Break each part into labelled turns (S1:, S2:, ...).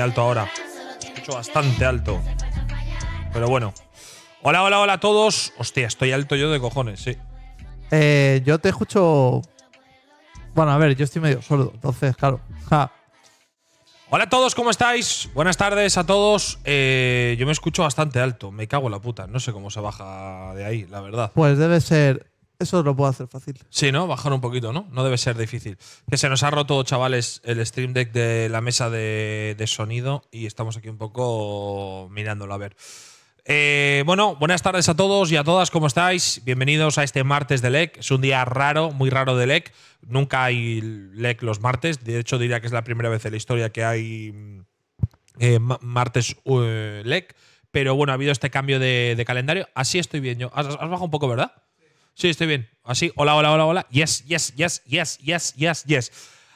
S1: alto ahora. Escucho bastante alto. Pero bueno. Hola, hola, hola a todos. Hostia, estoy alto yo de cojones, sí.
S2: Eh, yo te escucho. Bueno, a ver, yo estoy medio sordo, entonces, claro. Ja.
S1: Hola a todos, ¿cómo estáis? Buenas tardes a todos. Eh, yo me escucho bastante alto. Me cago en la puta. No sé cómo se baja de ahí, la verdad.
S2: Pues debe ser. Eso lo puedo hacer fácil.
S1: Sí, ¿no? Bajar un poquito, ¿no? No debe ser difícil. Que se nos ha roto, chavales, el Stream Deck de la mesa de, sonido y estamos aquí un poco mirándolo a ver. Eh, bueno, buenas tardes a todos y a todas, ¿cómo estáis? Bienvenidos a este martes de LEC. Es un día raro, muy raro de LEC. Nunca hay LEC los martes. De hecho, diría que es la primera vez en la historia que hay eh, ma- martes eh, LEC. Pero bueno, ha habido este cambio de, calendario. Así estoy bien yo. ¿Has, has bajado un poco, verdad? Sí, estoy bien. Así, hola, hola, hola, hola. Yes, yes, yes, yes, yes, yes, yes.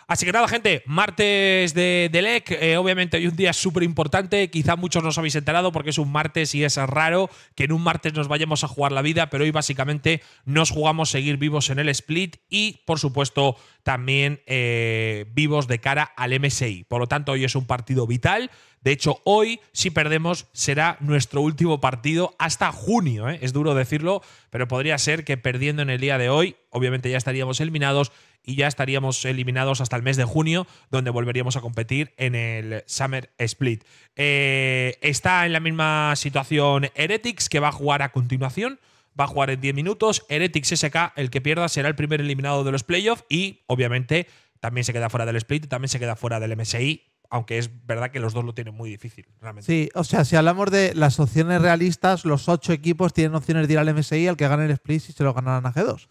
S1: Así que nada, gente, martes de, de LEC. eh, obviamente hoy un día súper importante. Quizá muchos no os habéis enterado porque es un martes y es raro que en un martes nos vayamos a jugar la vida, pero hoy básicamente nos jugamos seguir vivos en el split y, por supuesto, también eh, vivos de cara al MSI. Por lo tanto, hoy es un partido vital. De hecho, hoy, si perdemos, será nuestro último partido hasta junio. ¿eh? Es duro decirlo, pero podría ser que perdiendo en el día de hoy, obviamente ya estaríamos eliminados y ya estaríamos eliminados hasta el mes de junio, donde volveríamos a competir en el Summer Split. Eh, está en la misma situación Heretics, que va a jugar a continuación. Va a jugar en 10 minutos. Heretics SK, el que pierda, será el primer eliminado de los playoffs y, obviamente, también se queda fuera del split y también se queda fuera del MSI, aunque es verdad que los dos lo tienen muy difícil, realmente.
S2: Sí, o sea, si hablamos de las opciones realistas, los ocho equipos tienen opciones de ir al MSI al que gane el split si se lo ganarán a G2.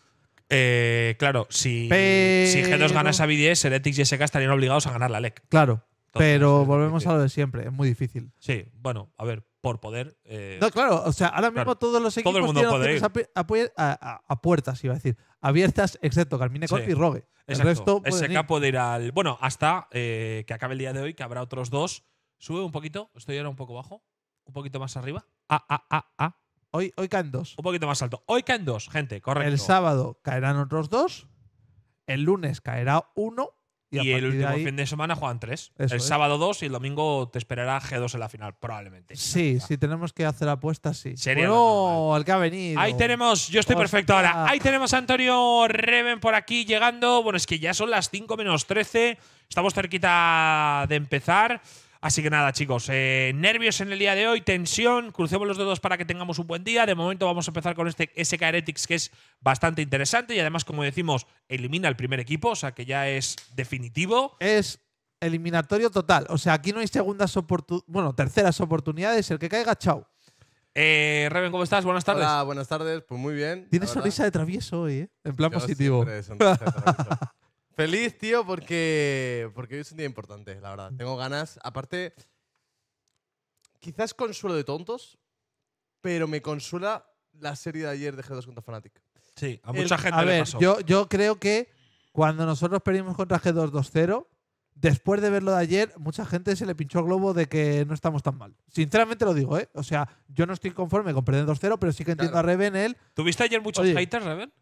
S1: Eh, claro, si,
S2: Pero-
S1: si G2 gana esa BDS, Heretics y SK estarían obligados a ganar la LEC.
S2: Claro.
S1: Entonces,
S2: pero volvemos a lo de siempre, es muy difícil.
S1: Sí, bueno, a ver, por poder. eh,
S2: No, claro, o sea, ahora mismo
S1: Claro.
S2: todos los
S1: Todo
S2: equipos
S1: el mundo
S2: tienen
S1: puede
S2: opciones a, a pu- a- a- a puertas, iba a decir, abiertas, excepto Carmine Corp
S1: Sí.
S2: y Rogue. El
S1: exacto.
S2: resto
S1: SK
S2: ir.
S1: puede ir al. Bueno, hasta eh, que acabe el día de hoy, que habrá otros dos. Sube un poquito, estoy ahora un poco bajo. Un poquito más arriba. Ah, ah, ah, ah.
S2: Hoy, hoy caen dos.
S1: Un poquito más alto. Hoy caen dos, gente, correcto.
S2: El sábado caerán otros dos. El lunes caerá uno. Y,
S1: el
S2: de
S1: último
S2: ahí-
S1: fin de semana juegan tres. El
S2: es.
S1: sábado dos y el domingo te esperará G2 en la final, probablemente.
S2: Sí, si tenemos que hacer apuestas, sí.
S1: Sería
S2: bueno, el que ha venido.
S1: Ahí tenemos, yo estoy
S2: Hostia.
S1: perfecto ahora. Ahí tenemos a Antonio Reven por aquí llegando. Bueno, es que ya son las 5 menos 13. Estamos cerquita de empezar. Así que nada, chicos, eh, nervios en el día de hoy, tensión, crucemos los dedos para que tengamos un buen día. De momento vamos a empezar con este SK Heretics que es bastante interesante y además, como decimos, elimina el primer equipo, o sea que ya es definitivo.
S2: Es eliminatorio total. O sea, aquí no hay segundas oportunidades. Bueno, terceras oportunidades. El que caiga, chao.
S1: Eh, Reven, ¿cómo estás? Buenas tardes.
S3: Hola, buenas tardes. Pues muy bien.
S2: Tiene
S3: la verdad.
S2: sonrisa de travieso hoy, ¿eh? En plan
S3: Yo
S2: positivo.
S3: siempre sonrisa de travieso. Feliz, tío, porque, porque hoy es un día importante, la verdad. Tengo ganas. Aparte, quizás consuelo de tontos, pero me consuela la serie de ayer de G2 contra Fnatic.
S1: Sí, a
S2: El-
S1: mucha gente
S2: a
S1: le
S2: ver,
S1: pasó.
S2: yo, yo creo que cuando nosotros perdimos contra G2 2-0, después de verlo de ayer, mucha gente se le pinchó el globo de que no estamos tan mal. Sinceramente lo digo, ¿eh? O sea, yo no estoy conforme con perder 2-0, pero sí que entiendo
S3: Claro.
S2: a Reven él.
S1: ¿Tuviste ayer muchos
S2: Oye.
S1: haters, Reven?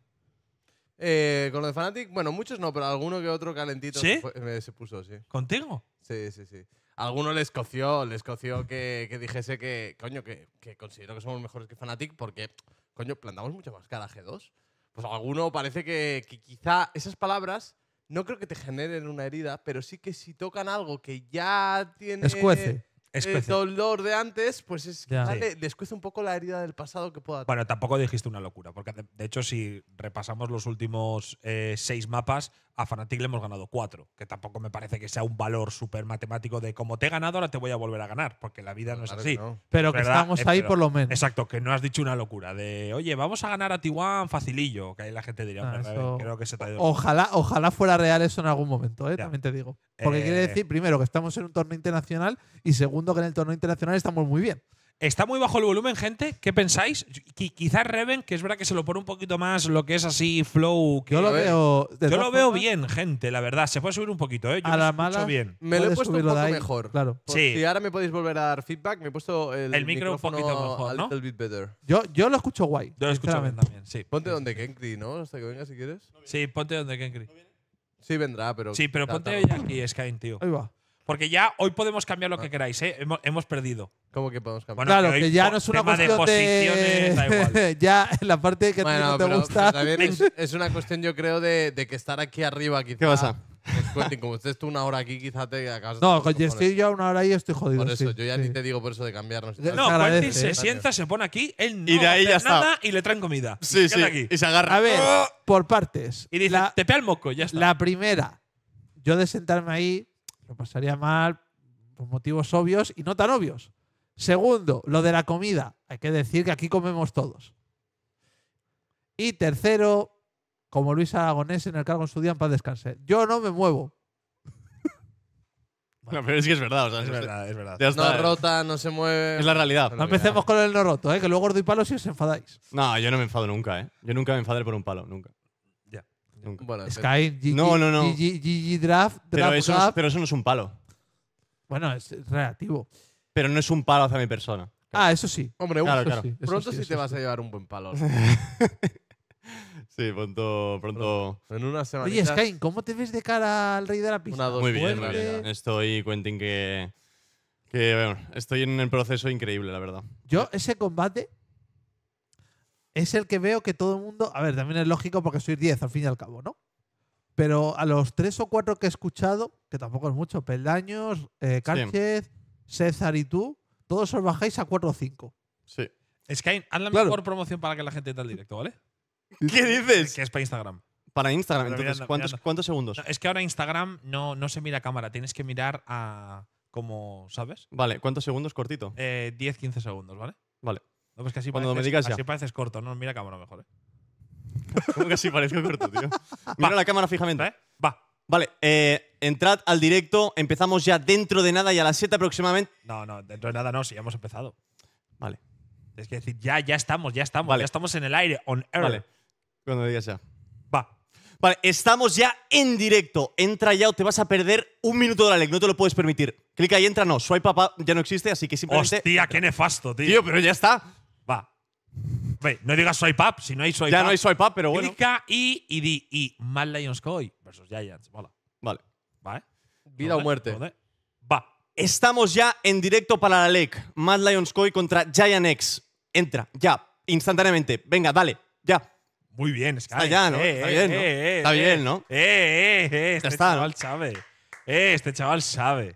S3: Eh, con lo de Fnatic, bueno, muchos no, pero alguno que otro calentito
S1: ¿Sí?
S3: se, fue- me- se puso, sí.
S1: ¿Contigo?
S3: Sí, sí, sí. Alguno les coció, les coció que, que dijese que, coño, que, que considero que somos mejores que Fnatic porque, coño, plantamos mucho más cara a G2. Pues alguno parece que, que quizá esas palabras no creo que te generen una herida, pero sí que si tocan algo que ya tiene
S2: Escuece.
S3: El
S1: Escuece.
S3: dolor de antes, pues es
S2: Ya.
S3: quizá
S1: Sí.
S3: le- un poco la herida del pasado que pueda
S1: Bueno, tampoco dijiste una locura, porque de, de hecho, si repasamos los últimos eh, seis mapas, a Fnatic le hemos ganado cuatro, que tampoco me parece que sea un valor súper matemático de como te he ganado, ahora te voy a volver a ganar, porque la vida no es
S3: Claro
S1: así.
S3: que no.
S2: Pero que
S1: ¿Verdad?
S2: estamos
S1: Eh,
S2: ahí
S1: pero-
S2: por lo menos.
S1: Exacto, que no has dicho una locura de, oye, vamos a ganar a Tijuana facilillo, que ahí la gente diría,
S2: Ah,
S1: "Hombre,
S2: eso-
S1: Raven, creo que se te ha ido.
S2: Ojalá, ojalá fuera real eso en algún momento, ¿eh?
S1: Ya.
S2: también te digo. Porque
S1: Eh,
S2: quiere decir, primero, que estamos en un torneo internacional y segundo, que en el torneo internacional estamos muy bien.
S1: Está muy bajo el volumen, gente. ¿Qué pensáis? Qui- quizás Reven, que es verdad que se lo pone un poquito más lo que es así flow. que-
S2: Yo lo
S3: a
S2: veo.
S1: Yo lo veo bien, gente, la verdad. Se puede subir un poquito, ¿eh? Yo
S2: A
S1: me
S2: la mala-
S1: bien.
S3: Me lo he puesto un poco
S2: ahí,
S3: mejor.
S2: Claro.
S1: Sí.
S3: Si ahora me podéis volver a dar feedback, me he puesto el,
S1: El micro un poquito mejor,
S3: a
S1: ¿no?
S3: little bit better.
S2: Yo, yo lo escucho guay.
S1: Yo lo escucho bien también, sí.
S3: Ponte donde Kenkri, ¿no? Hasta que venga si quieres.
S1: Sí, ponte donde Kenkri.
S3: Sí, vendrá, pero.
S1: Sí, pero ponte ya aquí, Skyne, tío.
S2: Ahí va.
S1: Porque ya hoy podemos cambiar lo que queráis, ¿eh? Hemos, hemos perdido.
S3: ¿Cómo que podemos cambiar?
S1: Bueno,
S2: claro,
S1: que
S2: ya no es una
S1: tema de
S2: cuestión
S1: posiciones, da igual.
S2: ya la parte que a ti
S3: Bueno,
S2: no te
S3: pero,
S2: gusta.
S3: pero también es, es una cuestión, yo creo, de, de que estar aquí arriba quizá.
S4: ¿Qué pasa?
S3: Pues Quentin, como estés tú una hora aquí, quizá te acabas
S2: No,
S3: con
S2: estoy yo una hora y estoy jodido.
S3: Por eso,
S2: sí,
S3: yo ya
S2: sí.
S3: ni te digo por eso de cambiarnos.
S2: De-
S1: No,
S2: Se agradece,
S1: Quentin se sienta, se pone aquí, él no
S4: Y de ahí
S1: hace
S4: ya está.
S1: nada y le traen comida.
S4: Sí, sí.
S1: aquí.
S4: Y se agarra.
S2: A ver, por partes.
S1: Y dice,
S2: la,
S1: te pega el moco, ya está.
S2: la primera, yo de sentarme ahí lo pasaría mal por motivos obvios y no tan obvios. Segundo, lo de la comida. Hay que decir que aquí comemos todos. Y tercero, como Luis Aragonés en el cargo en su día en paz descanse. Yo no me muevo.
S4: No, pero es que es verdad. O sea,
S1: es verdad, es verdad.
S4: Ya
S3: No
S4: está.
S3: rota, no se mueve.
S4: es la realidad.
S3: No
S2: No empecemos con el no roto, ¿eh? que luego os doy palos y os enfadáis.
S4: No, yo no me enfado nunca, ¿eh? Yo nunca me enfadaré por un palo, nunca. Nunca.
S3: Bueno,
S2: Sky, GG,
S4: No, no, no.
S2: GG, GG draft,
S4: Pero
S2: draft,
S4: eso, no es,
S2: gap.
S4: pero eso no es un palo.
S2: Bueno, es relativo.
S4: Pero no es un palo hacia mi persona.
S2: Ah, eso sí.
S3: Hombre, un-
S4: Claro,
S2: Eso
S4: claro.
S2: sí, eso
S3: pronto
S2: sí,
S3: sí,
S2: eso
S3: te vas a llevar un buen palo.
S4: Sí, pronto. pronto.
S3: En una semana.
S2: Oye, Sky, ¿cómo te ves de cara al rey de la pista?
S3: Una, dos,
S4: Muy bien, muy bien. Estoy, Quentin, que. Que, bueno, estoy en el proceso increíble, la verdad.
S2: Yo, ese combate es el que veo que todo el mundo. A ver, también es lógico porque sois 10 al fin y al cabo, ¿no? Pero a los tres o cuatro que he escuchado, que tampoco es mucho, Peldaños, eh, Cárchez, César y tú, todos os bajáis a 4 o 5.
S4: Sí.
S1: Sky, haz la
S2: Claro.
S1: mejor promoción para que la gente entre al directo, ¿vale?
S4: ¿Qué dices?
S1: Que es para Instagram.
S4: Para Instagram,
S1: Pero
S4: entonces,
S1: mirando,
S4: ¿cuántos,
S1: mirando.
S4: ¿cuántos segundos?
S1: No, es que ahora Instagram no, no se mira a cámara, tienes que mirar a. como, ¿sabes?
S4: Vale, ¿cuántos segundos cortito?
S1: Eh, 10-15 segundos, ¿vale?
S4: Vale.
S1: No, pues que así
S4: Cuando me
S1: pareces,
S4: digas ya.
S1: así pareces corto, no mira cámara mejor, ¿eh?
S4: ¿Cómo que así parezco corto, tío? Mira la cámara fijamente.
S1: ¿Eh? Va.
S4: Vale, eh, entrad al directo. Empezamos ya dentro de nada y a las 7 aproximadamente.
S1: No, no, dentro de nada no, si ya hemos empezado.
S4: Vale,
S1: Es que decir, ya, ya estamos, ya estamos,
S4: Vale.
S1: ya estamos en el aire, on air.
S4: vale. Cuando digas ya.
S1: Va.
S4: Vale, estamos ya en directo. Entra ya o te vas a perder un minuto de la ley. No te lo puedes permitir. Clica y entra, no. Swipe up ya no existe, así que simplemente.
S1: Hostia, qué nefasto, tío.
S4: Tío, pero ya está.
S1: Ve, no digas swipe up, si no hay swipe
S4: Ya
S1: up.
S4: no hay swipe up, pero bueno.
S1: Clica y, y di, y Mad Lions Koi versus Giants. Mola.
S4: Vale.
S1: ¿Va, eh?
S3: Vida o muerte.
S1: ¿Dónde? Va.
S4: Estamos ya en directo para la LEC. Mad Lions Koi contra Giant X. Entra, ya, instantáneamente. Venga, dale, ya.
S1: Muy bien, Sky.
S4: Está ya, ¿no?
S1: Eh,
S4: Está
S1: eh,
S4: bien, ¿no?
S1: eh,
S4: Está
S1: eh,
S4: bien, ¿no?
S1: Eh, eh, eh. Este
S4: está, ¿no?
S1: chaval sabe. Eh, este chaval sabe.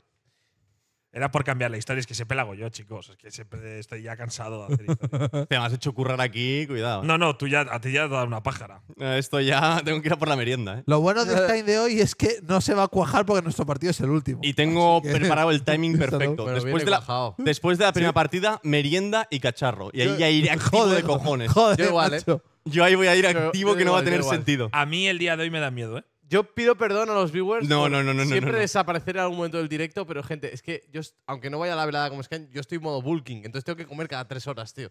S1: Era por cambiar la historia, es que siempre la hago yo, chicos. Es que siempre estoy ya cansado de hacer historias.
S4: Te me has hecho currar aquí, cuidado.
S1: No, no, tú ya, a ti ya te ha dado una pájara.
S4: Eh, Esto ya tengo que ir a por la merienda, ¿eh?
S2: Lo bueno de Sky de hoy es que no se va a cuajar porque nuestro partido es el último.
S4: Y tengo
S2: que-
S4: preparado el timing perfecto.
S3: Pero
S4: Después de, la, después de la primera partida, merienda y cacharro. Y ahí ya iré activo de cojones.
S2: Joder,
S3: Yo igual, ¿eh?
S4: Yo ahí voy a ir
S3: Yo-
S4: activo
S3: yo
S4: que no va a tener
S3: yo
S4: sentido.
S1: A mí el día de hoy me da miedo, ¿eh?
S3: Yo pido perdón a los viewers.
S4: No,
S3: por
S4: no, no, no,
S3: Siempre
S4: no.
S3: desaparecer en algún momento del directo, pero gente, es que yo, aunque no vaya a la velada como Sky, yo estoy en modo bulking, entonces tengo que comer cada tres horas, tío.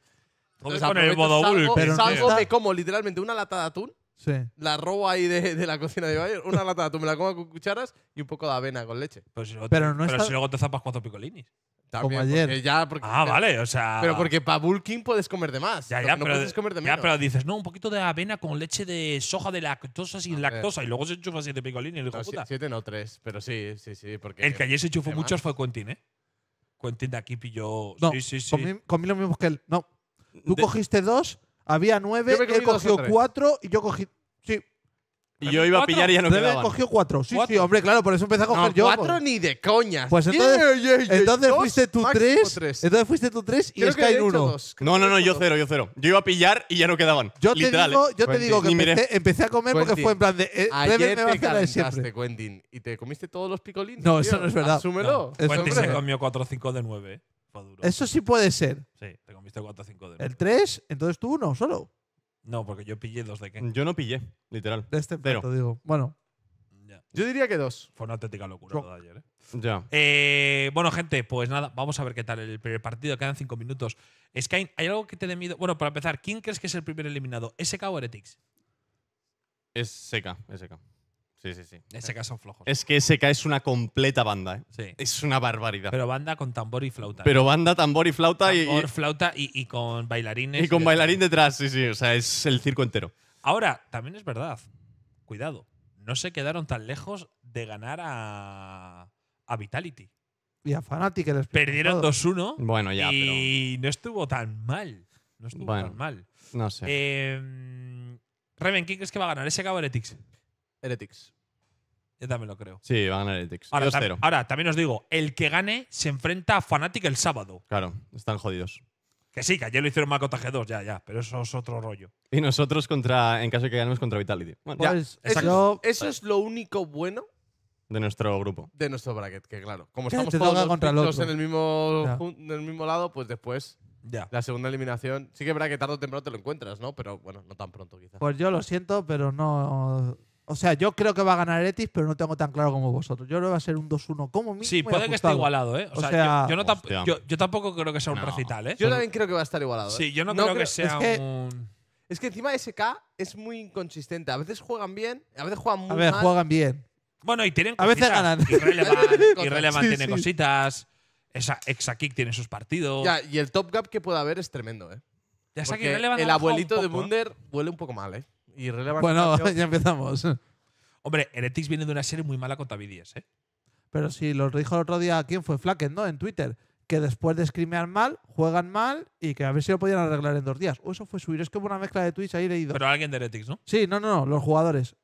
S3: Entonces
S1: con el modo
S3: salgo,
S1: bulking,
S2: Pero no
S3: salgo, me como literalmente una lata de atún,
S2: Sí.
S3: la robo ahí de, de la cocina de Bayer, una lata de atún, me la como con cucharas y un poco de avena con leche.
S1: Pero si luego,
S2: Pero
S1: te-
S2: no
S1: pero
S2: está-
S1: si luego te zapas cuatro picolinis.
S3: También,
S2: Como ayer.
S3: porque ya, porque-
S1: Ah, vale, o sea.
S3: Pero porque para bulking puedes comer de más.
S1: Ya, ya,
S3: no
S1: pero,
S3: puedes comer de
S1: ya,
S3: menos.
S1: pero dices, no, un poquito de avena con leche de soja de lactosa sin lactosa. Y luego se enchufa siete picolines, hijo
S3: No,
S1: puta.
S3: siete no, tres, pero sí, sí, sí. Porque
S1: El que ayer se enchufó
S3: ¿Qué
S1: muchos fue Quentin, ¿eh? Quentin de aquí pilló.
S2: No,
S1: sí, sí, sí.
S2: Comí, comí lo mismo que él. No. Tú
S4: De-
S2: cogiste dos, había nueve, él cogió cuatro y yo cogí. Sí,
S4: Y yo iba a
S1: ¿Cuatro?
S4: pillar y ya no
S2: Rebe
S4: quedaban.
S2: cogió cuatro. Sí, sí,
S1: ¿Cuatro?
S2: hombre, claro, por eso empecé a coger
S3: no,
S2: yo.
S3: cuatro
S2: pues.
S3: ni de coñas.
S2: Pues entonces,
S3: Yeah, yeah, yeah,
S2: entonces
S3: dos,
S2: fuiste tú
S3: máximo
S2: tres, Entonces fuiste tú tres y
S3: Creo que
S2: Sky
S3: he hecho
S2: uno.
S3: dos, creo
S4: No, no,
S3: que
S4: no,
S3: he
S4: yo cero, yo cero. Yo iba a pillar y ya no quedaban.
S2: Yo te
S4: Literal,
S2: digo,
S4: ¿eh?
S2: yo te digo que
S4: ni miré.
S2: empecé, empecé a comer porque
S3: Quentin,
S2: fue en plan de. Eh, Rebe
S3: Ayer
S2: me va a
S3: te
S2: hacer la de
S3: calentaste,
S2: siempre.
S3: Quentin, y te comiste todos los picolines.
S2: No,
S3: tío.
S2: eso no es verdad.
S3: Asúmelo.
S2: No, hombre.
S1: se comió 4 o 5 de 9, ¿eh? Fue duro.
S2: Eso sí puede ser.
S1: Sí, te comiste 4 o 5 de 9.
S2: El 3, entonces tú uno solo.
S1: No, porque yo pillé dos de qué.
S4: Yo no pillé, literal.
S2: De este
S4: Cero.
S2: plato, digo. Bueno,
S1: Ya.
S3: Yo diría que dos.
S1: Fue una auténtica locura
S2: Yo-
S1: lo de ayer, ¿eh?
S4: Ya.
S1: Eh, bueno, gente, pues nada, vamos a ver qué tal el primer partido. Quedan 5 minutos. Sky, ¿hay algo que te dé miedo? Bueno, para empezar, ¿quién crees que es el primer eliminado? ¿SK o Heretics?
S4: Es seca, es seca. Sí, sí, sí.
S1: SK son flojos.
S4: Es que SK es una completa banda, ¿eh?
S1: sí.
S4: Es una barbaridad.
S1: Pero banda con tambor y flauta.
S4: Pero banda, tambor y flauta y,
S1: tambor, flauta y, y con bailarines.
S4: y, con bailarín detrás, sí, sí. O sea, es el circo entero.
S1: Ahora, también es verdad. Cuidado. No se quedaron tan lejos de ganar a, a Vitality.
S2: Y a Fnatic que les
S1: Perdieron
S2: todo.
S1: 2-1
S4: Bueno, ya,
S1: y no estuvo tan mal. No estuvo
S4: Bueno.
S1: tan mal.
S4: No sé.
S1: Eh, Reven, ¿quién crees que va a ganar? ¿SK o Heretics?
S3: Heretics.
S1: Yo también lo creo.
S4: sí, va a ganar Heretics.
S1: Ahora,
S4: 2-0.
S1: tam- ahora, también os digo, el que gane se enfrenta a Fnatic el sábado.
S4: Claro, están jodidos.
S1: Que sí, que ayer lo hicieron mal contra G2, ya, ya, pero eso es otro rollo.
S4: Y nosotros contra, en caso de que ganemos contra Vitality. Bueno,
S3: Ya,
S2: Pues
S3: eso, es lo único bueno
S4: de nuestro grupo.
S3: de nuestro bracket, que claro, como estamos todos los
S2: contra otro.
S3: en el mismo, en el mismo lado, pues después
S1: Ya.
S3: la segunda eliminación. Sí que es verdad que tarde o temprano te lo encuentras, ¿no? Pero bueno, no tan pronto quizás.
S2: Pues yo lo siento, pero no. O sea, yo creo que va a ganar Heretics, pero no tengo tan claro como vosotros. Yo creo que va a ser un 2-1 como mínimo.
S1: Sí, puede que esté igualado, ¿eh? O,
S2: O
S1: sea,
S2: sea-
S1: yo, yo no tamp-
S4: Hostia.
S1: yo- yo tampoco creo que sea un
S4: No.
S1: recital, ¿eh?
S3: Yo también creo que va a estar igualado. ¿eh?
S1: Sí, yo no,
S3: No
S1: creo, que sea
S2: es que-
S1: un.
S3: Es que encima SK es muy inconsistente. A veces juegan bien, a veces juegan muy
S2: A ver,
S3: mal.
S2: juegan bien.
S1: Bueno, y tienen
S2: A veces
S1: cositas.
S2: ganan.
S1: Irrelevant, Irrelevant
S2: Sí,
S1: tiene
S2: sí.
S1: cositas. Esa Exakick tiene sus partidos.
S3: Ya, y el top gap que puede haber es tremendo, ¿eh?
S1: Ya sé que
S3: Porque
S1: Irrelevant
S3: el abuelito de
S1: poco, ¿eh?
S3: Huele un poco mal, ¿eh? Y
S2: Bueno, ya empezamos.
S1: Hombre, Heretics viene de una serie muy mala contra BDS, ¿eh?
S2: Pero sí, lo dijo el otro día, ¿quién fue? Flacken, ¿no? En Twitter. Que después de scrimear mal, juegan mal y que a ver si lo podían arreglar en dos días. O eso fue Suiro. Es que hubo una mezcla de tweets ahí leído.
S1: Pero alguien de Heretics, ¿no?
S2: Sí, no, no, no, los jugadores.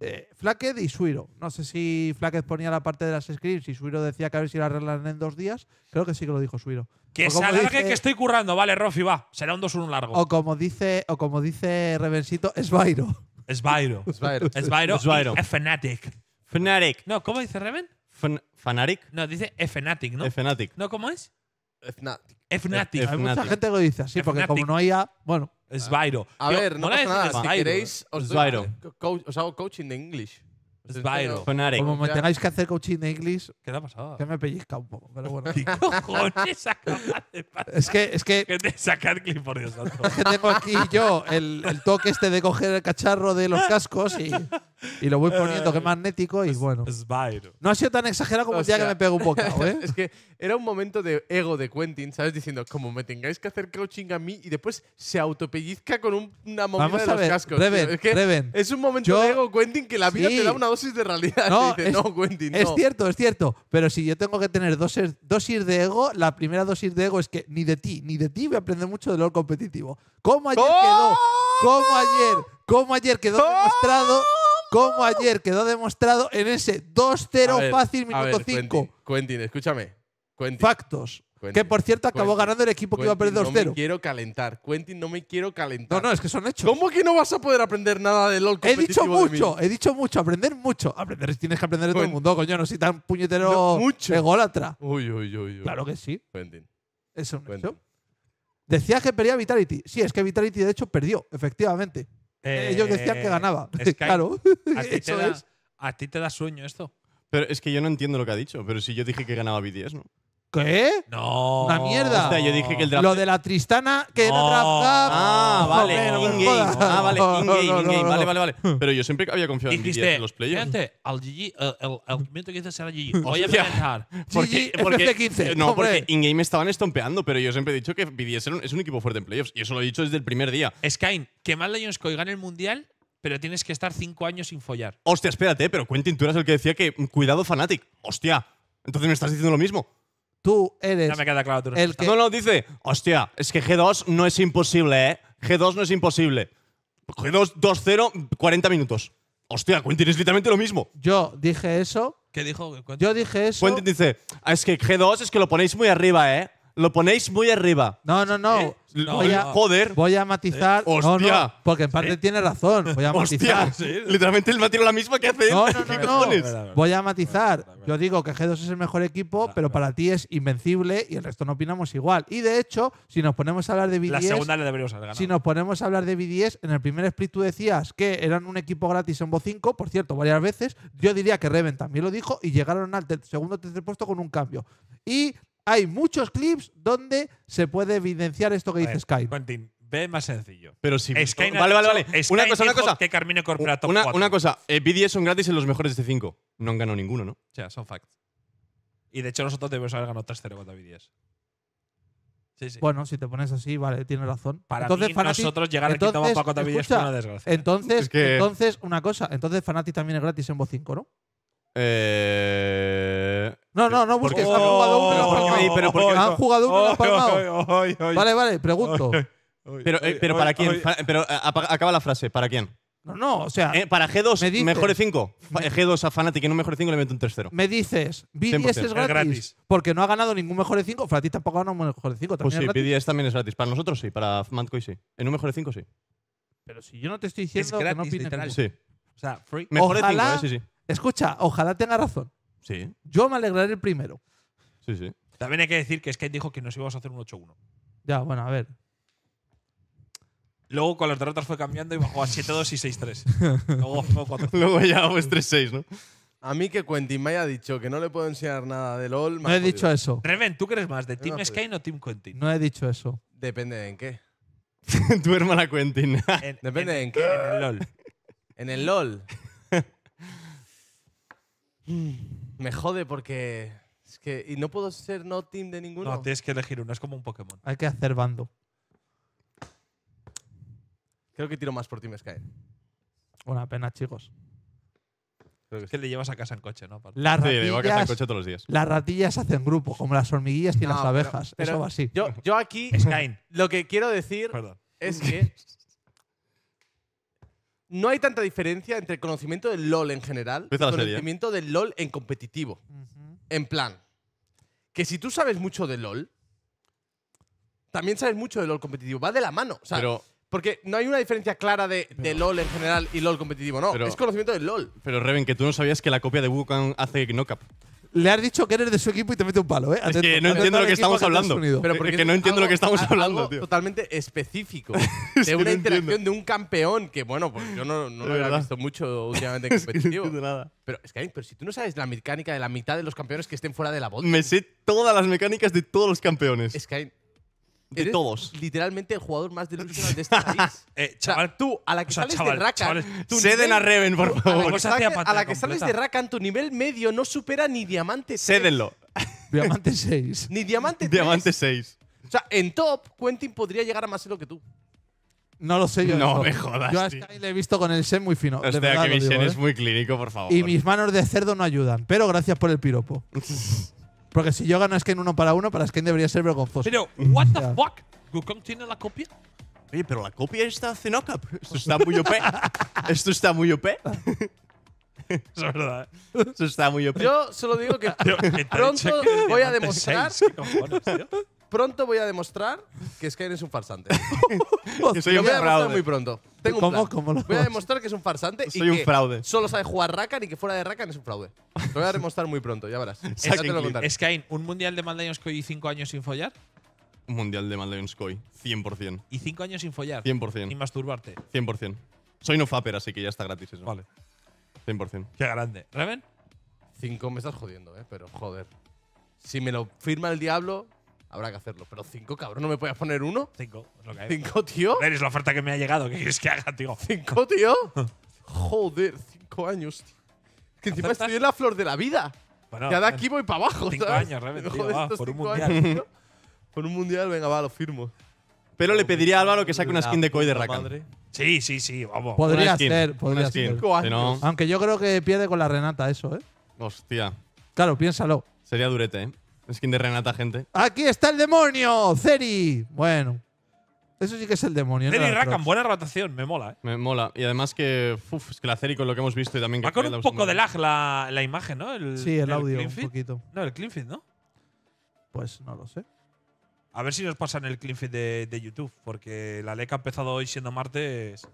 S2: Eh, Flacked y Suiro. No sé si Flacked ponía la parte de las scripts y Suiro decía que a ver si la arreglan en dos días. Creo que sí que lo dijo Suiro.
S1: Que se alargue
S2: dice-
S1: que estoy currando. Vale, Rofi, va. Será un 2-1 largo.
S2: O como dice, o como dice Revensito, es Bairo.
S1: Es Byro.
S3: Va a ver.
S1: Es Byro.
S4: Es
S1: y Fnatic.
S4: Fnatic.
S1: No, ¿cómo dice Reven?
S4: Fan- Fanatic.
S1: No, dice Fnatic, ¿no?
S4: Fnatic.
S1: No, ¿cómo es?
S3: Fnatic.
S1: Fnatic.
S4: F-
S2: Hay mucha gente que lo dice así, porque como no hay A, bueno,
S1: Es Byro.
S3: A ver, no pasa nada. Si queréis, os, co- os hago coaching de English. Os
S1: Es
S3: enseño-
S1: Byro.
S4: Fnatic.
S2: como me tengáis que hacer coaching de English,
S1: ¿Qué le ha pasado?
S2: que me pellizca un poco. Pero bueno.
S1: ¿Qué cojones acaba de pasar?
S2: es que, es que
S1: Que te sacar clip, por Dios santo.
S2: Es que tengo aquí yo el, el toque este de coger el cacharro de los cascos y, y lo voy poniendo que es magnético y bueno.
S1: Es Byro.
S2: No ha sido tan exagerado como
S3: O
S2: el día que me pego un bocado, ¿eh?
S3: Es que era un momento de ego de Quentin, ¿sabes? Diciendo, como me tengáis que hacer coaching a mí y después se autopellizca con un- una movida
S2: Vamos
S3: de
S2: a
S3: los
S2: ver,
S3: cascos.
S2: Reven,
S3: tío. es, que
S2: Reven.
S3: es un momento
S2: Yo-
S3: de ego, Quentin, que la vida
S2: Sí.
S3: te da una dosis de realidad.
S2: No,
S3: dice,
S2: es-
S3: no,
S2: Es
S3: no.
S2: cierto, es cierto. Pero si yo tengo que tener dosis, dosis de ego, la primera dosis de ego es que ni de ti, ni de ti voy a aprender mucho de LOL competitivo. Como ayer
S3: ¡Oh!
S2: quedó, como ayer, como ayer quedó
S3: ¡Oh!
S2: demostrado, como ayer quedó demostrado en ese 2-0
S3: A ver,
S2: fácil, minuto
S3: ver,
S2: 5.
S3: Quentin, Quentin, escúchame. Quentin,
S2: Factos.
S3: Quentin,
S2: Que por cierto acabó
S3: Quentin,
S2: ganando el equipo que iba a perder
S3: Quentin, No me
S2: 2-0.
S3: quiero calentar. Quentin, no me quiero calentar.
S2: No, no, es que son hechos.
S3: ¿Cómo que no vas a poder aprender nada de LOL
S2: He dicho mucho, he dicho mucho, aprender mucho. Aprender tienes que aprender de todo el mundo, coño, no soy tan puñetero
S3: No, mucho.
S2: ególatra.
S3: Uy, uy, uy, uy.
S2: Claro que sí,
S3: Quentin.
S2: es un hecho. Decía que perdía Vitality. Sí, es que Vitality de hecho perdió, efectivamente. Ellos decían que ganaba.
S1: Sky,
S2: claro,
S1: ¿A ti, te
S2: eso
S1: da,
S2: es.
S1: ¿A ti te da sueño esto?
S4: Pero es que yo no entiendo lo que ha dicho. Pero si yo dije que ganaba BTS, ¿no?
S2: ¿Qué?
S1: No.
S2: Una mierda.
S4: Hostia, yo dije que el draft.
S2: Lo de la Tristana que
S1: No.
S2: era draft gap.
S4: Ah, vale, in-game. Ah, vale, in-game,
S2: no, no,
S4: in-game.
S2: no.
S4: Vale, vale, vale. Pero yo siempre había confiado en
S1: Dijiste,
S4: en los playoffs.
S1: fíjate, al GG, el, el, el minuto que dices era GG. Voy a presentar.
S4: Porque, porque-
S2: FC15,
S4: no,
S2: hombre.
S4: porque in-game estaban estompeando, pero yo siempre he dicho que un- es un equipo fuerte en playoffs. Y eso lo he dicho desde el primer día.
S1: Skyne, que mal Lions Coy gane el mundial, pero tienes que estar cinco años sin follar.
S4: Hostia, espérate, pero Quentin, tú eras el que decía que cuidado Fanatic. Hostia, entonces me estás diciendo lo mismo.
S2: Tú eres
S1: Ya me queda claro tu
S2: el que.
S4: No, no, dice, hostia, es que G2 no es imposible, ¿eh? G2 no es imposible. G2 2-0, 40 minutos. Hostia, Quentin es literalmente lo mismo.
S2: Yo dije eso.
S1: ¿Qué dijo?
S2: Yo dije eso.
S4: Quentin dice, "Ah, es que G2 es que lo ponéis muy arriba, ¿eh? Lo ponéis muy arriba.
S2: No, no, no.
S1: ¿Eh? No,
S2: Voy a.
S4: Joder.
S2: voy a matizar.
S4: Eh,
S2: No,
S4: hostia.
S2: no, porque en parte tiene razón. Voy a
S4: Hostia,
S2: matizar.
S4: literalmente él me ha tirado la misma que hace él.
S2: No, no, no,
S4: ¿Qué
S2: no.
S4: cojones?
S2: Voy a matizar. Yo digo que G2 es el mejor equipo, pero para ti es invencible y el resto no opinamos igual. Y de hecho, si nos ponemos a hablar de
S1: La
S2: BDS,
S1: segunda le deberíamos haber ganado.
S2: si nos ponemos a hablar de BDS, en el primer split tú decías que eran un equipo gratis en Bo5, por cierto, varias veces. Yo diría que Reven también lo dijo y llegaron al segundo o tercer puesto con un cambio. Y hay muchos clips donde se puede evidenciar esto que
S1: A
S2: dice
S1: ver,
S2: Sky.
S1: Quentin, ve más sencillo.
S4: Pero si.
S1: Skyne ha
S4: vale, vale, vale. Una cosa, una cosa.
S1: Que Carmine Corpora top
S4: Una,
S1: 4.
S4: una cosa. eh, BDS son gratis en los mejores de este 5. No han ganado ninguno, ¿no?
S1: O sea, son facts. Y de hecho, nosotros debemos haber ganado 3-0 contra BDS. Sí, sí.
S2: Bueno, si te pones así, vale, tienes razón.
S1: Para
S2: entonces,
S1: mí, nosotros llegar al quinto
S2: entonces,
S1: mapa contra BDS fue
S2: escucha,
S1: una desgracia.
S2: Entonces,
S4: Es que-
S2: entonces, una cosa, entonces Fnatic también es gratis en Bo5, ¿no?
S4: Eh,
S2: No, no, no busques. Han jugado uno y lo han palmado.
S4: pero ¿por qué?
S2: Han jugado uno y lo han palmado. Vale, vale, pregunto.
S4: pero, eh, pero ¿para quién? Fa- Pero eh, apa- acaba la frase. ¿Para quién?
S2: No, no, o sea,
S4: Eh, para G2,
S2: me dices-
S4: mejor de 5. G2 a Fnatic en un mejor de 5 le meto un 3-0.
S2: me dices, BDS
S4: 100%.
S2: es
S4: Es
S2: gratis,
S1: gratis.
S2: porque no ha ganado ningún mejor de 5. Flatis tampoco ha ganado un mejor de 5.
S4: Pues
S2: También
S4: sí,
S2: es gratis.
S4: PDS también es gratis. Para nosotros sí, para Mantcoy sí. En un mejor de 5 sí.
S2: Pero si yo no te estoy diciendo que no
S1: gratis,
S2: opines
S1: literal.
S2: ninguno.
S4: Sí.
S1: O sea, free.
S4: Mejor
S2: Ojalá-
S4: de 5, eh, sí, sí.
S2: Escucha, ojalá tenga razón.
S4: Sí,
S2: Yo me alegraré el primero.
S4: sí, sí.
S1: También hay que decir que Sky dijo que nos íbamos a hacer un 8-1.
S2: Ya, bueno, a ver.
S1: Luego con las derrotas fue cambiando y bajó a 7-2 y 6-3. Luego fue 4
S4: Luego ya pues 3-6, ¿no?
S3: A mí que Quentin me haya dicho que no le puedo enseñar nada de LOL.
S2: No he
S3: jodido.
S2: dicho eso.
S1: Reven, ¿tú crees más de Team
S3: ha
S1: Sky o Team Quentin?
S2: No he dicho eso.
S3: Depende de en qué.
S4: tu hermana Quentin.
S1: En-
S3: Depende en qué.
S1: En el LOL.
S3: En el LOL. Mm, me jode porque. Es que. Y no puedo ser no team de ninguno.
S1: No, tienes que elegir uno. Es como un Pokémon.
S2: Hay que hacer bando.
S3: Creo que tiro más por Team Sky.
S2: Una pena, chicos.
S3: Creo que
S1: Es que le llevas a casa en coche, ¿no? Aparte.
S2: Las
S4: Sí, le voy a casa en
S2: ratillas,
S4: coche todos los días.
S2: las ratillas hacen grupo, como las hormiguillas y
S3: No,
S2: las
S3: pero-
S2: abejas.
S3: pero
S2: eso va así.
S3: Yo, yo aquí.
S1: Sky.
S3: lo que quiero decir
S1: Perdón.
S3: es que. No hay tanta diferencia entre el conocimiento del LOL en general y el
S4: ¿eh?
S3: conocimiento del LOL en competitivo. En plan, que si tú sabes mucho de LOL, también sabes mucho de LOL competitivo. Va de la mano. O sea,
S4: Pero,
S3: porque no hay una diferencia clara de, de LOL en general y LOL competitivo. No,
S4: Pero-
S3: es conocimiento del LOL.
S4: pero Reven, que tú no sabías que la copia de Wukong hace knockup.
S2: Le has dicho que eres de su equipo y te mete un palo, ¿eh?
S4: Es que no entiendo lo que estamos hablando.
S3: Pero porque
S4: que
S3: es
S4: no entiendo lo que estamos
S3: algo-
S4: hablando,
S3: algo
S4: tío.
S3: totalmente específico.
S4: Es
S3: de
S4: que
S3: una
S4: no
S3: interacción
S4: entiendo.
S3: de un campeón que, bueno, pues yo no, no lo había visto mucho últimamente en competitivo.
S4: nada.
S3: pero, es que, pero si tú no sabes la mecánica de la mitad de los campeones que estén fuera de la bot,
S4: Me sé todas las mecánicas de todos los campeones.
S3: es que
S4: de
S3: eres
S4: todos.
S3: literalmente el jugador más delusional de este país.
S1: Eh,
S3: O sea,
S1: chaval,
S3: tú, a la que
S1: o sea,
S3: sales
S1: chaval,
S3: de Rakan,
S4: Ceden a Reven, por
S3: a la
S4: favor.
S3: que, sales, a la que sales de. Rakan, tu nivel medio no supera ni diamante 3.
S4: Cédenlo.
S2: Diamante 6.
S3: Ni diamante 3.
S4: Diamante 6.
S3: O sea, en top, Quentin podría llegar a más elo que tú.
S2: No lo sé yo.
S4: No
S2: eso.
S4: me jodas,
S2: Yo a
S4: tío.
S2: Sky le he visto con el set muy fino. de
S4: Hostia,
S2: verdad
S4: que mi Shen
S2: ¿eh?
S4: es muy clínico, por favor.
S2: Y mis manos de cerdo no ayudan. Pero gracias por el piropo. Porque si yo gano Sky uno para uno, para Sky debería ser vergonzoso.
S1: Pero, what the fuck? ¿Wukong tiene la copia?
S4: Oye, pero la copia está hace knockup. Esto está muy OP. Esto está muy OP.
S1: Es verdad. ¿eh?
S4: Esto está muy OP.
S3: Yo solo digo que Pronto voy a demostrar-
S1: seis. ¿Qué cojones, tío?
S3: Pronto voy a demostrar que Skyrim es un farsante.
S4: Que soy un
S3: voy a demostrar
S4: fraude.
S3: muy pronto. Tengo un plan.
S2: ¿Cómo lo
S3: Voy a
S2: vas?
S3: demostrar que es un farsante
S4: Soy
S3: y
S4: un
S3: que
S4: fraude.
S3: solo sabe jugar Rakan y que fuera de Rakan es un fraude. Lo voy a demostrar muy pronto, ya verás. ya te lo contaré.
S1: Sky, un mundial de Mad Lions y 5 años sin follar.
S4: Un mundial de Mad Koi. 100%.
S1: Y 5 años sin follar.
S4: 100%.
S1: Y masturbarte.
S4: 100%. Soy no faper, así que ya está gratis eso.
S1: Vale.
S4: 100%.
S1: Qué grande. ¿Reven?
S3: Cinco me estás jodiendo, eh, pero joder. Si me lo firma el diablo, habrá que hacerlo. Pero cinco, cabrón, ¿no me puedes poner uno?
S1: 5. Es lo que hay.
S3: ¿Cinco, tío?
S1: Eres la oferta que me ha llegado. ¿Qué quieres que haga, tío?
S3: ¿Cinco, tío? Joder, cinco años, tío. Que encima
S1: ¿Aceptas?
S3: estoy en la flor de la vida.
S1: Bueno,
S3: ya de aquí voy para abajo,
S1: Cinco
S3: ¿sabes?
S1: años, Reven,
S3: Me
S1: tío, va, por un
S3: cinco
S1: mundial.
S3: años. Por un mundial, venga, va, lo firmo.
S4: Pero le pediría a Álvaro que saque una skin de Koi de Rakan.
S3: Madre.
S1: Sí, sí, sí, vamos.
S2: Podría
S4: Una skin,
S2: ser,
S4: una
S2: podría
S4: skin.
S2: ser.
S3: Cinco
S4: Si no,
S3: años.
S2: Aunque yo creo que pierde con la Renata eso, ¿eh?
S4: hostia.
S2: Claro, piénsalo.
S4: Sería durete, ¿eh? Skin de Renata, gente.
S2: ¡Aquí está el demonio! ¡Ceri! Bueno. Eso sí que es el demonio. ¿no?
S1: Terry
S2: La
S1: Rakan, buena rotación, me mola, ¿eh?
S4: Me mola. Y además que, uf, es que la Ceri con lo que hemos visto y también que
S1: Va con
S4: que la
S1: un poco de lag la, la imagen, ¿no? El,
S2: Sí, el audio, un poquito.
S1: No, el clean feed, ¿no?
S2: Pues no lo sé.
S1: A ver si nos pasan el clean feed de, de YouTube, porque la LEC ha empezado hoy siendo martes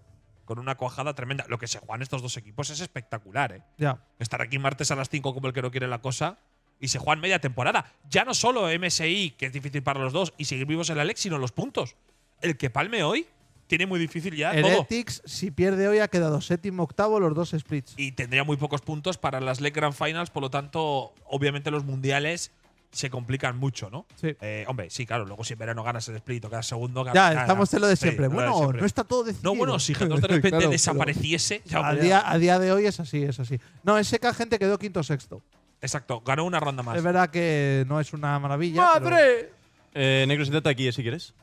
S1: con una cuajada tremenda. Lo que se juegan estos dos equipos es espectacular, ¿eh?
S2: Ya.
S1: Estar aquí martes a las 5 como el que no quiere la cosa y se juegan media temporada. Ya no solo MSI, que es difícil para los dos, y seguir vivos en la LEC, sino los puntos. El que palme hoy tiene muy difícil ya
S2: El
S1: todo.
S2: Ethics, si pierde hoy, ha quedado séptimo, octavo, los dos splits.
S1: y tendría muy pocos puntos para las LEC Grand Finals, por lo tanto, obviamente los mundiales se complican mucho, ¿no?
S2: Sí.
S1: Eh, hombre, sí, claro, luego si en verano ganas el split o quedas segundo,
S2: Ya,
S1: ganas-
S2: estamos en lo de siempre.
S1: lo de
S2: bueno,
S1: siempre.
S2: no está todo decidido.
S1: No, bueno, si G2 de repente
S2: Claro,
S1: desapareciese, ya
S2: A día, a día de hoy es así, es así. No, SK gente quedó quinto o sexto.
S1: Exacto, ganó una ronda más.
S2: Es verdad que no es una maravilla. pero-
S3: ¡Madre!
S4: Eh, Negro, siéntate aquí, eh, si quieres.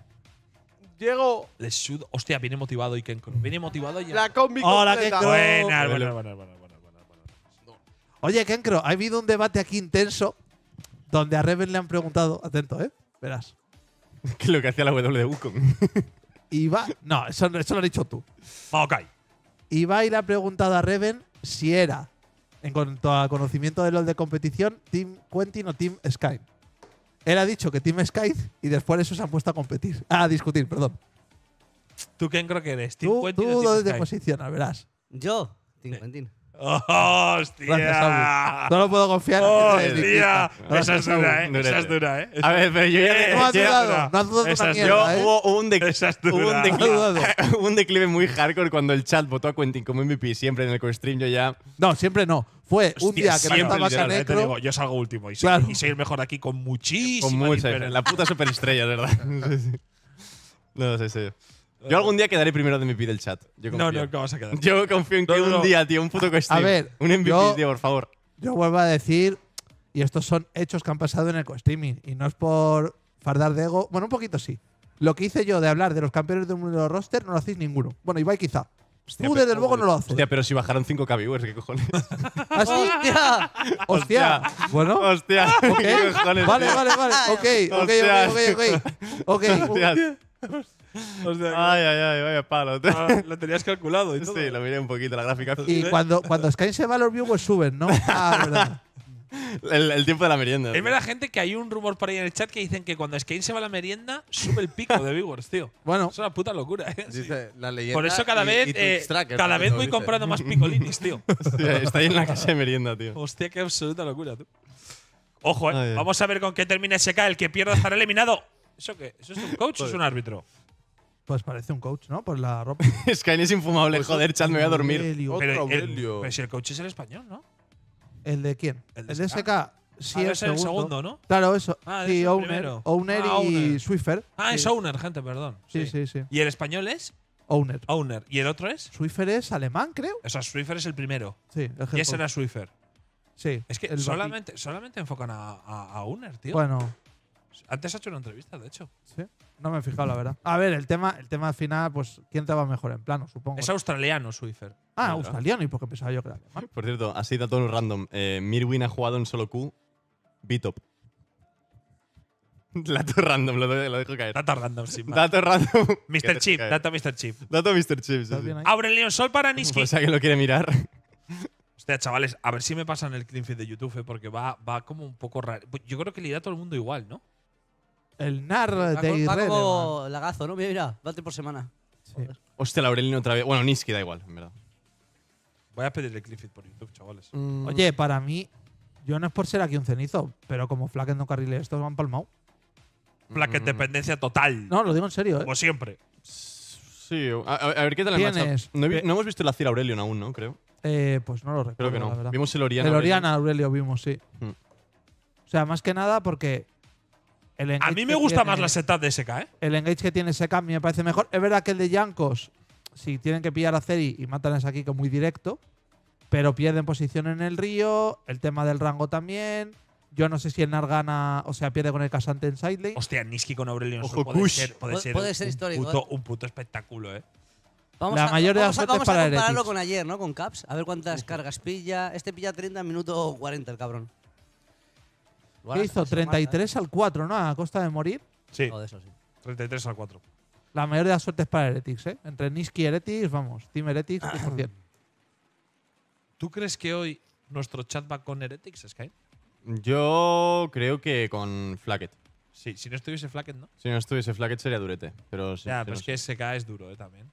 S3: Llego
S1: Les sud- Hostia, viene motivado y Viene motivado y
S3: la combi
S2: Hola. Kenkro.
S1: Buenas, buenas, buenas, buenas.
S2: Oye, Kenkro, ha habido un debate aquí intenso donde a Reven le han preguntado, atento, ¿eh? Verás.
S4: Que es lo que hacía la W con.
S2: Iba, no, eso, eso lo has dicho tú.
S1: Maokai.
S2: Ibai le ha preguntado a Reven si era, en cuanto a conocimiento de LOL de competición, Team Quentin o Team Sky. Él ha dicho que Team Sky y después de eso se han puesto a competir. Ah, a discutir, perdón.
S1: ¿Tú quién creo que eres? ¿Team
S2: Tú,
S1: Quentin
S2: tú
S1: o Team
S2: dónde te posicionas, verás.
S5: Yo, Tim Quentin.
S1: ¡Oh, ¡Hostia!
S2: Gracias, Abu. No lo puedo confiar.
S1: ¡Hostia! Esa es dura, ¿eh? Esa es
S4: dura.
S1: ¿eh?
S4: A ver, pero yo ya.
S2: No has
S4: yo ya-
S2: dudado, no has dudado de
S1: Esa es-
S2: mierda,
S4: Yo
S2: ¿eh?
S4: hubo, un dec-
S1: Esa es
S4: hubo un
S1: dura.
S4: declive,
S2: No has
S4: hubo un declive muy hardcore cuando el chat votó a Quentin como MVP siempre en el co-stream. Yo ya.
S2: No, siempre no. Fue un día que no
S1: siempre,
S2: estaba
S1: eh, te
S2: Canecro.
S1: digo, yo salgo último y soy,
S2: Claro.
S1: y soy el mejor de aquí con muchísima
S4: Con mucha. La puta superestrella, ¿verdad? Sí, sí. No sé, sí. Yo algún día quedaré primero de MVP del chat. Yo
S1: No,
S4: confío.
S1: no, ¿qué vas a quedar?
S4: Yo confío en que
S1: No, no, no.
S4: un día, tío, un puto co-stream.
S2: A ver,
S4: Un MVP,
S2: yo-
S4: tío, por favor.
S2: Yo vuelvo a decir, y estos son hechos que han pasado en el co-streaming, y no es por fardar de ego. Bueno, un poquito sí. Lo que hice yo de hablar de los campeones de un roster no lo hacéis ninguno. Bueno, Ibai quizá. Tú, desde luego, no lo haces.
S4: Hostia, pero si bajaron 5k viewers, ¿qué cojones?
S2: ¿Ah, sí?
S5: ¡Hostia!
S2: ¡Hostia! Bueno,
S4: Hostia. ¿qué cojones,
S2: Vale,
S4: tío?
S2: vale, vale. Ok, ok, ok, ok, ok. Ok.
S4: Hostia.
S1: O sea,
S4: Ay, ay, ay, vaya palo. tío.
S1: ah, lo tenías calculado y todo.
S4: Sí, lo miré un poquito la gráfica.
S2: Y cuando, cuando Sky se va, los viewers suben, ¿no? Ah, verdad.
S4: El, el tiempo de la merienda.
S1: Es verdad, gente, que hay un rumor por ahí en el chat que dicen que cuando Skane se va a la merienda, sube el pico de viewers, tío.
S2: Bueno,
S1: Es una puta locura, ¿eh?
S3: Dice la leyenda.
S1: Por eso cada
S3: y-
S1: vez,
S3: y
S1: eh,
S3: Tracker,
S1: cada vez voy
S3: dice.
S1: comprando más picolinis, tío.
S4: Hostia, Está ahí en la casa de merienda, tío.
S1: Hostia, qué absoluta locura, tú. Ojo, eh.
S4: Ay.
S1: Vamos a ver con qué termina SK. El que pierda estará eliminado. ¿Eso qué? ¿Eso es un coach o es un árbitro?
S2: Pues parece un coach, ¿no? Por la ropa.
S4: Skyne es infumable,
S3: Pues
S4: joder, chat, me voy a dormir.
S2: Aurelio.
S3: Otro
S1: Pero, el,
S3: Aurelio.
S1: pero si el coach es el español, ¿no?
S2: ¿El de quién?
S1: El
S2: El
S1: de
S2: de,
S1: SK.
S2: SK. Sí,
S1: Ah, debe
S2: el segundo.
S1: segundo, ¿no?
S2: Claro, eso.
S1: Ah,
S2: sí,
S1: es
S2: Owner.
S1: primero.
S2: Owner
S1: Ah,
S2: y
S1: Owner.
S2: Swiffer.
S1: Ah,
S2: sí.
S1: es Owner, gente, perdón.
S2: Sí, sí, sí.
S1: ¿Y el español es?
S2: Owner.
S1: Owner. ¿Y el otro es?
S2: Swiffer es alemán, creo.
S1: O sea, Swiffer es el primero.
S2: Sí, el
S1: Y ese era Swiffer.
S2: Sí.
S1: Es que solamente, solamente enfocan a, a, a Owner, tío.
S2: Bueno,
S1: Antes ha hecho una entrevista, de hecho.
S2: sí. No me he fijado, la verdad. A ver, el tema, el tema al final, pues, ¿quién te va mejor en plano? Supongo.
S1: Es australiano, Swiffer.
S2: ah, australiano. ¿Y por qué pensaba yo que era alemán?
S4: Por cierto, así dato random. Eh, Mirwin ha jugado en solo Q. B-top. Dato random, lo, de- lo dejo caer.
S1: Data random, sin más.
S4: Dato random. que
S1: Mr. Chip, data Mr. Chip.
S4: Dato Mr. Chip. sí,
S2: ¿Estás
S4: sí.
S1: Aurelion Sol para Niski.
S4: Pues si alguien lo quiere mirar.
S1: Hostia, chavales, a ver si me pasan el clean feed de YouTube, eh, porque va, va como un poco raro. Yo creo que le irá a todo el mundo igual, ¿no?
S2: El NAR
S5: Va,
S2: de
S5: va
S2: Irrelevan.
S5: como lagazo, ¿no? Mira, mira, bate por semana.
S2: Sí.
S4: Hostia, Laurelino otra vez. Bueno, Niski da igual, en verdad.
S1: Voy a pedirle feed por YouTube, chavales.
S2: Oye, para mí, yo no es por ser aquí un cenizo, pero como Flacken no carrile estos van palmao.
S1: Plaque
S4: Mm.
S1: dependencia total.
S2: No, lo digo en serio, ¿eh?
S1: Como siempre.
S4: Sí, a, ver qué tal el
S2: Tienes-
S4: matchup. No, he vi-
S2: pe-
S4: no hemos visto el Azir Aurelion aún, ¿no? Creo.
S2: Eh, pues no lo recuerdo,
S4: Creo que
S2: la
S4: no.
S2: verdad.
S4: Vimos el Oriana.
S2: el
S4: Aurelion.
S2: Oriana Aurelio vimos, sí.
S4: Hmm.
S2: O sea, más que nada porque. El
S1: A mí me gusta
S2: tiene-
S1: más la setup de SK, ¿eh?
S2: El engage que tiene SK a mí me parece mejor. Es verdad que el de Yankos, si tienen que pillar a Ceri y matan a ese aquí, que es muy directo, pero pierden posición en el río. El tema del rango también. Yo no sé si el Nar gana, o sea, pierde con el casante en sidelane.
S1: Hostia, Niski con Aurelion
S4: Ojo,
S1: puede ser, puede
S5: Puede-
S1: ser,
S5: puede ser
S1: un,
S5: histórico,
S1: puto,
S5: ¿eh?
S1: un puto espectáculo, ¿eh?
S5: Vamos
S2: La
S5: a,
S2: mayoría de
S5: vamos a, vamos
S2: para
S5: a compararlo
S2: Heretics.
S5: con ayer, ¿no? Con Caps. A ver cuántas cargas pilla. Este pilla 30 minutos 40 el cabrón.
S2: ¿Qué hizo?
S5: se mata,
S2: 33 al 4, ¿no? A costa de morir.
S1: Sí.
S5: ¿eh? Joder, eso sí.
S1: 33 al 4.
S2: La mayoría de las suertes para Heretics, ¿eh? Entre Niski y Heretics, vamos. Team Heretics, 100%.
S1: ¿Tú crees que hoy nuestro chat va con Heretics, Sky?
S4: Yo creo que con Flacket.
S1: Sí, si no estuviese Flacket, ¿no?
S4: Si no estuviese Flacket sería durete. Pero sí.
S1: ya, pero
S4: no
S1: es
S4: sé.
S1: que SK es duro, ¿eh? También.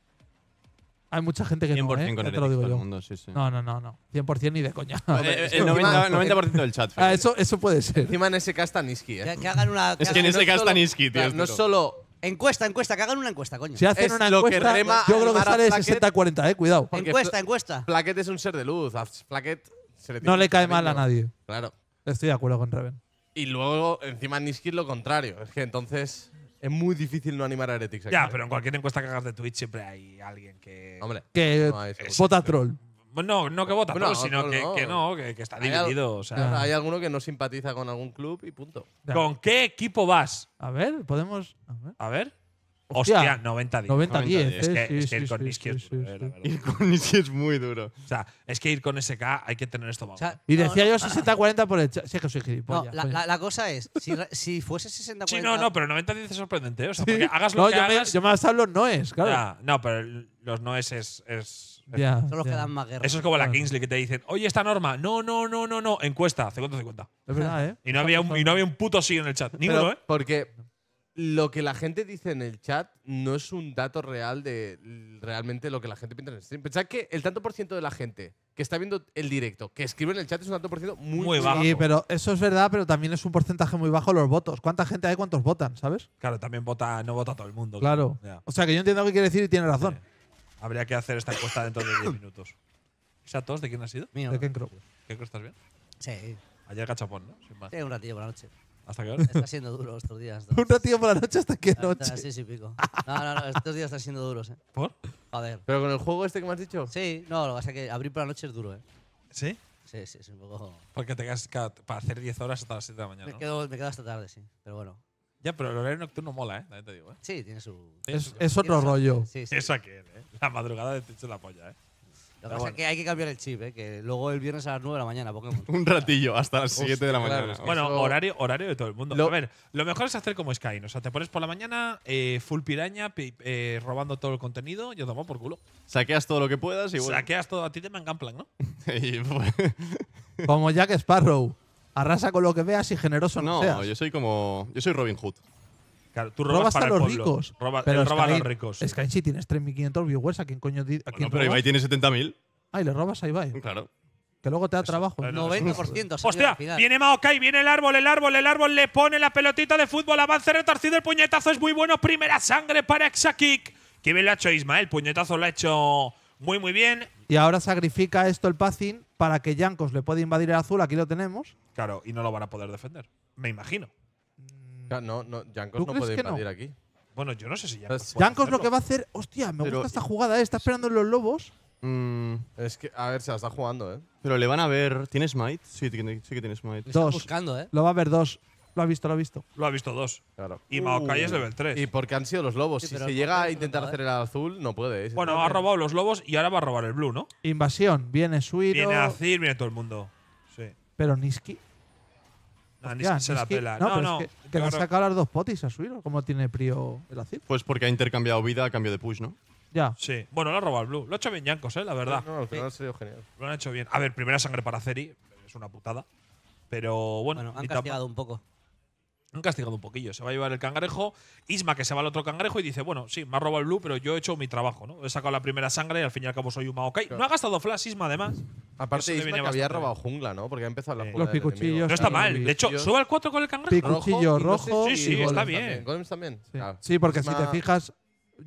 S2: Hay mucha gente que no,
S4: 100%
S2: ¿eh?
S4: con
S2: Ya te lo digo yo.
S4: mundo, sí, sí.
S2: No, no, no, no. 100% ni de coña.
S4: Eh, el 90%, 90% del chat.
S2: ah, eso, eso puede ser.
S3: Encima en SK está Niski, ¿eh?
S5: Que, que hagan una. que
S4: Es que en ese caso está Niski, tío.
S3: No solo.
S5: Encuesta, encuesta, que hagan una encuesta, coño.
S2: Si hacen
S3: Es
S2: una
S3: lo que
S2: encuesta,
S3: rema
S2: yo creo que sale
S3: Flacket.
S2: 60-40, ¿eh? Cuidado.
S3: porque
S5: encuesta, encuesta.
S3: Flacket es un ser de luz. A Flacket se le tiene
S2: No le cae mal a nadie.
S3: Claro.
S2: Estoy de acuerdo con Reven.
S3: Y luego, encima, Niski es lo contrario. Es que entonces es muy difícil no animar a Heretics. aquí,
S1: Ya,
S3: ¿eh?
S1: pero en cualquier encuesta que hagas de Twitch siempre hay alguien que.
S3: Hombre.
S2: Que
S3: no hay
S2: vota troll.
S1: Bueno, no que vota,
S3: Bueno,
S1: no, sino
S3: no,
S1: que,
S3: no.
S1: que no, que, que está
S3: Hay al-
S1: dividido. O sea,
S3: Claro, hay alguno que no simpatiza con algún club y punto.
S2: Ya.
S1: ¿Con qué equipo vas?
S2: A ver, podemos. A ver.
S1: A ver. Hostia,
S2: Hostia,
S1: 90 10.
S2: 90 10.
S1: Es que,
S2: eh,
S1: es
S2: sí,
S1: que ir con
S2: sí,
S1: Niski es duro, eh, la verdad.
S4: Ir con Niski es muy duro.
S1: O sea, es que ir con SK hay que tener estómago.
S5: O sea,
S2: Y
S5: no,
S2: decía
S5: no,
S2: yo 60-40 por el chat. Sí, que soy
S5: No,
S2: gilipollas.
S5: la,
S2: coño.
S5: la- la cosa es, si, si fuese 60
S1: sí, no, no, pero 90 10 es sorprendente. O sea,
S2: Sí.
S1: porque hagas lo
S2: no,
S1: que
S2: yo, me,
S1: hagas.
S2: yo me en los noes, claro.
S1: ya, no, pero los noes es. es,
S2: Ya,
S5: Son los que
S2: ya.
S5: dan más guerra.
S1: Eso es como la. Kingsley que te dicen, oye, esta norma. No, no, no, no, no. Encuesta, 50-50.
S2: Es verdad, ¿eh?
S1: Y no había un, y no había un puto sí en el chat. Ninguno,
S3: Pero
S1: ¿eh?
S3: Porque lo que la gente dice en el chat no es un dato real de realmente lo que la gente piensa en el stream. Pensad que el tanto por ciento de la gente que está viendo el directo, que escribe en el chat, es un tanto por ciento muy,
S1: Muy bajo.
S2: Sí, pero eso es verdad, pero también es un porcentaje muy bajo los votos. ¿Cuánta gente hay? ¿Cuántos votan? ¿Sabes?
S1: Claro, también vota, no vota todo el mundo.
S2: Claro. O sea, que yo entiendo lo que quiere decir y tiene razón.
S1: Sí. Habría que hacer esta encuesta dentro de 10 minutos. ¿Chatos de quién ha sido?
S5: Mío.
S2: ¿De Ken Crow.
S1: ¿Qué crees estás bien?
S5: Sí,
S1: Ayer gachapón, ¿no? Sin más.
S5: sí, un ratillo por la noche.
S1: ¿Hasta qué hora?
S5: Está siendo duro estos días. ¿no?
S2: Un ratillo por la noche hasta que
S5: Hasta-
S2: noche.
S5: Sí, sí, pico. No, no, no, estos días están siendo duros, eh.
S1: ¿Por?
S5: Joder.
S3: Pero con el juego este que me has dicho,
S5: Sí, no, lo que pasa es que abrir por la noche es duro, eh.
S1: ¿Sí?
S5: Sí, sí, es un poco.
S1: Porque te quedas ca- para hacer 10 horas hasta las 7 de la mañana.
S5: Me
S1: ¿no?
S5: quedo, me quedo hasta tarde, sí. Pero bueno.
S1: Ya, pero el horario nocturno mola, ¿eh? También te digo, ¿eh?
S5: Sí, tiene su.
S2: Es, es otro rollo.
S5: Sí, sí.
S1: Eso aquel, ¿eh? La madrugada de techo la polla, ¿eh?
S5: Lo que pasa es que hay que cambiar el chip, eh. Que luego el viernes a las 9 de la mañana, Pokémon.
S4: Un ratillo, hasta las 7 de la
S3: claro,
S4: mañana.
S3: es que-
S1: Bueno,
S3: eso-
S1: horario, horario de todo el mundo.
S3: Lo-
S1: a ver, lo mejor es hacer como Sky. O sea, te pones por la mañana, eh, full piraña, pi- eh, robando todo el contenido, yo tomo por culo.
S4: Saqueas todo lo que puedas y bueno.
S1: Saqueas todo, a ti te mangamplan, ¿no?
S4: y, pues,
S2: Como Jack Sparrow. Arrasa con lo que veas y generoso no,
S4: no,
S2: seas.
S4: yo soy como. Yo soy Robin Hood.
S1: Claro, tú robas,
S2: Robas
S1: para
S2: a
S1: el
S2: los
S1: pueblo.
S2: ricos.
S1: Roba,
S2: pero
S1: él roba a
S2: Sky-
S1: los ricos.
S2: Sky si tienes 3.500 viewers, ¿a quién coño di- a quién
S4: Bueno, pero
S2: robas?
S4: Ibai tiene 70.000.
S2: Ah, y le robas a Ibai.
S4: Claro.
S2: Que luego te da trabajo.
S1: bueno,
S5: 90% ha salido
S1: Hostia, viene Maokai, viene el árbol, el árbol, el árbol, le pone la pelotita de fútbol, avance retorcido, el puñetazo es muy bueno, primera sangre para Exakik. Qué bien lo ha hecho Isma, ¿eh? el puñetazo lo ha hecho muy, muy bien.
S2: Y ahora sacrifica esto el passing para que Jankos le pueda invadir el azul. Aquí lo tenemos.
S1: Claro, y no lo van a poder defender. Me imagino.
S3: Claro, no, no, Jankos
S2: ¿Tú
S3: no
S2: crees
S3: puede
S2: no?
S3: invadir aquí.
S1: Bueno, yo no sé si ya.
S3: Pues-
S2: Jankos lo que va a hacer. Hostia, me
S4: Pero-
S2: gusta esta jugada. ¿eh? Está esperando en los lobos.
S4: Mm,
S3: Es que, a ver, se la está jugando, ¿eh?
S4: pero le van a ver. ¿Tienes Smite? Sí, tiene- sí que tienes Smite.
S5: Le
S2: Dos.
S5: buscando, eh.
S2: Lo va a ver dos. Lo ha visto, lo ha visto.
S1: Lo ha visto dos.
S3: Claro.
S1: Y Maokai es level 3.
S3: Y porque han sido los lobos.
S5: Sí,
S3: si se llega a intentar hacer el azul, no puede. ¿eh?
S1: bueno,
S3: Está
S1: ha robado los lobos y ahora va a robar el blue, ¿no?
S2: Invasión. Viene Suiro.
S1: Viene Azir, viene todo el mundo. Sí.
S2: Pero Niski.
S1: Ni se la pela.
S2: No,
S1: No,
S2: pero
S1: no.
S2: es que, que le han
S1: Yo creo-
S2: sacado las dos potis a Suiro. Como tiene Prio el Azir.
S4: Pues porque ha intercambiado vida a cambio de push, ¿no?
S2: Ya.
S1: Sí. Bueno, lo ha robado el blue. Lo ha hecho bien Yankos, ¿eh? La verdad.
S3: No, no, al final ha sido genial.
S1: Lo han hecho bien. A ver, primera sangre para Ceri. Es una putada. Pero bueno,
S5: Bueno, han
S1: ni
S5: castigado
S1: tampoco-
S5: un poco.
S1: Han castigado un poquillo. Se va a llevar el cangrejo. Isma, que se va al otro cangrejo y dice: Bueno, sí, me ha robado el blue, pero yo he hecho mi trabajo, ¿no? He sacado la primera sangre y al fin y al cabo soy un Maokai.
S3: Claro.
S1: No ha gastado flash, Isma, además.
S3: Aparte, Isma que había robado jungla, ¿no? Porque ha empezado la
S1: Sí.
S3: jungla
S2: Los picuchillos.
S1: No está mal. De hecho, sube al 4 con el cangrejo.
S2: Pico- Cuchillo
S3: y no sé
S2: rojo
S1: Sí, sí, está
S3: también.
S1: bien.
S3: Golems también.
S2: Sí. Sí, porque si te fijas,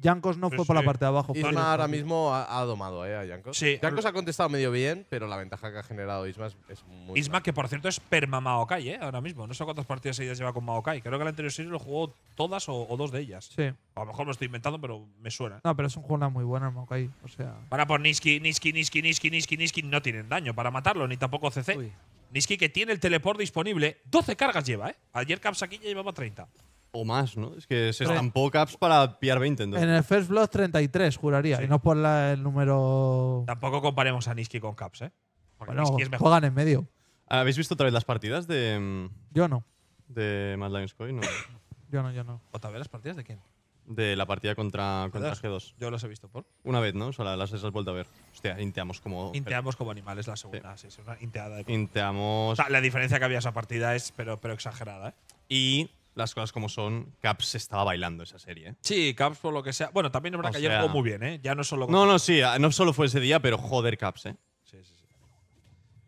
S2: Jankos no fue por la parte de abajo.
S3: Isma ahora mismo ha, ha domado eh, a Jankos.
S1: Sí.
S3: Jankos ha contestado medio bien, pero la ventaja que ha generado Isma es, es muy.
S1: Isma, que por cierto es perma Maokai, ¿eh? Ahora mismo. No sé cuántas partidas seguidas lleva con Maokai. Creo que la anterior serie lo jugó todas o, o dos de ellas.
S2: Sí.
S1: A lo mejor me estoy inventando, pero me suena.
S2: No, pero es un juego muy bueno el Maokai. O sea.
S1: Van a por Niski, Niski, Niski, Niski, Niski, Niski. No tienen daño para matarlo, ni tampoco CC.
S5: Uy.
S1: Niski que tiene el teleport disponible. 12 cargas lleva, ¿eh? Ayer Caps aquí ya llevaba 30.
S4: O más, ¿no? Es que se estampó caps para pillar 20. entonces.
S2: En el First Blood 33, juraría.
S1: Sí.
S2: Y no por la- el número.
S1: Tampoco comparemos a Niski con Caps, ¿eh? Porque
S2: Bueno,
S1: Niski es mejor.
S2: juegan en medio.
S4: ¿Habéis visto otra vez las partidas de, mm,
S2: Yo no.
S4: de Mad Lions Coin? No.
S2: Yo no, yo no.
S1: ¿Otra vez las partidas de quién?
S4: De la partida contra, contra
S1: ¿Verdad?
S4: G2.
S1: Yo los he visto por.
S4: Una vez, ¿no? O sea, las has vuelto a ver. Hostia, inteamos como.
S1: Inteamos como animales la segunda. Sí, es una inteada de. O
S4: Inteamos.
S1: sea, la diferencia que había esa partida es, pero, pero exagerada, ¿eh?
S4: Y las cosas como son, Caps estaba bailando esa serie. ¿eh?
S1: Sí, Caps por lo que sea. Bueno, también es verdad
S4: O
S1: que ayer jugó muy bien, ¿eh? Ya no solo.
S4: No, no, sí, ah, no solo fue ese día, pero joder, Caps, ¿eh?
S1: Sí, sí, sí.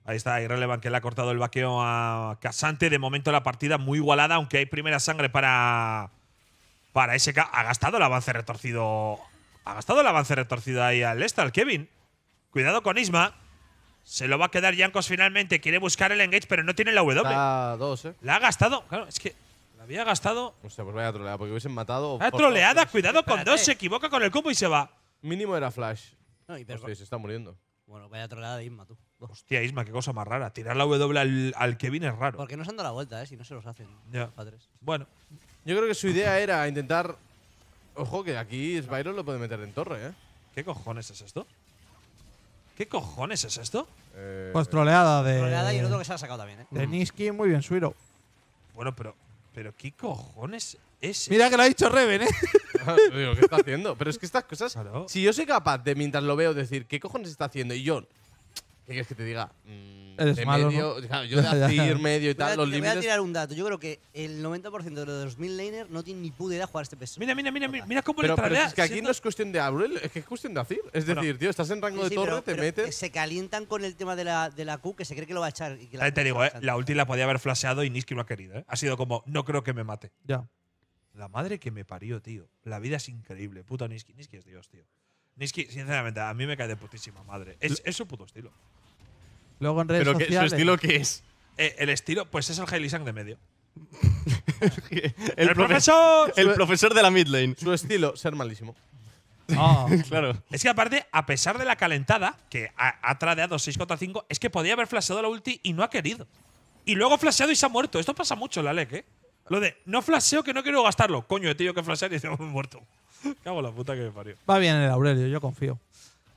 S1: Ahí está Irrelevant que le ha cortado el vaqueo a Casante. De momento la partida muy igualada, aunque hay primera sangre para. Para SK. Ha gastado el avance retorcido. Ha gastado el avance retorcido ahí al al Kevin. Cuidado con Isma. Se lo va a quedar Yankos finalmente. Quiere buscar el engage, pero no tiene la W.
S3: Está dos, ¿eh?
S1: La ha gastado. Claro, es que la había gastado.
S3: O sea, pues vaya troleada, porque hubiesen matado.
S1: La
S3: por-
S1: troleada. Cuidado con
S5: Espérate.
S1: dos. Se equivoca con el combo y se va.
S3: Mínimo era Flash.
S5: No, y pero-
S3: Hostia, se está muriendo.
S5: bueno, vaya troleada de Isma, tú.
S1: Hostia, Isma, qué cosa más rara. Tirar la W al, al Kevin es raro.
S5: Porque no se han dado la vuelta, ¿eh? Si no se los hacen.
S1: Ya.
S5: Padres.
S1: Bueno,
S3: Yo creo que su idea era intentar Ojo, que aquí Spyro lo puede meter en torre, ¿eh?
S1: ¿Qué cojones es esto? ¿Qué cojones es esto?
S3: Eh,
S2: Pues troleada de.
S5: Troleada y el otro que se ha sacado también, ¿eh?
S2: De Niski, muy bien, Suiro.
S1: Bueno, pero. ¿Pero qué cojones es
S2: Mira que lo ha dicho Reven, ¿eh?
S3: digo, ¿qué está haciendo? Pero es que estas cosas.
S1: Claro.
S3: Si yo soy capaz de, mientras lo veo, decir, ¿qué cojones está haciendo? Y yo. ¿Qué quieres que te diga? Mm,
S2: Eres
S3: de
S2: malo,
S3: medio,
S2: ¿no?
S3: claro, yo de decir medio y
S5: Voy a-
S3: tal, los
S5: te voy a
S3: límites.
S5: tirar un dato. Yo creo que el 90% de los mid laners no tienen ni puta idea de jugar este peso.
S1: Mira, mira, mira, mira, mira cómo
S3: Pero,
S1: le
S3: pero
S1: tralea.
S3: es que aquí
S1: siendo-
S3: no es cuestión de Aurel, es que es cuestión de Azir. Es
S1: Bueno.
S3: decir, tío, estás en rango
S5: Sí,
S3: de
S5: sí,
S3: torre,
S5: pero-
S3: te
S5: pero
S3: metes.
S5: Se calientan con el tema de la, de la Q, que se cree que lo va a echar. Y que la
S1: También te digo, eh,
S5: a
S1: la ulti la podía haber flasheado y Niski no ha querido, ¿eh? Ha sido como, no creo que me mate.
S2: Ya.
S1: La madre que me parió, tío. La vida es increíble. Puto Niski. Niski es Dios, tío. Niski, sinceramente, a mí me cae de putísima madre. Es, es su puto estilo.
S2: Luego en redes
S4: Pero que, su estilo que es.
S1: Eh, el estilo, pues es el Hailey Sang de medio.
S4: El, profe-
S1: profesor!
S4: el profesor de la mid lane.
S3: Su estilo, ser malísimo.
S2: Ah,
S4: Claro.
S1: Es que aparte, a pesar de la calentada, que ha, ha tradeado 6 contra 5, es que podía haber flasheado la ulti y no ha querido. Y luego ha flasheado y se ha muerto. Esto pasa mucho en la LEC, ¿eh? Lo de, no flasheo que no quiero gastarlo. Coño, he tenido que flashear y se me he muerto. Cago en la puta que me parió.
S2: va bien el Aurelio, yo confío.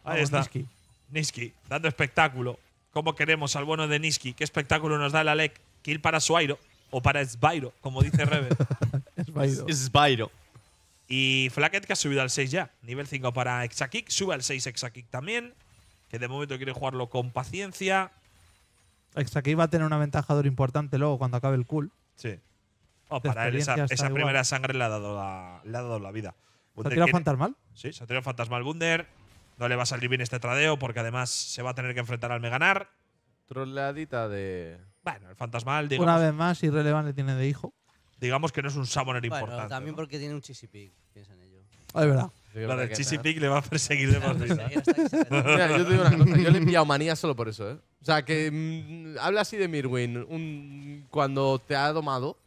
S1: Ahí
S2: Vamos,
S1: está.
S2: Niski.
S1: Niski, dando espectáculo. ¿Cómo queremos al bueno de Niski? ¿Qué espectáculo nos da la LEC? Kill para Suairo o para Sbairo, como dice.
S2: Es
S4: Spyro.
S1: y Flacket que ha subido al 6 ya. Nivel 5 para Exakick. Sube al 6 Exakick también. Que de momento quiere jugarlo con paciencia.
S2: Aquí va a tener una ventajador importante luego cuando acabe el cool.
S1: Sí. Oh,
S2: De
S1: para él esa, primera sangre le ha dado la, le ha dado la vida.
S2: ¿Se ha tirado
S1: quiere-
S2: fantasmal?
S1: Sí, se ha tirado fantasmal Bunder. No le va a salir bien este tradeo porque además se va a tener que enfrentar al Meganar.
S3: Troleadita de.
S1: Bueno, el fantasmal,
S2: Una
S1: digamos,
S2: vez más, Irrelevant le tiene de hijo.
S1: digamos que no es un summoner
S5: Bueno,
S1: importante.
S5: también
S1: ¿no?
S5: porque tiene un cheesy pig. Piensa en ello.
S2: Ah, es verdad.
S1: La del Cheesy Pig le va a perseguir de por vida.
S3: Mira, yo te digo una cosa, yo le he pillado manía solo por eso, ¿eh? O sea, que mm, habla así de Mirwin un, cuando te ha domado.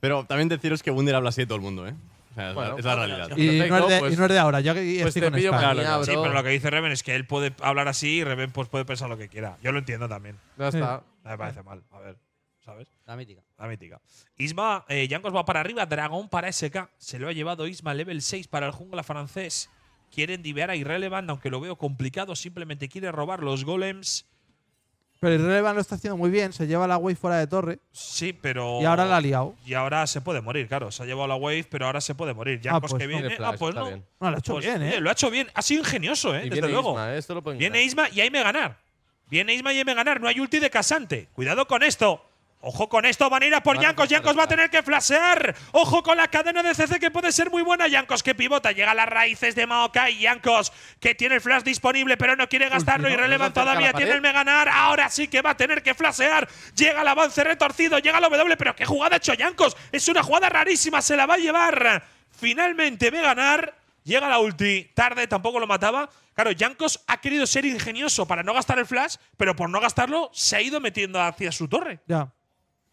S4: Pero también deciros que Wunder habla así de todo el mundo, ¿eh? O sea, es,
S3: Bueno,
S4: la, es la
S5: bueno,
S4: realidad.
S2: Y,
S3: Perfecto,
S2: no es de,
S3: pues-
S2: y no es de ahora. Yo que
S3: pues
S2: estoy con
S3: pillo
S2: Sky.
S3: manía, bro.
S1: Sí, pero lo que dice Reven es que él puede hablar así y Reven pues, puede pensar lo que quiera. Yo lo entiendo también.
S3: Ya está.
S1: No me parece mal. A ver, ¿sabes?
S5: La mítica.
S1: La mítica. Isma, eh, Jankos va para arriba, Dragón para SK. Se lo ha llevado Isma, level 6 para el jungla francés. Quieren divear a Irrelevant, aunque lo veo complicado. Simplemente quiere robar los golems.
S2: Pero Irrelevant lo está haciendo muy bien. Se lleva la wave fuera de torre.
S1: Sí, pero.
S2: Y ahora la ha liado.
S1: Y ahora se puede morir, claro. Se ha llevado la wave, pero ahora se puede morir. Jankos
S2: pues
S1: que
S2: no.
S1: viene.
S3: Tiene
S1: ah,
S3: flash,
S1: pues no.
S3: bien.
S2: No, lo ha hecho
S1: Pues,
S2: bien, ¿eh?
S1: Lo ha hecho bien. Ha sido ingenioso, ¿eh?
S3: Y
S1: Desde
S3: viene
S1: luego.
S3: Isma, ¿eh? Esto lo pueden
S1: Viene
S3: ganar.
S1: Isma y hay me ganar. Viene Isma y hay me ganar. No hay ulti de casante. Cuidado con esto. Ojo con esto, van a ir a por Yankos. Yankos va a tener que flashear. Ojo con la cadena de CC que puede ser muy buena. Yankos que pivota. Llega a las raíces de Maokai. Yankos que tiene el flash disponible pero no quiere gastarlo. y Relevant
S3: no se acerca a
S1: todavía tiene el Meganar. Ahora sí que va a tener que flashear. Llega el avance retorcido. Llega la W. Pero qué jugada ha hecho Yankos. Es una jugada rarísima. Se la va a llevar. Finalmente Meganar. Llega la ulti. Tarde, tampoco lo mataba. Claro, Yankos ha querido ser ingenioso para no gastar el flash, pero por no gastarlo se ha ido metiendo hacia su torre.
S2: Ya.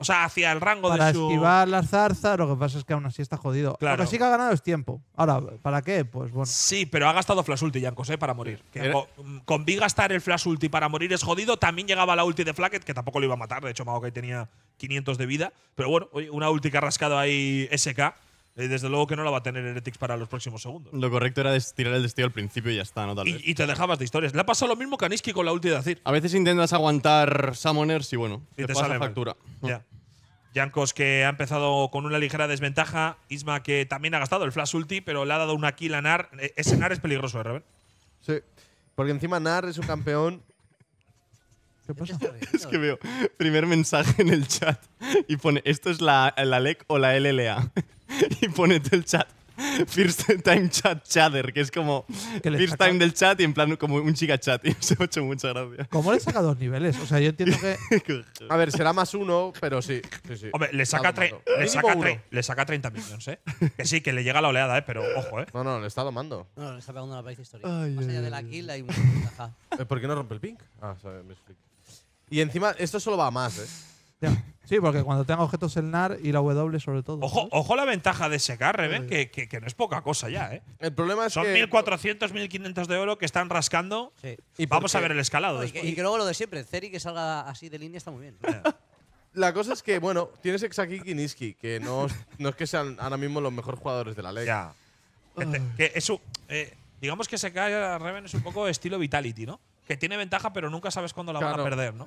S1: O sea, hacia el rango
S2: Para
S1: de su.
S2: esquivar las zarzas, lo que pasa es que aún así está jodido.
S1: Claro.
S2: Lo que sí que ha ganado es tiempo. Ahora, ¿para qué? Pues bueno.
S1: Sí, pero ha gastado flash ulti Yankos, ¿eh? Para morir. Que con, con Vi gastar el flash ulti para morir es jodido. También llegaba la ulti de Flacket, que tampoco lo iba a matar. De hecho, Maokai tenía 500 de vida. Pero bueno, una ulti que ha rascado ahí SK. Eh, desde luego que no la va a tener Heretics para los próximos segundos.
S4: Lo correcto era tirar el destello al principio y ya está, ¿no? Tal vez.
S1: Y, y te dejabas de historias. Le ha pasado lo mismo que a Niski con la ulti de Azir.
S4: A veces intentas aguantar summoners y bueno,
S1: Y
S4: te,
S1: te
S4: pasa
S1: sale
S4: factura.
S1: Ya. Yankos que ha empezado con una ligera desventaja. Isma que también ha gastado el flash ulti, pero le ha dado una kill a Nar. Eh, Ese Nar es peligroso, ¿eh, Reven?
S3: Sí. Porque encima Nar es un campeón.
S2: ¿Qué pasa?
S4: Es que veo primer mensaje en el chat y pone esto es la, la LEC o la LLA. y pone el chat. First time chat chatter, que es como first
S2: saca-
S4: time del chat y en plan como un chica chat. Y se me ha hecho mucha gracia.
S2: ¿Cómo le saca dos niveles? O sea, yo entiendo que.
S3: A ver, será más uno, pero sí. sí, sí.
S1: Hombre, le saca, tre- le, saca tre- le saca 30 millones, ¿eh? que sí, que le llega la oleada, ¿eh? Pero ojo, ¿eh?
S3: No, no, le está domando.
S5: No, le está pegando una paliza histórica.
S4: Ay,
S5: Más allá de la kill hay mucha ventaja.
S3: Eh, ¿Por qué no rompe el pink? Ah, sabe, me explico. Y encima, esto solo va a más, ¿eh?
S2: Ya. Sí, porque cuando tenga objetos el NAR y la W sobre todo.
S1: Ojo, ojo la ventaja de SK, Reven, que, que, que no es poca cosa ya, ¿eh?
S3: El problema es
S1: Son
S3: que.
S1: 1.400, 1.500 de oro que están rascando.
S5: Sí.
S3: ¿Y
S1: Vamos a ver el escalado.
S5: y, que,
S1: después.
S5: y que luego lo de siempre, Ceri que salga así de línea está muy bien.
S3: La cosa es que, bueno, tienes Exakik y Niski, que no, es- no es que sean ahora mismo los mejores jugadores de la liga.
S1: Ya. Que, te- que es un- eh, digamos que SK Reven es un poco estilo Vitality, ¿no? Que tiene ventaja, pero nunca sabes cuándo la van
S3: Claro.
S1: a perder, ¿no?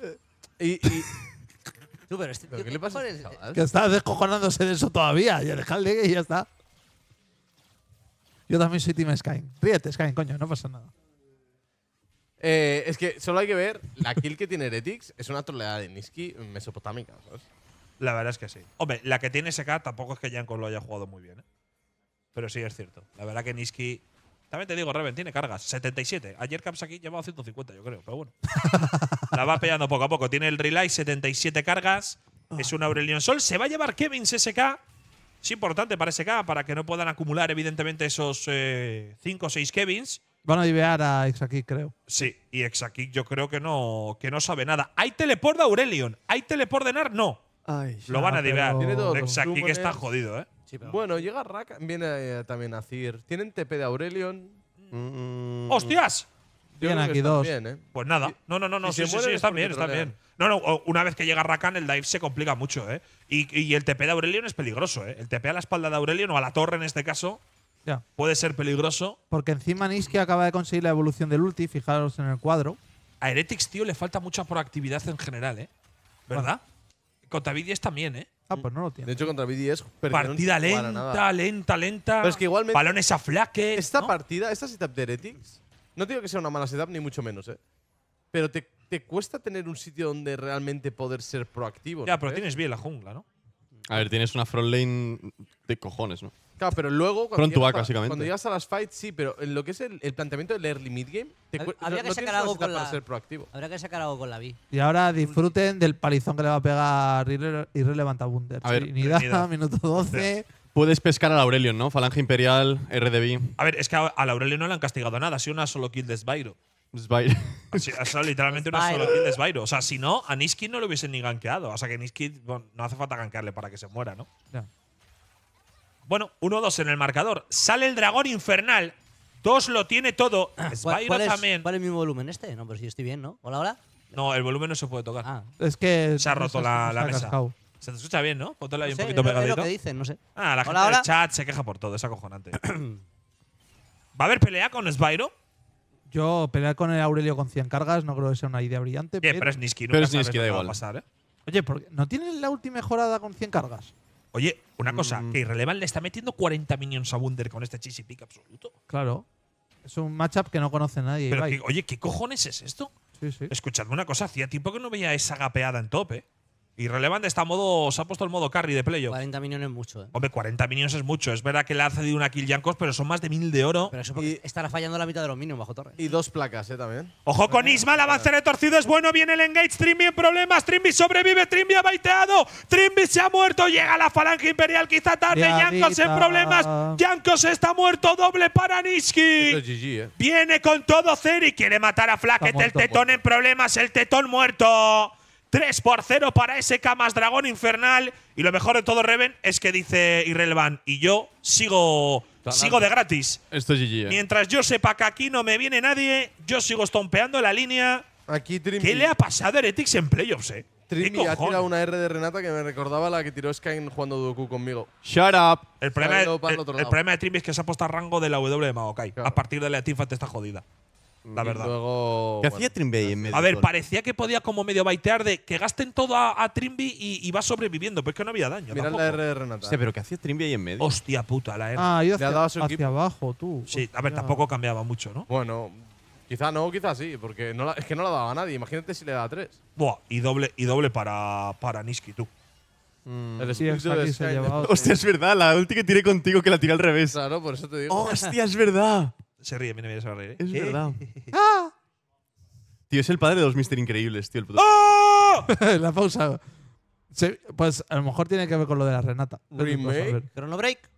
S3: Y, y-
S5: Tú, pero este
S3: ¿Pero
S5: tío,
S3: qué le pasa a este chaval?
S2: Que está descojonándose de eso todavía. Ya dejadle y ya está. Yo también soy Team Sky. Ríete, Sky, coño, no pasa nada.
S3: Eh, es que solo hay que ver la kill que tiene Heretics es una troleada de Niski mesopotámica, ¿sabes?
S1: La verdad es que sí. Hombre, la que tiene SK tampoco es que Jankos lo haya jugado muy bien, ¿eh? Pero sí es cierto. La verdad que Niski. También te digo, Reven tiene cargas. 77. Ayer Caps aquí llevaba 150, yo creo. Pero bueno. la va peleando poco a poco. Tiene el relay, 77 cargas. Es un Aurelion Sol. Se va a llevar Kevin SK. Es importante para SK, para que no puedan acumular, evidentemente, esos 5 o 6 Kevins.
S2: Van a divear a X creo.
S1: Sí, y Exakick yo creo que no, que no sabe nada. ¿Hay teleport de Aurelion? ¿Hay teleport de Nar? No. Lo van a
S2: pero-
S1: divear. Exakick está jodido, ¿eh?
S5: Sí, pero
S3: Bueno, llega Rack, viene eh, también a Cir. Tienen TP de Aurelion.
S4: Mm,
S1: ¡Hostias!
S3: Yo
S2: Bien,
S3: creo que
S2: aquí
S3: están
S2: dos.
S3: bien, ¿eh?
S1: Pues nada. No, no, no, no. Sí,
S3: se
S1: sí,
S3: mueren
S1: sí,
S3: es
S1: están
S3: porque
S1: bien, están
S3: trolean.
S1: bien. No, no, o- una vez que llega Rakan, el dive se complica mucho, ¿eh? Y, y el TP de Aurelion es peligroso, ¿eh? El TP a la espalda de Aurelion o a la torre en este caso
S2: Ya.
S1: puede ser peligroso.
S2: Porque encima Niski acaba de conseguir la evolución del ulti, fijaros en el cuadro.
S1: A Heretics, tío, le falta mucha proactividad en general, ¿eh? ¿Verdad? Contra Vidies también, ¿eh?
S2: Ah, pues no lo
S3: De
S2: tiene.
S3: hecho, contra BDS
S1: Partida lenta, lenta, lenta.
S3: Pero es que igualmente-
S1: Balones a flaque.
S3: Esta
S1: ¿no?
S3: partida, esta setup de Heretics, no digo que sea una mala setup, ni mucho menos, ¿eh? Pero te, te cuesta tener un sitio donde realmente poder ser proactivo.
S1: Ya,
S3: ¿no
S1: pero
S3: crees?
S1: tienes bien la jungla, ¿no?
S4: A ver, tienes una front lane de cojones, ¿no?
S3: Claro, pero luego. Cuando
S4: Front to
S3: llegas
S4: back,
S3: a-
S4: básicamente.
S3: Cuando llegas a las fights, sí, pero en lo que es el, el planteamiento del early mid game, te
S5: Hab-
S3: cu-
S5: habría
S3: no,
S5: que sacar algo con
S3: para
S5: la-
S3: ser proactivo.
S5: Habrá que sacar algo con la B.
S2: Y ahora disfruten del palizón que le va a pegar Irre- Irrelevant a Wunder.
S4: A ver,
S2: Trinidad,
S1: Trinidad.
S2: minuto 12.
S4: Puedes pescar al Aurelion, ¿no? Falange Imperial, RDB.
S1: A ver, es que a a Aurelio no le han castigado nada. Ha sido una solo kill de Sbyro. Ha sido literalmente una solo kill de Sbyro. O sea, si no, a Niski no lo hubiesen ni gankeado. O sea, que Niski bueno, no hace falta gankearle para que se muera, ¿no?
S2: Ya.
S1: Bueno, 1-2 en el marcador. Sale el dragón infernal. Dos lo tiene todo.
S5: ¿Cuál,
S1: Sbyro
S5: cuál es,
S1: también.
S5: cuál es mi volumen este? No, pero si estoy bien, ¿no? Hola, hola.
S1: No, el volumen no se puede tocar.
S5: Ah.
S2: Es que.
S1: Se ha roto la-
S2: se
S1: la
S2: ha
S1: mesa.
S2: cascado.
S1: Se te escucha bien, ¿no? Ahí
S5: No
S1: un poquito
S5: es lo- es lo
S1: pegadito.
S5: que dicen, no sé.
S1: Ah, la
S5: Hola,
S1: gente
S5: hola.
S1: del chat se queja por todo, es acojonante. ¿Va a haber pelea con Sbyro?
S2: Yo pelear con el Aurelio con 100 cargas no creo que sea una idea brillante.
S1: Bien,
S2: pero-
S1: pero es Niski,
S4: Pero
S1: nunca
S4: es
S1: sabes
S4: Niski,
S1: lo
S4: da
S1: que va a pasar, ¿eh?
S2: Oye, ¿por qué ¿no tienen la ulti mejorada con 100 cargas?
S1: Oye, una cosa,
S4: Mm.
S1: que Irrelevant le está metiendo 40 minions a Wunder con este cheesy pick absoluto.
S2: Claro. Es un matchup que no conoce nadie.
S1: Pero,
S2: Ibai.
S1: que- oye, ¿qué cojones es esto?
S2: Sí, sí.
S1: Escuchadme una cosa, hacía tiempo que no veía esa gapeada en tope. Irrelevant está modo, se ha puesto el modo carry de playoff.
S5: 40 millones es mucho, ¿eh?
S1: Hombre, 40 minions es mucho. Es verdad que le ha cedido una kill Yankos, pero son más de 1000 de oro.
S5: Pero eso porque
S3: Y-
S5: estará fallando la mitad de los minions bajo torre.
S3: Y dos placas, ¿eh? También.
S1: Ojo con Isma, el avance retorcido es bueno, viene el engage, Trimby en problemas, Trimby sobrevive, Trimby ha baiteado, Trimby se ha muerto, llega la falange imperial, quizá tarde, Yankos en problemas, Yankos está muerto, doble para
S3: Esto
S1: Niski.
S3: es GG, ¿eh?
S1: Viene con todo Ceri, quiere matar a
S2: muerto,
S1: el tetón en problemas, el tetón muerto. 3 por 0 para ese Camas Dragón Infernal. Y lo mejor de todo, Reven, es que dice Irrelevant. Y yo sigo, sigo de gratis.
S4: Esto es GG, ¿eh?
S1: Mientras yo sepa que aquí no me viene nadie, yo sigo estompeando la línea.
S3: Aquí.
S1: ¿Qué le ha pasado a Heretics en playoffs, eh? ¿Qué
S3: Trimby ha
S1: cojones?
S3: tirado una R de Renata que me recordaba la que tiró Sky jugando Doku conmigo.
S4: Shut up.
S1: El problema,
S3: Saliendo
S1: de-
S3: para el
S1: el-
S3: otro
S1: el
S3: lado.
S1: problema de Trimby es que se ha puesto a rango de la W de Maokai.
S3: Claro.
S1: A partir de la Tifa te está jodida. La
S3: Y
S1: verdad.
S3: Luego.
S4: ¿Qué
S3: bueno,
S4: hacía Trimbay en medio?
S1: A ver, parecía que podía como medio baitear de que gasten todo a, a Trimby y, y va sobreviviendo, pero es que no había daño.
S3: Mirad la R de Renata.
S4: Hostia, pero ¿qué hacía Trimbay ahí en medio?
S1: Hostia puta, la R.
S2: Ah, ha ido
S3: Le ha
S2: hacia,
S3: dado a su
S2: hacia
S3: equipo.
S2: abajo, tú.
S1: sí, a ver,
S2: Hostia.
S1: tampoco cambiaba mucho, ¿no?
S3: Bueno, quizá no, quizá sí, porque no la- es que no la daba a nadie. Imagínate si le da tres.
S1: Buah, y doble, y doble para, para Niski, tú.
S4: Mm.
S3: El
S2: Sí,
S3: espíritu de
S2: aquí se ha
S3: Sky.
S2: llevado.
S4: Hostia, es verdad, la ulti que tiré contigo que la tiré al revés.
S3: Claro, por eso te digo.
S4: Hostia, es verdad.
S1: Se ríe, mira, mira, se va a reír. ¿eh?
S4: Es
S1: ¿Qué?
S4: verdad.
S2: ¡Ah!
S4: Tío, es el padre de los Mister Increíbles, tío. El puto.
S1: ¡Oh!
S2: la pausa. Se- pues a lo mejor tiene que ver con lo de la Renata. A
S3: Remake.
S5: Chrono Break.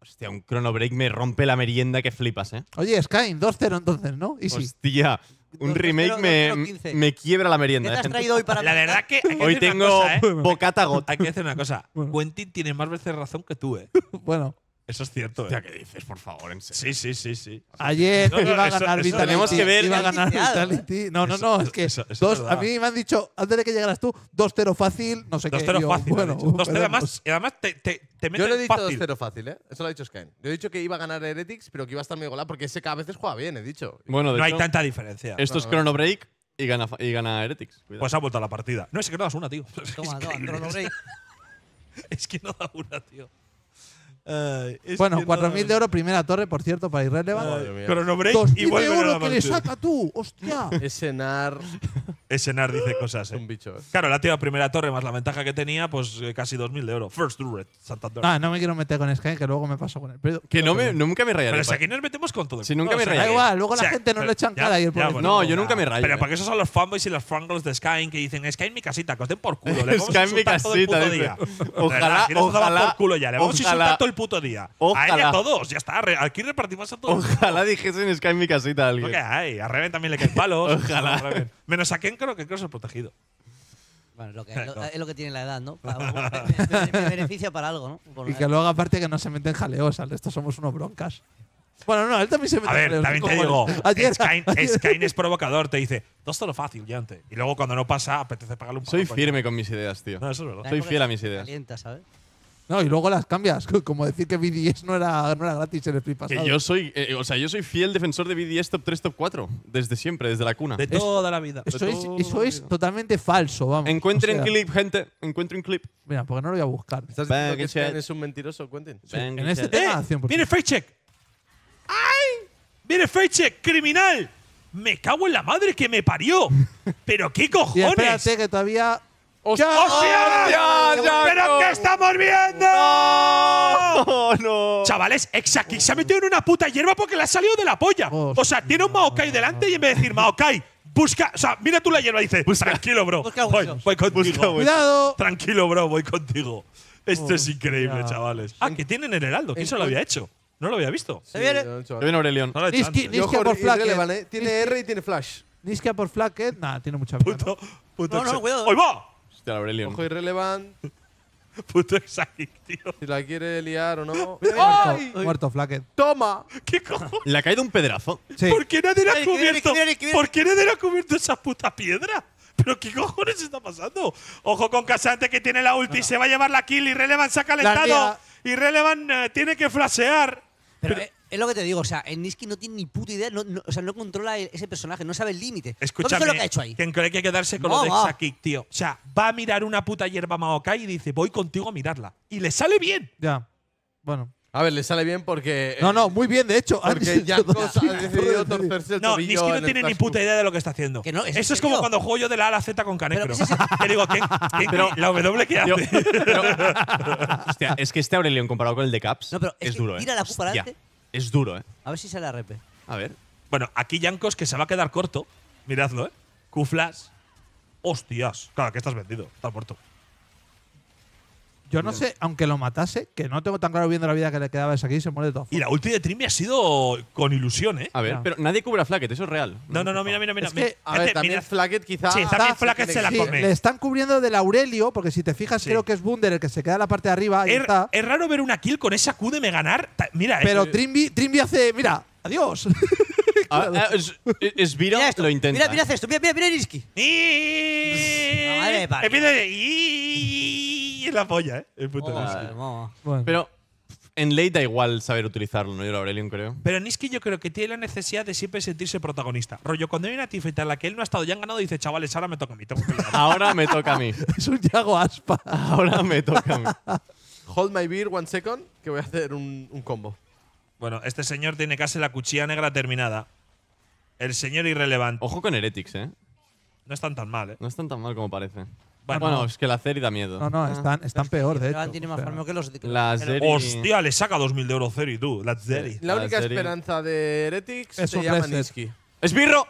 S4: Hostia, un Chrono Break me rompe la merienda que flipas, ¿eh?
S2: Oye, Sky, 2-0 entonces, ¿no? Y sí.
S4: Hostia, un remake me, me quiebra la
S5: ¿Qué
S4: merienda.
S5: te
S4: eh,
S5: has
S4: gente.
S5: traído hoy para
S1: La verdad que. hay que
S4: Hoy
S1: una
S4: tengo
S1: cosa, ¿eh?
S4: bocata got.
S1: Hay que decir una cosa.
S2: Bueno.
S1: Quentin tiene más veces razón que tú, ¿eh?
S2: Bueno,
S1: Eso es cierto.
S4: Hostia,
S1: ¿eh?
S4: ¿qué dices, por favor? En serio.
S1: Sí, sí, sí, sí.
S2: Ayer
S1: No, no,
S2: iba a
S1: eso-
S2: ganar
S1: eso
S2: Vitality.
S4: tenemos que ver-
S2: Iba a ganar Vitality. No, no,
S1: Eso-
S2: no. Es que
S1: eso- eso
S2: dos,
S1: es
S2: a mí me han dicho, antes de que llegaras tú, 2-0 fácil, no sé qué.
S1: 2-0
S2: Yo,
S1: fácil.
S2: Bueno,
S1: ha dicho. 2-0
S2: veremos.
S1: además, y además te, te, te
S3: Yo
S1: meten
S3: no he dicho
S1: fácil.
S3: 2-0 fácil, ¿eh? Eso lo ha dicho Skyne. Yo he dicho que iba a ganar Heretics, pero que iba a estar muy golado porque ese que a veces juega bien, he dicho.
S4: Bueno, de
S1: No hay
S4: hecho,
S1: tanta diferencia.
S4: esto es
S3: No, no.
S4: Chrono Break y gana, y gana Heretics. Cuidado.
S1: Pues ha vuelto a la partida. No, es que no das una, tío.
S5: Toma, toma,
S1: que,
S5: Chrono Break.
S1: es que no da una, tío. Ay, es
S2: Bueno,
S1: que no da
S2: 4.000 de oro, primera torre, por cierto, para Irrelevant.
S3: Madre mía.
S1: Chrono Break
S2: 2.000
S1: y
S2: de
S1: vuelve a
S2: oro
S1: la
S2: que le
S1: partida.
S2: saca tú, hostia.
S3: Ese Nar
S1: Ese Nar dice cosas,
S3: es un
S1: eh.
S3: bicho, ¿eh?
S1: Claro, la tía primera torre más la ventaja que tenía, pues eh, casi 2.000 de oro. First turret, Santander.
S2: Ah, no me quiero meter con Sky, que luego me paso con él. Pero,
S4: que no me, nunca me rayaré.
S1: pero si
S4: pa-
S1: aquí nos metemos con todo.
S4: Si nunca me
S1: O sea,
S2: Da
S4: rayaré.
S2: igual, luego
S1: O sea,
S2: la gente no
S1: pero
S2: le echan
S1: ya-
S2: cara y el
S1: ya,
S2: pobre.
S1: bueno,
S4: No, yo nunca me rayo.
S1: Pero
S4: eh.
S1: porque esos son los fanboys y los frangles de Skyne que dicen Skyne mi casita, que os den por culo. Le vamos
S4: Sky
S1: a
S4: en mi
S1: insultar todo el
S4: casita,
S1: puto
S4: dice.
S1: día.
S4: Ojalá,
S1: ¿Verdad? Aquí nos daban
S4: ojalá,
S1: por culo ya. Le vamos a
S4: ojalá.
S1: insultar todo el puto día. A él y
S4: Ojalá.
S1: a todos. Ya está. re- Aquí repartimos a todos.
S4: Ojalá dijesen Sky en mi casita a
S1: Lo que
S4: alguien.
S1: hay. A Reven también le caen palos.
S4: Ojalá.
S1: Menos a Ken creo que creo que es protegido.
S5: Bueno, lo que, lo-
S1: no.
S5: es lo que tiene la edad, ¿no? Para- me, me- me beneficia para algo, ¿no? Por-
S2: Y que luego, aparte, que no se meten jaleos. Al resto somos unos broncas. Bueno, no, él también se mete
S1: A ver,
S2: jaleos,
S1: también
S2: ¿qué
S1: te digo, Skyne es provocador, te dice, dos lo fácil, ya antes. Y luego cuando no pasa, apetece pagarle un
S4: Soy
S1: poco, coño.
S4: firme con mis ideas, tío.
S1: No, eso es verdad.
S4: Soy fiel a mis ideas.
S5: Calienta, ¿sabes?
S2: No, y luego las cambias. Como decir que BDS no era, no era gratis en el flip
S4: Que yo soy, eh, o sea, yo soy fiel defensor de BDS top 3, top 4. Desde siempre, desde la cuna.
S1: De toda la vida.
S2: Eso es, eso es
S4: vida.
S2: totalmente falso, vamos.
S4: Encuentren
S2: O sea,
S4: clip, gente. Encuentren clip.
S2: Mira, porque no lo voy a buscar.
S3: ¿Estás diciendo que es un mentiroso, Quentin?
S4: Bang,
S2: En este tema,
S1: ¡Eh!
S2: 100%.
S1: ¡Viene Fake ¡Ay! ¡Viene Fake ¡Criminal! ¡Me cago en la madre que me parió! ¿Pero qué
S2: Y
S1: cojones!
S2: espérate que todavía.
S3: ¡Hostia!
S1: ¡Hostia!
S4: ¡Hostia,
S1: ¿Pero qué estamos viendo?
S4: ¡Oh, no!
S1: Chavales, Exaki se ha metido en una puta hierba porque le ha salido de la polla.
S2: Hostia.
S1: O sea, tiene un Maokai delante y en vez de decir Maokai, busca. O sea, mira tú la hierba y dice, tranquilo, bro.
S5: Busca
S1: Voy, voy contigo.
S2: ¡Cuidado!
S1: Tranquilo, bro, voy contigo. Esto es increíble, chavales. Ah, que tienen el heraldo. ¿Quién se lo había hecho? No lo había visto.
S5: Se viene.
S4: Se viene Aurelion.
S1: No
S2: Niski, por Flacket.
S3: ¿eh? Tiene R y tiene flash.
S2: Niskia por Flacket. Nah, tiene mucha vida.
S1: Puto, puto.
S5: No, no, cuidado.
S1: ¡Ahí va!
S4: Hostia, Aurelion.
S3: Ojo irrelevant,
S1: Puto Exaki, tío.
S3: si la quiere liar o no.
S2: Muerto, muerto Flacket.
S3: ¡Toma!
S1: ¿Qué cojones?
S4: Le ha caído un pedrazo.
S2: Sí.
S1: ¿Por qué nadie ha
S5: Ay,
S1: cubierto? ¿Por qué nadie ha cubierto esa puta piedra? ¿Pero qué cojones está pasando? Ojo con Casante que tiene la ulti, se va a llevar la kill. Irrelevant se ha calentado. Irrelevant eh, tiene que flashear.
S5: Pero eh, es lo que te digo, o sea, el Niski no tiene ni puta idea, no, no- o sea, no controla el- ese personaje, no sabe el límite. ¿Tú has visto
S1: Escúchame,
S5: lo que ha hecho ahí?
S1: que hay que quedarse con
S5: No,
S1: lo de
S5: va.
S1: Exaki, tío. O sea, va a mirar una puta hierba Maokai y dice, voy contigo a mirarla. Y le sale bien.
S2: Ya. Bueno.
S3: A ver, le sale bien porque.
S2: No, no, muy bien, de hecho.
S3: Porque Jankos ha decidido
S2: torcer.
S3: torcerse el
S1: No,
S3: tobillo.
S1: Niski no tiene ni puta idea de lo que está haciendo.
S5: Que no, ¿es
S1: Eso es como cuando juego yo de la A a la Z con Canecro.
S5: Pero, ¿qué es
S1: que digo, ¿quién, quién-
S4: Pero-
S1: la W que hace?
S4: pero- hostia, es que este Aurelion comparado con el de Caps
S5: No, pero es
S4: es
S5: que
S4: duro, ¿eh?
S5: tira la
S4: Hostia,
S5: adelante.
S4: Es duro, ¿eh?
S5: A ver si sale a repe.
S4: A ver.
S1: Bueno, aquí Yankos que se va a quedar corto. Miradlo, ¿eh? Q-Flash. Hostias. Claro, que estás vendido. Estás muerto.
S2: Yo no sé, aunque lo matase, que no tengo tan claro viendo la vida que le quedaba esa aquí, se muere de todas
S1: Y la ulti de Trimmy ha sido con ilusión, ¿eh?
S4: A ver, pero nadie cubre a Flacket, eso es real.
S1: No, no, no, mira, mira, mira.
S2: Es que,
S3: A ver, también. Flacket quizá.
S1: Sí, también Flacket se la
S2: Sí,
S1: come.
S2: le están cubriendo del Aurelio, porque si te fijas,
S1: Sí.
S2: creo que es Wunder el que se queda en la parte de arriba.
S1: Es,
S2: está.
S1: es raro ver una kill con esa Q de me ganar. Mira,
S2: Pero Trimby, hace. Mira, adiós.
S4: Ah, ah, es, es Viro
S5: Mira esto,
S4: lo intenta.
S5: Mira, mira esto, mira, mira, mira Niski.
S1: Y-
S5: La
S1: y en la polla, ¿eh? El puto Niski.
S2: Bueno.
S4: Pero en late da igual saber utilizarlo, ¿no? Yo el Aurelion creo.
S1: Pero Niski yo creo que tiene la necesidad de siempre sentirse protagonista. Rollo, cuando hay una teamfight en la que él no ha estado ya han ganado, dice, chavales, ahora me toca a mí. Tengo que ganar".
S4: Ahora me toca a mí.
S2: es un Yago Aspa.
S4: Ahora me toca a mí.
S3: Hold my beer one second, que voy a hacer un, un combo.
S1: bueno, este señor tiene casi la cuchilla negra terminada. El señor irrelevante.
S4: Ojo con Heretics, ¿eh?
S1: No están tan mal, ¿eh?
S4: No están tan mal como parece.
S1: Bueno,
S4: Bueno, es que la Ceri da miedo.
S2: No, no, están, están peor, de hecho.
S5: tiene
S2: O
S5: más
S2: sea,
S5: farmeo que los. que
S4: La
S5: los-
S4: Zeri-
S1: Hostia, le saca 2.000 de oro Zeri, tú. La Zeri.
S3: La única esperanza de Heretics
S2: Es
S3: se
S2: un
S3: llama
S2: reset.
S3: Niski.
S4: ¡Esbirro!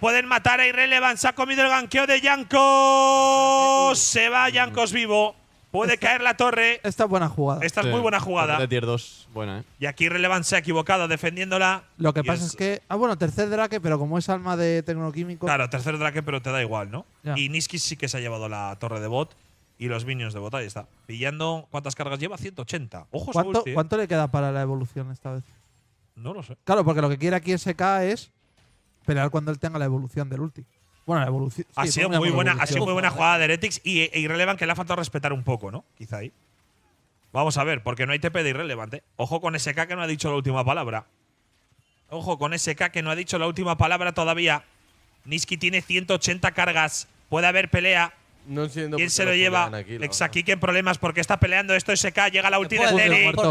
S1: Pueden matar a Irrelevant. Se ha comido el ganqueo de Yankos. Se va Yankos vivo. Puede caer la torre.
S2: Esta es buena jugada.
S1: Esta es
S4: Sí,
S1: muy buena
S4: De
S1: jugada.
S4: tier 2, buena, ¿eh?
S1: Y aquí Irrelevant se ha equivocado defendiéndola.
S2: Lo que pasa es que. Ah, bueno, tercer drake, pero como es alma de tecnoquímico.
S1: Claro, tercer drake, pero te da igual, ¿no?
S2: Ya.
S1: Y Niski sí que se ha llevado la torre de bot. Y los minions de bota, ahí está. Pillando. ¿Cuántas cargas lleva? 180. Ojo,
S2: ¿Cuánto,
S1: ulti, eh.
S2: ¿Cuánto le queda para la evolución esta vez?
S1: No lo sé.
S2: Claro, porque lo que quiere aquí SK es pelear cuando él tenga la evolución del ulti. Bueno, la evolución.
S1: Ha
S2: sí,
S1: sido muy buena, ha sido muy buena jugada de Heretics y e Irrelevant que le ha faltado respetar un poco, ¿no? Quizá ahí. Vamos a ver, porque no hay TP de Irrelevant, ¿eh? Ojo con SK que no ha dicho la última palabra. Ojo con SK que no ha dicho la última palabra todavía. Niski tiene 180 cargas. Puede haber pelea.
S3: No entiendo
S1: ¿Quién se lo lleva?
S3: aquí, la
S1: Exakik en problemas porque está peleando esto SK. Llega la ulti de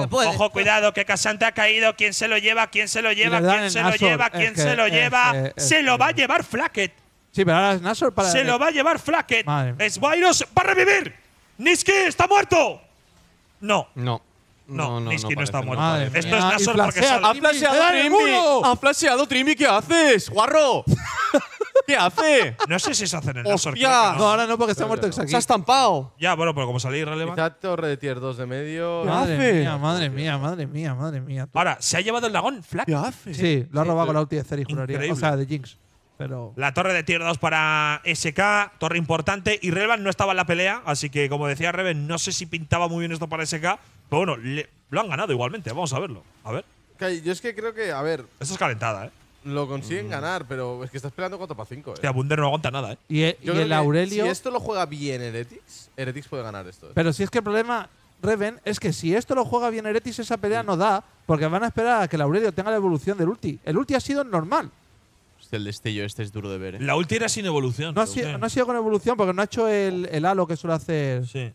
S5: puede.
S1: Ojo, cuidado, que Casante ha caído. ¿Quién se lo lleva? ¿Quién se lo lleva? ¿Quién se lo lleva? ¿Quién se lo lleva? Se lo va a llevar Flacket.
S2: Sí, pero ahora es Nashor para.
S1: Se lo va a llevar Flacket. Sbyros va a revivir. Niski está muerto. No,
S4: No.
S1: no, Niski no, está muerto.
S2: Madre
S1: Esto
S2: mía,
S1: es
S2: y
S1: Nashor porque sale.
S4: ¡Ha flasheado
S2: muro!
S4: ¡Ha flasheado Trimby! ¿Qué haces, guarro? ¿Qué hace?
S1: No sé si se hace en que
S2: No,
S1: no.
S2: ahora no, porque está muerto
S4: Se ha estampado.
S1: Ya, bueno, pero como salí irrelevante.
S3: Quizá torre de tier 2 de medio.
S2: Madre
S4: hace?
S2: mía, madre mía, madre mía, madre mía. tú.
S1: Ahora, se ha llevado el dragón Flack.
S4: ¿Qué hace?
S2: Sí, lo ha robado con la ulti de Zeri, juraría. O sea, de Jinx. Pero.
S1: La torre de tier 2 para SK, torre importante. Y Relevant no estaba en la pelea, así que como decía Reven, no sé si pintaba muy bien esto para SK. Pero bueno, le- lo han ganado igualmente. Vamos a verlo. A ver.
S3: Yo es que creo que, a ver,
S1: Esto es calentada, ¿eh?
S3: lo consiguen ganar, pero es que estás peleando 4 para 5.
S1: Hostia, Bunder no aguanta nada, ¿eh?
S2: Y, e- y el
S3: que
S2: Aurelio.
S3: Si esto lo juega bien Heretics, Heretics puede ganar esto. ¿eh?
S2: Pero si es que el problema, Reven, es que si esto lo juega bien Eretis, esa pelea no da, porque van a esperar a que el Aurelio tenga la evolución del ulti. El ulti ha sido normal.
S4: El destello este es duro de ver, ¿eh?
S1: La ulti era sin evolución.
S2: No ha,
S1: pero
S2: sido,
S1: sí.
S2: no ha sido con evolución, porque no ha hecho el, el halo que suele hacer.
S1: Sí.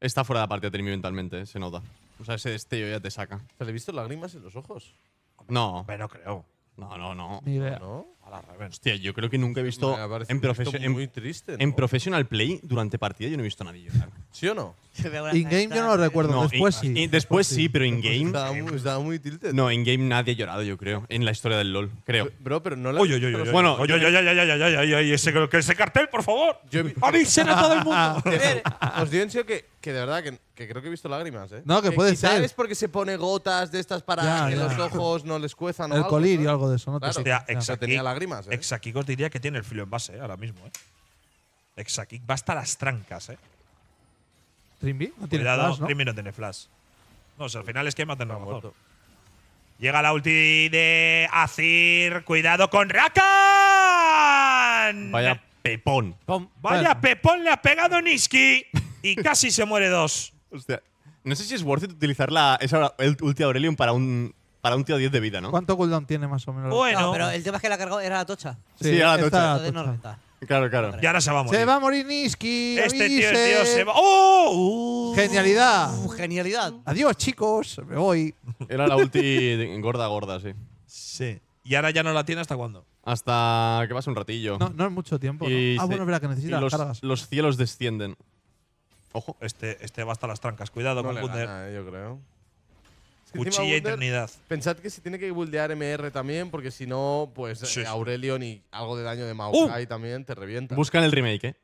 S4: Está fuera de la partida Trimby mentalmente, ¿eh? se nota. O sea, ese destello ya te saca.
S3: ¿Se le he visto lágrimas en los ojos?
S4: No,
S1: no creo.
S4: no, no, no.
S2: Ni idea.
S3: ¿No?
S1: A la Reven.
S4: Hostia, yo creo que nunca he visto
S3: Me parece
S4: en, profesio- en-
S3: muy triste.
S4: en
S3: ¿no?
S4: Professional Play durante partida yo no he visto a nadie llorar.
S3: ¿Sí o no?
S2: In-game yo no lo recuerdo,
S4: No,
S2: después
S4: in-
S2: sí.
S4: in- después sí, pero in-game.
S3: Estaba muy, estaba muy tilted.
S4: No, in-game nadie ha llorado, yo creo. En la historia del LOL, creo.
S3: Bro, pero no le
S1: Oye, oye, oye, oye.
S4: Bueno,
S1: oye, oye, oye, oye, oye, oye, oye, oye, ese, que ese cartel, por favor.
S3: Yo he vi-
S1: Avisen a todo el mundo.
S3: Os digo en serio que, que de verdad que, que creo que he visto lágrimas, ¿eh?
S2: No, que puede
S3: quizá
S2: ser.
S3: es porque se pone gotas de estas para
S2: Ya,
S3: que
S2: ya.
S3: los ojos no les cuezan o
S2: el
S3: algo,
S2: colirio,
S3: ¿sabes?
S2: algo de eso, ¿no?
S3: Claro.
S1: Hostia.
S3: O tenía lágrimas, ¿eh?
S1: Exakik os diría que tiene el filo en base, ¿eh? ahora mismo, ¿eh? Exakik va hasta las trancas, ¿eh?
S2: Trimby no tiene
S1: Cuidado,
S2: flash, ¿no?
S1: Trimby no tiene flash. No, o sea, al final es que
S3: muerto.
S1: Llega la ulti de Azir. Cuidado con Rakan.
S4: Vaya pepón.
S1: Vaya
S2: Bueno.
S1: pepón le ha pegado Niski. Y casi se muere dos.
S4: Hostia. No sé si es worth it utilizar la, esa el ulti Aurelion para un, para un tío 10 de vida, ¿no?
S2: ¿Cuánto cooldown tiene más o menos?
S1: Bueno,
S5: No, pero el tema es que la cargó era la tocha.
S4: Sí, era la
S2: esta
S4: tocha.
S5: Entonces no
S2: tocha.
S5: renta.
S4: Claro, claro.
S1: y ahora se va a morir.
S2: Se va a morir Niski.
S1: Este tío, tío se va. ¡Oh! Uh.
S2: Genialidad.
S5: Uh, genialidad.
S2: Adiós, chicos. Me voy.
S4: Era la ulti gorda, gorda, sí.
S1: Sí. ¿Y ahora ya no la tiene hasta cuándo?
S4: Hasta que pase un ratillo.
S2: No, no es mucho tiempo. ¿no? Ah, bueno, verdad que
S4: y
S2: necesita
S4: los,
S2: las cargas.
S4: los cielos descienden. Ojo.
S1: Este, este va hasta las trancas. Cuidado
S3: No
S1: con
S3: gana, eh, yo creo.
S1: Cuchilla y eternidad.
S3: Pensad que se tiene que buildear MR también, porque si no, pues
S1: Sí,
S3: eh. Aurelion y algo de daño de Maokai también te revienta.
S4: Buscan el remake, ¿eh?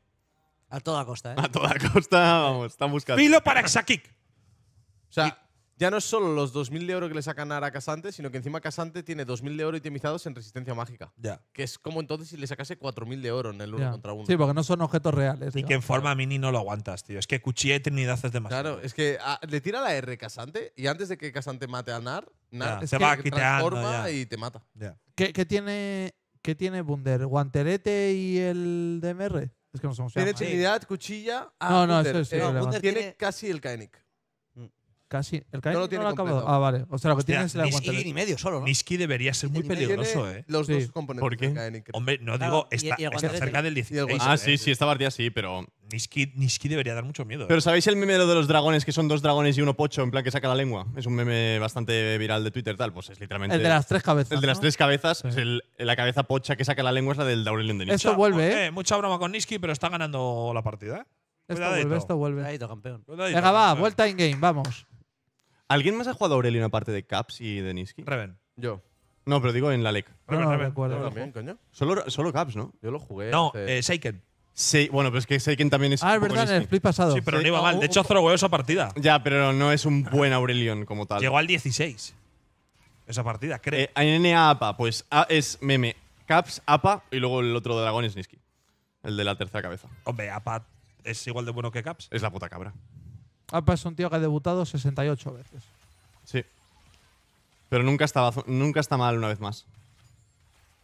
S5: A toda costa, ¿eh?
S4: A toda costa, vamos, están buscando.
S1: Filo para Exakik.
S3: o sea, ya no es solo los 2000 de oro que le sacan a Casante, sino que encima Casante tiene 2000 de oro itemizados en resistencia mágica.
S1: Ya.
S3: Que es como entonces si le sacase 4000 de oro en el uno
S2: Ya.
S3: contra uno.
S2: Sí, porque no son objetos reales.
S1: Y que en forma mini no lo aguantas, tío. Es que cuchilla y eternidad es demasiado.
S3: Claro, es que ah, le tira la R Casante y antes de que Casante mate a Nar, Nar
S1: Ya,
S3: es
S1: se va quiteando,
S3: transforma
S1: ya.
S3: y te mata.
S1: Ya.
S2: ¿Qué, qué tiene, ¿Qué tiene Bunder? ¿Guanterete y el DMR? Es que no somos
S3: Tiene Trinidad, cuchilla. ah,
S2: No, no, eso sí,
S3: eh.
S5: Wunder
S3: tiene
S5: tiene-
S3: casi el Kaenic.
S2: Casi. El
S3: No lo
S2: no
S3: tiene
S2: lo ha acabado. Ah, vale. O sea, lo que
S1: Hostia,
S2: tiene es el
S1: ni-
S5: Y,
S2: guanterete.
S5: y medio solo, ¿no?
S1: Niski debería ser muy peligroso,
S3: Tiene
S1: ¿eh?
S3: los
S2: Sí.
S3: dos componentes
S4: ¿Por qué?
S3: del Kaenic. creo.
S1: Hombre, no
S5: Claro,
S1: digo,
S5: y-
S1: está,
S5: y el
S1: está
S5: guantelete.
S1: cerca del
S3: Y el
S1: 16.
S3: guantelete.
S4: Ah,
S1: ¿eh?
S4: sí, sí, esta partida sí, pero.
S1: Niski, Niski debería dar mucho miedo. ¿eh?
S4: Pero ¿sabéis el meme de los dragones que son dos dragones y uno pocho, en plan que saca la lengua? Es un meme bastante viral de Twitter, tal. Pues es literalmente.
S2: El de las tres cabezas.
S4: el de las
S2: ¿no?
S4: tres cabezas. Es el, la cabeza pocha que saca la lengua es la del Aurelion de Nietzsche.
S2: Esto vuelve, ¿eh?
S1: Mucha broma con Niski, pero está ganando la partida, ¿eh?
S2: Esto
S1: Cuidadito.
S2: vuelve, esto vuelve.
S5: Cuidadito, campeón.
S1: Cuidadito,
S2: Venga, va,
S1: campeón.
S2: vuelta in-game, vamos.
S4: ¿Alguien más ha jugado a Aurelion aparte de Caps y de Niski?
S1: Reven.
S3: Yo.
S4: No, pero digo en la LEC.
S2: Yo
S1: Reven,
S2: no lo
S1: Reven.
S3: Yo también, coño.
S4: Solo, solo Caps, ¿no?
S3: Yo lo jugué.
S1: No,
S3: hace-
S1: eh, Seiken.
S4: Sí, bueno, pero es que Seiken también es.
S2: Ah, es
S4: un poco
S2: verdad, en el
S4: Niski.
S2: split pasado.
S1: Sí, pero
S4: Sí,
S1: no iba
S4: no,
S1: mal. De hecho, zorogueó esa partida.
S4: Ya, pero no es un buen Aurelion como tal.
S1: Llegó al 16. Esa partida, creo.
S4: Eh, NA APA, pues A es meme. Caps, APA y luego el otro dragón es Niski. El de la tercera cabeza.
S1: Hombre, Apat es igual de bueno que Caps.
S4: Es la puta cabra.
S2: Alpa es un tío que ha debutado 68 veces.
S4: Sí. Pero nunca, estaba, nunca está mal una vez más.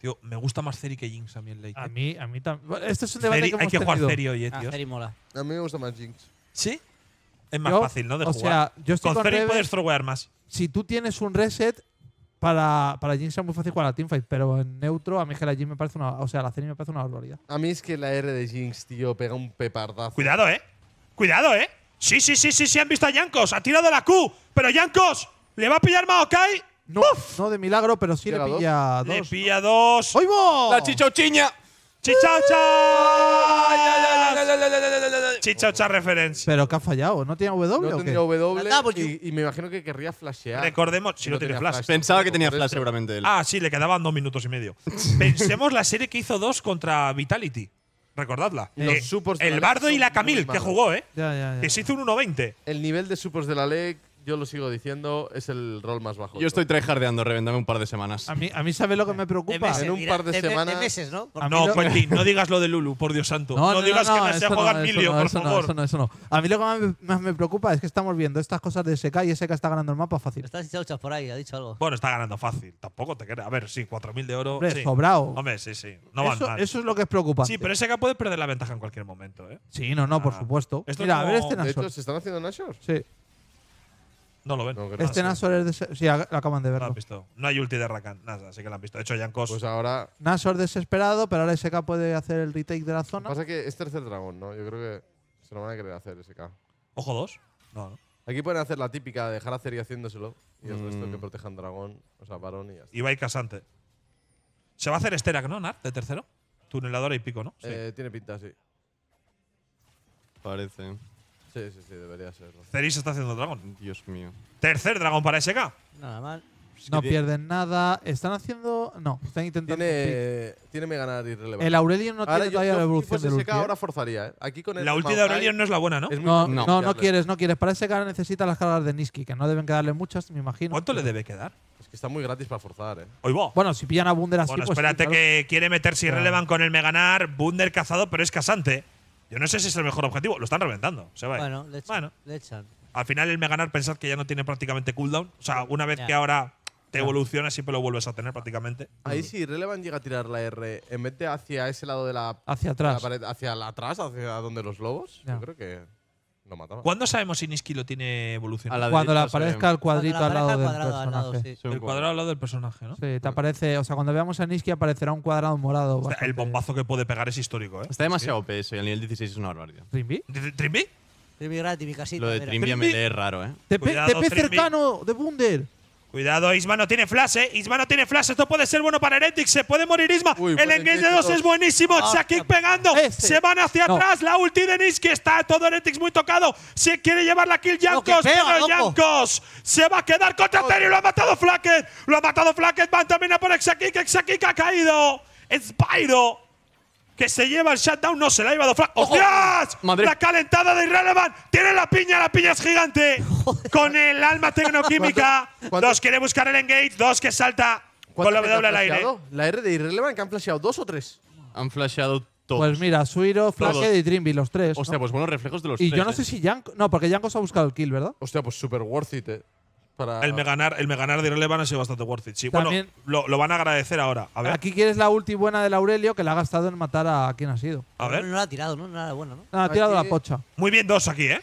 S1: Tío, me gusta más Ceri que Jinx a mí en late.
S2: A mí, a mí también. Este es un debate
S1: Ceri-
S2: que
S1: hay
S2: hemos
S1: que jugar
S2: tenido.
S1: Ceri hoy, eh,
S5: Ah,
S1: tío.
S5: Ceri mola.
S3: A mí me gusta más Jinx.
S1: ¿Sí? Es más
S2: Yo,
S1: fácil, ¿no? De
S2: o
S1: jugar.
S2: sea, yo estoy
S1: Con
S2: con
S1: Ceri puedes throwear más.
S2: Si tú tienes un reset, para, para Jinx es muy fácil jugar a teamfight, pero en neutro, a mí es que la Jinx me parece una. O sea, la Ceri me parece una barbaridad.
S3: A mí es que la R de Jinx, tío, pega un pepardazo.
S1: Cuidado, ¿eh? Cuidado, ¿eh? Sí, sí, sí, sí, sí, han visto a Yankos. Ha tirado la Q. Pero Yankos le va a pillar Maokai.
S2: No, no de milagro, pero sí le
S3: Llega dos.
S2: pilla
S1: Le
S2: dos.
S1: pilla dos.
S2: ¡Oigo!
S4: ¡La chichochiña!
S1: ¡Chichaucha! Chichaucha reference.
S2: Pero que ha fallado, ¿no tiene W
S3: No tendría W y, y me imagino que querría flashear.
S1: Recordemos, si no,
S3: no
S1: tiene
S3: tenía
S1: flash.
S3: flash.
S4: Pensaba que tenía flash
S3: eso.
S4: seguramente él.
S1: Ah, sí, le quedaban dos minutos y medio. Pensemos la serie que hizo dos contra Vitality. Recordadla.
S3: Los
S1: Eh,
S3: supports de
S1: el
S3: la
S1: Bardo y la
S3: muy
S1: que jugó, ¿eh?
S2: Ya, ya, ya.
S1: Que se hizo un 1.20.
S3: El nivel de supports de la LEC, yo lo sigo diciendo, es el rol más bajo.
S4: Yo estoy tryhardeando, reventame un par de semanas.
S2: A mí, a mí ¿sabes lo que me
S5: De
S2: preocupa?
S5: meses,
S3: En un
S5: mira,
S3: par de
S5: me-
S3: semanas-
S5: meses, ¿no? Porque
S2: A mí
S1: No,
S2: lo-
S1: Quentin, no digas lo de Lulu, por Dios santo. No, digas que me se
S2: eso
S1: juega
S2: no,
S1: el
S2: eso
S1: milio,
S2: no,
S1: por
S2: eso no,
S1: favor.
S2: eso no, eso no, A mí lo que más me, más me preocupa es que estamos viendo estas cosas de SK y SK está ganando el mapa fácil.
S5: Está Chichaucha por ahí, ha dicho algo.
S1: Bueno, está ganando fácil. Tampoco te creas. A ver, sí, 4.000 de oro.
S2: Hombre,
S1: sí.
S2: sobrado.
S1: Hombre, sí, sí. No van
S2: eso,
S1: mal.
S2: eso es lo que es preocupante.
S1: Sí, pero ese que puede perder la ventaja en cualquier momento, ¿eh?
S2: Sí, no, no, por
S1: Ah.
S2: supuesto.
S1: Esto
S2: Mira, a ver este
S3: De hecho. ¿se están haciendo Nashors?
S2: Sí,
S1: No lo ven.
S3: No, que no.
S2: este
S1: sí.
S2: Nashor es de. Sí, lo acaban de
S1: No lo
S2: verlo.
S1: han visto. No hay ulti de Rakan. Nada, así que lo han visto. De hecho, Yankos.
S3: Pues ahora.
S2: Nashor desesperado, pero ahora SK puede hacer el retake de la zona.
S3: Pasa que es tercer dragón, ¿no? Yo creo que se lo van a querer hacer SK.
S1: Ojo dos. No, no.
S3: Aquí pueden hacer la típica de dejar a Ceri haciéndoselo y el resto
S4: Mm.
S3: que protejan dragón, o sea, varón y ya está.
S1: Ibai Casante. Se va a hacer Sterak, ¿no, Nart? De tercero. Tuneladora y pico, ¿no? Sí.
S3: Eh, tiene pinta, sí.
S4: Parece.
S3: Sí, sí, sí, debería serlo.
S1: Ceris está haciendo dragón.
S4: Dios mío.
S1: Tercer dragón para SK.
S5: Nada mal.
S2: No pierden nada. Están haciendo. No, están intentando.
S3: Tiene, tiene mega ganar irrelevante.
S2: El Aurelion no
S3: ahora
S2: tiene
S3: yo,
S2: todavía
S3: yo,
S2: la
S3: si
S2: evolución
S3: fuese
S2: del
S3: SK
S2: ulti. ¿eh?
S3: ahora forzaría, ¿eh? Aquí con el
S1: La ulti de
S3: Maokai
S1: Aurelion no es la buena, ¿no?
S3: es muy
S2: No, no, no quieres, no quieres. Para ese cara necesita las cargas de Niski, que no deben quedarle muchas, me imagino.
S1: ¿Cuánto le debe quedar?
S3: Es que está muy gratis para forzar, ¿eh?
S1: Hoy va.
S2: Bueno, si pillan a Bunder así,
S1: Bueno,
S2: pues sí,
S1: espérate
S2: claro.
S1: que quiere meterse
S2: Claro.
S1: irrelevant con el Meganar, Bunder cazado, pero es casante. Yo no sé si es el mejor objetivo. Lo están reventando. Se va.
S5: Bueno, le echan.
S1: Bueno.
S5: Le echan.
S1: Al final el Meganar pensad que ya no tiene prácticamente cooldown. O sea, una vez que ahora te evolucionas siempre lo vuelves a tener prácticamente.
S3: Ahí si Irrelevant llega a tirar la R en vez de hacia ese lado de la,
S2: Hacia atrás.
S3: la pared, hacia la atrás, hacia donde los lobos, yo creo que lo mataba.
S1: ¿Cuándo sabemos si Niski lo tiene
S4: A
S1: evolucionado?
S4: la
S2: Cuando le
S4: derecha
S2: aparezca el cuadrito
S5: Cuando
S2: al lado
S5: aparezca
S2: del
S5: el cuadrado al lado,
S2: personaje.
S5: sí.
S1: El cuadrado al lado del personaje, ¿no?
S2: Sí, te aparece. O sea, cuando veamos a Niski aparecerá un cuadrado morado.
S1: Hostia, el
S2: bastante-
S1: bombazo que puede pegar es histórico, ¿eh?
S4: Está demasiado OP eso y el nivel 16 es una barbaridad.
S2: ¿Trimby?
S1: ¿Trimby?
S5: Trimmy gratis, mi casita.
S4: Lo de
S5: mira.
S4: Trimbia me lee raro, ¿eh?
S2: TP,
S1: Cuidado,
S2: TP
S1: Trimby.
S2: cercano de Bunder.
S1: Cuidado, Isma no tiene flash, ¿eh? Isma no tiene flash. Esto puede ser bueno para Heretics. Se puede morir Isma.
S3: Uy,
S1: el engage de dos es buenísimo.
S5: Ah,
S1: Shakik pegando.
S2: Ese.
S1: Se van hacia
S2: No.
S1: atrás. La ulti de Niski está todo Heretics muy tocado. Se quiere llevar la kill Yankos.
S5: pega,
S1: pero. Yankos se va a quedar contra Terry. Lo ha matado Flacket. Lo ha matado Flacket. Van también a por Exakik. Exakik ha caído. Es Pyro. Que se lleva el shutdown, no se la ha llevado Flack. ¡Hostias!
S4: Madre.
S1: La calentada de Irrelevant. Tiene la piña, la piña es gigante. Con el alma tecnoquímica.
S3: ¿Cuánto- cuánto-
S1: Dos quiere buscar el engage, dos que salta con la W al aire.
S3: La R de Irrelevant que han flasheado dos o tres.
S4: Han flasheado todos.
S2: Pues mira, Suiro, Flacket y Trimby, los tres. ¿no?
S4: Hostia, pues buenos reflejos de los
S2: y
S4: tres.
S2: yo no
S4: ¿eh?
S2: sé si Yanko. No, porque Yanko se ha buscado el kill, ¿verdad?
S3: Hostia, pues super worth it, eh. Para
S1: El Meganar, el Meganar de Irrelevant ha sido bastante worth it. Sí,
S2: También-
S1: bueno, lo, lo van a agradecer ahora. A ver.
S2: Aquí quieres la ulti buena del Aurelio que la ha gastado en matar a quien ha sido.
S1: A
S5: No,
S1: ver.
S5: no la ha tirado, ¿no? Nada bueno, ¿no?
S2: Ah, ha tirado
S3: Aquí-
S2: la pocha.
S1: Muy bien, dos aquí, ¿eh?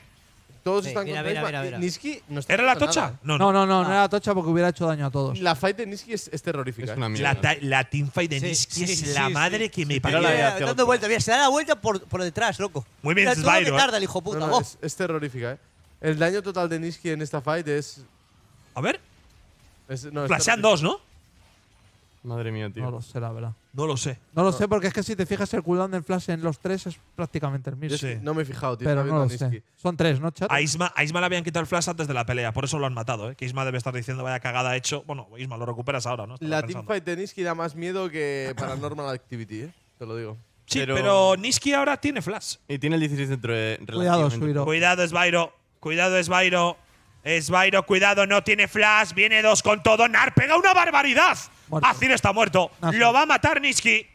S3: Todos
S5: Sí,
S3: están
S5: mira,
S3: contra
S5: mira, mira, mira.
S3: Niski no está
S1: ¿Era la tocha?
S3: nada,
S2: No, no, no, no, era tocha porque hubiera hecho daño a todos.
S3: eh. La fight de Niski es, es terrorífica.
S4: Es
S3: eh.
S4: una mierda.
S1: La, la teamfight de
S5: Sí,
S1: Niski
S5: sí,
S1: es
S5: sí,
S1: la
S5: sí,
S1: madre
S5: sí.
S1: que me parió.
S4: la
S5: dando vuelta, mira, se da la vuelta por, por detrás, loco.
S1: Muy bien,
S5: Mira todo lo
S1: Sbyro,
S5: que
S1: ¿eh?
S5: tarda el hijo
S3: No,
S5: puta.
S3: no, es terrorífica, eh. El daño total de Niski en esta fight es.
S1: A ver.
S3: es no, es
S1: Flashean dos, ¿no?
S4: Madre mía, tío.
S2: No lo sé, la verdad.
S1: No lo sé.
S2: No lo sé porque es que si te fijas el cooldown del flash en los tres es prácticamente el mismo.
S1: Sí.
S3: no me he fijado, tío.
S2: Pero no lo sé. Son tres, ¿no, chat?
S1: A Isma, a Isma le habían quitado el flash antes de la pelea, por eso lo han matado, ¿eh? Que Isma debe estar diciendo, vaya cagada hecho. Bueno, Isma, lo recuperas ahora, ¿no? Estaba
S3: La
S1: pensando.
S3: teamfight de Niski da más miedo que Paranormal Activity, eh. Te lo digo.
S1: Sí, pero,
S4: Pero-
S1: Niski ahora tiene flash.
S4: Y tiene el 16 dentro de.
S2: Cuidado, Suiro.
S1: Cuidado, Sbyro. Cuidado, Sbyro. Sbyro, cuidado, no tiene flash. Viene dos con todo. Nar pega una barbaridad.
S2: Muerto.
S1: Azir está muerto.
S2: Nazo.
S1: Lo va a matar Niski.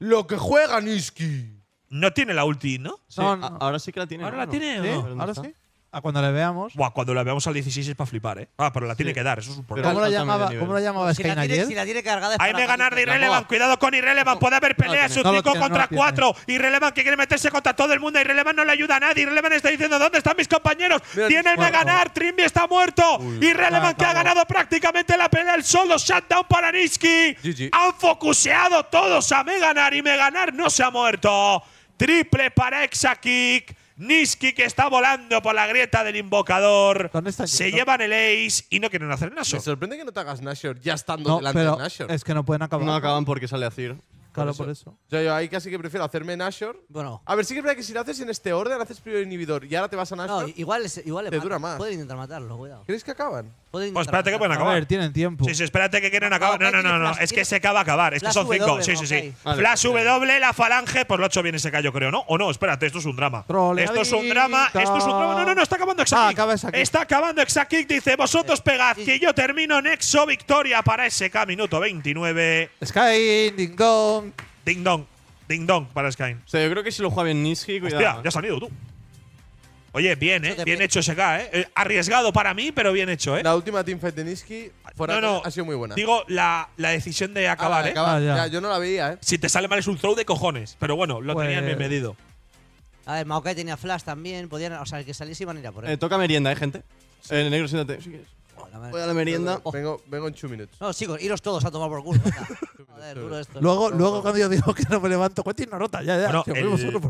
S3: ¡Lo que juega Niski!
S1: No tiene la ulti, ¿no?
S4: Sí,
S2: No,
S4: a-
S2: no.
S4: ahora sí que la tiene.
S1: ¿Ahora la tiene
S2: Ahora sí. A cuando le veamos.
S1: Buah, cuando la veamos al 16 es para flipar, ¿eh? Ah, pero la tiene
S4: Sí.
S1: que dar, eso es un problema.
S2: ¿Cómo
S4: alta
S2: llamaba, ¿cómo
S4: nivel.
S2: llamaba
S5: Si la, tiene,
S2: ayer?
S5: si la tiene cargada es
S1: Ahí me
S5: la
S1: ganar de. Irrelevant. Cuidado con Irrelevant. Puede haber pelea.
S4: tiene.
S1: Sus
S2: No lo
S1: 5
S2: tiene, no
S1: contra
S2: tiene.
S1: 4. Irrelevant que quiere meterse contra todo el mundo. Irrelevant no le ayuda a nadie. Irrelevant está diciendo: ¿Dónde están mis compañeros?
S3: Mira,
S1: Tiene el
S2: muerto.
S1: ganar. Trimby está muerto. Irrelevant que ha ganado prácticamente la pelea. El solo shutdown para Niski.
S3: GG.
S1: Han focuseado todos a Meganar y Meganar no se ha muerto. Triple para Exakick. Niski que está volando por la grieta del invocador.
S2: ¿Dónde está
S1: Se
S2: yendo?
S1: llevan el ace y no quieren hacer
S3: Me
S1: Nashor.
S3: sorprende que no te hagas Nashor ya estando
S2: No,
S3: delante
S2: pero
S3: de Nashor.
S2: es que no pueden acabar.
S4: No acaban porque sale a Cir.
S2: Claro,
S3: por
S2: por eso.
S3: Yo, yo ahí casi que prefiero hacerme Nashor.
S5: Bueno,
S3: A ver, sí que es verdad que si lo haces en este orden, haces primero inhibidor y ahora te vas a
S5: no,
S3: Nashor.
S5: igual, es- igual le
S3: Te dura más.
S5: Pueden intentar matarlo, cuidado.
S3: ¿Crees que acaban?
S5: Pueden
S1: Pues
S5: intentar
S1: espérate que pueden
S5: matarlo.
S2: A
S1: acabar.
S2: ver, tienen tiempo.
S1: Sí, sí, espérate que quieren acabar. No, no, no, no. Es que se acaba a acabar. Es que
S5: flash
S1: son cinco.
S5: W,
S1: Sí, sí, sí.
S5: ok.
S4: Vale,
S1: Flash. W, la falange, pues lo ha hecho bien ese callo, creo, ¿no? O no, espérate, esto es un drama. Esto es un drama. Esto es un drama. No, no, no, está acabando
S2: Ah, acaba.
S1: Está acabando Exakick. Dice, vosotros pegad,
S5: sí.
S1: que yo termino Nexo. Victoria para SK, minuto 29.
S2: Sky, Ding Dong.
S1: Ding dong. Ding dong para Skyne.
S4: O sea, yo creo que si lo juega bien Niski,
S1: Hostia,
S4: cuidado.
S1: ya has salido tú. Oye, bien, ¿eh? Bien hecho SK, ¿eh? Eh, Arriesgado para mí, pero bien hecho, ¿eh?
S3: La última teamfight de Niski fuera
S1: No, no.
S3: ha sido muy buena.
S1: Digo, la, la decisión de
S3: Ah,
S1: acabar, ¿eh?
S3: acabar.
S2: Ah, ya.
S3: ya, yo no la veía, ¿eh?
S1: Si te sale mal es un throw de cojones. Pero bueno, lo
S2: Pues-
S1: tenían bien medido.
S5: A ver, Maokai tenía flash también. Podían, o sea, el que saliese iban a ir a por él.
S4: Eh, toca merienda, ¿eh, gente? Eh, negro, siéntate. si quieres.
S5: Joder, la madre.
S4: Voy a la merienda.
S3: Vengo, vengo en 2 minutes.
S5: No, chicos, iros todos a tomar por culo. venga. Joder, duro esto.
S2: Luego, luego cuando yo digo que no me levanto, Quentin no rota. Ya, ya.
S1: Bueno,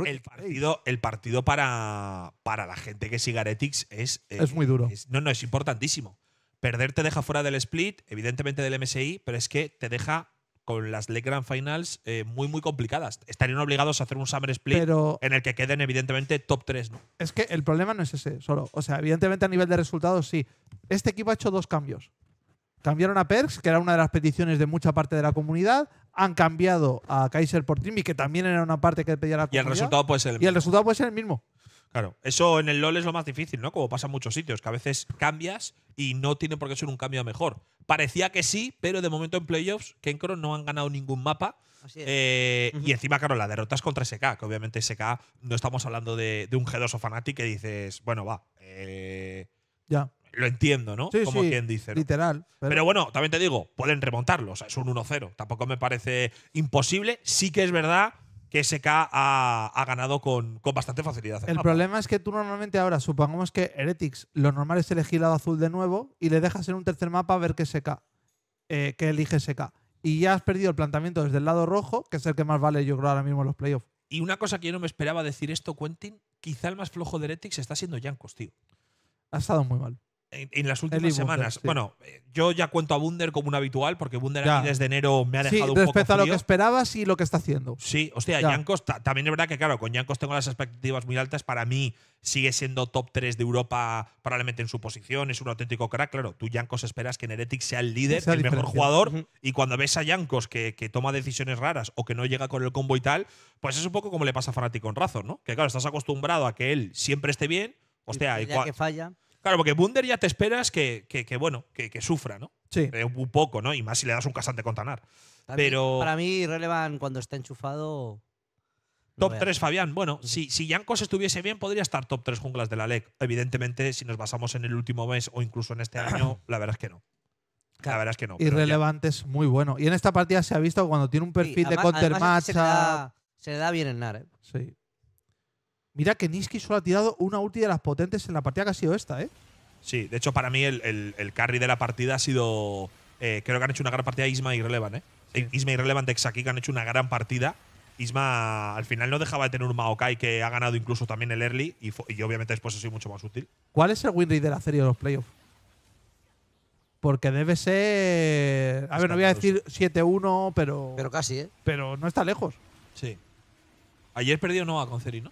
S1: el, partido, el partido para, para la gente que sigue Heretics es. eh,
S2: Es muy duro.
S1: no, no, es importantísimo. Perder te deja fuera del split, evidentemente del MSI, pero es que te deja con las Lake Grand Finals eh, muy, muy complicadas. Estarían obligados a hacer un Summer Split
S2: Pero
S1: en el que queden, evidentemente, top 3, ¿no?
S2: es que el problema no es ese solo. O sea, evidentemente a nivel de resultados sí. Este equipo ha hecho dos cambios. Cambiaron a Perks, que era una de las peticiones de mucha parte de la comunidad. Han cambiado a Kaiser por Trimby, que también era una parte que pedía la
S1: Y el
S2: comunidad.
S1: resultado puede ser el
S2: Y el resultado puede ser el mismo.
S1: Claro, eso en el LoL es lo más difícil, ¿no? Como pasa en muchos sitios, que a veces cambias y no tiene por qué ser un cambio a mejor. Parecía que sí, pero de momento en playoffs, Kencro no han ganado ningún mapa. Eh, Y encima, claro, la derrota es contra SK, que obviamente SK no estamos hablando de, de un G2 o Fnatic que dices, bueno, va, eh,
S2: Ya.
S1: lo entiendo, ¿no?
S2: Sí,
S1: Como
S2: sí,
S1: quien dice. ¿no?
S2: Literal. Pero,
S1: Pero bueno, también te digo, pueden remontarlo, o sea, es un 1-0. Tampoco me parece imposible. Sí que es verdad que SK ha, ha ganado con, con bastante facilidad.
S2: el problema es que tú normalmente ahora, supongamos que Heretics, lo normal es elegir lado azul de nuevo y le dejas en un tercer mapa a ver qué SK, eh, que elige SK. Y ya has perdido el planteamiento desde el lado rojo, que es el que más vale yo creo ahora mismo en los playoffs.
S1: Y una cosa que yo no me esperaba decir esto, Quentin, quizá el más flojo de Heretics está siendo Jankos, tío.
S2: Ha estado muy mal.
S1: En, en las últimas semanas.
S2: sí.
S1: Bueno, eh, yo ya cuento a Wunder como un habitual, porque Wunder
S2: Ya.
S1: a mí desde enero me ha
S2: Sí,
S1: dejado un poco
S2: respecto a lo que esperabas y lo que está haciendo.
S1: Sí, hostia,
S2: Ya.
S1: Jankos, ta- también es verdad que, claro, con Jankos tengo las expectativas muy altas. Para mí sigue siendo top 3 de Europa, probablemente en su posición. Es un auténtico crack. Claro, tú, Jankos, esperas que en Heretics sea el líder,
S2: sea
S1: el mejor jugador. Y cuando ves a Jankos que, que toma decisiones raras o que no llega con el combo y tal, pues es un poco como le pasa a Fnatic con Razor, ¿no? Que, claro, estás acostumbrado a que él siempre esté bien. Hostia,
S5: Y
S1: y
S5: que falla.
S1: Claro, porque Wunder ya te esperas que, que- que, bueno, que, que sufra, ¿no?
S2: Sí.
S1: Eh, un poco, ¿no? Y más si le das un casante con Tanar.
S5: Para mí-
S1: Pero-
S5: Para mí, Relevan cuando está enchufado.
S1: Top
S5: veo.
S1: 3, Fabián. Bueno, si, si Jankos estuviese bien, podría estar top 3 junglas de la LEC. Evidentemente, si nos basamos en el último mes o incluso en este año, la verdad es que no. La verdad es que no.
S2: Irrelevante es muy bueno. Y en esta partida se ha visto que cuando tiene un
S5: Sí,
S2: perfil de
S5: además-
S2: counter
S5: además es que se, le
S2: matchup.
S5: da, se le da bien el NAR. ¿eh?
S2: Sí. Mira que Niski solo ha tirado una ulti de las potentes en la partida que ha sido esta, ¿eh?
S1: Sí, de hecho, para mí el, el- el carry de la partida ha sido. eh, creo que han hecho una gran partida Isma y Relevant, ¿eh? Isma y Relevant de Exaki que han hecho una gran partida. Isma al final no dejaba de tener un Maokai que ha ganado incluso también el early y, y obviamente después ha sido mucho más útil.
S2: ¿Cuál es el win rate de la serie de los playoffs? Porque debe ser. A ver, no voy a decir 7-1, pero,
S5: Pero casi, ¿eh?
S2: pero no está lejos.
S1: Sí. Ayer perdió Nova con Ceri, ¿no?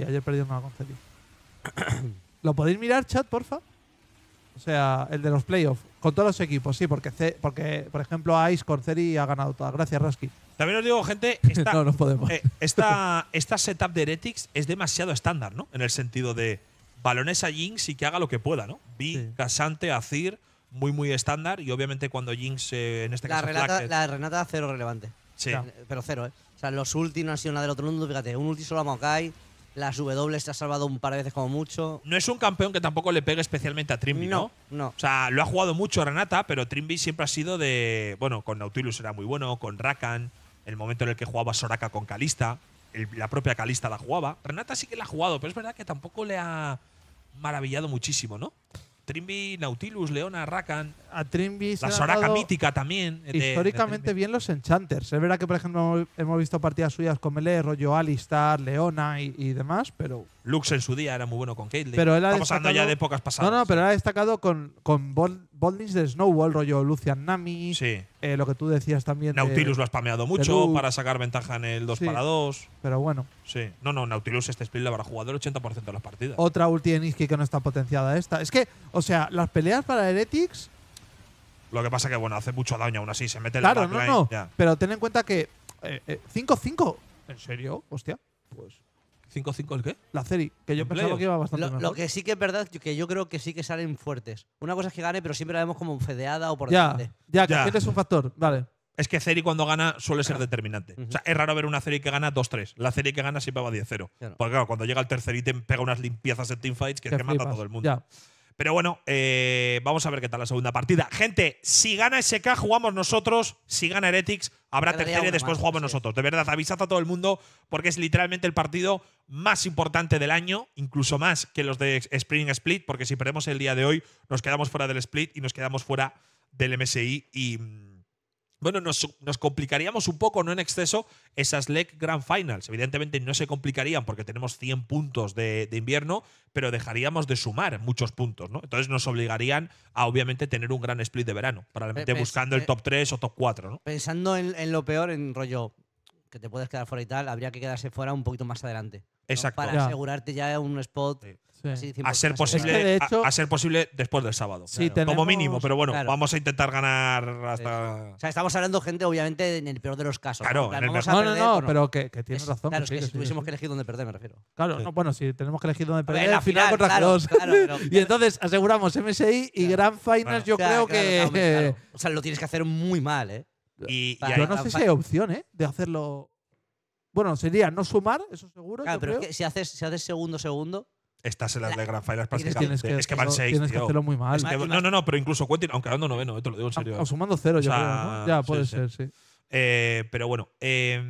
S2: Sí, ayer perdieron una con Celi. ¿Lo podéis mirar, chat, porfa? O sea, el de los playoffs. Con todos los equipos, sí, porque, porque por ejemplo, Ice con Ceri ha ganado todas. Gracias, Rasky.
S1: También os digo, gente, esta,
S2: no, no podemos.
S1: eh, esta, esta setup de Heretics es demasiado estándar, ¿no? En el sentido de balones a Jinx y que haga lo que pueda, ¿no? Vi,
S2: Sí.
S1: Casante, Azir, muy, muy estándar. Y obviamente cuando Jinx, eh, en este
S5: La
S1: caso,
S5: Renata, la Renata cero relevante.
S1: sí.
S5: Pero cero, ¿eh? O sea, los ulti no han sido nada del otro mundo. Fíjate, un ulti solo a Maokai. Las W se ha salvado un par de veces como mucho.
S1: No es un campeón que tampoco le pegue especialmente a Trimby, ¿no?
S5: No, no.
S1: O sea, lo ha jugado mucho Renata, pero Trimby siempre ha sido de. Bueno, con Nautilus era muy bueno, con Rakan, el momento en el que jugaba Soraka con Kalista, el- la propia Kalista la jugaba. Renata sí que la ha jugado, pero es verdad que tampoco le ha maravillado muchísimo, ¿no? Trimby, Nautilus, Leona, Rakan,
S2: A Trimby
S1: la Soraka mítica también. de- de
S2: históricamente bien los Enchanters. Es verdad que, por ejemplo, hemos visto partidas suyas con Melee, rollo Alistar, Leona y, y demás, pero.
S1: Lux en su día era muy bueno con Caitlyn.
S2: Pero él ha
S1: Estamos hablando ya de épocas pasadas.
S2: No, no, pero él ha destacado con, con bol- boldings de Snowball, rollo Lucian Nami.
S1: Sí.
S2: eh, lo que tú decías también. de-
S1: Nautilus lo ha spameado mucho para sacar ventaja en el 2
S2: Sí.
S1: para 2.
S2: Pero bueno.
S1: Sí. No, no, Nautilus este split le habrá jugado el 80% de las partidas.
S2: Otra ulti de Niski que no está potenciada esta. Es que, o sea, las peleas para Heretics.
S1: Lo que pasa que, bueno, hace mucho daño aún así. Se mete en
S2: Claro,
S1: la
S2: no, no.
S1: ya.
S2: Pero ten en cuenta que. eh, eh, 5-5. ¿En serio? Hostia. Pues.
S1: ¿5-5 el qué?
S2: La serie, que yo
S1: ¿En
S2: pensaba
S1: playoff?
S2: que iba bastante
S5: Lo,
S2: mejor.
S5: lo que sí que es verdad, que yo creo que sí que salen fuertes. Una cosa es que gane, pero siempre la vemos como fedeada o por
S2: ya,
S5: delante.
S2: ya, que
S1: Ya.
S2: tienes un factor. Vale.
S1: Es que Ceri cuando gana suele ser determinante. O sea, es raro ver una Ceri que gana 2-3. La Ceri que gana siempre va 10-0.
S5: Claro.
S1: Porque claro, cuando llega el tercer ítem pega unas limpiezas en teamfights que,
S2: Que
S1: que mata a todo el mundo.
S2: Ya.
S1: Pero bueno, eh, vamos a ver qué tal la segunda partida. Gente, si gana SK, jugamos nosotros. Si gana Heretics, habrá tercera y después
S5: más,
S1: jugamos
S5: sí.
S1: nosotros. De verdad, avisad a todo el mundo porque es literalmente el partido más importante del año, incluso más que los de Spring Split, porque si perdemos el día de hoy, nos quedamos fuera del Split y nos quedamos fuera del MSI y. Bueno, nos, nos complicaríamos un poco, no en exceso, esas LEC Grand Finals. Evidentemente no se complicarían porque tenemos 100 puntos de, de invierno, pero dejaríamos de sumar muchos puntos, ¿no? Entonces nos obligarían a, obviamente, tener un gran split de verano, probablemente buscando el
S5: eh,
S1: top 3 o top 4, ¿no?
S5: Pensando en, en lo peor, en rollo que te puedes quedar fuera y tal, habría que quedarse fuera un poquito más adelante. ¿no?
S1: Exacto.
S5: Para
S2: Ya.
S5: asegurarte ya un spot.
S1: Sí.
S2: Sí.
S5: así 100%
S1: A ser,
S5: asegurado.
S1: posible,
S2: Es que, de hecho-
S1: a, a ser posible después del sábado.
S2: Sí,
S1: Claro. Como
S2: tenemos-
S1: mínimo, pero bueno,
S5: Claro.
S1: vamos a intentar ganar hasta.
S5: O sea, estamos hablando, gente, obviamente, en el peor de los casos.
S1: Claro,
S5: ¿no? plan,
S1: en el
S5: vamos a
S2: No, no,
S5: perder,
S2: no,
S5: bueno,
S2: pero que, que tienes
S5: es-
S2: razón.
S5: Claro,
S2: que
S5: es
S2: sí,
S5: que
S2: que
S5: si
S2: sí,
S5: tuviésemos
S2: sí.
S5: que elegir dónde perder, me refiero.
S2: Claro,
S1: Sí.
S2: no, bueno, si tenemos que elegir dónde
S5: ver,
S2: perder,
S5: la
S2: al final
S5: final,
S2: contra
S5: claro,
S2: G2.
S5: claro, pero-
S2: y entonces aseguramos MSI y Grand Finals,
S1: Claro.
S2: yo
S5: Claro,
S2: creo
S5: claro,
S2: que.
S5: claro, hombre, claro. O sea, lo tienes que hacer muy mal, ¿eh?
S1: Y, y
S2: Yo no sé si hay opción, ¿eh? De hacerlo. Bueno, sería no sumar, eso seguro.
S5: Claro,
S2: yo
S5: pero es que si haces, si haces segundo, segundo.
S1: estás en las de prácticamente.
S2: Tienes que,
S1: es que van
S2: hacerlo-
S1: 6,
S2: tienes que hacerlo muy mal.
S1: Es que-
S5: Más-
S1: no, no, no, pero incluso Quentin, aunque quedando noveno, te lo digo en serio.
S2: O Ah, sumando cero, yo
S1: O sea,
S2: creo, ¿no? Ya, puede
S1: sí.
S2: ser, sí.
S1: Eh, pero bueno, eh,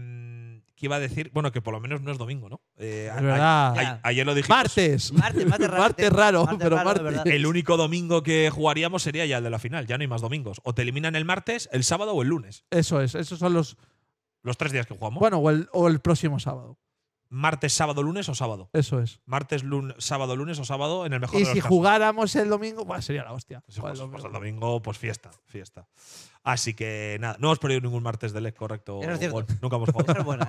S1: ¿qué iba a decir? Bueno, que por lo menos no es domingo, ¿no? Eh, a-
S2: Es verdad.
S1: a- a- ayer lo dijimos.
S2: Martes.
S5: Martes, martes raro.
S2: Martes raro,
S5: martes
S2: pero
S5: raro,
S2: martes.
S1: El único domingo que jugaríamos sería ya el de la final. Ya no hay más domingos. O te eliminan el martes, el sábado o el lunes.
S2: Eso es, esos son los.
S1: Los tres días que jugamos.
S2: Bueno, o el, o el próximo sábado.
S1: Martes, sábado, lunes o sábado.
S2: Eso es.
S1: Martes, lun- sábado, lunes o sábado en el mejor
S2: Y
S1: de los
S2: si
S1: casos.
S2: jugáramos el domingo, pues sería la hostia.
S1: Pues, pues, pues el domingo, pues fiesta, fiesta. Así que nada, no hemos perdido ningún martes de LEC, correcto.
S5: Es.
S1: Gol. Nunca hemos jugado.
S5: es buena,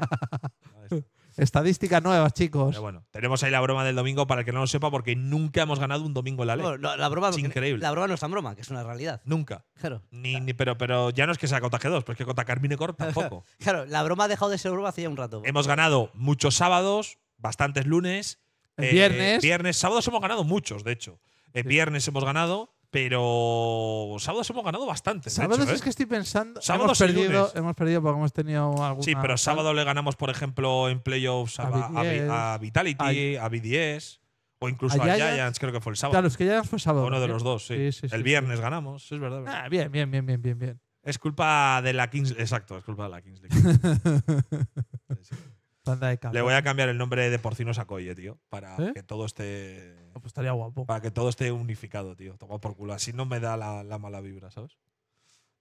S5: ¿eh?
S2: Estadísticas nuevas, chicos.
S1: Pero bueno, tenemos ahí la broma del domingo para el que no lo sepa, porque nunca hemos ganado un domingo en la LEC.
S5: Bueno, la, la broma,
S1: Es increíble.
S5: La broma no es tan broma, que es una realidad.
S1: Nunca.
S5: Claro.
S1: Ni, ni- pero, pero ya no es que sea Cota G2, pero es que Cota Carminecor tampoco.
S5: Claro, la broma ha dejado de ser broma hace ya un rato.
S1: hemos ganado muchos sábados, bastantes lunes.
S2: El
S1: eh,
S2: viernes.
S1: Viernes, sábados hemos ganado muchos, de hecho. El
S2: Sí.
S1: viernes hemos ganado, pero sábados hemos ganado bastantes. de
S2: Sábados
S1: hecho, ¿eh?
S2: es que estoy pensando.
S1: Sábados
S2: hemos perdido, hemos perdido porque hemos tenido alguna.
S1: Sí, pero
S2: tal.
S1: sábado le ganamos, por ejemplo, en playoffs a,
S2: A
S1: a- a-
S2: BTS,
S1: a Vitality, a, BDS, o incluso
S2: a Giants.
S1: Giants, creo que fue el sábado.
S2: Claro, es que ya fue sábado.
S1: Uno de los dos, sí.
S2: Sí, sí, sí,
S1: el
S2: sí.
S1: viernes ganamos, es verdad. verdad.
S2: Ah, bien, bien, bien, bien, bien, bien.
S1: Es culpa de la Kings Exacto, es culpa de la Kings League.
S2: De
S1: Le voy a cambiar el nombre de Porcinos a Coye, tío, para
S2: ¿Eh?
S1: que todo esté
S2: Pues estaría guapo.
S1: para que todo esté unificado, tío. Toma por culo. Así no me da la, la mala vibra, ¿sabes?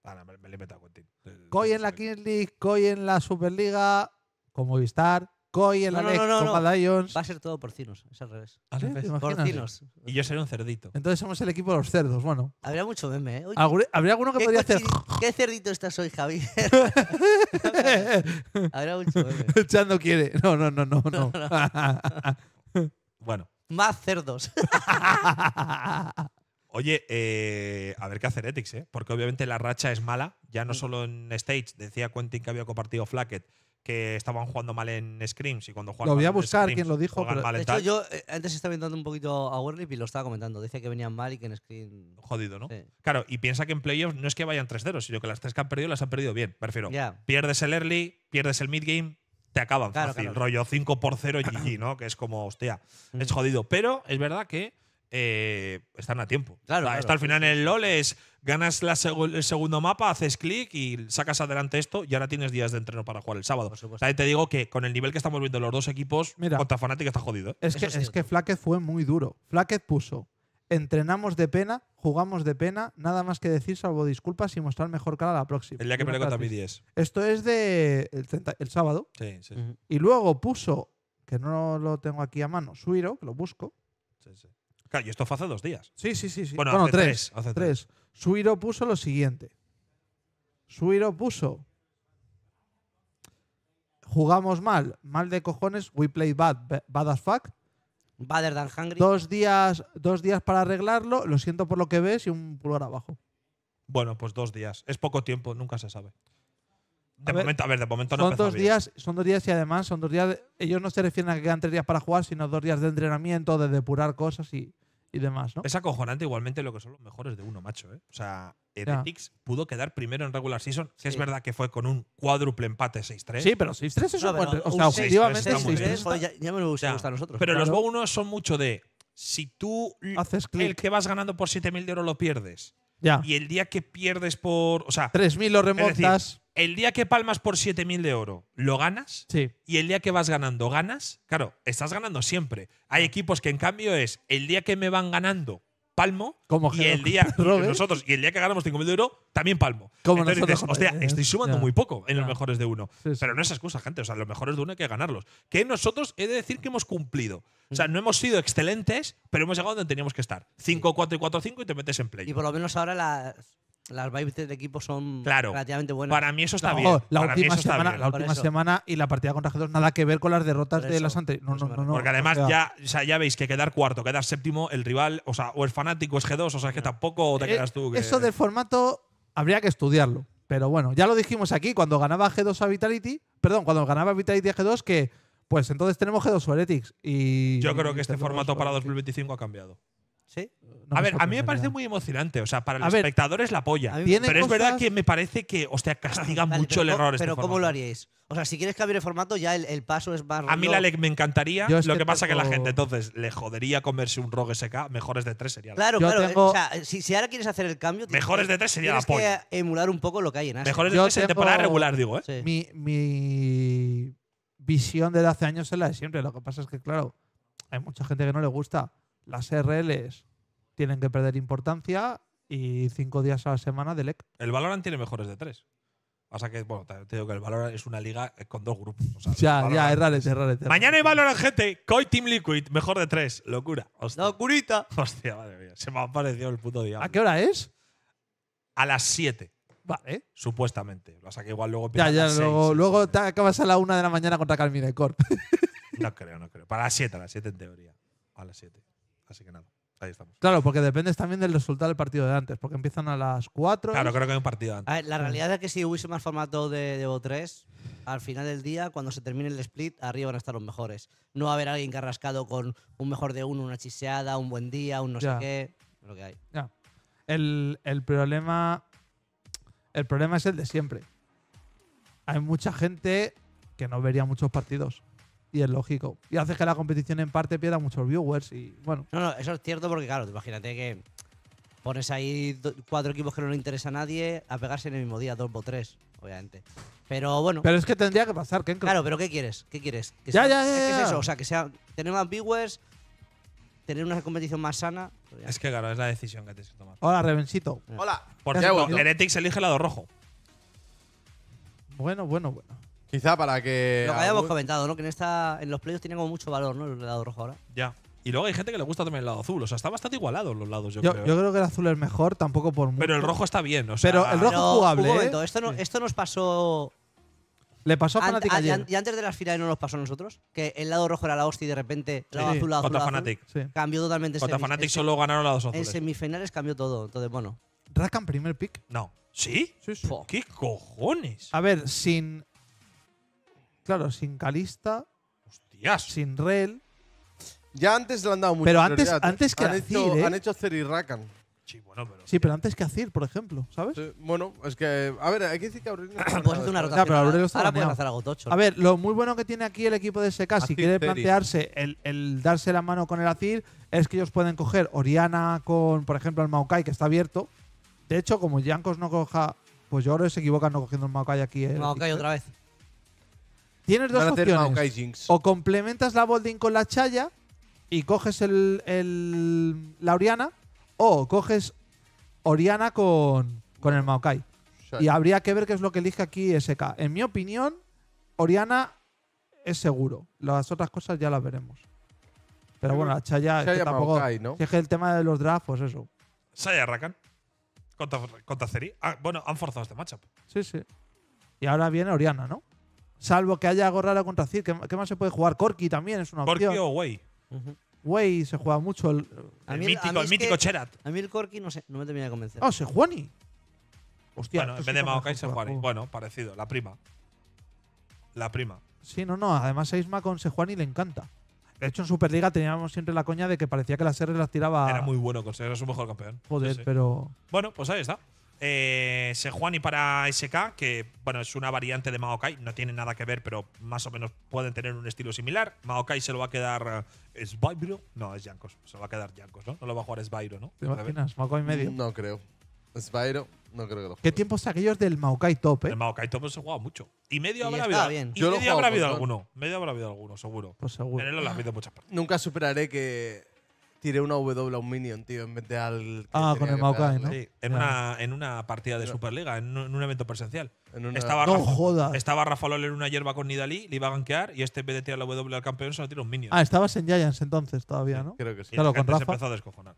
S1: Ah, no, me, me le meto a Quentin. El-
S2: Coy en la Kings League, Coy en la Superliga, con Movistar, Coy en la
S5: No, no, no, no,
S2: Copa
S5: no.
S2: Lions.
S5: Va a ser todo porcinos, es al revés.
S1: Al
S2: ¿Sí?
S1: revés.
S2: ¿Te imaginas?
S5: Porcinos.
S1: Y yo seré un cerdito.
S2: Entonces somos el equipo de los cerdos. Bueno,
S5: Habría mucho meme, ¿eh? Oye,
S2: ¿algún- ¿habría alguno que
S5: ¿qué,
S2: podría hacer
S5: ¿Qué cerdito estás hoy, Javier? Habría mucho meme.
S2: El chat no quiere. No, no, no, no, no.
S1: Bueno,
S5: Más cerdos.
S1: oye, eh, a ver qué hace Heretics, ¿eh? Porque obviamente la racha es mala. Ya no solo en Stage. Decía Quentin que había compartido Flacket que estaban jugando mal en Scrims y cuando juegan
S2: Lo voy a
S1: mal en
S2: buscar,
S1: Scrims
S2: quién lo dijo, pero-
S1: mal
S5: De hecho,
S1: tal.
S5: yo eh, antes estaba viendo un poquito a Werlip y lo estaba comentando. Dice que venían mal y que en screen.
S1: Jodido, ¿no?
S5: Sí.
S1: Claro, y piensa que en playoffs no es que vayan 3-0, sino que las tres que han perdido las han perdido bien. Me refiero.
S5: Ya.
S1: Pierdes el early, pierdes el mid game, te acaban
S5: Claro,
S1: fácil.
S5: claro.
S1: Rollo 5 por 0 GG, ¿no? Que es como, hostia, es jodido. Pero es verdad que eh, están a tiempo.
S5: Claro,
S1: O sea,
S5: claro,
S1: esto al final en el LOL es ganas la el segundo mapa, haces clic y sacas adelante esto y ahora tienes días de entreno para jugar el sábado.
S5: Por supuesto.
S1: También te digo que con el nivel que estamos viendo los dos equipos,
S2: Mira.
S1: contra Fnatic está jodido. ¿eh?
S2: Es que,
S5: es
S2: que Flaquez fue muy duro. Flaquez puso: entrenamos de pena, jugamos de pena, nada más que decir, salvo disculpas y mostrar mejor cara la próxima.
S1: El día que peleé contra
S2: gratis.
S1: BDS.
S2: Esto es de el, 30 el sábado.
S1: Sí, sí.
S2: Y luego puso, que no lo tengo aquí a mano, Suiro, que lo busco.
S1: sí, sí. Claro, y esto fue hace dos días.
S2: Sí, sí, sí. sí.
S1: Bueno,
S2: Bueno,
S1: hace
S2: tres.
S1: tres, hace
S2: tres. Suiro puso lo siguiente. Suiro puso. Jugamos mal, mal de cojones, we play bad, ba- bad as fuck.
S5: Better than hungry.
S2: Dos días, dos días para arreglarlo, lo siento por lo que ves y un pulgar abajo.
S1: Bueno, pues dos días. Es poco tiempo, nunca se sabe. De
S2: A ver,
S1: momento, a ver, de momento no
S2: son dos
S1: bien.
S2: días, son dos días y además son dos días. de- ellos no se refieren a que quedan tres días para jugar, sino dos días de entrenamiento, de depurar cosas y, y demás, ¿no?
S1: Es acojonante igualmente lo que son los mejores de uno, macho. ¿eh? O sea, Heretics pudo quedar primero en regular season, que es verdad que fue con un cuádruple empate 6-3.
S2: Sí, pero 6-3 es
S5: No,
S2: un
S5: pero
S2: O sea,
S5: seis-
S2: objetivamente
S1: está muy
S2: 6-3
S1: bien.
S5: Joder, ya, ya me lo gusta,
S1: Ya.
S5: gusta a nosotros.
S1: Pero los
S2: Claro.
S1: bonos son mucho de. Si tú
S2: haces
S1: el
S2: clic.
S1: que vas ganando por 7.000 de oro lo pierdes.
S2: Ya.
S1: Y el día que pierdes por. O sea,
S2: 3.000 lo
S1: decir,
S2: remontas.
S1: el día que palmas por 7.000 de oro, lo ganas.
S2: Sí.
S1: Y el día que vas ganando, ganas. Claro, estás ganando siempre. Hay equipos que en cambio es el día que me van ganando, palmo.
S2: Como
S1: y el día
S2: Robert.
S1: nosotros y el día que ganamos 5.000 de oro, también palmo.
S2: Como
S1: Entonces
S2: nosotros
S1: dices, hostia,
S2: el-
S1: estoy sumando
S2: ya.
S1: muy poco en los mejores de uno.
S2: Sí, sí.
S1: Pero no es excusa, gente. O sea, los mejores de uno hay que ganarlos. Que nosotros he de decir que hemos cumplido. O sea, no hemos sido excelentes, pero hemos llegado donde teníamos que estar. 5-4 y 4-5 y te metes en play.
S5: Y por lo menos ahora las, las vibes del equipo son
S1: Claro.
S5: relativamente buenas.
S1: Para mí eso está
S2: No,
S1: bien.
S2: la
S1: Para mí
S2: última,
S1: eso está
S2: semana,
S1: bien.
S2: la última
S5: eso.
S2: semana y la partida contra G2 nada que ver con las derrotas de
S5: eso,
S2: las anteriores. No,
S5: por eso
S2: no,
S5: me
S2: no, no.
S1: Porque
S2: O
S1: además
S2: sea,
S1: ya, o sea, ya veis que quedar cuarto, quedar séptimo, el rival, o sea, o es fanático, es G2, o sea, es que tampoco te
S2: eh,
S1: quedas tú. que-
S2: Eso del formato habría que estudiarlo. Pero bueno, ya lo dijimos aquí cuando ganaba G2 a Vitality. Perdón, cuando ganaba Vitality a G2, que pues entonces tenemos G2 o Heretics. Y
S1: Yo creo que este
S2: G2
S1: formato para
S2: o-
S1: 2025 ha cambiado.
S5: ¿Sí?
S2: no
S1: a ver, a mí me parece muy emocionante. O sea, para el
S2: A ver,
S1: espectador es la polla. Pero es verdad que me parece que, hostia, castiga
S5: Vale,
S1: mucho el error. este
S5: Pero ¿cómo
S1: formato.
S5: lo haríais? O sea, si quieres cambiar el formato, ya el, el paso es más.
S1: A mí la LEC me encantaría.
S2: Yo
S1: Lo que,
S2: que
S1: pasa que la
S2: tengo-
S1: gente entonces le jodería comerse un ROG SK. Mejores de tres sería la
S5: Claro,
S2: Yo
S5: claro.
S2: tengo-
S5: O sea, si, si ahora quieres hacer el cambio.
S1: Mejores
S5: que-
S1: de tres sería la polla.
S5: que emular un poco lo que hay en Asia.
S1: Mejores de
S2: Yo
S1: tres en
S2: tengo-
S1: temporada regular, digo, ¿eh?
S5: Sí.
S2: Mi, mi visión desde hace años es la de siempre. Lo que pasa es que, claro, hay mucha gente que no le gusta. Las RLs tienen que perder importancia y cinco días a la semana de LEC.
S1: El Valorant tiene mejores de tres. O sea que, bueno, te digo que el Valorant es una liga con dos grupos. o sea,
S2: Ya, ya, es rarete, es rarete.
S1: Mañana hay Valorant, gente. Koi Team Liquid, mejor de tres. Locura. Hostia.
S5: No, curita.
S1: Hostia, madre mía. Se me ha aparecido el puto diablo.
S2: ¿A qué hora es?
S1: A las 7,
S2: Vale.
S1: supuestamente. O sea que igual luego empieza
S2: Ya,
S1: a
S2: ya,
S1: las
S2: luego,
S1: seis,
S2: luego te acabas a la una de la mañana contra Carmine Corp.
S1: No creo, no creo. Para las 7, a las 7 en teoría. A las 7. Así que nada, ahí estamos.
S2: claro, porque dependes también del resultado del partido de antes, porque empiezan a las 4.
S1: Claro, creo que hay un partido antes.
S5: A ver, la realidad es que si hubiese más formato de, de BO3, al final del día, cuando se termine el split, arriba van a estar los mejores. No va a haber alguien carrascado con un mejor de uno, una chiseada, un buen día, un no
S2: Ya.
S5: sé qué. Lo que hay.
S2: Ya. El, el problema. El problema es el de siempre. Hay mucha gente que no vería muchos partidos. Y es lógico. Y hace que la competición en parte pierda muchos viewers. Y bueno,
S5: No, no, eso es cierto porque, claro, imagínate que pones ahí cuatro equipos que no le interesa a nadie a pegarse en el mismo día, dos o tres, obviamente. Pero bueno,
S2: pero es que tendría que pasar, Ken.
S5: claro, pero ¿qué quieres? ¿Qué quieres? Que
S2: Ya,
S5: sea-
S2: ya, ya,
S5: es que es
S2: ya.
S5: eso, o sea, que sea tener más viewers, tener una competición más sana. pues.
S1: Es que, claro, es la decisión que tienes que tomar.
S2: Hola, Revensito.
S3: Hola.
S1: Por cierto. Heretics elige el lado rojo.
S2: Bueno, bueno, bueno.
S3: Quizá para que.
S5: Lo que habíamos
S3: algún-
S5: comentado, ¿no? Que en, esta, en los playoffs tiene como mucho valor, ¿no? El lado rojo ahora.
S1: Ya. Y luego hay gente que le gusta también el lado azul. O sea, está bastante igualado los lados, yo,
S2: Yo,
S1: creo.
S2: yo creo que el azul es mejor, tampoco por mucho.
S1: Pero el rojo está bien. O sea,
S2: Pero el rojo
S5: Pero,
S2: jugable,
S5: Un
S2: ¿eh?
S5: momento, esto, no, esto nos pasó.
S2: Le pasó a Fnatic
S5: a- y
S2: ayer.
S5: y antes de las finales no nos pasó a nosotros. Que el lado rojo era la hostia y de repente el lado
S2: Sí.
S5: azul, lado azul,
S1: contra
S5: azul,
S1: Fnatic.
S2: Sí.
S5: Cambió totalmente. en
S1: Contra Fnatic
S5: en,
S1: solo ganaron lados
S5: en
S1: azules.
S5: semifinales cambió todo. Entonces, bueno.
S2: Rakan primer pick.
S1: No. ¿Sí?
S2: Sí, sí.
S1: ¿Qué cojones?
S2: A ver, sin. Claro, sin Calista,
S1: Hostias.
S2: sin Rel.
S3: Ya antes le han dado mucha
S2: Pero antes-
S3: ¿eh?
S2: antes que
S3: han
S2: a
S3: hecho,
S2: ¿eh?
S3: han hecho Zer y Rakan.
S1: Sí, bueno, pero.
S2: Sí, pero antes que Azir, por ejemplo, ¿sabes?
S3: Sí, bueno, es que. A ver, hay que decir que Aurelio.
S5: Puedes hacer una rotación.
S2: Ya, pero
S5: ahora.
S2: Aurelio está
S5: Ahora puedes hacer algo tocho.
S2: A ver, lo muy bueno que tiene aquí el equipo de SK, si quiere plantearse el, el darse la mano con el Azir, es que ellos pueden coger Oriana con, por ejemplo, el Maokai, que está abierto. De hecho, como Jankos no coja, pues yo creo que se equivocan no cogiendo el Maokai aquí. el
S5: Maokai
S2: Azir.
S5: otra vez.
S2: Tienes dos opciones. O complementas la Bolding con la Chaya y coges el, el- la Oriana, o coges Oriana con, con el Maokai. Y habría que ver qué es lo que elige aquí SK. En mi opinión, Oriana es seguro. Las otras cosas ya las veremos. Pero bueno, la Chaya, es que
S3: Chaya
S2: tampoco.
S3: Maokai, ¿no?
S2: si es que el tema de los drafts, pues eso.
S1: Saya Rakan. Contra, contra Ceri. Ah, bueno, han forzado este matchup.
S2: Sí, sí. Y ahora viene Oriana, ¿no? Salvo que haya algo raro contra Cid. ¿Qué, qué más se puede jugar? Corki también es una opción.
S1: o Wei.
S5: Ujú.
S2: Wey se juega mucho. El,
S1: El mítico,
S5: mí
S1: el mítico
S5: que-
S1: Cherat.
S5: A mí el Corki, no sé, no me termina de convencer.
S2: oh, Sejuani. Hostia.
S1: Bueno, en vez de Maokai, se
S2: juego.
S1: Bueno, parecido. La prima. La prima.
S2: Sí, no, no. Además, a Isma con Sejuani le encanta. De hecho, en Superliga teníamos siempre la coña de que parecía que las R las tiraba.
S1: Era muy bueno, conseguir su mejor campeón.
S2: Joder,
S1: Sí, sí.
S2: pero.
S1: Bueno, pues ahí está. Eh, Sejuani para SK, que bueno, es una variante de Maokai, no tiene nada que ver, pero más o menos pueden tener un estilo similar. Maokai se lo va a quedar eh, Svairo. No, es Jankos. Se lo va a quedar Jankos, ¿no? No lo va a jugar Svairo, ¿no?
S2: ¿Te imaginas? Maokai medio.
S3: No creo. Spyro, no creo que lo
S2: ¿Qué
S3: juegue.
S2: tiempos aquellos del Maokai top, eh?
S1: El Maokai Top se juega mucho. Y medio
S5: Y
S1: habrá habido.
S5: bien.
S1: Y
S3: Yo
S1: medio habrá habido alguno. Medio habrá habido alguno, seguro.
S2: Pues seguro.
S1: En él lo ha habido muchas partes.
S3: Nunca superaré que tiré una W a un minion, tío, en vez de al.
S2: Ah, con el Maokai. ¿no?
S1: Sí, en, una, en una partida de Superliga, en un, en un evento presencial.
S3: En una-
S1: Estaba,
S2: No
S1: Rafa,
S2: jodas.
S1: estaba Rafa Lol en una hierba con Nidalí, le iba a gankear y este en vez de tirar la W al campeón se lo tira un minion.
S2: Ah, estabas en Giants entonces todavía, ¿no?
S3: Creo que sí.
S1: y
S2: claro,
S1: la gente
S2: con
S1: se empezó a descojonar.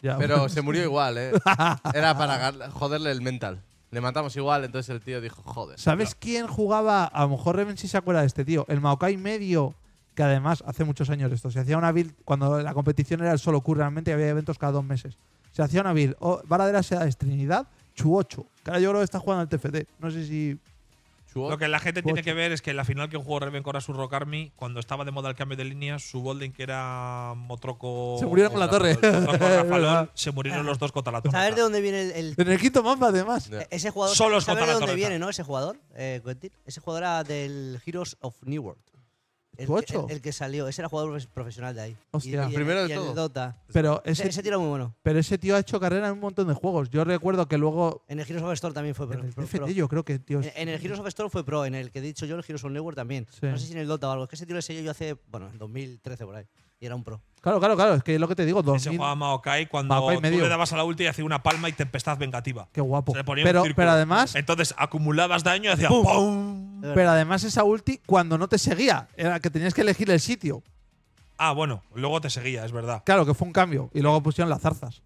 S2: Ya,
S3: Pero
S2: bueno.
S3: se murió igual, ¿eh? Era para gar- joderle el mental. Le matamos igual, entonces el tío dijo, joder.
S2: ¿Sabes quién jugaba? A lo mejor Reven sí se acuerda de este tío. El Maokai medio, que además hace muchos años esto. Se hacía una build cuando la competición era el solo Q realmente y había eventos cada dos meses. Se hacía una build. Oh, vara de las edades Trinidad, Chu8. Que ahora yo creo que está jugando al TFT. No sé si.
S1: Lo que la gente tiene que ver es que en la final que jugó Reven con su Rock Army, cuando estaba de moda el cambio de línea, su Bolden, que era Motroco.
S2: Se murieron con la torre.
S1: Se murieron los dos contra la torre.
S5: ¿Sabes de dónde viene el, el-
S2: En el quinto mapa, además.
S3: Ya.
S5: ese jugador?
S1: Solos
S5: ¿Sabes
S1: contra
S5: de dónde viene, no? Ese jugador, eh, Quentin. Ese jugador era del Heroes of New World. El,
S2: ¿Tu
S5: que- el- el salió, ese era jugador profes- profesional de ahí.
S2: Hostia.
S5: Y, y-
S3: Primero
S5: y
S3: de
S5: el
S3: todo.
S5: Dota.
S2: Pero
S5: Ese,
S2: ese,
S5: ese tiro muy bueno.
S2: pero ese tío ha hecho carrera en un montón de juegos. Yo recuerdo que luego.
S5: En el Heroes of Storm también fue pro.
S2: En el
S5: pro- pro.
S2: yo creo que, tío.
S5: En, en el Heroes of Storm fue pro, en el que he dicho yo, el Heroes of New World también.
S2: Sí.
S5: No sé si en el Dota o algo. Es que ese tiro le sellé yo hace, bueno, en 2013 por ahí. Y era un pro.
S2: Claro, claro, claro. Es que es lo que te digo.
S1: Ese
S2: 2000.
S1: jugaba Maokai cuando
S2: Maokai
S1: tú
S2: medio.
S1: le dabas a la ulti y hacía una palma y tempestad vengativa.
S2: Qué guapo.
S1: Se le ponía
S2: Pero,
S1: un círculo.
S2: pero además.
S1: Entonces acumulabas daño y hacía ¡pum!
S2: Pero además esa ulti cuando no te seguía, era que tenías que elegir el sitio.
S1: Ah, bueno, luego te seguía, es verdad.
S2: Claro, que fue un cambio. Y luego pusieron las zarzas.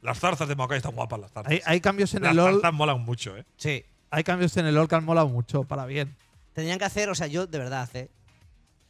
S1: Las zarzas de Maokai están guapas, las zarzas.
S2: Hay, hay cambios en
S1: las
S2: el LOL.
S1: zarzas molan mucho, ¿eh?
S5: Sí.
S2: Hay cambios en el LOL que han molado mucho, para bien.
S5: Tendrían que hacer, o sea, yo de verdad, ¿eh?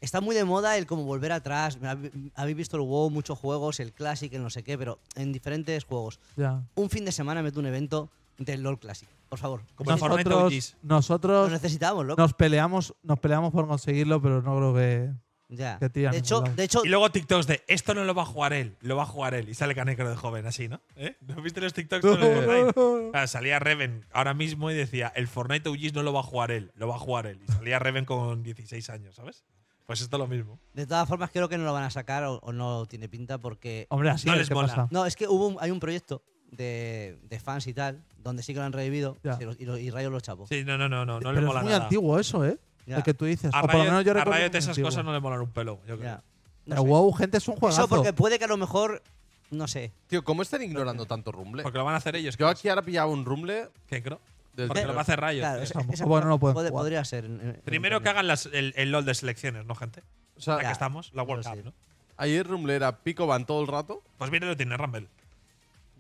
S5: Está muy de moda el como volver atrás. Hab- Habéis visto el WoW, muchos juegos, el Classic, el no sé qué, pero en diferentes juegos.
S2: Ya.
S5: Un fin de semana meto un evento del LoL Classic. Por favor.
S1: Como OGs.
S2: Nosotros,
S5: Lo
S2: nosotros
S5: necesitamos, loco.
S2: nos peleamos, nos peleamos por conseguirlo, pero no creo que.
S5: ya.
S2: que tiran
S5: De hecho, de hecho,
S1: Y luego TikToks de esto no lo va a jugar él, lo va a jugar él. Y sale Canecro de joven, así, ¿no? ¿Eh? ¿No viste los TikToks Fortnite? Ah, salía Reven ahora mismo y decía, el Fortnite OGs no lo va a jugar él, lo va a jugar él. Y salía Reven con 16 años, ¿sabes? Pues esto es lo mismo.
S5: de todas formas, creo que no lo van a sacar o, o no tiene pinta porque.
S2: Hombre, así
S1: No
S2: es,
S1: les
S2: ¿qué
S1: mola.
S2: pasa?
S5: No, es que hubo un- hay un proyecto de, de fans y tal, donde sí que lo han revivido
S2: Ya.
S5: y, los- y, los- y Rayo los chavos.
S1: Sí, no, no, no, no, no le
S2: pero
S1: mola
S2: es muy
S1: nada.
S2: antiguo eso, ¿eh?
S5: Ya.
S2: Lo que tú dices.
S1: A
S2: o por lo
S1: Riot,
S2: menos yo
S1: a
S2: recuerdo
S1: Riot
S2: que es
S1: esas
S2: antiguo.
S1: cosas no le molan un pelo, yo creo.
S5: Ya. No
S2: El
S5: sé.
S2: WoW, gente, es un juegazo.
S5: Eso porque puede que a lo mejor. No sé.
S3: Tío, ¿cómo están ignorando tanto Rumble?
S1: Porque lo van a hacer ellos.
S3: Yo aquí ahora pillaba un Rumble
S1: ¿Qué creo?
S3: Del
S1: Porque lo va a hacer Riot.
S5: Claro, esa-
S2: lo
S5: esa
S2: mejor no lo pueden
S5: puede-
S2: jugar.
S5: podría ser. en- en-
S1: Primero
S5: en-
S1: que hagan las- el, el LOL de selecciones, ¿no, gente?
S3: O sea,
S1: Ya que estamos, la World
S5: Eso
S1: Cup,
S5: sí.
S1: ¿no?
S3: ayer Rumble era pico van todo el rato
S1: Pues viene lo tiene Rumble.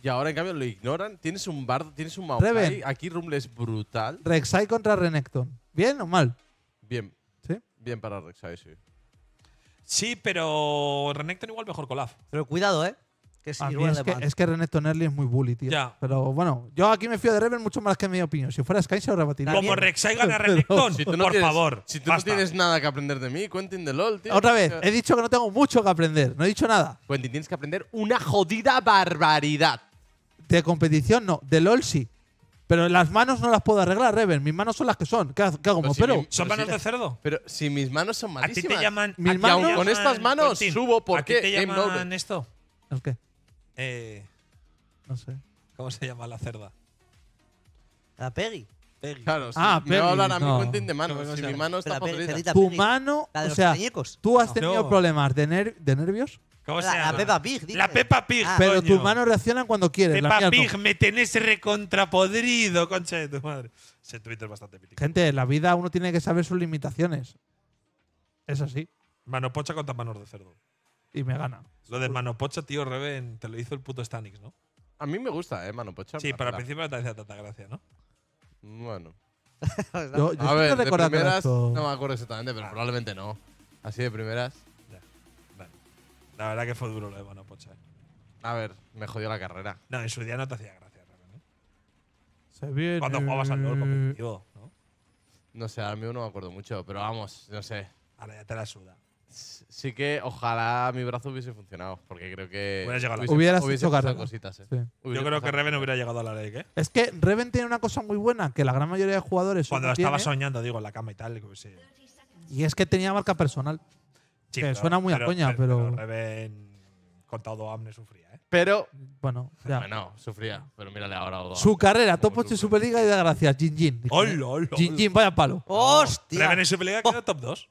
S3: y ahora en cambio lo ignoran. Tienes un bardo, tienes un Maokai.
S2: Reven.
S3: Aquí Rumble es brutal.
S2: Rek'Sai contra Renekton. ¿Bien o mal?
S3: Bien,
S2: ¿Sí?
S3: bien para Rek'Sai, sí.
S1: Sí, pero Renekton igual mejor Colaf.
S5: Pero cuidado, ¿eh? Que es
S2: A mí
S5: igual
S2: es
S5: de
S2: que,
S5: mal.
S2: es que Renekton Early es muy bully, tío.
S1: Ya.
S2: Pero bueno, yo aquí me fío de Reven mucho más que mi opinión. Si fuera Sky se lo rebatiría.
S1: Como Rek'Sai gana a Renekton,
S3: Si tú no
S1: por
S3: tienes,
S1: favor.
S3: Si tú
S1: basta.
S3: no tienes nada que aprender de mí, Quentin de LOL, tío.
S2: Otra vez, he dicho que no tengo mucho que aprender. No he dicho nada.
S3: Quentin, tienes que aprender una jodida barbaridad.
S2: De competición no, de LOL sí. Pero las manos no las puedo arreglar, Reven. Mis manos son las que son. ¿Qué, hago? ¿Qué hago?
S3: Pero mi-
S1: ¿Son
S3: Pero
S1: manos de cerdo?
S3: Pero si mis manos son
S1: A ti
S3: malísimas.
S1: te llaman.
S2: Mis
S1: te
S2: manos-
S1: llaman-
S3: Con estas manos
S1: Quentin,
S3: subo, ¿por
S1: ¿a ti
S3: qué?
S1: te llaman esto?
S2: ¿El qué?
S1: Eh,
S2: No sé.
S1: ¿Cómo se llama la cerda?
S5: La Peggy.
S3: Claro,
S2: Ah,
S3: me va a hablar a
S2: no.
S3: Quentin de
S1: ¿Cómo
S3: manos.
S1: se
S3: Si mi mano
S5: Pero
S3: está
S5: la
S3: podrida.
S5: Perrita
S2: Tu
S5: Peggy.
S2: mano,
S5: La de
S2: o
S5: los
S2: sea,
S5: muñecos.
S2: tú has
S1: No.
S2: tenido
S1: No.
S2: problemas de, ner- de nervios,
S1: ¿Cómo se
S5: La,
S1: llama?
S5: la Peppa Pig.
S1: La
S5: dices.
S1: Peppa Pig.
S5: Ah,
S2: pero
S1: coño.
S2: tus manos reaccionan cuando quieres. las
S1: Peppa
S2: no.
S1: Pig, me tenés recontrapodrido, concha de tu madre. Ese Twitter es bastante mítico.
S2: Gente, en la vida uno tiene que saber sus limitaciones. Es así.
S1: Mano pocha contra manos de cerdo.
S2: Y me gana.
S1: Lo de mano pocha, tío, Reven, te lo hizo el puto Stanix, ¿no?
S3: A mí me gusta, eh, mano pocha.
S1: Sí, al
S3: la
S1: principio no te hacía tanta gracia, ¿no?
S3: Bueno.
S2: Yo, yo
S3: A ver, de primeras,
S2: esto-
S3: no me acuerdo exactamente, pero probablemente no. Así de primeras.
S1: Vale. La verdad que fue duro lo de mano pocha. ¿eh?
S3: A ver, me jodió la carrera.
S1: No, en su día no te hacía gracia, Reven. ¿eh?
S2: Se viene-
S1: Cuando jugabas al LoL competitivo, ¿no?
S3: No sé, a mí no me acuerdo mucho, pero vamos, no sé.
S1: Ahora ya te la suda.
S3: Sí que ojalá mi brazo hubiese funcionado, porque creo que
S1: Hubieras llegado a la-
S3: hubiese,
S2: Hubieras
S3: hubiese
S2: hecho
S3: pasado
S2: carrera.
S3: cositas. eh.
S2: Sí.
S1: Yo creo que
S3: pasado
S1: Reven hubiera llegado a la ley, ¿eh?
S2: Es que Reven tiene una cosa muy buena que la gran mayoría de jugadores
S1: Cuando
S2: no
S1: estaba
S2: tiene,
S1: soñando, digo, en la cama y tal. que
S2: y es que tenía marca personal.
S1: Sí,
S2: Que suena muy a coña, pero-
S1: Reven, con todo Amne sufría, ¿eh?
S3: Pero,
S2: Bueno, ya.
S3: bueno, sufría. Pero mírale ahora. Odo.
S2: Su carrera, top
S3: Cómo
S2: 8 de
S3: sufre.
S2: Superliga y da gracias. Jin Jin. Dijo,
S1: ¡Hola, hola!
S2: Jin Jin, vaya palo.
S5: ¡Hostia!
S1: Reven en Superliga quedó top 2.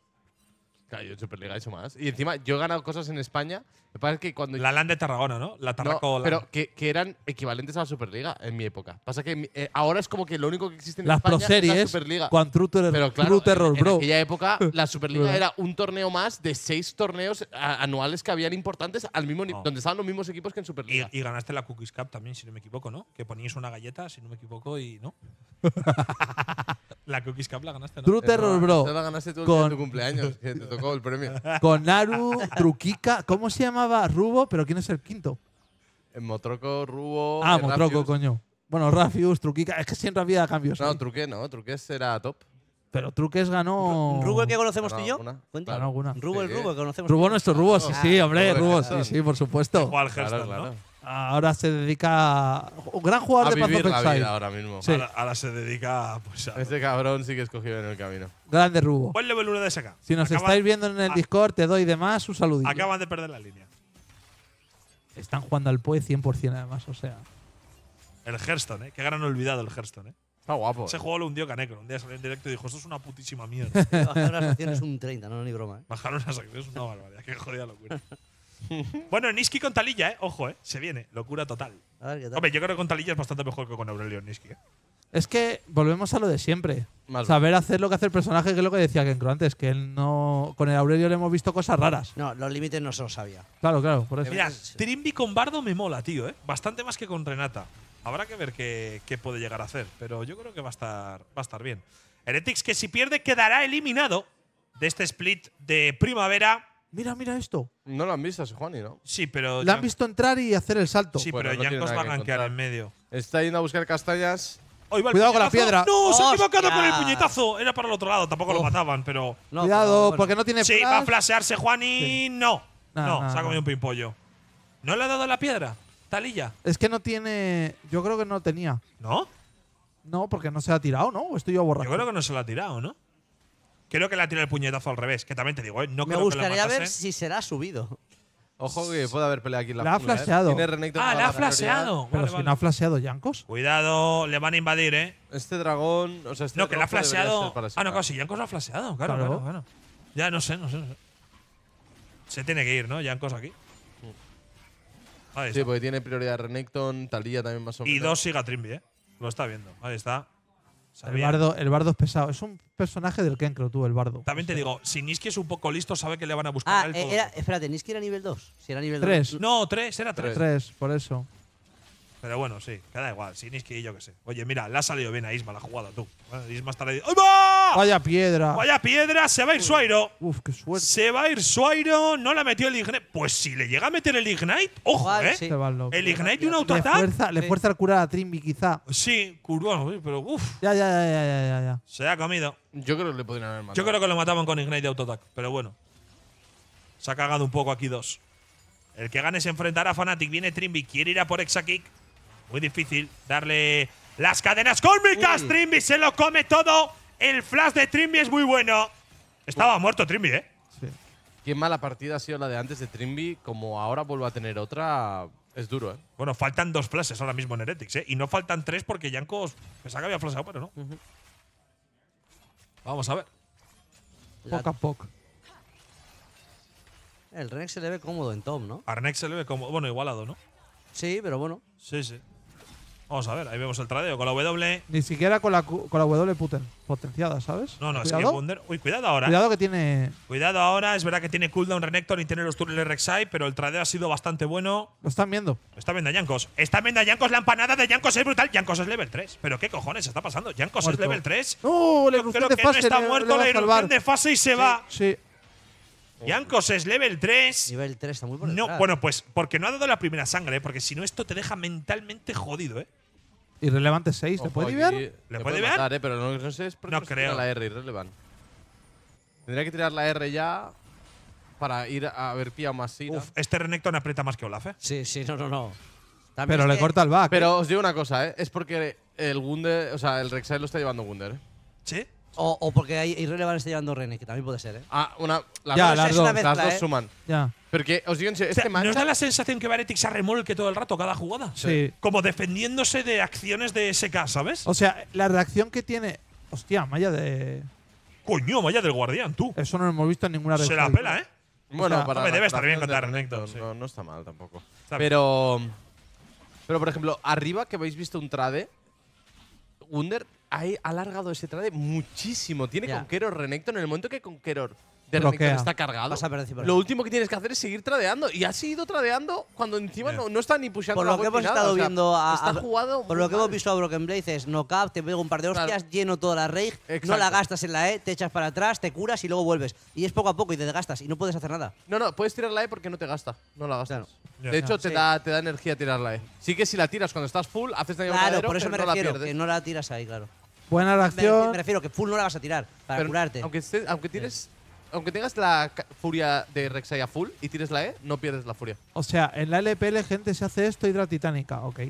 S3: Claro, yo en Superliga he hecho más. Y encima, yo he ganado cosas en España. Me parece que cuando.
S1: La LAN de Tarragona, ¿no? La
S3: No,
S1: Tarraco LAN.
S3: pero que, que eran equivalentes a la Superliga en mi época. Pasa que eh, ahora es como que lo único que existe en
S2: Las
S3: España
S2: Pro
S3: es la Superliga.
S2: con True, Terror-
S3: Pero claro,
S2: True Terror,
S3: en, en
S2: bro.
S3: aquella época la Superliga era un torneo más de seis torneos anuales que habían importantes al mismo
S1: Oh.
S3: donde estaban los mismos equipos que en
S1: Y,
S3: Superliga.
S1: y ganaste la Cookies Cup también, si no me equivoco, ¿no? Que poníais una galleta, si no me equivoco, y no. la Cookies Cup la ganaste, ¿no?
S2: True Terror, bro.
S3: Te la ganaste tú el
S2: Con-
S3: día de tu cumpleaños, que te tocó el premio.
S2: Con Naru, Truquica. ¿Cómo se llamaba? Rubo, pero ¿quién es el quinto?
S3: En Motroco, Rubo.
S2: Ah,
S3: eh,
S2: Motroco,
S3: Rafius.
S2: coño. Bueno, Rafius, Truquica. Es que siempre había cambios.
S3: No,
S2: ahí.
S3: Truque no, Truque era top.
S2: pero Truques ganó.
S5: ¿Rubo el que conocemos tú y yo?
S3: Alguna.
S5: Cuenta.
S2: Ganó alguna.
S5: Rubo el
S3: Sí.
S5: Rubo que conocemos.
S2: Rubo nuestro Rubo, sí, sí,
S5: Ah,
S2: hombre,
S3: Rubo
S2: sí, sí, por supuesto.
S1: Juega al
S3: Claro,
S1: Hearthstone,
S3: claro.
S1: ¿no?
S2: Ahora se dedica. a- Un gran jugador
S3: A
S2: de
S3: vivir la vida ahora mismo.
S2: Sí.
S1: Ahora, ahora se dedica pues, a.
S3: Este cabrón sí que escogió en el camino.
S2: Grande Rubo.
S1: Buen level 1 de SK.
S2: Si nos
S1: Acaban-
S2: estáis viendo en el
S1: a-
S2: Discord, te doy de más un saludito.
S1: Acaban de perder la línea.
S2: Están jugando al PoE 100% además, o sea.
S1: El Hearthstone, ¿eh? Qué gran olvidado el Hearthstone, ¿eh?
S3: Está guapo.
S1: Ese juego lo hundió Canecro. Un día salió en directo y dijo: Esto es una putísima mierda.
S5: Bajar las acciones un 30, no, ni broma. ¿eh?
S1: Bajaron las acciones, una barbaridad. Qué jodida locura. Bueno, Niski con Talilla, ¿eh? Ojo, ¿eh? Se viene. Locura total.
S5: A ver qué tal.
S1: Hombre, yo creo que con Talilla es bastante mejor que con Aurelio Niski, ¿eh?
S2: Es que volvemos a lo de siempre.
S3: Más
S2: Saber hacer lo que hace el personaje, que es lo que decía Kenkro antes, que él no. Con el Aurelio le hemos visto cosas raras.
S5: No, los límites no se los sabía.
S2: Claro, claro, por eso.
S1: Mira, Trimby con Bardo me mola, tío, ¿eh? Bastante más que con Renata. Habrá que ver qué, qué puede llegar a hacer, pero yo creo que va a estar, va a estar bien. Heretics, que si pierde, quedará eliminado de este split de primavera.
S2: Mira, mira esto.
S3: No lo han visto Juani, ¿no?
S1: Sí, pero.
S2: Le han visto entrar y hacer el salto.
S1: Sí,
S3: Bueno,
S1: pero
S3: no tiene
S1: Yankos va
S3: nada
S1: a
S3: que
S1: gankear
S3: encontrar.
S1: en medio.
S3: Está yendo a buscar castañas.
S1: ¡Hoy va el
S2: Cuidado con la
S1: puñetazo!
S2: piedra.
S1: ¡No! ¡Se ha equivocado con el puñetazo! Era para el otro lado, tampoco lo
S5: Oh.
S1: mataban, pero.
S5: No,
S2: Cuidado,
S5: pero bueno.
S2: porque no tiene
S1: Sí, va a flashearse Juan y. No.
S2: Nah,
S1: no,
S2: nah,
S1: se ha comido
S2: nah.
S1: un pimpollo. ¿No le ha dado la piedra? Talilla.
S2: Es que no tiene. Yo creo que no tenía.
S1: ¿No?
S2: No, porque no se ha tirado, ¿no? ¿O estoy yo borracho?
S1: Yo creo que no se lo ha tirado, ¿no? Creo que le ha tirado el puñetazo al revés, que también te digo, ¿eh? No
S5: Me
S1: creo
S5: gustaría
S1: que lo
S5: ver si será subido.
S3: Ojo que puede haber pelea aquí en la
S2: Le ha
S3: jungla, ¿eh?
S2: flasheado.
S3: Tiene Renekton
S1: Ah, le ha
S3: la prioridad.
S1: flasheado.
S2: Pero
S1: Vale,
S2: si
S1: vale.
S2: no ha flasheado Yankos.
S1: Cuidado, le van a invadir, ¿eh?
S3: Este dragón, o sea, este
S1: No, que le ha
S3: rojo debería
S1: flasheado.
S3: ser para
S1: Ah, no, claro, si Yankos lo ha flasheado. Claro,
S2: Claro.
S1: claro, claro. Ya no sé, no sé, no sé. Se tiene que ir, ¿no? Yankos aquí. Ahí
S3: Sí,
S1: está.
S3: porque tiene prioridad Renekton, Talía también más o menos.
S1: Y dos siga Trimby, ¿eh? Lo está viendo. Ahí está.
S2: El bardo, el bardo es pesado. Es un personaje del Kenkro, tú, el bardo.
S1: También te digo, si Niski es un poco listo, sabe que le van a buscar
S5: Ah,
S1: él
S5: eh,
S1: todo.
S5: era, espérate, Niski era nivel 2. Si era nivel
S2: Tres.
S5: 2.
S1: No, tres, era tres.
S2: Tres, por eso.
S1: Pero bueno, sí, queda igual. Si Niski, yo qué sé. Oye, mira, le ha salido bien a Isma la jugada, tú. Isma está ahí. ¡Ay, va!
S2: Vaya piedra.
S1: Vaya piedra, se va a ir Suairo.
S2: Uf, qué suerte.
S1: Se va a ir Suairo, no la metió el Ignite. Pues si le llega a meter el Ignite, ojo, ¿eh?
S5: sí.
S2: Se va el
S1: Ignite y un
S2: Le
S1: autoataque.
S2: fuerza, le
S5: Sí.
S2: fuerza el curar a Trimby, quizá.
S1: Sí, curvano, pero uff,
S2: Ya, ya, ya, ya, ya, ya, ya.
S1: se ha comido.
S3: Yo creo que le podrían haber matado.
S1: Yo creo que lo mataban con Ignite y autoataque, pero bueno. Se ha cagado un poco aquí dos. El que gane se enfrentará a Fnatic. Viene Trimby, quiere ir a por Exakick. Muy difícil darle las cadenas cósmicas. Trimby se lo come todo. El flash de Trimby es muy bueno. Estaba muerto Trimby, ¿eh?
S2: Sí.
S3: Qué mala partida ha sido la de antes de Trimby. Como ahora vuelvo a tener otra, es duro, ¿eh?
S1: Bueno, faltan dos flashes ahora mismo en Heretics, ¿eh? Y no faltan tres porque Jankos pensaba que había flashado, pero no. Vamos a ver.
S5: La-
S2: Poco a poco.
S5: el Renex se le ve cómodo en top, ¿no?
S1: Arnex se le ve como, bueno, igualado, ¿no?
S5: Sí, pero bueno.
S1: Sí, sí. Vamos a ver, ahí vemos el tradeo con la W.
S2: Ni siquiera con la, con la W puten- potenciada, ¿sabes?
S1: No, no, es que. Wunder. Uy, cuidado ahora.
S2: Cuidado que tiene.
S1: Cuidado ahora, es verdad que tiene cooldown Renekton y tiene los túneles Rek'Sai, pero el tradeo ha sido bastante bueno.
S2: Lo están viendo.
S1: Está viendo a Yankos. Está viendo a Yankos, la empanada de Yankos es brutal. Yankos es level 3. ¿Pero qué cojones está pasando? Yankos es level 3.
S2: ¡No! La
S1: Yo
S2: irrupción
S1: creo
S2: de
S1: que no
S2: fase.
S1: está
S2: le-
S1: muerto
S2: le
S1: la irrupción
S2: salvar.
S1: de fase y se va.
S2: Sí.
S1: Yankos es level 3.
S5: Nivel 3 está muy por
S1: No,
S5: detrás.
S1: bueno, pues porque no ha dado la primera sangre, ¿eh? porque si no esto te deja mentalmente jodido, ¿eh?
S2: Irrelevante 6. ¿Te
S3: Ojo,
S2: puede
S3: aquí
S2: ver?
S1: ¿Le
S3: le
S1: puede
S3: puede
S1: ver?
S3: matar, ¿eh? Pero no, no sé es
S1: No creo.
S3: la R irrelevant. Tendría que tirar la R ya para ir a haber pillado más Sira.
S1: Uf, este Renekton aprieta más que Olaf, ¿eh?
S5: Sí, sí, no, no, no. También
S2: Pero le
S5: que-
S2: corta el back.
S3: Pero os digo una cosa, ¿eh? Es porque el Wunder, o sea, el Rek'Sai lo está llevando Wunder, ¿eh?
S1: ¿Sí?
S5: O, o porque hay Irrelevant está llevando Renex, que también puede ser, ¿eh?
S3: Ah, una. Las
S2: Ya,
S3: dos,
S2: las
S5: es
S2: dos.
S5: una
S3: las
S5: mezcla,
S3: dos
S5: ¿eh?
S3: suman.
S2: Ya.
S3: Porque os digo en serio, este
S1: ¿Nos
S3: matchup.
S1: da la sensación que Varetix se remolque todo el rato cada jugada?
S2: Sí.
S1: Como defendiéndose de acciones de SK, ¿sabes?
S2: O sea, la reacción que tiene. Hostia, Maya de.
S1: Coño, vaya del guardián, tú.
S2: Eso no lo hemos visto en ninguna.
S1: Se la pela, ¿eh?
S3: Bueno,
S2: O sea,
S3: para la
S1: debe estar bien
S3: de
S1: Renekton.
S3: No, no está mal tampoco.
S1: Está bien.
S3: Pero. Pero, por ejemplo, arriba que habéis visto un trade, Wunder ha alargado ese trade muchísimo. Tiene
S5: Ya.
S3: Conqueror Renekton en el momento que Conqueror de. Renekton está cargado. Lo último que tienes que hacer es seguir tradeando. Y ha seguido tradeando cuando encima
S1: Ya.
S3: no, no está ni pusheando
S5: Por
S3: la
S5: lo que
S3: web
S5: hemos
S3: nada,
S5: estado
S3: o sea,
S5: viendo a,
S3: está jugado
S5: por lo que hemos
S3: mal.
S5: visto a Broken Blade es knockup, te pego un par de
S3: Claro.
S5: hostias, lleno toda la rage, no
S3: Exacto.
S5: la gastas en la E, te echas para atrás, te curas y luego vuelves. Y es poco a poco y te desgastas y no puedes hacer nada.
S3: No, no, puedes tirar la E porque no te gasta. No la gastas.
S5: Claro.
S3: De hecho, te,
S5: Sí.
S3: da, te da energía tirar la E. Sí que si la tiras cuando estás full, haces daño
S5: Claro,
S3: madero,
S5: por eso me
S3: no la
S5: refiero, que no la tiras ahí, claro.
S2: Buena
S5: Me,
S2: reacción.
S5: me refiero que full no la vas a tirar para
S3: Pero
S5: curarte.
S3: Aunque, aunque tires. Aunque tengas la furia de Rek'Sai a full y tires la E, no pierdes la furia.
S2: O sea, en la LPL, gente, se hace esto Hidra Titánica. Ok.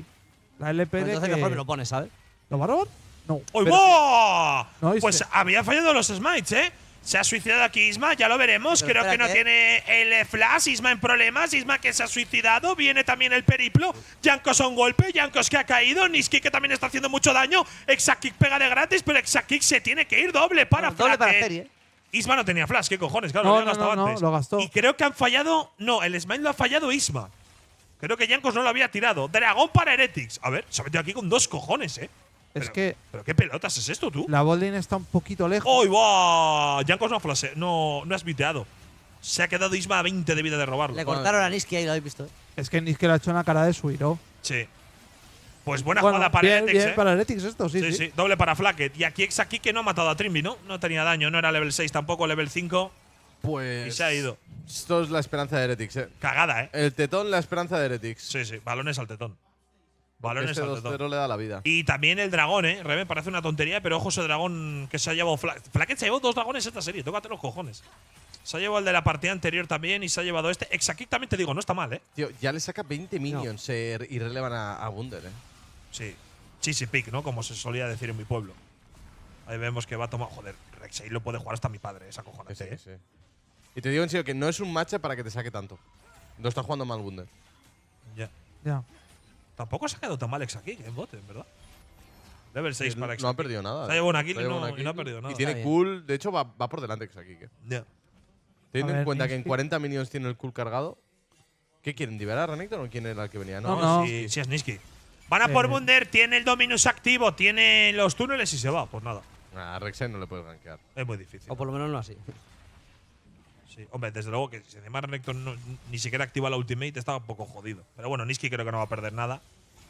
S2: La LPL.
S5: Pues entonces
S2: que-
S5: mejor me lo pones, ¿sabes?
S2: ¿Lo va a robar? No.
S1: ¡Uy,
S2: Pero-
S1: ¡buah!
S2: No,
S1: pues había fallado los smites, ¿eh? Se ha suicidado aquí Isma, ya lo veremos.
S5: Pero
S1: Creo que no tiene el flash. Isma en problemas. Isma que se ha suicidado. Viene también el periplo. Jankos a un golpe. Jankos que ha caído. Niski que también está haciendo mucho daño. Exackick pega de gratis, pero Exackick se tiene que ir doble para
S5: Doble para hacer, ¿eh?
S1: Isma no tenía flash, ¿qué cojones? Claro,
S2: No,
S1: lo había
S2: no,
S1: gastado
S2: no,
S1: antes.
S2: lo gastó.
S1: Y creo que han fallado. No, el smite lo ha fallado Isma. Creo que Jankos no lo había tirado. Dragón para Heretics. A ver, se ha metido aquí con dos cojones, ¿eh?
S2: Es
S1: Pero-
S2: que
S1: ¿Pero qué pelotas es esto, tú?
S2: la botlane está un poquito lejos.
S1: ¡Uy, va! Jankos no ha flase- no, no has viteado. Se ha quedado Isma a 20 de vida de robarlo.
S5: Le cortaron a Niski ahí, lo habéis visto. ¿eh?
S2: Es que ni que le ha hecho una cara de su hero.
S1: Sí. Pues buena
S2: Bueno,
S1: jugada para
S2: bien,
S1: Heretics,
S2: bien
S1: ¿eh?
S2: para Heretics esto, sí,
S1: sí,
S2: sí.
S1: sí, Doble para Flacket. Y aquí Exaki que no ha matado a Trimby, ¿no? No tenía daño, no era level 6 tampoco, level 5.
S3: Pues.
S1: Y se ha ido.
S3: Esto es la esperanza de Heretics, eh.
S1: Cagada, ¿eh?
S3: El tetón, la esperanza de Heretics.
S1: Sí, sí. Balones al tetón. Balones
S3: Este
S1: al tetón.
S3: 2-0 le da la vida.
S1: Y también el dragón, ¿eh? Re, me parece una tontería, pero ojo ese dragón que se ha llevado. Fla Flacket se ha llevado dos dragones esta serie, tócate los cojones. Se ha llevado el de la partida anterior también y se ha llevado este. Exakick también te digo, no está mal, ¿eh?
S3: Tío, ya le saca 20 minions eh, y relevan a, a Wunder, eh.
S1: Sí. Cheesy pick, ¿no? Como se solía decir en mi pueblo. Ahí vemos que va a tomar. Joder, Rek'Sai lo puede jugar hasta mi padre, esa cojonante,
S3: sí,
S1: ¿eh?
S3: que sí. Y te digo en serio que no es un match para que te saque tanto. No está jugando mal Wunder.
S1: Ya.
S2: Ya.
S1: Tampoco se ha quedado tan mal Exakick en bote, en verdad. Level 6 para
S3: no,
S1: Exakick.
S3: no ha perdido nada.
S1: Se ha llevado una kill
S3: Se ha
S1: y
S3: llevado
S1: no-
S3: una
S1: y no ha
S3: kill.
S1: perdido nada.
S3: Y tiene cool. De hecho, va, va por delante Exakick, eh.
S1: Ya.
S3: Teniendo
S2: ver,
S3: en cuenta que en
S2: Niski.
S3: 40 minions tiene el cool cargado. ¿Qué quieren? ¿Liberar a Renekton o quién era el que venía?
S2: No,
S1: No,
S2: no.
S1: Sí, sí es Niski. Van a por
S2: Eh.
S1: Wunder, tiene el Dominus activo, tiene los túneles y se va. Pues nada,
S3: A Rek'Sai no le puedes gankear.
S1: es muy difícil.
S5: O por lo menos no así.
S1: Sí, hombre, desde luego que si encima Renekton no- ni siquiera activa la ultimate estaba un poco jodido. Pero bueno, Niski creo que no va a perder nada.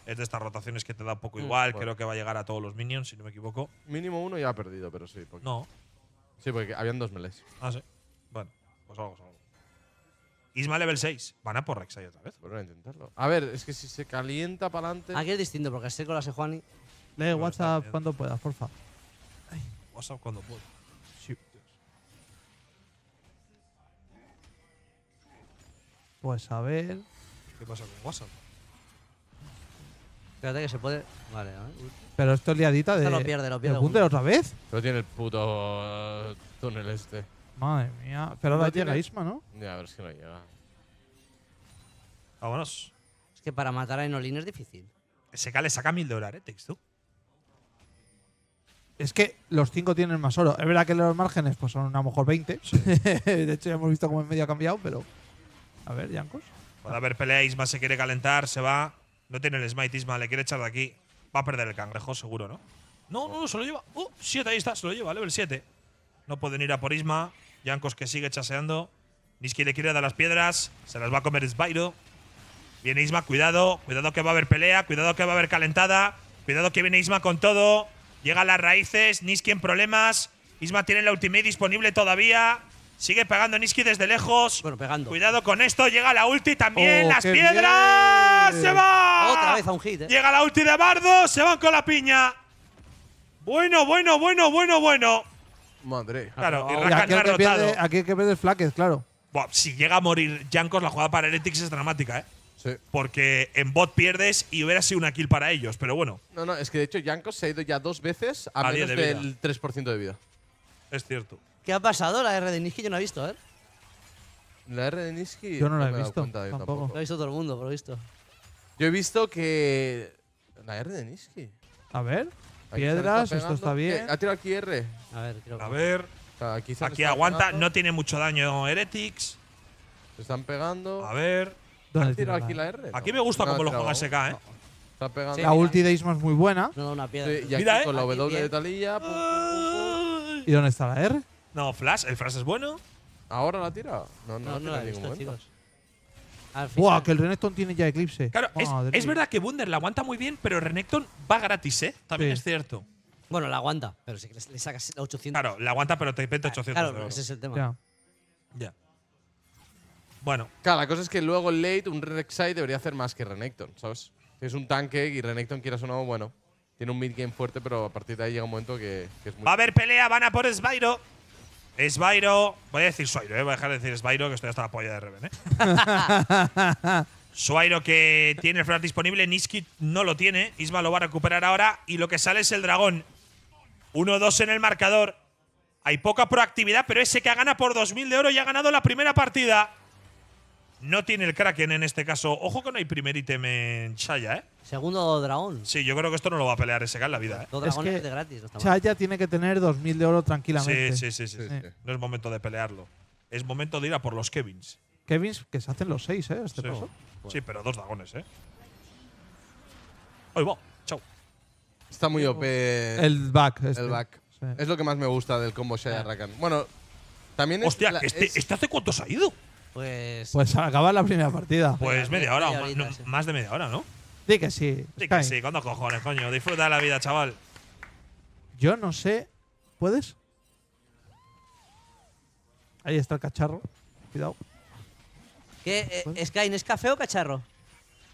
S1: Es de estas rotaciones que te da un poco
S3: Mm,
S1: igual.
S3: bueno.
S1: Creo que va a llegar a todos los minions, si no me equivoco.
S3: Mínimo uno ya ha perdido, pero sí. porque-
S1: No.
S3: Sí, porque habían dos melees.
S1: Ah, sí. Bueno, pues vamos, vamos. Isma level 6. Van a por Rek'Sai otra vez.
S3: Vuelven a intentarlo. A ver, es que si se calienta para adelante.
S5: Aquí es distinto, porque sé con la Sejuani.
S2: Lee WhatsApp cuando puedas, porfa.
S1: WhatsApp cuando puedo.
S2: Pues a ver.
S1: ¿Qué pasa con WhatsApp?
S5: Fíjate que se puede. Vale, a ver.
S2: Pero esto es liadita de.
S5: Esto lo pierde, lo pierde
S2: ¿De otra vez?
S3: Pero tiene el puto eh, túnel este.
S2: Madre mía. Pero ahora llega
S3: tiene-
S2: Isma, ¿no?
S3: Ya, a ver si no llega.
S1: Vámonos.
S5: Es que para matar a Enolin es difícil.
S1: SK le saca mil de Oraretix, tú.
S2: Es que los cinco tienen más oro. Es verdad que los márgenes pues son a lo mejor 20. de hecho, ya hemos visto cómo en medio ha cambiado, pero. A ver, Yankos.
S1: Puede haber pelea, Isma se quiere calentar, se va. No tiene el smite, Isma, le quiere echar de aquí. Va a perder el cangrejo, seguro, ¿no? No, no, no, se lo lleva. Uh, 7, ahí está, se lo lleva, level 7. No pueden ir a por Isma. Yankos que sigue chaseando. Niski le quiere dar las piedras. Se las va a comer Spyro. Viene Isma, cuidado. Cuidado que va a haber pelea. Cuidado que va a haber calentada. Cuidado que viene Isma con todo. Llega a las raíces. Niski en problemas. Isma tiene la ultimate disponible todavía. Sigue pegando Niski desde lejos.
S5: Bueno, pegando.
S1: Cuidado con esto, llega la ulti también,
S2: Oh,
S1: las piedras,
S2: bien.
S1: se va.
S5: Otra vez a un hit, ¿eh?
S1: Llega la ulti de Bardo, se van con la piña. Bueno, bueno, bueno, bueno, bueno.
S3: Madre.
S1: Claro, y Rakan
S2: aquí el que
S1: rotado.
S2: pierde, aquí el que pierde es Flaquez, claro.
S1: Buah, si llega a morir Jankos, la jugada para Heretics es dramática, ¿eh?
S3: Sí.
S1: Porque en bot pierdes y hubiera sido una kill para ellos, pero bueno,
S3: No, no, es que de hecho Jankos se ha ido ya dos veces a,
S1: A
S3: menos
S1: 10 de
S3: del 3% de vida.
S1: es cierto.
S5: ¿Qué ha pasado? La R de Niski yo no he visto, ¿eh?
S3: La R de Niski.
S2: Yo no la he
S3: me dado
S2: visto,
S3: cuenta yo
S2: tampoco.
S5: Lo ha visto todo el mundo, por lo visto.
S3: Yo he visto que. La R de Niski.
S2: A ver.
S3: Aquí
S2: Piedras,
S3: está
S2: esto está bien.
S3: ¿Qué? Ha tirado aquí R.
S5: A ver, creo que.
S1: A ver,
S3: O sea, aquí
S1: aguanta,
S3: pegando.
S1: no tiene mucho daño Heretics.
S3: Se están pegando.
S1: A ver,
S2: ¿Dónde
S3: ¿Ha tirado
S2: tira
S3: aquí
S2: la-
S3: la R?
S1: aquí me gusta
S3: No,
S1: cómo lo juega. SK, ¿eh?
S3: Está pegando.
S5: Sí,
S2: La ulti de Isma es muy buena.
S5: No, una piedra.
S3: Sí, y aquí
S1: Mira, eh.
S3: con la
S5: Aquí
S3: W de. Talilla.
S2: ¿Y dónde está la R?
S1: No, Flash, el Flash es bueno.
S3: ¿Ahora la tira? No, no,
S5: No,
S3: la
S5: no la he visto, chicos.
S2: Buah, que el Renekton tiene ya Eclipse.
S1: Claro, es, verdad que Wunder la aguanta muy bien, pero Renekton va gratis, ¿eh? También
S2: Sí.
S1: es cierto.
S5: Bueno, la aguanta, pero si le, sacas 800.
S1: Claro, la aguanta, pero te mete 800 de
S5: Claro, ese es el tema.
S2: Ya.
S1: Ya. Bueno,
S3: Claro, la cosa es que luego el late, un Rek'Sai debería hacer más que Renekton, ¿sabes? Es un tanque y Renekton, quieras o no, bueno, tiene un mid-game fuerte, pero a partir de ahí llega un momento que, que es muy…
S1: va a haber pelea, van a por Sbyro. Sbyro, voy a decir Suairo, ¿eh? voy a dejar de decir Sbyro, que estoy hasta la polla de Reven, ¿eh? Suairo que tiene el flash disponible, Niski no lo tiene, Isma lo va a recuperar ahora y lo que sale es el dragón. 1-2 en el marcador. Hay poca proactividad, pero ese que gana por 2.000 de oro ya ha ganado la primera partida. No tiene el Kraken en este caso. Ojo que no hay primer ítem en Chaya, ¿eh?
S5: Segundo dragón.
S1: Sí, yo creo que esto no lo va a pelear SK en la vida, ¿eh?
S5: Dos
S2: Es
S5: dragones
S2: que
S5: de gratis. No.
S2: Chaya tiene que tener 2.000 de oro tranquilamente.
S1: Sí, sí, sí, sí,
S3: Sí,
S1: sí.
S3: sí.
S1: No es momento de pelearlo. Es momento de ir a por los Kevins.
S2: Kevins, que se hacen los 6, ¿eh? Este
S1: Sí.
S2: paso.
S1: Sí, pero dos dragones, ¿eh? Ahí va. Chao.
S3: Está muy OP el,
S2: El back. Este.
S3: back.
S2: Sí.
S3: Es lo que más me gusta del combo Shaya Rakan. Bueno, también es…
S1: Hostia,
S3: la-
S1: que este,
S3: es-
S1: ¿este hace cuánto se ha ido?
S5: Pues.
S2: Pues al acabar la primera partida.
S1: Pues
S5: media-
S1: media hora, o más, no, de media hora, ¿no?
S2: Di que sí.
S1: Sí,
S2: Sky.
S1: que sí, ¿cuántos cojones, coño? Disfruta de la vida, chaval.
S2: Yo no sé. ¿Puedes? Ahí está el cacharro. Cuidado.
S5: ¿Qué? Eh, ¿Sky es café o cacharro?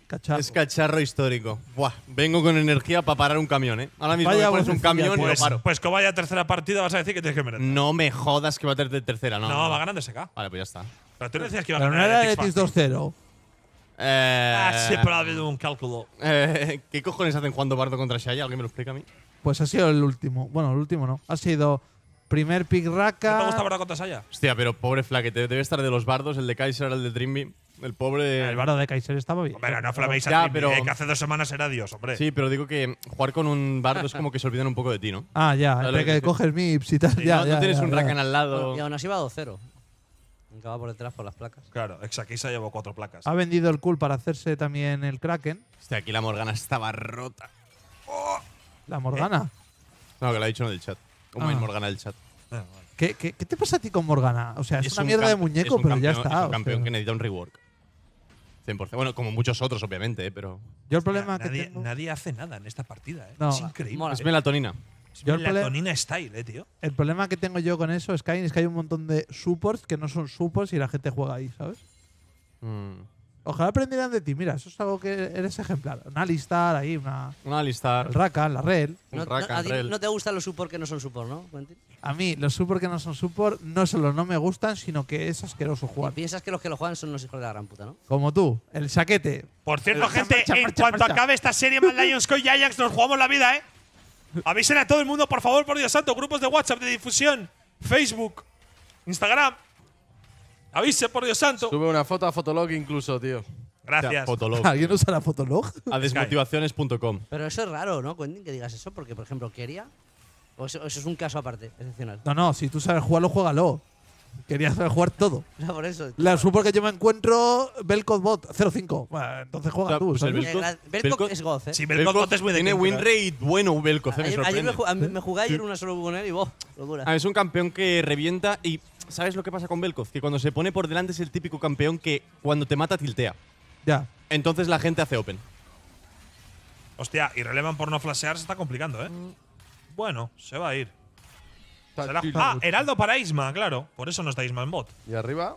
S2: Cacharro.
S4: Es cacharro histórico. Buah, vengo con energía para parar un camión, ¿eh? Ahora mismo
S2: Vaya
S4: me pones un
S2: vocecilla,
S4: camión y lo
S1: Pues,
S4: paro.
S1: pues como vaya tercera partida, vas a decir que tienes que merendar.
S4: No me jodas que va a tener tercera, no.
S1: No, va ganando SK.
S4: Vale, pues ya está.
S1: Pero tú decías que iba a
S2: Pero no
S1: ganar
S2: era
S1: Heretics
S2: Letis
S1: fácil.
S2: 2-0.
S4: Eh,
S1: Ah, pero ha habido un cálculo.
S4: eh, ¿Qué cojones hacen jugando Bardo contra Shaya? ¿Alguien me lo explica a mí?
S2: Pues ha sido el último. Bueno, el último no. Ha sido primer pick
S1: ¿No te
S2: Raka.
S1: gusta ahora contra Saya?
S4: Hostia, pero pobre Flaquete. Debe estar de los bardos, el de Kaiser, el de Dreambeam. El pobre.
S2: El bardo de Kaiser estaba bien.
S1: Hombre, no flaméis a
S4: Ya,
S1: Trimby,
S4: pero-
S1: eh, que hace dos semanas era Dios, hombre.
S4: Sí, pero digo que jugar con un bardo es como que se olvidan un poco de ti, ¿no?
S2: Ah, ya.
S4: Vale,
S2: entre que
S4: que-
S2: coges mips y tal.
S4: Sí,
S2: ya,
S4: no, no
S2: ya,
S4: tienes
S2: ya,
S4: un
S2: ya.
S4: Rakan al lado.
S5: y aún así va 2-0. Va por detrás por las placas.
S1: Claro, Exakisa llevó cuatro placas.
S2: Ha vendido el cool para hacerse también el Kraken.
S4: Hostia, aquí la Morgana estaba rota.
S2: La Morgana.
S4: No, que lo ha dicho en el chat. Como
S2: Ah.
S4: en Morgana del chat.
S1: Ah, vale.
S2: ¿Qué, qué, qué te pasa a ti con Morgana? O sea, es, una
S4: un
S2: mierda de muñeco,
S4: es
S2: pero ya está.
S4: Es un campeón
S2: sea.
S4: que necesita un rework. 100%. Bueno, como muchos otros, obviamente, ¿eh? pero.
S2: Yo el problema que
S1: nadie,
S2: tengo.
S1: nadie hace nada en esta partida, ¿eh?
S2: No.
S1: es increíble.
S5: Mola.
S4: Es melatonina.
S1: Es melatonina style, eh, tío.
S2: El problema que tengo yo con eso, Sky, es que hay un montón de supports que no son supports y la gente juega ahí, ¿sabes?
S4: Mm.
S2: Ojalá aprendieran de ti. Mira, eso es algo que eres ejemplar. Una Alistar ahí, una.
S4: Una Alistar.
S2: El Rakan, la Rel.
S5: No, no-
S4: Rakan,
S5: a ti
S4: Rel.
S5: no te gustan los support que no son support, ¿no, Quentin?
S2: A mí, los support que no son support no solo no me gustan, sino que es asqueroso
S5: Y
S2: jugar.
S5: piensas que los que lo juegan son los hijos de la gran puta, ¿no?
S2: Como tú, el saquete.
S1: Por cierto, gente,
S2: marcha,
S1: en
S2: marcha,
S1: cuanto
S2: marcha.
S1: acabe esta serie Mad Lions con Ajax, nos jugamos la vida, ¿eh? Avisen a todo el mundo, por favor, por Dios santo. Grupos de WhatsApp de difusión, Facebook, Instagram. Avise, por Dios santo.
S3: Sube una foto a Fotolog incluso, tío.
S1: Gracias.
S4: Fotolog.
S2: ¿Alguien usa la Fotolog?
S4: A desmotivaciones.com.
S5: Pero eso es raro, ¿no, Quentin, que digas eso? Porque, por ejemplo, Keria. O eso, eso es un caso aparte, excepcional.
S2: No, no, si tú sabes jugarlo, juégalo. Quería jugar todo.
S5: Por eso.
S2: La support que yo me encuentro, Belcott Bot 0-5. Bueno, entonces juega
S4: Claro,
S2: tú.
S4: pues
S5: Eh, es goz, ¿eh?
S1: Sí, es muy de
S4: Tiene win rate bueno, Belcoz, me
S5: ayer, ayer
S4: sorprende.
S5: me, ju- a mí me jugué ayer una solo con él y vos, locura.
S4: Ah, es un campeón que revienta y ¿sabes lo que pasa con Belkov? Que cuando se pone por delante es el típico campeón que cuando te mata tiltea.
S2: Ya.
S4: Entonces la gente hace open.
S1: Hostia, y relevan por no flashear se está complicando, ¿eh? Bueno, se va a ir. Ah, Heraldo para Isma, claro. Por eso no está Isma en bot.
S3: Y arriba.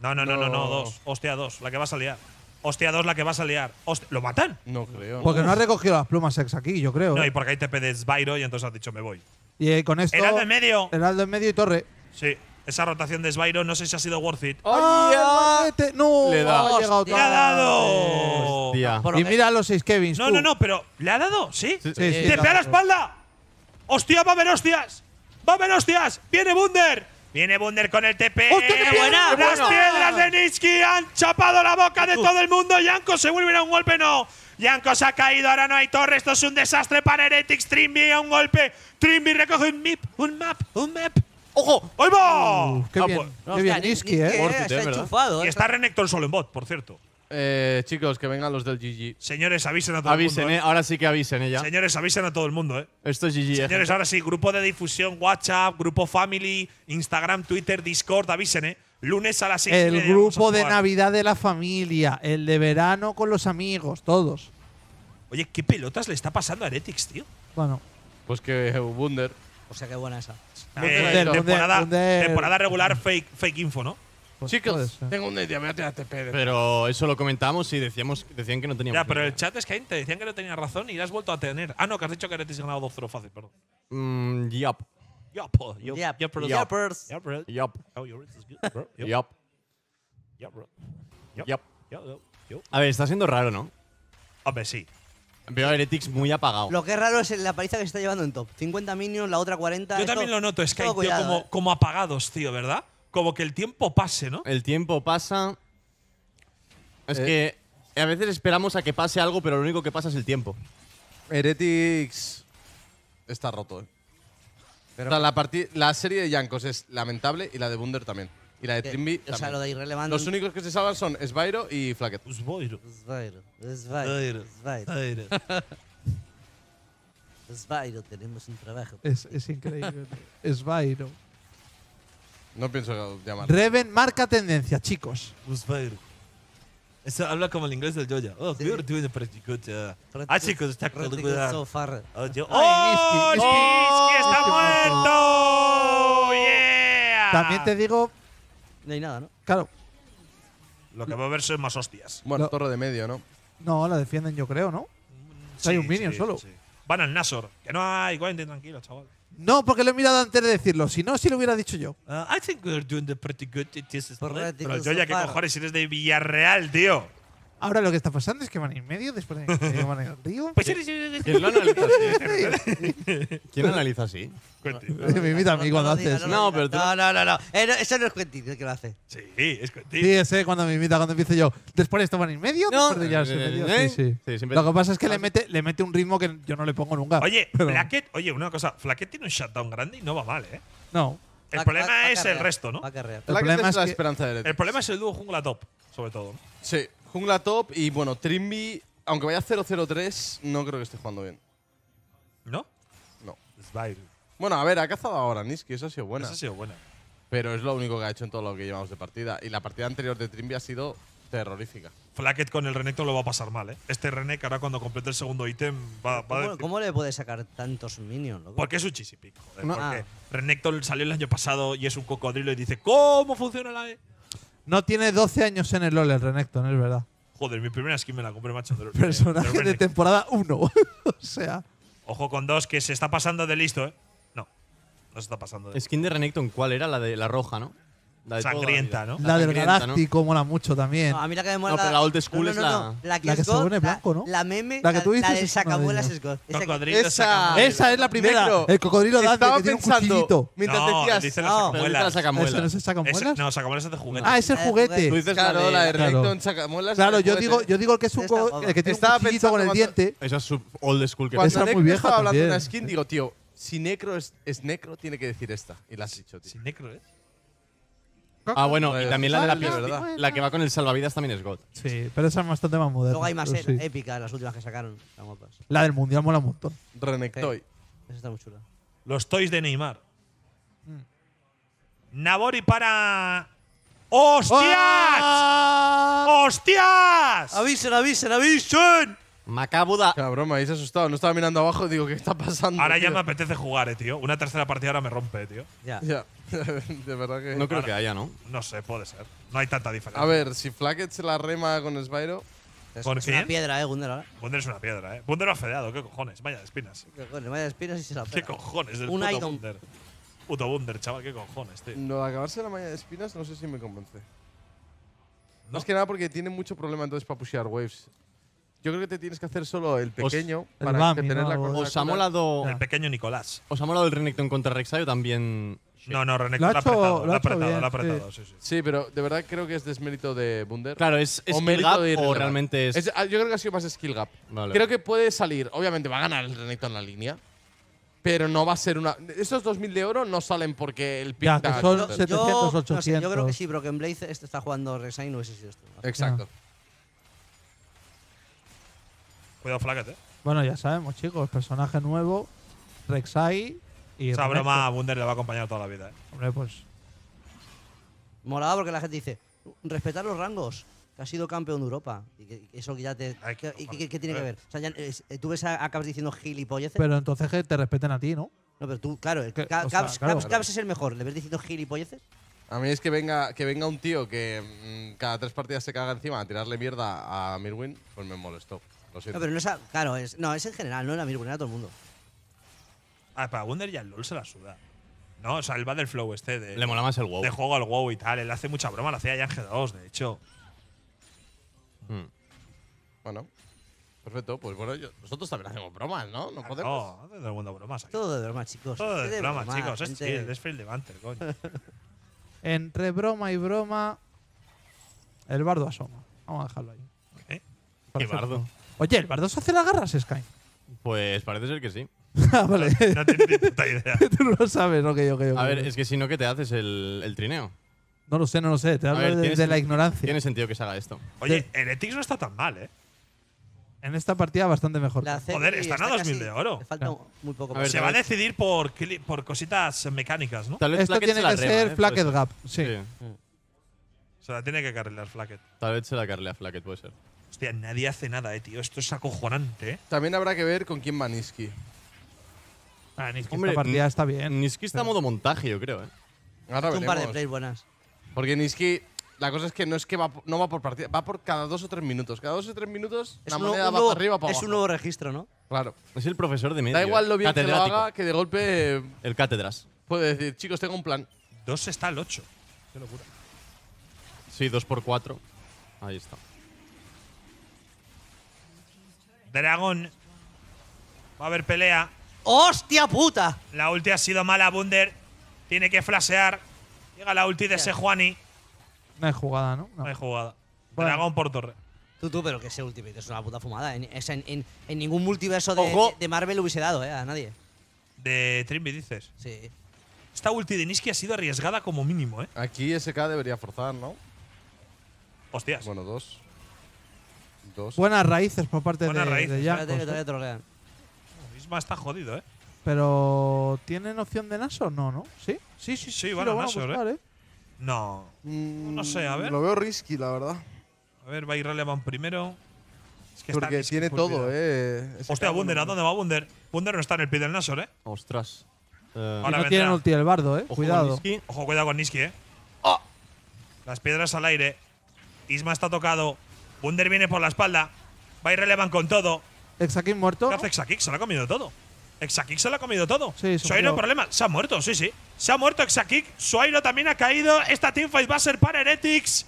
S1: No, no, no, no, no,
S3: No.
S1: dos. Hostia, dos, la que vas a liar. Hostia, dos, la que vas a liar. Hostia, ¿Lo matan?
S3: No creo.
S2: Porque no ha recogido las plumas ex aquí, yo creo.
S1: No,
S2: ¿eh?
S1: y porque hay TP de Sbyro y entonces has dicho me voy.
S2: Y eh, con esto.
S1: Heraldo en medio.
S2: Heraldo en medio y torre.
S1: Sí, esa rotación de Sbyro no sé si ha sido worth it.
S2: ¡Ah, maldete! ¡No!
S4: Le da.
S2: ha llegado
S1: ¡Le ha dado!
S4: Hostia.
S2: Y mira los seis Kevins.
S1: No,
S2: tú.
S1: no, no, pero ¿le ha dado? ¿Sí?
S4: Sí,
S2: Sí, sí,
S1: ¡Te pega la espalda! ¡Hostia, va a haber hostias! ¡Va hostias! ¡Viene Bunder! Viene Bunder con el TP.
S2: ¡Hostia, qué buena!
S1: Las piedras de Nitsky han chapado la boca de todo el mundo. Yanko se vuelve a un golpe, no. Yanko se ha caído, ahora no hay torre. Esto es un desastre para Heretics. Trimby a un golpe. Trimby recoge un mip, un map, un map. ¡Ojo! ¡Ahí va!
S2: Qué
S1: Ah,
S2: bien.
S1: pues-
S5: No,
S2: qué bien, Niski, ¿eh?
S4: It,
S5: Está
S4: eh,
S5: enchufado.
S1: Y
S5: ¿eh?
S1: está Renekton solo en bot, por cierto.
S3: Eh, chicos, que vengan los del GG.
S1: Señores, avisen a todo
S4: Avisen,
S1: el
S4: eh.
S1: mundo.
S4: Ahora sí que avisen, eh.
S1: ¿eh?
S4: ya.
S1: Señores, avisen a todo el mundo, ¿eh?
S4: Esto es GG. eh,
S1: Señores, ahora sí, grupo de difusión, WhatsApp, grupo Family, Instagram, Twitter, Discord, avisen, ¿eh? Lunes a las 6
S2: El grupo de Navidad de la familia. El de verano con los amigos. Todos.
S1: Oye, ¿qué pelotas le está pasando a Heretics, tío?
S2: Bueno.
S3: Pues que Wunder.
S5: O sea, qué buena esa.
S1: Eh,
S2: Bunder,
S1: temporada, temporada regular, fake, fake info, ¿no?
S2: Pues
S3: Chicos, tengo una idea, me voy a tirar TP. de-
S4: Pero eso lo comentamos y decíamos, decían que no teníamos.
S1: Ya, pero el chat es que te decían que no tenías razón y la has vuelto a tener. Ah, no, que has dicho que ha ganado 2-0 fácil, perdón.
S4: Mm, yup. Yup.
S1: Oh, your Heretics is good, bro. Yup,
S4: Yup.
S1: ya, bro. Yup,
S4: Yup.
S1: yup, yup, yup.
S4: A ver, está siendo raro, ¿no?
S1: Hombre, sí.
S4: Veo a Heretics muy apagado.
S5: Lo que es raro es la paliza que se está llevando en top. 50 minions, la otra 40.
S1: Yo
S5: esto-
S1: también lo noto, Sky,
S5: todo
S1: tío,
S5: cuidado,
S1: como,
S5: eh.
S1: como apagados, tío, ¿verdad? Como que el tiempo pase, ¿no?
S4: El tiempo pasa. Es
S3: Eh.
S4: que a veces esperamos a que pase algo, pero lo único que pasa es el tiempo.
S3: Heretics está roto, eh. O sea, la, serie de Yankos es lamentable y la de Wunder también. Y la de Trimby
S5: O sea, lo de irrelevante.
S3: Los únicos que se salvan son Sbyro y Flacket.
S1: Voy.
S5: Svairo, Svairo, Svairo, Svairo, tenemos un trabajo.
S2: Es, es increíble. Byro.
S3: No pienso llamar.
S2: Reven marca tendencia, chicos.
S1: Eso habla como el inglés del Joya. Oh,
S5: Sí.
S1: we are doing pretty good.
S5: Pretty
S1: Ah, chicos, está
S5: pretty
S1: con
S5: good so far.
S1: Oh, yo- ¡Oh,
S2: Niski,
S1: Niski está
S2: Niski
S1: muerto! ¡Yeah!
S2: También te digo,
S5: No hay nada, ¿no?
S2: claro,
S1: Lo que va a haber son más hostias.
S3: Bueno,
S2: No.
S3: torre de medio, ¿no?
S2: no, la defienden yo creo, ¿no? Hay un minion solo.
S1: Van al Nasor. Que no hay. Cuenten tranquilo, chaval.
S2: No, porque lo he mirado antes de decirlo. Si no, sí lo hubiera dicho yo.
S1: Uh, I think we're doing the pretty good. Is Pero
S5: good
S1: Joya,
S5: so
S1: ¿qué cojones eres de Villarreal, tío?
S2: Ahora lo que está pasando es que van en medio, después de que van en el río.
S1: Pues eres.
S4: ¿Quién lo analiza así? ¿Quién lo analiza así?
S2: Me imita a mí cuando haces.
S4: No, pero tú-
S5: No, no, no. no. Eh, no, eso no es Quentin el que lo hace.
S1: Sí, es Cuente.
S2: Sí, ese cuando me imita, cuando empiezo yo. Después de esto van en medio,
S4: No.
S2: después de ya en medio.
S4: ¿Eh?
S2: Sí, sí.
S4: Sí, siempre-
S2: Lo que pasa es que le mete, le mete un ritmo que yo no le pongo nunca.
S1: Oye,
S2: Pero-
S1: Flacket, oye, una cosa. Flacket tiene un shutdown grande y no va mal, ¿eh?
S2: No.
S1: El
S5: Va-
S1: problema
S5: va- va a
S1: es el
S5: carrear,
S1: resto, ¿no?
S5: Va a carrear.
S2: El problema
S3: es la
S2: que-
S3: esperanza de Heretics.
S1: El problema es el dúo jungla top, sobre todo.
S3: Sí, jungla top y bueno, Trimby, aunque vaya 0-0-3, no creo que esté jugando bien.
S1: ¿No?
S3: No. Bueno, a ver, ha cazado ahora Niski, eso ha sido buena.
S1: Esa ha sido buena.
S3: Pero es lo único que ha hecho en todo lo que llevamos de partida. Y la partida anterior de Trimby ha sido terrorífica.
S1: Flacket con el Renekton lo va a pasar mal, ¿eh? Este Renek ahora cuando complete el segundo ítem va, va a
S5: ¿Cómo,
S1: decir-
S5: cómo le puede sacar tantos minions, loco?
S1: Porque es un chisipic, joder.
S4: No.
S1: porque
S5: Ah.
S1: Renekton salió el año pasado y es un cocodrilo y dice ¿Cómo funciona la E?
S2: No tiene 12 años en el LoL el Renekton, es verdad.
S1: Joder, mi primera skin me la compré, macho. del-
S2: Personaje de
S1: Renek.
S2: temporada 1. o sea,
S1: Ojo con dos que se está pasando de listo, ¿eh? No. Nos está pasando. de-
S4: Skin de Renekton, ¿cuál era? La de la roja, ¿no? La de
S1: Sangrienta. ¿no?
S2: La del
S4: sangrienta, ¿no?
S2: Galáctico mola mucho también.
S5: No, a mí la que me mola.
S4: No, pero la old school
S5: no,
S4: es
S5: no,
S4: la-
S5: no, La que,
S2: La
S5: es
S2: que se pone
S5: la-
S2: blanco, ¿no?
S5: La meme.
S2: La que tú dices
S5: La
S2: es de
S5: sacamuelas es God. Esa
S3: Esa-
S1: sacamuelas.
S2: Esa es la primera.
S3: Negro,
S2: el cocodrilo Dante
S3: Estaba
S2: que tiene un cuchillito.
S3: mientras
S1: no,
S3: decías.
S4: dice la
S1: sacamuelas.
S4: sacamuela.
S2: ¿Eso no es sacamuelas?
S1: no, sacamuelas es de juguete.
S2: Ah, es el juguete.
S4: Tú dices
S3: Claro,
S4: la de.
S3: la. Renekton sacamuelas.
S2: Claro, yo digo, yo digo el que es un el que tiene
S3: Estaba
S2: un cuchillito con el diente.
S4: Esa es su old school que
S2: Esa es muy vieja
S3: estaba hablando de una skin, digo, tío, si Necro es, es Necro, tiene que decir esta. Y la has dicho, tío.
S1: Sin necro, ¿eh?
S4: Ah, bueno, y también la de la pistola.
S3: verdad.
S4: La que va con el salvavidas también es God.
S2: Sí, pero esa es bastante más moderna.
S5: Luego hay más
S2: pero sí.
S5: épicas, las últimas que sacaron. Guapas.
S2: La del mundial mola un montón.
S3: Renektoy.
S5: Esa está muy chula.
S1: Los toys de Neymar.
S2: Mm.
S1: Nabori para. ¡Hostias!
S2: ¡Ah!
S1: ¡Hostias!
S5: ¡Avisen, avisen, avisen!
S4: Macabuda.
S3: Cabrón, me habéis asustado. No estaba mirando abajo y digo, ¿qué está pasando?
S1: Ahora ya me apetece jugar, eh, tío. Una tercera partida ahora me rompe, tío.
S5: Ya.
S3: Ya, de verdad que.
S4: No creo
S1: Ahora.
S4: que haya, ¿no?
S1: No sé, puede ser. No hay tanta diferencia.
S3: A ver, si Flacket se la rema con Spyro.
S1: ¿Con
S5: Es una piedra, eh, Gundel. ahora.
S1: Wunder es una piedra, eh. Wunder lo ha fedeado, qué cojones. Vaya de espinas.
S5: Que coño, vaya espinas y se la
S1: ¿Qué
S5: pega.
S1: cojones del
S5: Un
S1: puto
S5: Idol.
S1: Puto Wunder, chaval, qué cojones, tío.
S3: No, de acabarse la malla de espinas, no sé si me convence.
S1: No.
S3: Más que nada porque tiene mucho problema entonces para pushear waves. Yo creo que te tienes que hacer solo el pequeño
S2: el
S3: para
S2: Bami,
S3: que tener
S2: ¿no?
S3: la cosa.
S4: ¿Os ha molado,
S1: El pequeño Nicolás.
S4: os ha molado el Renekton contra Rek'Sai o también?
S1: No, no, René,
S2: Lo
S1: lo
S2: ha
S1: apretado,
S2: lo
S1: lo
S2: ha
S1: apretado,
S2: bien,
S1: lo ha apretado, sí, sí.
S3: Sí, pero de verdad creo que es desmérito de Bunder.
S4: Claro, ¿es
S3: O
S4: skill gap
S3: de
S4: o realmente es...?
S3: Es- ah, yo creo que ha sido más skill gap.
S4: Vale.
S3: Creo que puede salir. Obviamente va a ganar el Renekton en la línea. Pero no va a ser una. Esos 2000 de oro no salen porque el pick
S2: Ya, que son
S3: counter.
S2: 700,
S5: yo, no sé,
S2: 800.
S5: yo creo que sí, pero que en Blaze este está jugando Resign no hubiese sido esto.
S3: Exacto.
S1: Cuidado, Flacket, eh.
S2: Bueno, ya sabemos, chicos. Personaje nuevo, Rek'Sai y.
S1: Esa
S2: Renekton.
S1: broma a Wunder le va a acompañar toda la vida, eh.
S2: Hombre, pues.
S5: Molaba porque la gente dice, respetar los rangos, que ha sido campeón de Europa. Y que, eso que ya te.
S1: Ay,
S5: ¿Y qué, tiene que
S1: Eh.
S5: ver? O sea, ya, es- eh, tú ves a, acabas diciendo gilipolleces.
S2: Pero entonces que te respeten a ti, ¿no?
S5: no, pero tú, claro, el
S2: Que-
S5: Ca-
S2: o sea,
S5: Caps,
S2: claro.
S5: Caps- Caps es el mejor. ¿Le ves diciendo gilipolleces?
S3: A mí es que venga, que venga un tío que mm, cada tres partidas se caga encima a tirarle mierda a Mirwin, pues me molestó. Lo siento.
S5: No, pero no es. a- claro, es, no, es en general, no era Mirwin, era todo el mundo.
S1: Ah, para Wunder ya el LOL se la suda. No, o sea, el Flow este de,
S4: Le mola más el WoW.
S1: de juego al WoW y tal. Él hace mucha broma, lo hacía ya en G2, de hecho.
S4: Mm.
S3: Bueno, perfecto. Pues bueno, yo- nosotros también hacemos bromas, ¿no? No
S1: Ah,
S3: podemos.
S1: No, el mundo bromas aquí.
S5: Todo de broma, chicos.
S1: Todo de broma,
S5: broma,
S1: chicos. Es
S5: gente.
S1: chill, es Field Levanter, coño.
S2: Entre broma y broma. El bardo asoma. Vamos a dejarlo ahí.
S1: ¿Qué?
S4: Bardo?
S2: Oye, ¿el bardo se hace las garras, Sky?
S4: Pues parece ser que sí.
S2: ah, vale.
S1: No tengo ni puta idea.
S2: Tú no lo sabes, ok, ok, ok.
S4: A ver, es que si no, ¿qué te haces el, el trineo?
S2: No lo sé, no lo sé. Te hablo
S4: ver,
S2: de, la ignorancia.
S4: Tiene sentido que se haga esto.
S1: Oye, Heretics no está tan mal, ¿eh?
S2: En esta partida bastante mejor.
S5: La
S1: Joder, están a
S5: está
S1: 2000
S5: casi-
S1: de oro.
S5: Le falta
S2: Claro.
S5: muy poco
S4: A ver,
S1: Se va a decidir por, cli- por cositas mecánicas, ¿no?
S4: Tal vez
S2: Esto
S4: Flacket
S2: tiene
S4: se la
S2: que
S4: rema,
S2: ser
S4: ¿eh?
S2: Flacket
S4: Puede ser.
S2: Gap. Sí.
S1: Se la tiene que carrilar Flacket.
S4: Tal vez se la carle a Flacket, puede ser.
S1: Hostia, nadie hace nada, eh, tío. Esto es acojonante, eh.
S3: También habrá que ver con quién va Niski.
S2: Ah, ni es que
S4: Hombre,
S2: esta partida está bien.
S4: Niski está a modo montaje, yo creo, ¿eh?
S3: Ahora
S5: un par de plays buenas.
S3: Porque Niski, la cosa es que no es que va, no va por partida, va por cada dos o tres minutos. Cada dos o tres minutos
S5: Es
S3: la
S5: un,
S3: moneda
S5: un
S3: va
S5: nuevo,
S3: para arriba para
S5: es
S3: abajo.
S5: un nuevo registro, ¿no?
S3: Claro.
S4: Es el profesor de medio.
S3: Da igual lo bien que lo haga, que de golpe
S4: El cátedras.
S3: puede decir, chicos, tengo un plan.
S1: Dos está el 8. Qué locura.
S4: Sí, 2 por 4 Ahí está.
S1: Dragón. Va a haber pelea.
S5: ¡Hostia puta!
S1: La ulti ha sido mala, Bunder. Tiene que flashear. Llega la ulti de. Sejuani.
S2: No hay jugada, ¿no? No.
S1: No hay jugada.
S2: Bueno.
S1: Dragón por torre.
S5: Tú, tú, pero que ese Ultimate es una puta fumada. En, es en, en- en ningún multiverso de, de- de Marvel lo hubiese dado, ¿eh? A nadie.
S1: De Trimby, dices.
S5: Sí.
S1: Esta ulti de Niski ha sido arriesgada como mínimo, ¿eh?
S3: Aquí SK debería forzar, ¿no?
S1: Hostias.
S3: Bueno, dos. Dos.
S2: Buenas raíces por parte
S1: Buenas
S2: de,
S1: raíces.
S2: de
S5: Espérate
S2: Jankos,
S5: que
S2: ¿eh?
S5: todavía trolean.
S1: Isma está jodido, ¿eh?
S2: Pero. ¿Tienen opción de Naso? No, ¿no? ¿Sí? Sí, sí, sí.
S1: Sí, van
S2: lo
S1: a
S2: van a buscar, ¿eh?
S1: No. No sé, a ver.
S3: Mm, Lo veo risky, la verdad.
S1: A ver, va Irrelevant primero. Es que está
S3: Porque tiene todo, eh. SK,
S1: Hostia, Bunder, ¿a dónde va Bunder? Bunder no está en el pie del Nashor, ¿eh?
S4: Ostras. Eh,
S1: Ahora
S2: no tienen ulti el bardo, ¿eh?
S4: ojo
S2: Cuidado.
S1: Ojo, cuidado con Niski, ¿eh? Las piedras al aire. Isma está tocado. Bunder viene por la espalda. Va Irrelevant con todo.
S2: Exakin muerto.
S1: ¿Qué hace Xakik? Se lo ha comido todo. Exakik se lo ha comido todo.
S2: Sí,
S1: Suairo, problema. Se ha muerto, sí, sí. Se ha muerto Exakik. Suairo también ha caído. Esta teamfight va a ser para Heretics.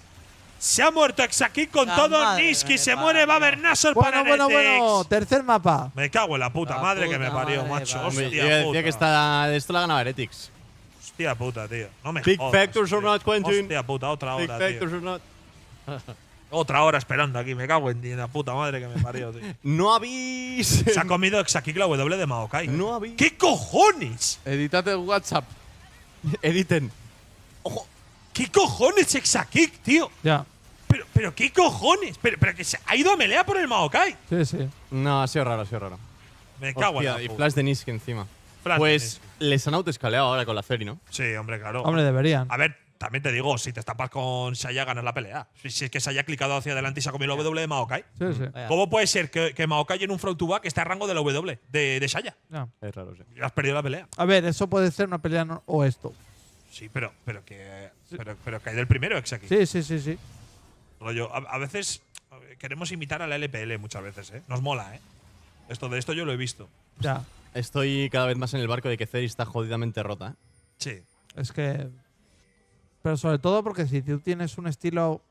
S1: Se ha muerto Exakik con
S5: La
S1: todo. Niski se muere. Va a haber Nashor para
S2: Bueno, bueno,
S1: Heretics.
S2: bueno. Tercer mapa.
S1: Me cago en la puta
S5: La
S1: madre que me parió,
S5: madre,
S1: macho. Hostia
S4: yo decía
S1: puta.
S4: que esta, esto la ganaba Heretics.
S1: Hostia puta, tío. No me
S4: Big
S1: jodas,
S4: factors or
S1: tío.
S4: not, Quentin.
S1: Hostia puta, otra
S4: Big
S1: hora, tío.
S4: factors or not.
S1: Otra hora esperando aquí. Me cago en la puta madre que me parió, tío.
S4: No habéis.
S1: Se ha comido Exakik la W de Maokai.
S4: No habéis.
S1: ¿Qué cojones?
S3: Editate el WhatsApp.
S4: Editen.
S1: ¿Qué cojones Exakik, tío?
S2: Ya.
S1: Pero, pero ¿qué cojones? Pero, pero que se ha ido a melea por el Maokai.
S2: Sí, sí.
S4: No, ha sido raro, ha sido raro.
S1: Me cago
S4: Hostia,
S1: en la
S4: y
S1: puta.
S4: flash de Niski encima.
S1: Flash de
S4: pues
S1: Niski.
S4: les han autoescaleado ahora con la Feri, ¿no?
S1: Sí, hombre, claro.
S2: Hombre, deberían.
S1: A ver, también te digo, si te estampas con Saya, ganas la pelea. Si, si es que se haya clicado hacia adelante y se ha comido la W de Maokai.
S2: Sí, sí.
S5: Vaya.
S1: ¿Cómo puede ser que, que Maokai en un front to back esté a rango de la W de, de Saya?
S2: Ya.
S4: Es raro, sí.
S1: Y has perdido la pelea.
S2: A ver, eso puede ser una pelea no- o esto.
S1: Sí, pero, pero que. Pero, pero que hay del primero Exakik.
S2: Sí, sí, sí, sí.
S1: Rollo, a, a veces eh, queremos imitar a la LPL muchas veces, ¿eh? Nos mola, ¿eh? Esto de esto yo lo he visto.
S2: Ya.
S4: Estoy cada vez más en el barco de que Ceri está jodidamente rota. ¿eh?
S1: Sí.
S2: Es que. Pero sobre todo porque si tú tienes un estilo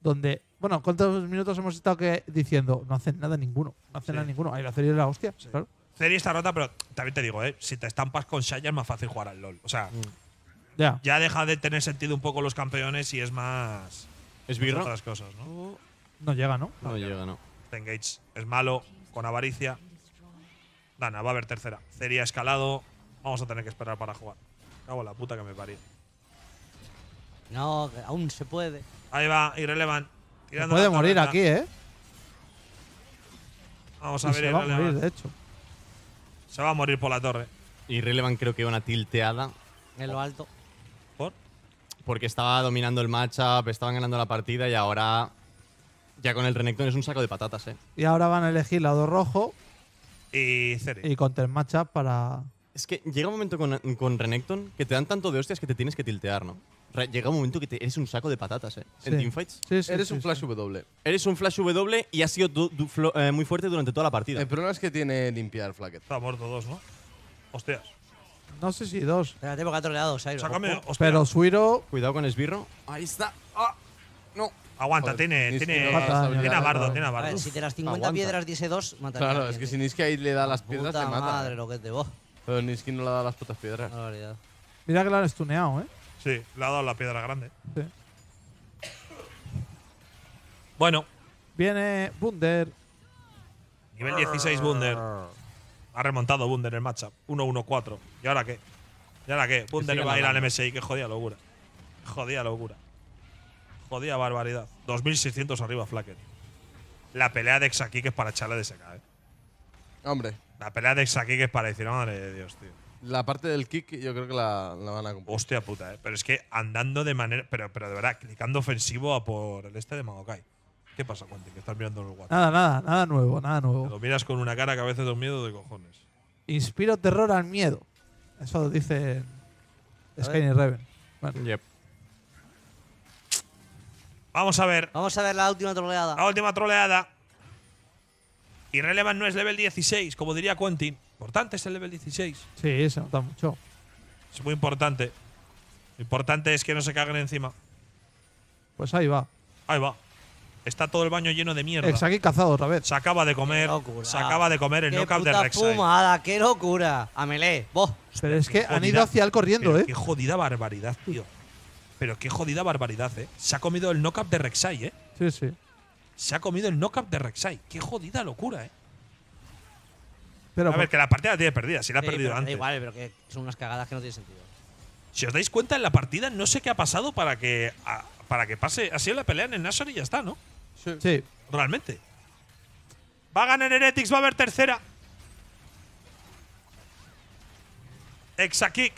S2: donde. Bueno, ¿cuántos minutos hemos estado que diciendo? No hacen nada ninguno. No hacen
S1: Sí.
S2: nada ninguno. Ahí la serie de la hostia. Claro.
S1: Ceri está rota, pero también te digo, ¿eh? Si te estampas con Shaya es más fácil jugar al LoL. O sea,
S2: Ya.
S1: ya deja de tener sentido un poco los campeones y es más.
S4: ¿Es birra?
S1: otras cosas, ¿no?
S2: No llega, ¿no?
S4: No llega, no.
S1: Engage es malo, con avaricia. Dana, va a haber tercera. Ceri ha escalado. Vamos a tener que esperar para jugar. Cago en la puta que me parió.
S5: No, aún se puede.
S1: Ahí va, Irrelevant. Tirando
S2: puede morir aquí, ¿eh?
S1: Vamos
S2: Y
S1: a ver,
S2: se va a
S1: Irrelevant.
S2: morir, de hecho.
S1: Se va a morir por la torre.
S4: Y Relevan creo que una tilteada.
S5: En lo alto.
S1: ¿Por?
S4: Porque estaba dominando el matchup, estaban ganando la partida y ahora. Ya con el Renekton es un saco de patatas, ¿eh?
S2: Y ahora van a elegir lado rojo
S1: Y Ceri.
S2: y contra el matchup para.
S4: Es que llega un momento con, con Renekton que te dan tanto de hostias que te tienes que tiltear, ¿no? Llega un momento que te- eres un saco de patatas, ¿eh? En teamfights.
S2: Sí, sí,
S3: Eres
S2: sí,
S3: un
S2: sí.
S3: flash W.
S4: Eres un flash W y has sido du- du- flo- eh, muy fuerte durante toda la partida.
S3: El problema es que tiene limpiar Flacket.
S1: Está muerto dos, ¿no? Hostias.
S2: No sé si dos.
S5: Espérate porque ha troleado, Sairo.
S1: Sácame.
S2: Pero Suiro.
S4: Cuidado con Esbirro. Ahí está. ¡Ah! No.
S1: Aguanta,
S3: Joder,
S1: tiene. Tiene,
S3: no
S1: tiene a Bardo, tiene a
S5: A
S1: Bardo.
S5: ver, si de las 50
S3: Aguanta.
S5: piedras diese dos, mataría
S3: Claro,
S5: a
S3: es que si. Niski ahí le da las piedras,
S5: Puta
S3: te mata.
S5: madre, lo que te vos.
S3: Pero Niski no le da las putas piedras.
S2: Mira que lo han stuneado, ¿eh?
S1: Sí, le ha dado la piedra grande.
S2: Sí.
S1: Bueno,
S2: Viene Bunder.
S1: nivel 16 Bunder. Ha remontado Bunder el matchup. 1-1-4. ¿Y ahora qué? ¿Y ahora qué? Bunder
S3: sigan
S1: va a ir al. MSI. Qué jodida locura. Jodida locura. Jodida barbaridad. 2600 arriba Flacker. La pelea de Exakik es para echarle de seca, ¿eh?
S3: Hombre,
S1: La pelea de Exakik es para decir, madre de Dios, tío.
S3: La parte del kick yo creo que la, la van a cumplir.
S1: Hostia puta, ¿eh? Pero es que andando de manera. Pero, pero de verdad, clicando ofensivo a por el este de Magokai. ¿Qué pasa, Quentin? Que estás mirando el WhatsApp.
S2: Nada, nada, nada nuevo, nada nuevo.
S1: Lo miras con una cara que a veces da un miedo de cojones.
S2: Inspiro terror al miedo. Eso dice Skyne Reven. Bueno,
S4: Yep.
S1: Vamos a ver.
S5: Vamos a ver la última troleada.
S1: La última troleada. Irrelevant no es level 16, como diría Quentin. Importante es el level 16.
S2: sí, se nota mucho.
S1: Es muy importante. Lo importante es que no se caguen encima.
S2: Pues ahí va.
S1: Ahí va. Está todo el baño lleno de mierda.
S2: Cazado otra vez.
S1: Se acaba de comer.
S5: Qué locura.
S1: Se acaba de comer el
S5: ¡Qué
S1: knockout de Rek'Sai.
S5: fumada! ¡Qué locura! A melee. Vos.
S2: Pero es que han ido hacia él corriendo,
S1: Pero
S2: ¿eh?
S1: Qué jodida barbaridad, tío. Pero qué jodida barbaridad, ¿eh? Se ha comido el knockup de Rek'Sai, ¿eh?
S2: Sí, sí.
S1: Se ha comido el knockup de Rek'Sai. Qué jodida locura, ¿eh?
S2: Pero
S1: A ver, que la partida la tiene perdida. Si la ha
S5: Sí,
S1: perdido
S5: pero que da
S1: antes.
S5: igual, pero que son unas cagadas que no tienen sentido.
S1: Si os dais cuenta en la partida, no sé qué ha pasado para que a- para que pase así la pelea en el Nashor y ya está, ¿no?
S2: sí.
S1: Realmente. Va a ganar Heretics, va a haber tercera. Exakick.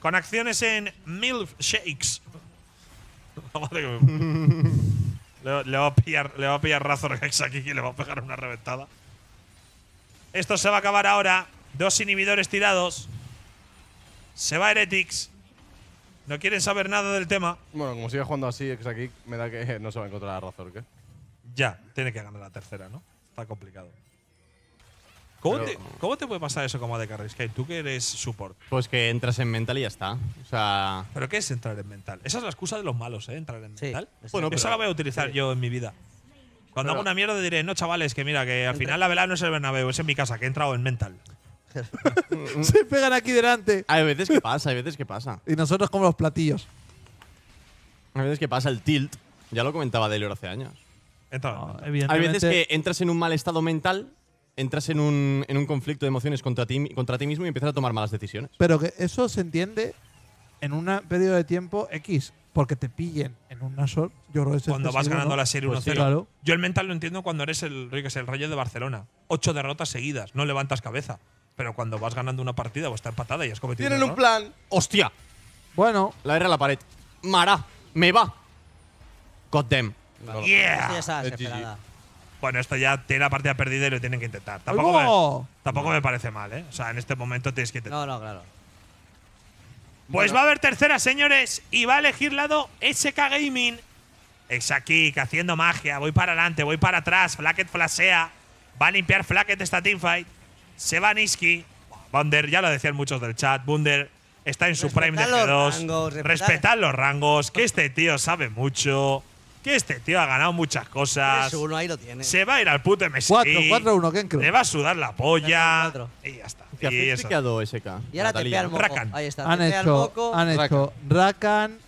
S1: Con acciones en MILF Shakes. La madre que me- le, le va a pillar, le va a pillar Razor a Exakick y le va a pegar una reventada. Esto se va a acabar ahora. Dos inhibidores tirados. Se va Heretics. No quieren saber nada del tema.
S3: Bueno, como sigue jugando así, Exakick, me da que no se va a encontrar a Razor, ¿qué?
S1: Ya, tiene que ganar la tercera, ¿no? Está complicado. ¿Cómo,
S4: Pero-
S1: te, cómo te puede pasar eso como de Carry Sky? Tú que eres support.
S4: Pues que entras en mental y ya está. O sea.
S1: ¿Pero qué es entrar en mental? Esa es la excusa de los malos, ¿eh? Entrar en
S5: Sí,
S1: mental.
S5: es
S4: Bueno.
S1: Esa la voy a utilizar yo en mi vida. Cuando hago una mierda diré, no, chavales, que mira, que al final la velada no es el Bernabéu, es en mi casa, que he entrado en mental.
S2: Se pegan aquí delante.
S4: Hay veces que pasa, hay veces que pasa.
S2: Y nosotros como los platillos.
S4: Hay veces que pasa el tilt. Ya lo comentaba Delor hace años.
S2: No.
S4: Hay veces que entras en un mal estado mental, entras en un, en un conflicto de emociones contra ti, contra ti mismo y empiezas a tomar malas decisiones.
S2: Pero que eso se entiende en un periodo de tiempo X. Porque te pillen en un Nasor. Yo creo que es
S1: Cuando vas ganando
S2: ¿no?
S1: la serie
S4: Pues sí.
S1: 1-0.
S2: Claro.
S1: Yo el mental lo entiendo cuando eres el, qué sé, el rey de Barcelona. Ocho derrotas seguidas, no levantas cabeza. Pero cuando vas ganando una partida o está empatada y has cometido
S3: Tienen un plan.
S4: ¡Hostia!
S2: Bueno,
S4: La R a la pared. Mara, me va. God damn.
S1: Yeah.
S3: Es.
S1: Bueno, esto ya tiene la partida perdida y lo tienen que intentar. Tampoco,
S2: ¡Oigo!
S1: me, tampoco me parece mal, ¿eh? O sea, en este momento tienes que intentar.
S5: No, no, claro.
S1: Pues va a haber tercera, señores, y va a elegir lado SK Gaming. Exakick haciendo magia. Voy para adelante, voy para atrás. Flacket flasea. Va a limpiar Flacket esta teamfight. Se va Niski. Bunder, ya lo decían muchos del chat. Bunder está en su prime de
S5: Respetad los
S1: G2.
S5: rangos, respetad-
S1: Respetad los rangos. Que este tío sabe mucho. Que este tío ha ganado muchas cosas.
S5: 3-1 ahí lo tiene.
S1: Se va a ir al puto MSI.
S2: 4, 4, 1, ¿quién creo?
S1: Le va a sudar la polla.
S5: Cuatro.
S1: Y ya está.
S4: ¿Qué
S1: Y
S4: habéis
S1: eso.
S4: picado SK?
S5: Y ahora te pega el moco.
S1: Rakan.
S5: Ahí está.
S2: Han
S5: te pega el
S2: hecho,
S5: moco.
S2: han hecho Rakan,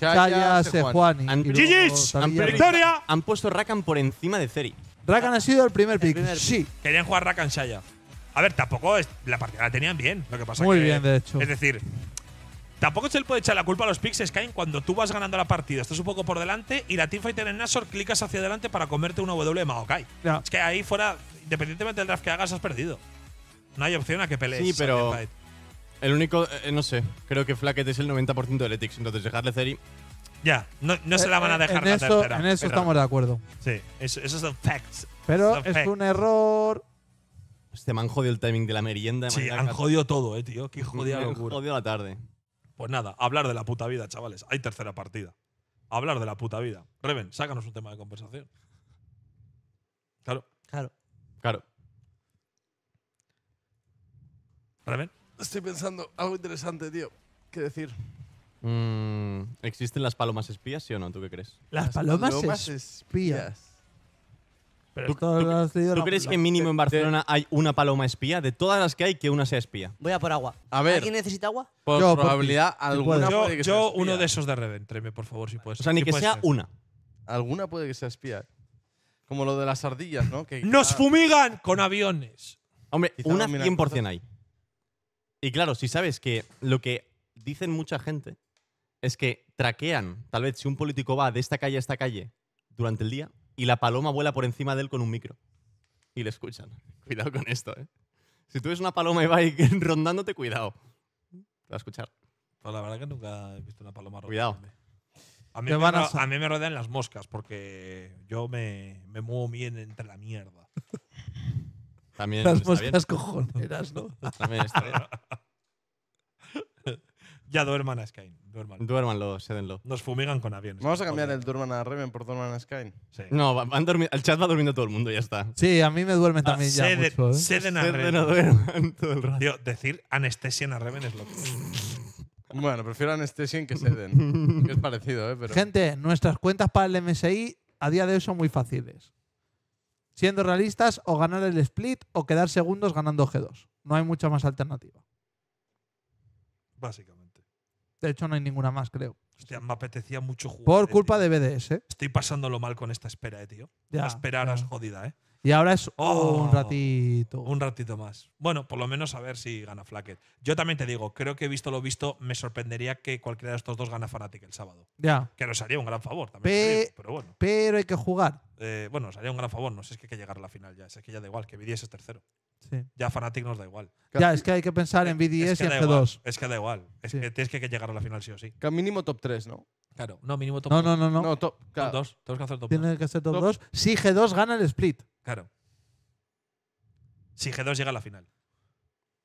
S2: Shaya, Sejuani.
S4: And-
S2: y luego
S1: GG's.
S4: Han.
S1: ¡Victoria!
S4: han puesto Rakan por encima de Ceri.
S2: Rakan ha sido el primer pick.
S5: primer
S2: sí.
S1: Querían jugar Rakan Shaya. A ver, tampoco es, la partida la tenían bien. Lo que pasa
S2: Muy
S1: que-
S2: bien, de hecho.
S1: Es decir, tampoco se le puede echar la culpa a los picks Sky cuando tú vas ganando la partida, estás un poco por delante y la teamfighter en Nashor clicas hacia adelante para comerte una W de Maokai. Es que ahí fuera, independientemente del draft que hagas, has perdido. No hay opción a que pelees.
S4: Sí, pero-
S1: teamfight.
S4: El único, eh, no sé, creo que Flacket es el 90% del Ethics. Entonces dejarle Ceri.
S1: Ya, no, no se la van a
S2: Eh,
S1: dejar
S2: en
S1: la
S2: eso,
S1: tercera.
S2: En eso
S1: pero-
S2: estamos de acuerdo.
S1: Sí, eso, esos son facts.
S2: Pero
S1: Son
S2: es
S1: facts.
S2: un error.
S4: Este man jodió el timing de la merienda.
S1: Sí, han jodido todo, eh, tío. Qué jodida
S4: Me han
S1: locura.
S4: jodido la tarde.
S1: Pues nada, hablar de la puta vida, chavales. Hay tercera partida. Hablar de la puta vida. Reven, sácanos un tema de conversación. Claro,
S5: Claro.
S4: Claro.
S1: Reven.
S3: Estoy pensando algo interesante, tío. ¿Qué decir?
S4: Mm, ¿Existen las palomas espías, sí o no? ¿Tú qué crees?
S2: Las, palomas, espías.
S3: espías.
S2: Pero
S4: ¿Tú, tú-
S2: lo has leído
S4: tú crees que mínimo en Barcelona hay una paloma espía? De todas las que hay, que una sea espía.
S5: Voy a por agua.
S3: A ver.
S5: ¿Alguien necesita agua?
S3: Por
S2: Yo, por
S3: probabilidad,
S2: si
S3: alguna
S2: puedes.
S1: Yo,
S3: puede que
S1: yo
S3: sea
S1: uno de esos de Reven, tráeme, por favor, si puedes.
S4: O sea, ni que sea
S1: ser.
S4: una.
S3: Alguna puede que sea espía. Como lo de las ardillas, ¿no? Que
S1: ¡Nos fumigan con aviones!
S4: Hombre,
S3: Quizá
S4: una
S3: dominan
S4: 100% hay. Y claro, si sabes que lo que dicen mucha gente es que traquean, tal vez si un político va de esta calle a esta calle durante el día y la paloma vuela por encima de él con un micro. Y le escuchan. Cuidado con esto, ¿eh? Si tú ves una paloma y va ahí rondándote, cuidado. Te va a escuchar.
S1: Pues la verdad que nunca he visto una paloma
S4: Cuidado.
S1: A mí, me
S2: van a
S1: a mí me rodean las moscas porque yo me, me muevo bien entre la mierda.
S4: También
S2: Las
S4: está bien.
S2: moscas cojoneras, ¿no?
S4: También está bien.
S1: Ya duerman a Sky. Duerman.
S4: Duérmanlo, sédenlo.
S1: Nos fumigan con aviones.
S3: Vamos a cambiar
S1: Joder.
S3: el Durman a Reven por Durman a Sky.
S1: Sí.
S4: No, va- van dormi- el chat va durmiendo todo el mundo, ya está.
S2: Sí, a mí me duermen
S1: Ah,
S2: también ya
S1: seden-
S2: mucho, ¿eh?
S1: seden a Reven.
S4: no duerman todo el rato.
S1: Tío, decir anestesia en a Reven es lo que.
S3: Bueno, prefiero Anestesian que Seden. que es parecido, ¿eh? Pero
S2: Gente, nuestras cuentas para el MSI a día de hoy son muy fáciles. Siendo realistas, o ganar el split o quedar segundos ganando G2. No hay mucha más alternativa.
S1: Básicamente.
S2: De hecho, no hay ninguna más, creo.
S1: Hostia, me apetecía mucho jugar.
S2: Por culpa
S1: tío.
S2: de BDS. ¿eh?
S1: Estoy pasándolo mal con esta espera, eh, tío.
S2: Ya,
S1: La espera ahora
S2: ya.
S1: es jodida, eh.
S2: Y ahora es
S1: Oh,
S2: un ratito.
S1: Un ratito más. Bueno, por lo menos a ver si gana Flacket. Yo también te digo, creo que visto lo visto, me sorprendería que cualquiera de estos dos gana Fnatic el sábado.
S2: Ya.
S1: Que nos haría un gran favor también.
S2: Pe-
S1: te digo, pero bueno.
S2: Pero hay que jugar.
S1: Eh, bueno, nos haría un gran favor. No sé, es que hay que llegar a la final ya. Es que ya da igual, que BDS es tercero.
S2: Sí.
S1: Ya Fnatic nos da igual.
S2: Ya, es que hay que pensar en BDS
S1: es que
S2: y
S1: da
S2: en
S1: igual,
S2: G2.
S1: Es que da igual. Es
S2: Sí.
S1: que tienes que llegar a la final sí o sí.
S3: que mínimo top 3, ¿no?
S1: Claro. No, mínimo top
S2: No,
S1: dos.
S2: no, no, no.
S3: No, top.
S1: Top
S3: claro.
S1: 2. Tenemos que hacer top
S2: Tiene
S1: 2.
S2: que ser top
S3: Top.
S2: 2. Si G2 gana el split.
S1: Claro. Si G2 llega a la final.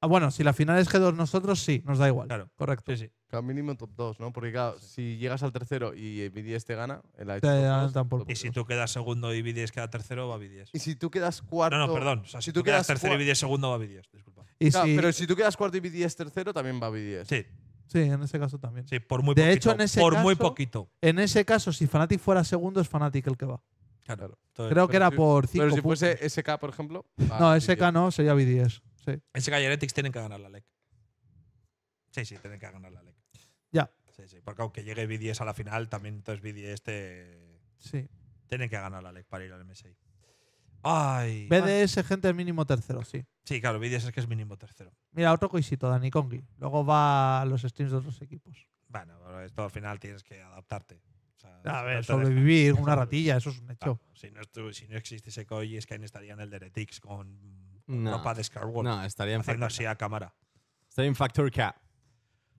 S2: Ah, bueno, si la final es G2 nosotros, sí, nos da igual.
S1: Claro.
S2: Correcto.
S1: Sí, sí.
S3: Claro, mínimo top 2, ¿no? Porque claro, si llegas al tercero y BDS te gana, el
S2: Te dan por
S1: Y si tú quedas segundo y BDS queda tercero, va BDS.
S3: Y si tú quedas cuarto.
S1: No, no, perdón. O sea, si, tú,
S3: quedas
S1: quedas tercero
S3: cua-
S1: y BDS segundo, va BDS. Disculpa.
S2: Y
S3: Claro,
S2: si-
S3: Pero si tú quedas cuarto y BDS tercero, también va BDS.
S1: Sí,
S2: sí, en ese caso también.
S1: sí, por muy
S2: De
S1: poquito.
S2: hecho, en ese
S1: por muy
S2: caso-
S1: poquito.
S2: En ese caso, si Fnatic fuera segundo, es Fnatic el que va.
S1: Claro. Entonces,
S2: Creo que era
S3: si-
S2: por 5
S3: Pero si
S2: puntos.
S3: fuese SK, por ejemplo. va
S2: No,
S3: BDS.
S2: SK no, sería BDS. Sí.
S1: SK y Heretics tienen que ganar la LEC. Sí, sí, tienen que ganar la LEC.
S2: Ya.
S1: Sí, sí. Porque aunque llegue BDS a la final, también entonces BDS te...
S2: Sí.
S1: tienen que ganar la LEC para ir al MSI. Ay.
S2: BDS, gente, mínimo tercero, sí.
S1: Sí, claro, BDS es que es mínimo tercero.
S2: Mira, otro coisito, Dani Kongi. Luego va a los streams de otros equipos.
S1: Bueno, pero esto al final tienes que adaptarte. O sea,
S2: A ver, sobrevivir,
S1: dejan.
S2: una ratilla, eso es un hecho.
S1: Claro, si, no estu- si no existiese Skyne estaría en el de Heretics con
S4: No.
S1: ropa de Skyward.
S4: No, estaría en,
S1: haciendo
S4: Factor,
S1: así a cámara.
S4: estaría en Factor K.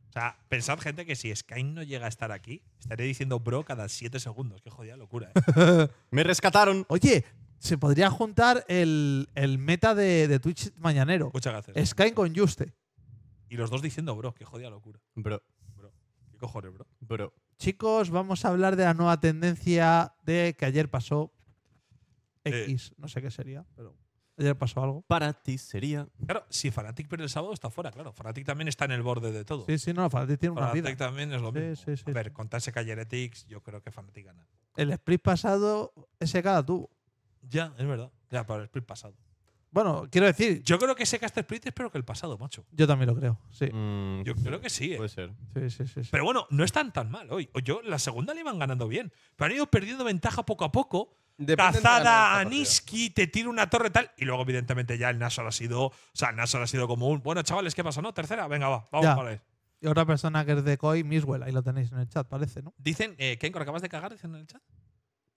S1: O sea, pensad, gente, que si Skyne no llega a estar aquí, estaría diciendo bro cada 7 segundos. Qué jodida locura, ¿eh?
S4: Me rescataron.
S2: Oye, se podría juntar el, el meta de, de Twitch mañanero.
S1: Muchas gracias.
S2: Sky con Juste.
S1: Y los dos diciendo bro. Qué jodida locura.
S4: Bro,
S1: ¿Qué cojones, bro?
S4: bro.
S2: Chicos, vamos a hablar de la nueva tendencia de que ayer pasó
S1: Eh.
S2: X. No sé qué sería, pero ayer pasó algo.
S4: Para ti sería.
S1: Claro, si Fnatic pierde el sábado, está fuera, claro. Fnatic también está en el borde de todo.
S2: Sí, sí, no, Fnatic tiene una
S1: Fnatic
S2: vida.
S1: también es lo
S2: Sí,
S1: mismo.
S2: sí, sí,
S1: a ver,
S2: sí.
S1: con TSK y Heretics, yo creo que Fnatic gana.
S2: El split pasado, ese cada tuvo.
S1: Ya, es verdad. Ya, para el split pasado.
S2: Bueno, quiero decir,
S1: Yo creo que ese este split es peor que el pasado, macho.
S2: yo también lo creo. Sí,
S4: Mm,
S1: Yo creo que sí, ¿eh?
S4: Puede ser.
S2: sí, sí, sí. sí.
S1: Pero bueno, no están tan mal hoy. Yo la segunda le iban ganando bien. Pero han ido perdiendo ventaja poco a poco.
S3: Depende de ganar
S1: Cazada,
S3: esta.
S1: Aniski, te tira una torre tal. Y luego, evidentemente, ya el Nasor ha sido. O sea, el Nasor ha sido como un. Bueno, chavales, ¿qué pasa? ¿No? Tercera, venga, va, vamos
S2: Ya.
S1: para ahí.
S2: Y otra persona que es de Koi, Miswell, ahí lo tenéis en el chat, parece, ¿no?
S1: Dicen, eh, Kenko, ¿acabas de cagar? Dicen en el chat.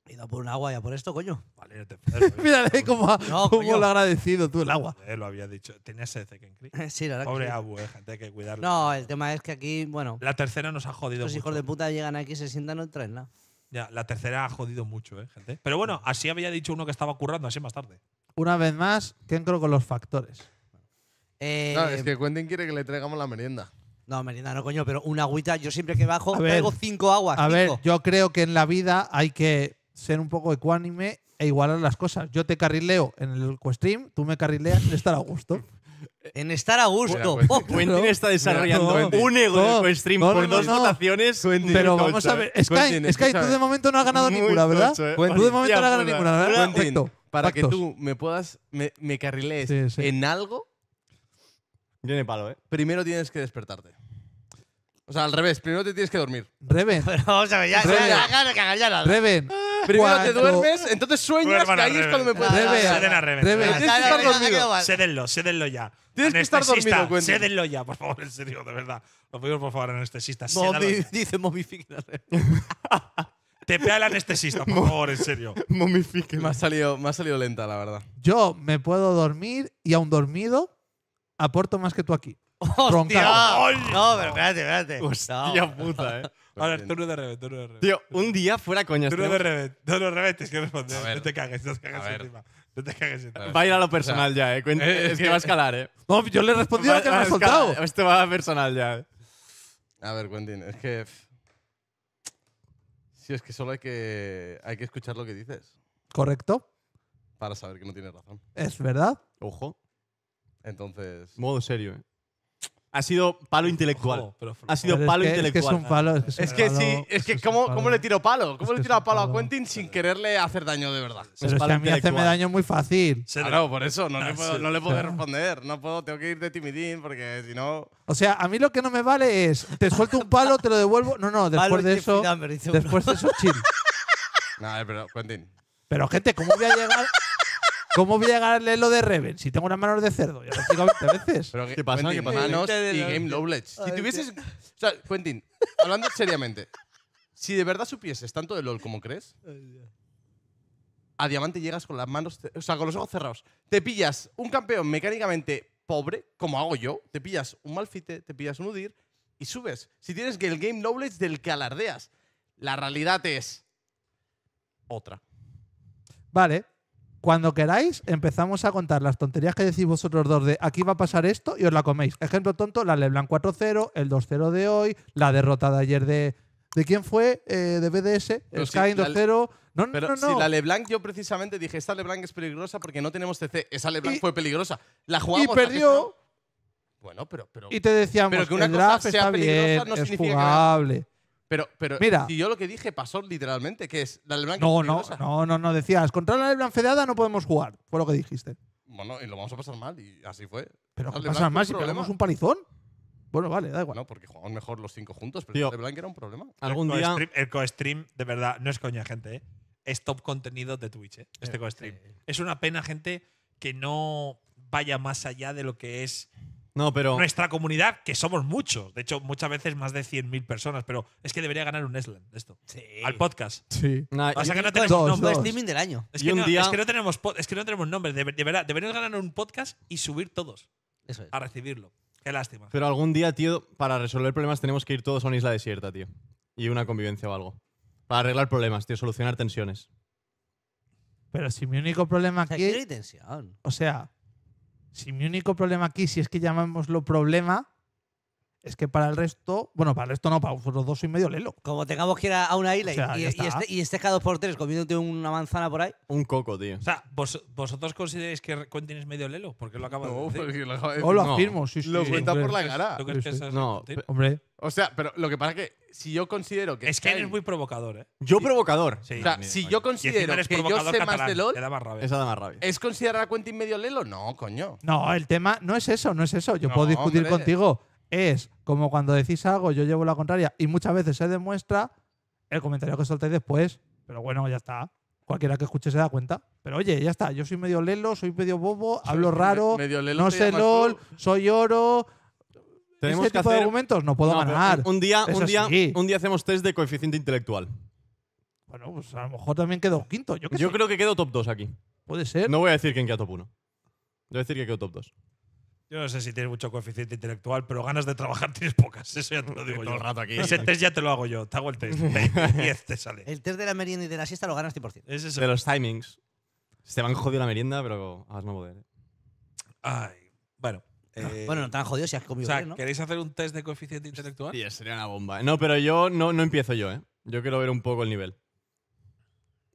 S5: He ido por un agua y a por esto, coño.
S1: Vale, no te oye.
S2: Mírale cómo, ha-
S5: No,
S2: cómo lo ha agradecido tú el agua.
S1: Joder, lo había dicho. Tenías sed, eh, Kenkri.
S5: sí, la verdad que
S1: Pobre
S5: sí.
S1: Abu, eh, gente, hay que cuidarlo.
S5: No, el tema es que aquí, bueno,
S1: La tercera nos ha jodido
S5: los
S1: mucho.
S5: hijos de puta llegan aquí, se sientan no traen nada.
S1: Ya, la tercera ha jodido mucho, eh, gente. Pero bueno, así había dicho uno que estaba currando, así más tarde.
S2: Una vez más, Kenkro con los factores.
S5: Eh,
S3: No, es que Quentin quiere que le traigamos la merienda.
S5: No, merienda no, coño, pero una agüita, yo siempre que bajo
S2: A ver,
S5: traigo cinco aguas.
S2: A ver, yo creo que en la vida hay que ser un poco ecuánime e igualar las cosas. Yo te carrileo en el stream, tú me carrileas en estar a gusto.
S5: En estar a gusto.
S3: Mira,
S5: Oh,
S4: Quentin está desarrollando
S2: no,
S4: un ego
S2: no,
S4: en el stream
S2: no,
S4: por
S2: no,
S4: dos
S2: no.
S4: votaciones.
S2: Pero vamos a ver. Sky,
S3: Quentin,
S2: Sky, tú de momento no has ganado ninguna, ¿verdad?
S4: tocho, eh.
S3: Quentin,
S2: Tú de momento no has ganado ninguna, ¿verdad?
S3: Quentin,
S2: Perfecto.
S3: Para que tú me puedas, me, me carrilees
S2: Sí, sí.
S3: en algo,
S4: Viene palo, ¿eh?
S3: primero tienes que despertarte. O sea, al revés, primero te tienes que dormir.
S2: Reven,
S5: Pero vamos a ver, ya,
S2: Rebe.
S5: ya, ya, ya, ya, ya, ya.
S2: Reven.
S3: Primero te
S2: cuando-
S3: duermes, entonces sueñas,
S1: Duerman
S3: que
S1: a
S3: ahí es
S1: Reven.
S3: cuando me puedes
S1: a Reven. Den a-
S3: Tienes que estar dormido.
S1: Cédenlo, cédenlo ya.
S3: Tienes que estar
S1: Anestesista,
S3: dormido, Quentin.
S1: Cédenlo ya, por favor, en serio, de verdad. Lo pedimos, por favor, anestesista.
S5: Momi-
S1: Cédalo.
S5: dice momifica.
S1: Te pega el anestesista, por favor, en serio.
S4: Momifique.
S3: Me ha salido, me ha salido lenta, la verdad.
S2: Yo me puedo dormir y aún dormido aporto más que tú aquí.
S5: ¡Hostia! No, pero espérate, espérate.
S4: Hostia
S5: No.
S4: puta, eh.
S1: A ver, turno de Reven, turno de Reven.
S4: Tío, un día fuera coñas.
S1: Turno de
S4: tenemos-
S1: Reven, turno de Reven, tienes que responder.
S3: Ver.
S1: No te cagues, no te cagues
S3: ver.
S1: encima. No te cagues encima.
S3: ver.
S4: Va a ir a lo personal ya, eh. Quentin,
S3: Eh,
S4: es,
S3: es
S4: que,
S3: que-
S4: va a escalar, eh.
S2: No, yo le he respondido a lo que me
S4: Va a
S2: has soltado.
S4: Esto va a personal ya. eh.
S3: A ver, Quentin, es que. Sí, es que solo hay que, hay que escuchar lo que dices
S2: Correcto,
S3: para saber que no tienes razón.
S2: es verdad.
S4: Ojo.
S3: Entonces.
S4: Modo serio, eh. Ha sido palo intelectual.
S1: Ojo, pero
S4: Ha sido palo
S2: es que, es que
S4: intelectual.
S2: es un palo. Es que, es
S3: que
S2: palo,
S3: sí, es que, ¿cómo. ¿cómo le tiro palo? ¿Cómo
S2: Es
S3: le
S2: que
S3: tiro a palo a. Quentin sin quererle hacer daño de verdad?
S2: Pero es que a mí hacerme daño muy fácil.
S3: Claro, por eso no le
S1: Ah,
S3: puedo, no le puedo responder. No puedo, tengo que ir de timidín porque si no.
S2: O sea, a mí lo que no me vale es te suelto un palo, te lo devuelvo. No, no, después
S5: Palo
S2: de eso, después de eso chill.
S3: No, a ver, pero Quentin.
S2: Pero gente, ¿cómo voy a llegar? ¿Cómo voy a llegar a leer lo de Reven si tengo unas manos de cerdo? Ya lo he explicado 20 veces.
S3: Pero
S4: ¿Qué pasa?
S3: Quentin,
S4: ¿Qué pasa?
S3: Manos y Game Lowledge. Si tuvieses. O sea, Quentin, hablando seriamente, si de verdad supieses tanto de LOL como crees, a Diamante llegas con las manos. O sea, con los ojos cerrados. Te pillas un campeón mecánicamente pobre, como hago yo. Te pillas un Malfite, te pillas un Udir y subes. Si tienes que el Game Knowledge del que alardeas. La realidad es. Otra.
S2: Vale, Cuando queráis, empezamos a contar las tonterías que decís vosotros dos de aquí va a pasar esto y os la coméis. Ejemplo tonto, la LeBlanc 4-0, el 2-0 de hoy, la derrota de ayer de. ¿De quién fue? Eh, de BDS, el
S3: si
S2: Sky
S3: la-
S2: 2-0. No, no,
S3: Pero
S2: no, no.
S3: si la LeBlanc, yo precisamente dije, esta LeBlanc es peligrosa porque no tenemos CC. Esa LeBlanc
S2: Y-
S3: fue peligrosa. La
S2: y
S3: jugamos. ¿a que
S2: perdió.
S3: no? Bueno, pero, pero,
S2: Y te decíamos,
S3: Pero que una
S2: el
S3: cosa
S2: draft
S3: sea
S2: está
S3: peligrosa
S2: bien,
S3: no
S2: es
S3: significa que-
S2: jugable.
S3: Pero, pero
S2: Mira.
S3: si yo lo que dije pasó literalmente, que es la LeBlanc
S2: No, no, no, no, no. Decías, contra la LeBlanc fedeada no podemos jugar. Fue lo que dijiste.
S3: Bueno, y lo vamos a pasar mal y así fue.
S2: Pero ¿qué pasa
S3: un
S2: si pegamos un palizón? Bueno, vale, da igual.
S3: No, porque jugamos mejor los cinco juntos, pero
S4: Tío.
S3: la LeBlanc era un problema.
S4: Algún
S1: el
S4: día.
S1: co-stream- el co-stream, de verdad, no es coña, gente. ¿eh? Es top contenido de Twitch, ¿eh? este co-stream. Es una pena, gente, que no vaya más allá de lo que es
S4: No, pero.
S1: nuestra comunidad, que somos muchos. De hecho, muchas veces más de 100.000 personas. Pero es que debería ganar un Eslan esto.
S5: Sí.
S1: Al podcast.
S2: Sí.
S4: Nah,
S1: Pasa que no tenemos
S2: dos,
S1: nombre.
S5: Fue
S2: dos.
S5: streaming del año.
S1: Es que, no,
S4: día-
S1: es que no tenemos es que no tenemos nombre. De, de verdad, deberíamos ganar un podcast y subir todos
S5: Eso es.
S1: a recibirlo. Qué lástima.
S4: Pero algún día, tío, para resolver problemas tenemos que ir todos a una isla desierta, tío. Y una convivencia o algo. Para arreglar problemas, tío, solucionar tensiones.
S2: Pero si mi único problema
S5: O sea,
S2: aquí.
S5: tensión.
S2: O sea, si mi único problema aquí, si es que llamámoslo problema, es que para el resto. Bueno, para el resto no, para vosotros dos soy medio lelo.
S5: Como tengamos que ir a una isla
S2: O sea,
S5: y,
S2: ya
S5: y,
S2: está.
S5: este- y estés cada dos por tres comiéndote una manzana por ahí.
S4: Un coco, tío.
S1: O sea, ¿vos- ¿vosotros consideráis que Quentin es medio lelo? Porque lo acabo de
S3: No,
S1: decir.
S3: porque lo acabo de
S2: O lo
S3: decir.
S4: No.
S2: afirmo, sí, sí.
S3: Lo
S2: sí,
S3: cuenta
S2: hombre.
S3: por la cara.
S1: ¿Tú crees
S2: Sí,
S1: que
S2: sí.
S1: es
S4: No,
S2: Hombre,
S3: O sea, pero lo que pasa es que si yo considero que.
S1: Es que
S3: Sky-
S1: eres muy provocador, ¿eh?
S4: Yo provocador.
S1: Sí.
S3: O sea, si yo
S1: Y encima
S3: considero
S1: eres
S3: que yo
S1: provocador
S3: sé más
S1: catalán.
S3: de LOL,
S1: Te da más rabia.
S4: Esa da más rabia.
S3: ¿es considerar a Quentin medio lelo? No, coño.
S2: no, el tema no es eso, no es eso. Yo
S3: No,
S2: puedo discutir
S3: hombre.
S2: contigo. Es como cuando decís algo, yo llevo la contraria y muchas veces se demuestra el comentario que soltáis después. Pero bueno, ya está. Cualquiera que escuche se da cuenta. Pero oye, ya está. Yo soy medio lelo, soy medio bobo, hablo raro,
S3: Medio lelo
S2: no
S3: te
S2: sé
S3: llamas
S2: LOL,
S3: tú.
S2: soy oro.
S4: Tenemos
S2: Ese
S4: que
S2: tipo de
S4: hacer.
S2: argumentos no puedo
S4: No, pero
S2: ganar.
S4: Un día, un, día, un día hacemos test de coeficiente intelectual.
S2: Bueno, pues a lo mejor también quedo quinto. Yo, qué
S4: Yo
S2: sé.
S4: creo que quedo top 2 aquí.
S2: Puede ser.
S4: No voy a decir quién queda top 1. Voy a decir que quedo top 2.
S1: Yo no sé si tienes mucho coeficiente intelectual, pero ganas de trabajar tienes pocas. Eso ya te lo digo yo.
S4: aquí.
S1: Ese test ya te lo hago yo. Te hago el test. 10 te sale.
S5: El test de la merienda y de la siesta lo ganas 100%.
S1: Es eso.
S4: De los timings. Se van jodido la merienda, pero a no poder.
S1: Ay. Bueno. eh,
S5: Bueno, no tan jodido si has
S1: o
S5: comido
S1: sea,
S5: bien, ¿no?
S1: ¿queréis hacer un test de coeficiente intelectual?
S4: Tío, sería una bomba. No, pero yo no, no empiezo yo, ¿eh? Yo quiero ver un poco el nivel.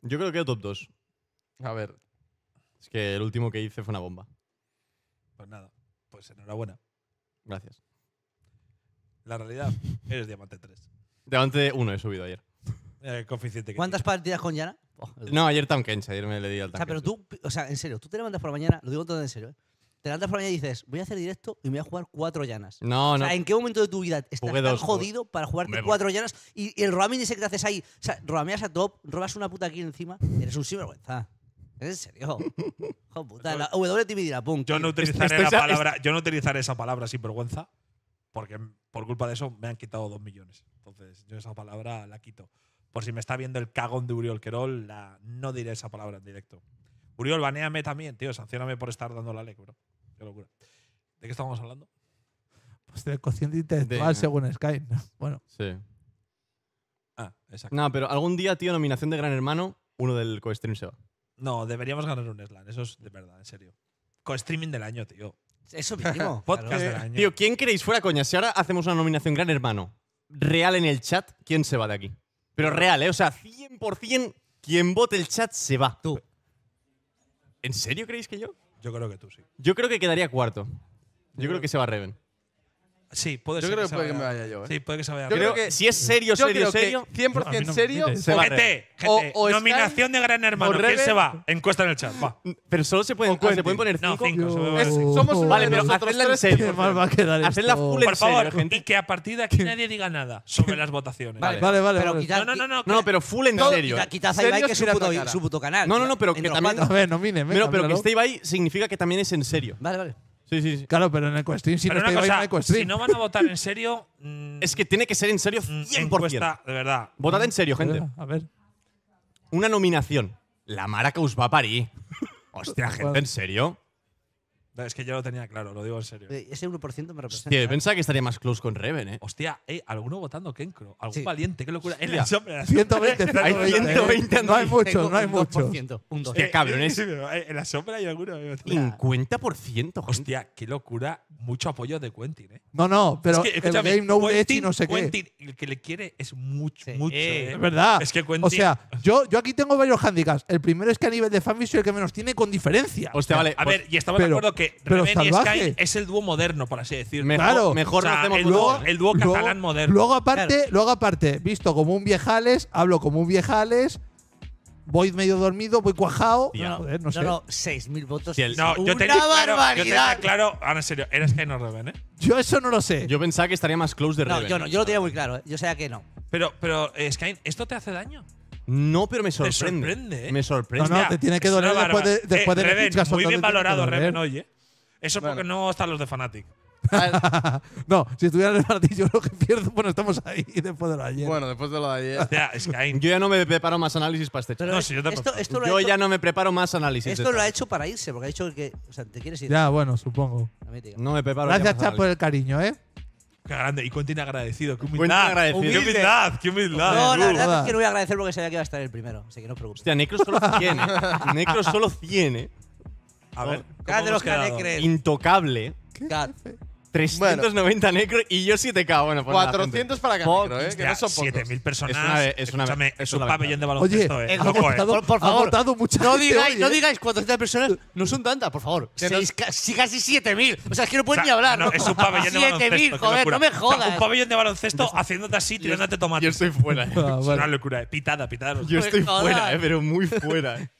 S4: Yo creo que top 2.
S3: A ver.
S4: Es que el último que hice fue una bomba.
S1: Pues nada. Pues enhorabuena.
S4: Gracias.
S1: La realidad, eres diamante 3.
S4: Delante 1 he subido ayer.
S1: El coeficiente que
S5: ¿Cuántas
S1: tiene.
S5: partidas con Yana? Oh,
S4: No, ayer Tam Kench. Ayer me le di al
S5: O sea, pero tú, o sea, en serio, tú te levantas por la mañana, lo digo todo en serio, ¿eh? Te levantas por la mañana y dices, voy a hacer directo y me voy a jugar cuatro llanas.
S4: No,
S5: O
S4: no.
S5: sea, ¿en qué momento de tu vida estás
S4: Jugué
S5: tan
S4: dos,
S5: jodido para jugarte
S4: Hombre,
S5: cuatro llanas y, y el roaming ese que te haces ahí? O sea, roameas a top, robas una puta aquí encima, eres un sinvergüenza. ¿Es en serio? Joder, puta, la WTV dirá, pum.
S1: Yo no utilizaré la palabra, yo no utilizaré esa palabra sin vergüenza, porque por culpa de eso me han quitado dos millones. Entonces, yo esa palabra la quito. Por si me está viendo el cagón de Uriol Querol, la, no diré esa palabra en directo. Uriol, baneame también, tío. Sancioname por estar dando la ley, bro. Qué locura. ¿De qué estábamos hablando?
S2: Pues del cociente intelectual
S4: De-
S2: según Sky. Bueno,
S4: Sí.
S1: Ah, exacto.
S4: No, pero algún día, tío, nominación de Gran Hermano, uno del co-stream se va.
S1: No, deberíamos ganar un Slan. Eso es de verdad, en serio. Co-streaming del año, tío.
S5: Eso mínimo.
S1: Podcast
S5: claro.
S1: del año.
S4: Tío, ¿quién queréis fuera coña? Si ahora hacemos una nominación Gran Hermano real en el chat, ¿quién se va de aquí? Pero real, ¿eh? O sea, 100% quien vote el chat se va.
S5: Tú.
S4: ¿En serio creéis que yo?
S1: Yo creo que tú sí.
S4: Yo creo que quedaría cuarto. Yo creo que se va Reven.
S1: Sí, puede
S3: Yo
S1: ser.
S3: creo que puede que me vaya yo, ¿eh?
S1: Sí, puede que se vaya.
S3: Yo
S4: Creo que si es serio,
S3: Yo
S4: serio,
S3: creo
S4: serio.
S3: que 100%
S2: A mí no
S3: serio.
S4: Se va
S1: Gente,
S3: O-
S1: gente,
S3: o
S1: nominación de Gran Hermano. ¿Quién
S3: Reven.
S1: se va? Encuesta en el chat. Va.
S4: Pero solo se pueden, ah, se pueden poner
S1: No,
S4: cinco.
S3: Es- somos uno
S4: Vale,
S3: de
S4: pero hacedla en serio. Hacedla full en
S1: Por
S4: serio,
S1: favor,
S4: gente.
S1: y que a partir de aquí nadie diga nada sobre las votaciones.
S5: Vale,
S2: Vale, vale,
S5: Pero
S2: vale.
S1: No, no, no, no.
S4: No, no, pero full en serio.
S3: Serios
S5: Ibai, que es su puto,
S3: a cara.
S5: su puto canal.
S4: No, no, no, pero que también-
S2: A ver, no mine,
S4: No, no, pero que esté Ibai significa que también es en serio.
S5: Vale, vale.
S4: Sí, sí, sí.
S2: Claro, pero en el Questream, si
S1: Pero
S2: no
S1: una cosa,
S2: Questream.
S1: si no van a votar en serio, mm,
S4: Es que tiene que ser en serio
S1: mm,
S4: 100%.
S1: encuesta, de verdad.
S4: Votad en serio, gente.
S2: A ver.
S4: Una nominación. La Mara que va a parir. Hostia, gente, ¿en serio?
S1: Es que yo lo tenía claro, lo digo en serio.
S5: Eh, Ese 1% me representa.
S4: Tío, yo pensaba que estaría más close con Reven, ¿eh?
S1: Hostia, eh, alguno votando Kenkro. Algún
S5: Sí.
S1: valiente, qué locura. En la sombra. en la
S2: 120,
S4: Hay
S2: 120.
S4: 120
S2: No hay
S5: Tengo
S2: no hay.
S5: 2%, Un 2%.
S4: Hostia, cabrones.
S1: Sí, pero, eh, En la sombra hay alguno. eh, hostia.
S4: 50%. gente.
S1: Hostia, qué locura. Mucho apoyo de Quentin, ¿eh?
S2: No, no, pero
S1: Es que,
S2: el
S1: escúchame,
S2: game no
S1: Quentin-
S2: y no sé qué.
S1: Quentin, el que le quiere es mucho,
S5: Sí.
S1: mucho.
S5: Eh,
S1: eh.
S2: Es verdad.
S1: Es que Quentin.
S2: O sea, yo, yo aquí tengo varios handicaps. El primero es que a nivel de fanbase soy el que menos tiene con diferencia.
S4: Hostia, vale.
S1: a
S4: pues
S1: ver, y estamos
S2: pero-
S1: de acuerdo que
S2: pero
S1: Reven y
S2: salvaje.
S1: Sky es el dúo moderno, por así decirlo.
S4: mejor,
S2: claro.
S4: mejor
S1: O sea,
S4: no hacemos
S1: el dúo-
S4: cosa.
S1: el dúo
S2: Luego-
S1: catalán moderno.
S2: Luego aparte, luego aparte, visto como un viejales, hablo como un viejales, voy medio dormido, voy cuajado.
S5: No,
S2: Joder, no
S5: no,
S2: sé.
S5: no, 6.000 votos.
S4: Sí, el-
S1: no, yo
S5: ¡Una barbaridad!
S1: tenía claro, ahora en serio, eres no Reven, ¿eh?
S2: Yo eso no lo sé.
S4: Yo pensaba que estaría más close de
S5: No,
S4: Reven.
S5: yo no, yo lo tenía muy claro. ¿eh? Yo sabía que no.
S1: Pero, pero eh, Sky, ¿esto te hace daño?
S4: No, pero me sorprende.
S1: sorprende, ¿eh?
S4: Me sorprende.
S2: No, no, te tiene que doler después de- después de
S1: Eh,
S2: que
S1: Reven, Muy bien valorado,
S2: que
S1: Reven, oye. Eso
S3: Bueno.
S1: porque no están los de Fnatic.
S2: no, si estuviera en partido, yo lo que pierdo, bueno, estamos ahí después de lo de ayer.
S3: Bueno, después de lo de ayer.
S1: O sea, Sky.
S4: Yo ya no me preparo más análisis para este
S1: No,
S5: es-
S1: sí, yo tampoco.
S5: esto, esto lo
S4: Yo
S5: hecho,
S4: ya no me preparo más análisis.
S5: esto lo ha hecho para irse, porque ha dicho que. O sea, te quieres ir.
S2: ya, bueno, supongo.
S5: A mí, tío.
S4: No me preparo
S2: Gracias, Chat, por el cariño, ¿eh?
S1: Qué grande. Y Quentin agradecido. Qué humildad.
S4: agradecido.
S1: Qué humildad. Qué humildad.
S5: No, la verdad es que no voy a agradecer porque sabía que iba a estar el primero. Así que no os preocupéis.
S4: Hostia, Necro solo 100, ¿eh? Necro solo 100, ¿eh?
S1: A ver. ¿cómo hemos
S5: los
S1: quedado?
S5: canecres.
S4: Intocable.
S2: ¿Qué
S5: Cat.
S2: jefe?
S4: 390 Necro y yo 7K. Bueno, pues nada,
S3: 400 para Canecro, ¿eh? Que no son pocos.
S1: 7.000 personas.
S4: Es una es una
S1: Escúchame,
S4: es
S1: es un
S4: una
S1: pabellón de
S2: Oye,
S1: baloncesto, eh.
S2: ha
S1: Loco, eh.
S2: votado,
S5: Por- por
S2: ha
S5: favor,
S2: votado mucha
S5: No
S2: gente
S5: digáis,
S2: hoy,
S5: no
S2: ¿eh?
S5: digáis 400 personas, no son tantas, por favor.
S3: Que no-
S5: Seis, ca- sí, casi 7000. O sea, es que no pueden
S1: O sea,
S5: ni hablar.
S1: no, es un pabellón de
S5: 7000,
S1: baloncesto. qué
S5: joder,
S1: locura.
S5: no me
S1: O sea,
S5: jodas.
S1: un pabellón de baloncesto haciéndote así, tirándote tomate.
S4: Yo estoy fuera, ¿eh?
S2: Ah,
S1: Es una locura, eh. Pitada, pitada.
S4: Yo estoy fuera, ¿eh? Pero muy fuera, ¿eh?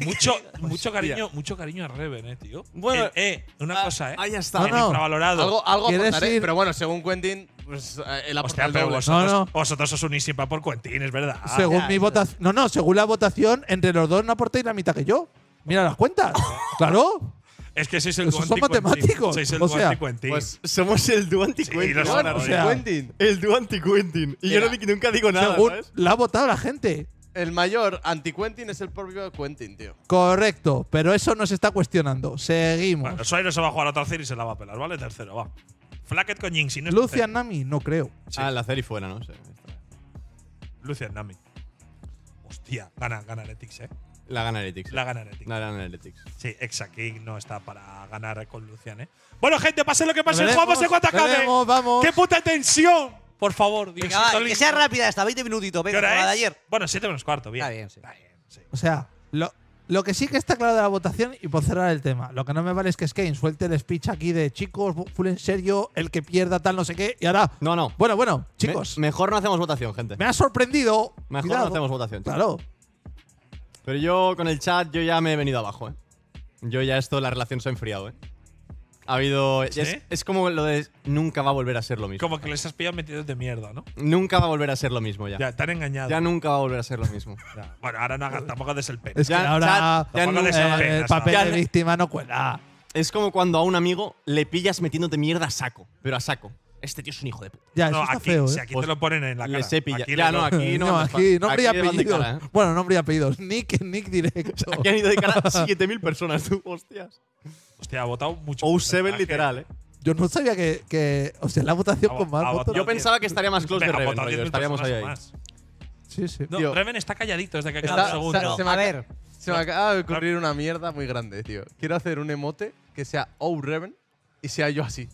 S1: Mucho, mucho cariño, mucho cariño a Reven, eh, tío.
S4: Bueno,
S1: Eh, eh, una
S4: Ah,
S1: cosa, eh.
S4: Ahí está.
S2: No, no.
S1: Infravalorado.
S3: Algo, algo
S2: ¿Quieres
S3: aportaré,
S2: ir?
S3: pero bueno, según Quentin, pues eh, él aporta
S1: Hostia,
S3: el
S1: pero
S3: doble.
S1: vosotros,
S2: No, no.
S1: vosotros os unís siempre por Quentin, es verdad.
S2: Según
S5: ya,
S2: mi votación. No, no, según la votación, entre los dos no aportáis la mitad que yo. Mira las cuentas. claro.
S1: Es que sois el
S2: son
S1: anti-Quentin.
S2: matemáticos.
S1: Sois el
S2: O sea,
S1: anti-Quentin.
S3: Pues
S4: Somos el dúo anti-Quentin.
S1: Sí,
S2: o sea,
S3: Quentin,
S4: el dúo anti-Quentin. Y yo
S3: Mira,
S4: no di- nunca digo nada,
S2: según
S4: ¿sabes?
S2: la ha votado la gente.
S3: El mayor anti-Quentin es el propio Quentin, tío.
S2: Correcto, pero eso no se está cuestionando. Seguimos.
S1: Bueno, Suairo se va a jugar a otra y se la va a pelar, ¿vale? Tercero, va. Flacket con Jinx, si no es
S2: Lucian Nami, no creo.
S1: Sí.
S4: Ah, la serie fuera, ¿no? Sí,
S1: Lucian Nami. Hostia, gana, gana Heretics, eh.
S4: La gana Heretics.
S1: La gana Heretics.
S4: La gana Heretics.
S1: Sí, Exacking no está para ganar con Lucian, ¿eh? Bueno, gente, pase lo que pase,
S2: Veremos,
S1: jugamos en cuanto acabe. ¡Qué puta tensión! Por favor,
S5: Venga, va, que sea rápida esta, 20 minutitos.
S1: ¿Qué
S5: Venga, como la de ayer.
S1: Bueno, 7 menos cuarto, bien.
S5: Está bien, sí.
S1: Está bien, sí.
S2: O sea, lo, lo que sí que está claro de la votación, y por cerrar el tema, lo que no me vale es que Skane suelte el speech aquí de chicos, full en serio, el que pierda tal, no sé qué, y ahora.
S4: No, no.
S2: Bueno, bueno, chicos,
S4: Me- mejor no hacemos votación, gente.
S2: me, ha sorprendido.
S4: Mejor
S2: Cuidado.
S4: no hacemos votación. chicos.
S2: Claro.
S4: Pero yo con el chat yo ya me he venido abajo, ¿eh? Yo ya esto, la relación se ha enfriado, ¿eh? Ha habido…
S1: ¿Sí?
S4: Es, es como lo de nunca va a volver a ser lo mismo.
S1: Como que les has pillado metidos de mierda, ¿no?
S4: Nunca va a volver a ser lo mismo ya.
S1: Ya, te han engañado.
S4: Ya nunca va a volver a ser lo mismo.
S1: Ya. Bueno, ahora no hagas, tampoco des el pene.
S2: Es
S4: Ya,
S2: que ahora
S4: chat, ya
S1: Tampoco
S4: no-
S1: les
S2: eh,
S1: apenas,
S2: el papel
S4: Ya
S2: de víctima no cuela.
S4: Es como cuando a un amigo le pillas metiéndote mierda a saco. Pero a saco. Este tío es un hijo de puta.
S2: Ya,
S1: No,
S2: eso está
S1: aquí,
S2: feo,
S1: si
S2: ¿eh?
S1: aquí
S4: Pues
S1: te lo ponen en la cara.
S4: Les he pillado.
S1: Aquí
S4: Ya,
S1: lo-
S4: no, aquí no.
S2: no, aquí nombre y
S4: aquí
S2: apellidos.
S4: cara, ¿eh?
S2: Bueno, nombre y apellidos. Nick, Nick directo.
S4: Aquí han ido de cara 7.000 personas, tú, hostias.
S1: Hostia, ha votado mucho.
S4: O7
S1: porcentaje.
S4: literal, ¿eh?
S2: Yo no sabía que, que. O sea, la votación con más votos.
S4: Yo pensaba que estaría más close de Reven, rollo,
S1: 10.000
S4: Estaríamos ahí, ahí.
S1: o.
S2: Sí, sí.
S1: No,
S3: Tío.
S1: Reven está calladito desde que
S3: Está-
S1: queda un segundo.
S3: Se me
S5: a ver,
S3: Se me acaba de ocurrir una mierda muy grande, tío. Quiero hacer un emote que sea O Reven y sea yo así.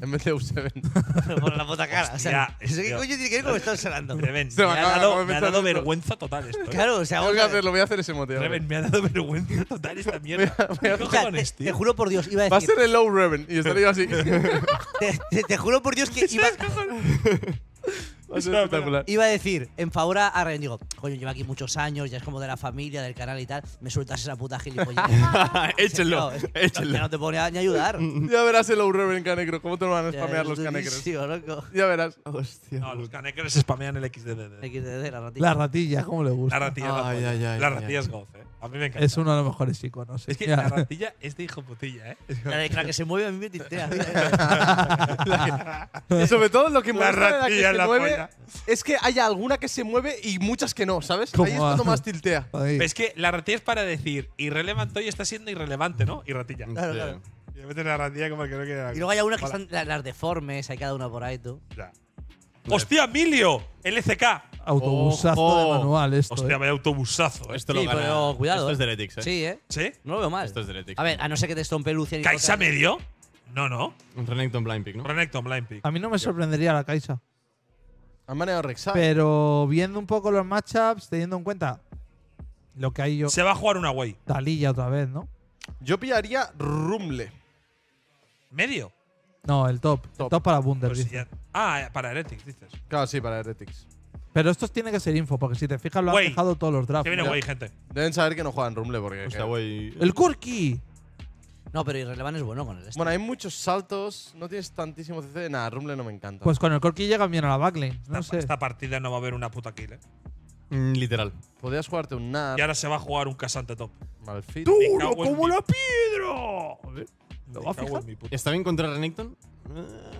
S3: En vez de U7.
S5: por la puta cara. o sea,
S1: Hostia,
S5: ¿eso ¿Qué
S1: tío.
S5: coño tiene que ver con lo que estás hablando?
S1: Reven,
S3: Se
S1: me
S3: me
S1: ha
S3: acaba de
S1: dado, me ha dado
S3: esto.
S1: vergüenza total esto. ¿eh?
S5: Claro, o sea,
S3: Tengo
S5: vamos a ver.
S3: hacerlo, voy a hacer ese emote. ahora.
S1: Reven, me ha dado vergüenza total esta mierda. ¿Qué
S5: O sea,
S1: cojones,
S5: te, te
S1: tío?
S5: juro por Dios, iba a
S3: Va a
S5: decir.
S3: ser el Low Reven y estaré yo así.
S5: Te, te- te juro por Dios que iba,
S3: a ser espectacular.
S5: iba a decir en favor a Ren. Digo, coño, lleva aquí muchos años, ya es como de la familia, del canal y tal. Me sueltas esa puta gilipollez.
S4: Échenlo, échenlo.
S5: que no te pone a ni ayudar.
S3: Ya verás el Low Reven canecro. ¿Cómo te lo van a
S5: Ya,
S3: spamear los canecros?
S5: durísimo, loco.
S3: Ya verás.
S4: Hostia.
S1: No, los canecres spamean el XDD.
S5: XDD, la ratita.
S2: La ratilla, ¿cómo le
S1: La
S2: gusta?
S1: ratilla es la
S4: Ay,
S1: polla.
S4: ay, ay,
S1: La
S4: ay,
S1: ratilla
S4: ay.
S1: es goz, eh. A mí me encanta.
S2: Es uno de los mejores iconos.
S1: Es que
S2: Ya.
S1: la ratilla es de hijo putilla, ¿eh?
S5: La, de- la que se mueve a mí me tintea.
S3: Sobre todo lo que
S1: La
S3: molesta de la que
S1: ratilla
S3: se
S1: en la
S3: mueve
S1: polla.
S3: es que haya alguna que se mueve y muchas que no, ¿sabes?
S2: ¿Cómo
S3: Ahí es cuando más tiltea.
S1: Es que la ratilla es para decir irrelevante hoy está siendo irrelevante, ¿no? Y ratilla.
S5: Claro, claro.
S1: Y metes la randilla como el que no quiere la
S5: Y luego hay algunas que están la- las deformes, hay cada una por ahí, tú.
S1: Ya. ¡Hostia, Emilio! LCK.
S2: Autobusazo
S4: Ojo.
S2: de manual esto.
S1: Hostia,
S2: eh.
S1: vaya autobusazo. ¿eh?
S4: Esto
S5: Sí,
S4: lo gana.
S5: pero cuidado,
S4: Esto
S5: eh.
S4: es de Heretics, ¿eh?
S5: Sí, ¿eh?
S1: ¿Sí?
S5: No lo veo mal.
S4: Esto es de Heretics.
S5: A ver, a no ser que te estompe Lucian y
S1: ¿Kaisa
S5: cosas.
S1: medio? No, no.
S4: Un Renekton Blind Pick, ¿no?
S1: Renekton, Blind Pick.
S2: A mí no me sorprendería la Kaisa.
S3: Han manejado Rek'Sai.
S2: Pero viendo un poco los matchups, teniendo en cuenta lo que hay yo.
S1: Se va a jugar una way.
S2: Talilla otra vez, ¿no?
S3: Yo pillaría Rumble.
S1: ¿Medio?
S2: No, el top. El
S3: Top.
S2: top para Bunder.
S1: Pues ya- Ah, para Heretics, dices.
S3: Claro, sí, para Heretics.
S2: Pero estos tiene que ser info, porque si te fijas, lo han
S1: Güey.
S2: dejado todos los drafts.
S1: Que viene way, gente.
S3: Deben saber que no juegan Rumble porque.
S4: Hostia, güey.
S2: ¡El Corki!
S5: No, pero Irrelevant es bueno con el este.
S3: Bueno, hay muchos saltos, no tienes tantísimo CC. Nada, Rumble no me encanta.
S2: Pues con el Corki llegan bien a la backlane. No
S1: esta,
S2: sé.
S1: esta partida no va a haber una puta kill, ¿eh?
S4: Mm, literal.
S3: Podrías jugarte un NAR,
S1: Y ahora se va a jugar un casante top.
S3: Malfit.
S1: Me
S2: ¡Duro
S1: cago en
S2: como
S1: mi-
S2: la piedra! A ver,
S4: ¿Está bien contra Renekton?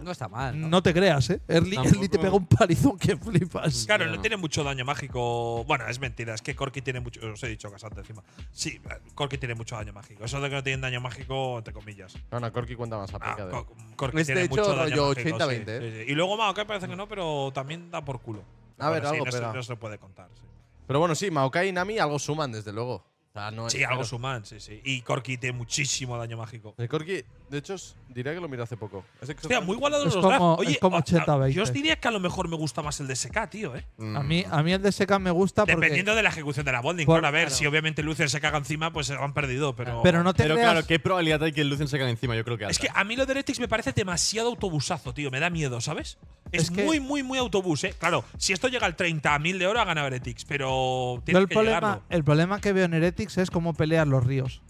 S5: No está mal. ¿no?
S2: No te creas, ¿eh? Early,
S4: Tampoco-
S2: Early te pega un palizón que flipas.
S1: Claro, no tiene mucho daño mágico. Bueno, es mentira, es que Corki tiene mucho. Os he dicho casante encima. Sí, Corki tiene mucho daño mágico. Eso de que no tienen daño mágico, entre comillas.
S3: No, no, Corki cuenta más a
S1: Ah,
S3: pica de-
S1: Co- Corki
S3: Es de
S1: tiene
S3: hecho
S1: mucho daño
S3: rollo
S1: mágico,
S3: 80-20,
S1: sí,
S3: ¿eh?
S1: sí, sí. Y luego Maokai parece que no, pero también da por culo.
S3: A ver, algo
S1: no, se,
S3: pega.
S1: no se puede contar. Sí,
S3: Pero bueno, sí, Maokai y Nami algo suman, desde luego. O sea, no es-
S1: Sí, algo
S3: pero-
S1: suman, sí, sí. Y Corki tiene muchísimo daño mágico.
S3: El Corki, de hecho, diría que lo miré hace poco. Es
S1: Hostia, muy igualados
S2: Es
S1: los
S2: como-
S1: drafts. Oye,
S2: es como
S1: a- a-
S2: 80-20.
S1: yo os diría que a lo mejor me gusta más el de SK, tío, ¿eh?
S2: A mí, a mí el de Seca me gusta porque.
S1: Dependiendo de la ejecución de la bonding.
S2: Por-
S1: claro, a ver,
S5: claro.
S1: si obviamente Lucer se caga encima, pues se lo han perdido, pero.
S2: Pero no te
S4: Pero
S2: creas.
S4: claro, ¿qué probabilidad hay que el Lucian se caiga encima? Yo creo que
S1: Es
S4: alta.
S1: que a mí lo de Heretics me parece demasiado autobusazo, tío. Me da miedo, ¿sabes? Es,
S2: Es que-
S1: muy, muy, muy autobús, ¿eh? Claro, si esto llega al 30.000 de oro, ha ganado Heretics, pero
S2: el,
S1: que
S2: problema,
S1: llegarlo.
S2: el problema que veo en Heretics es cómo pelean los ríos.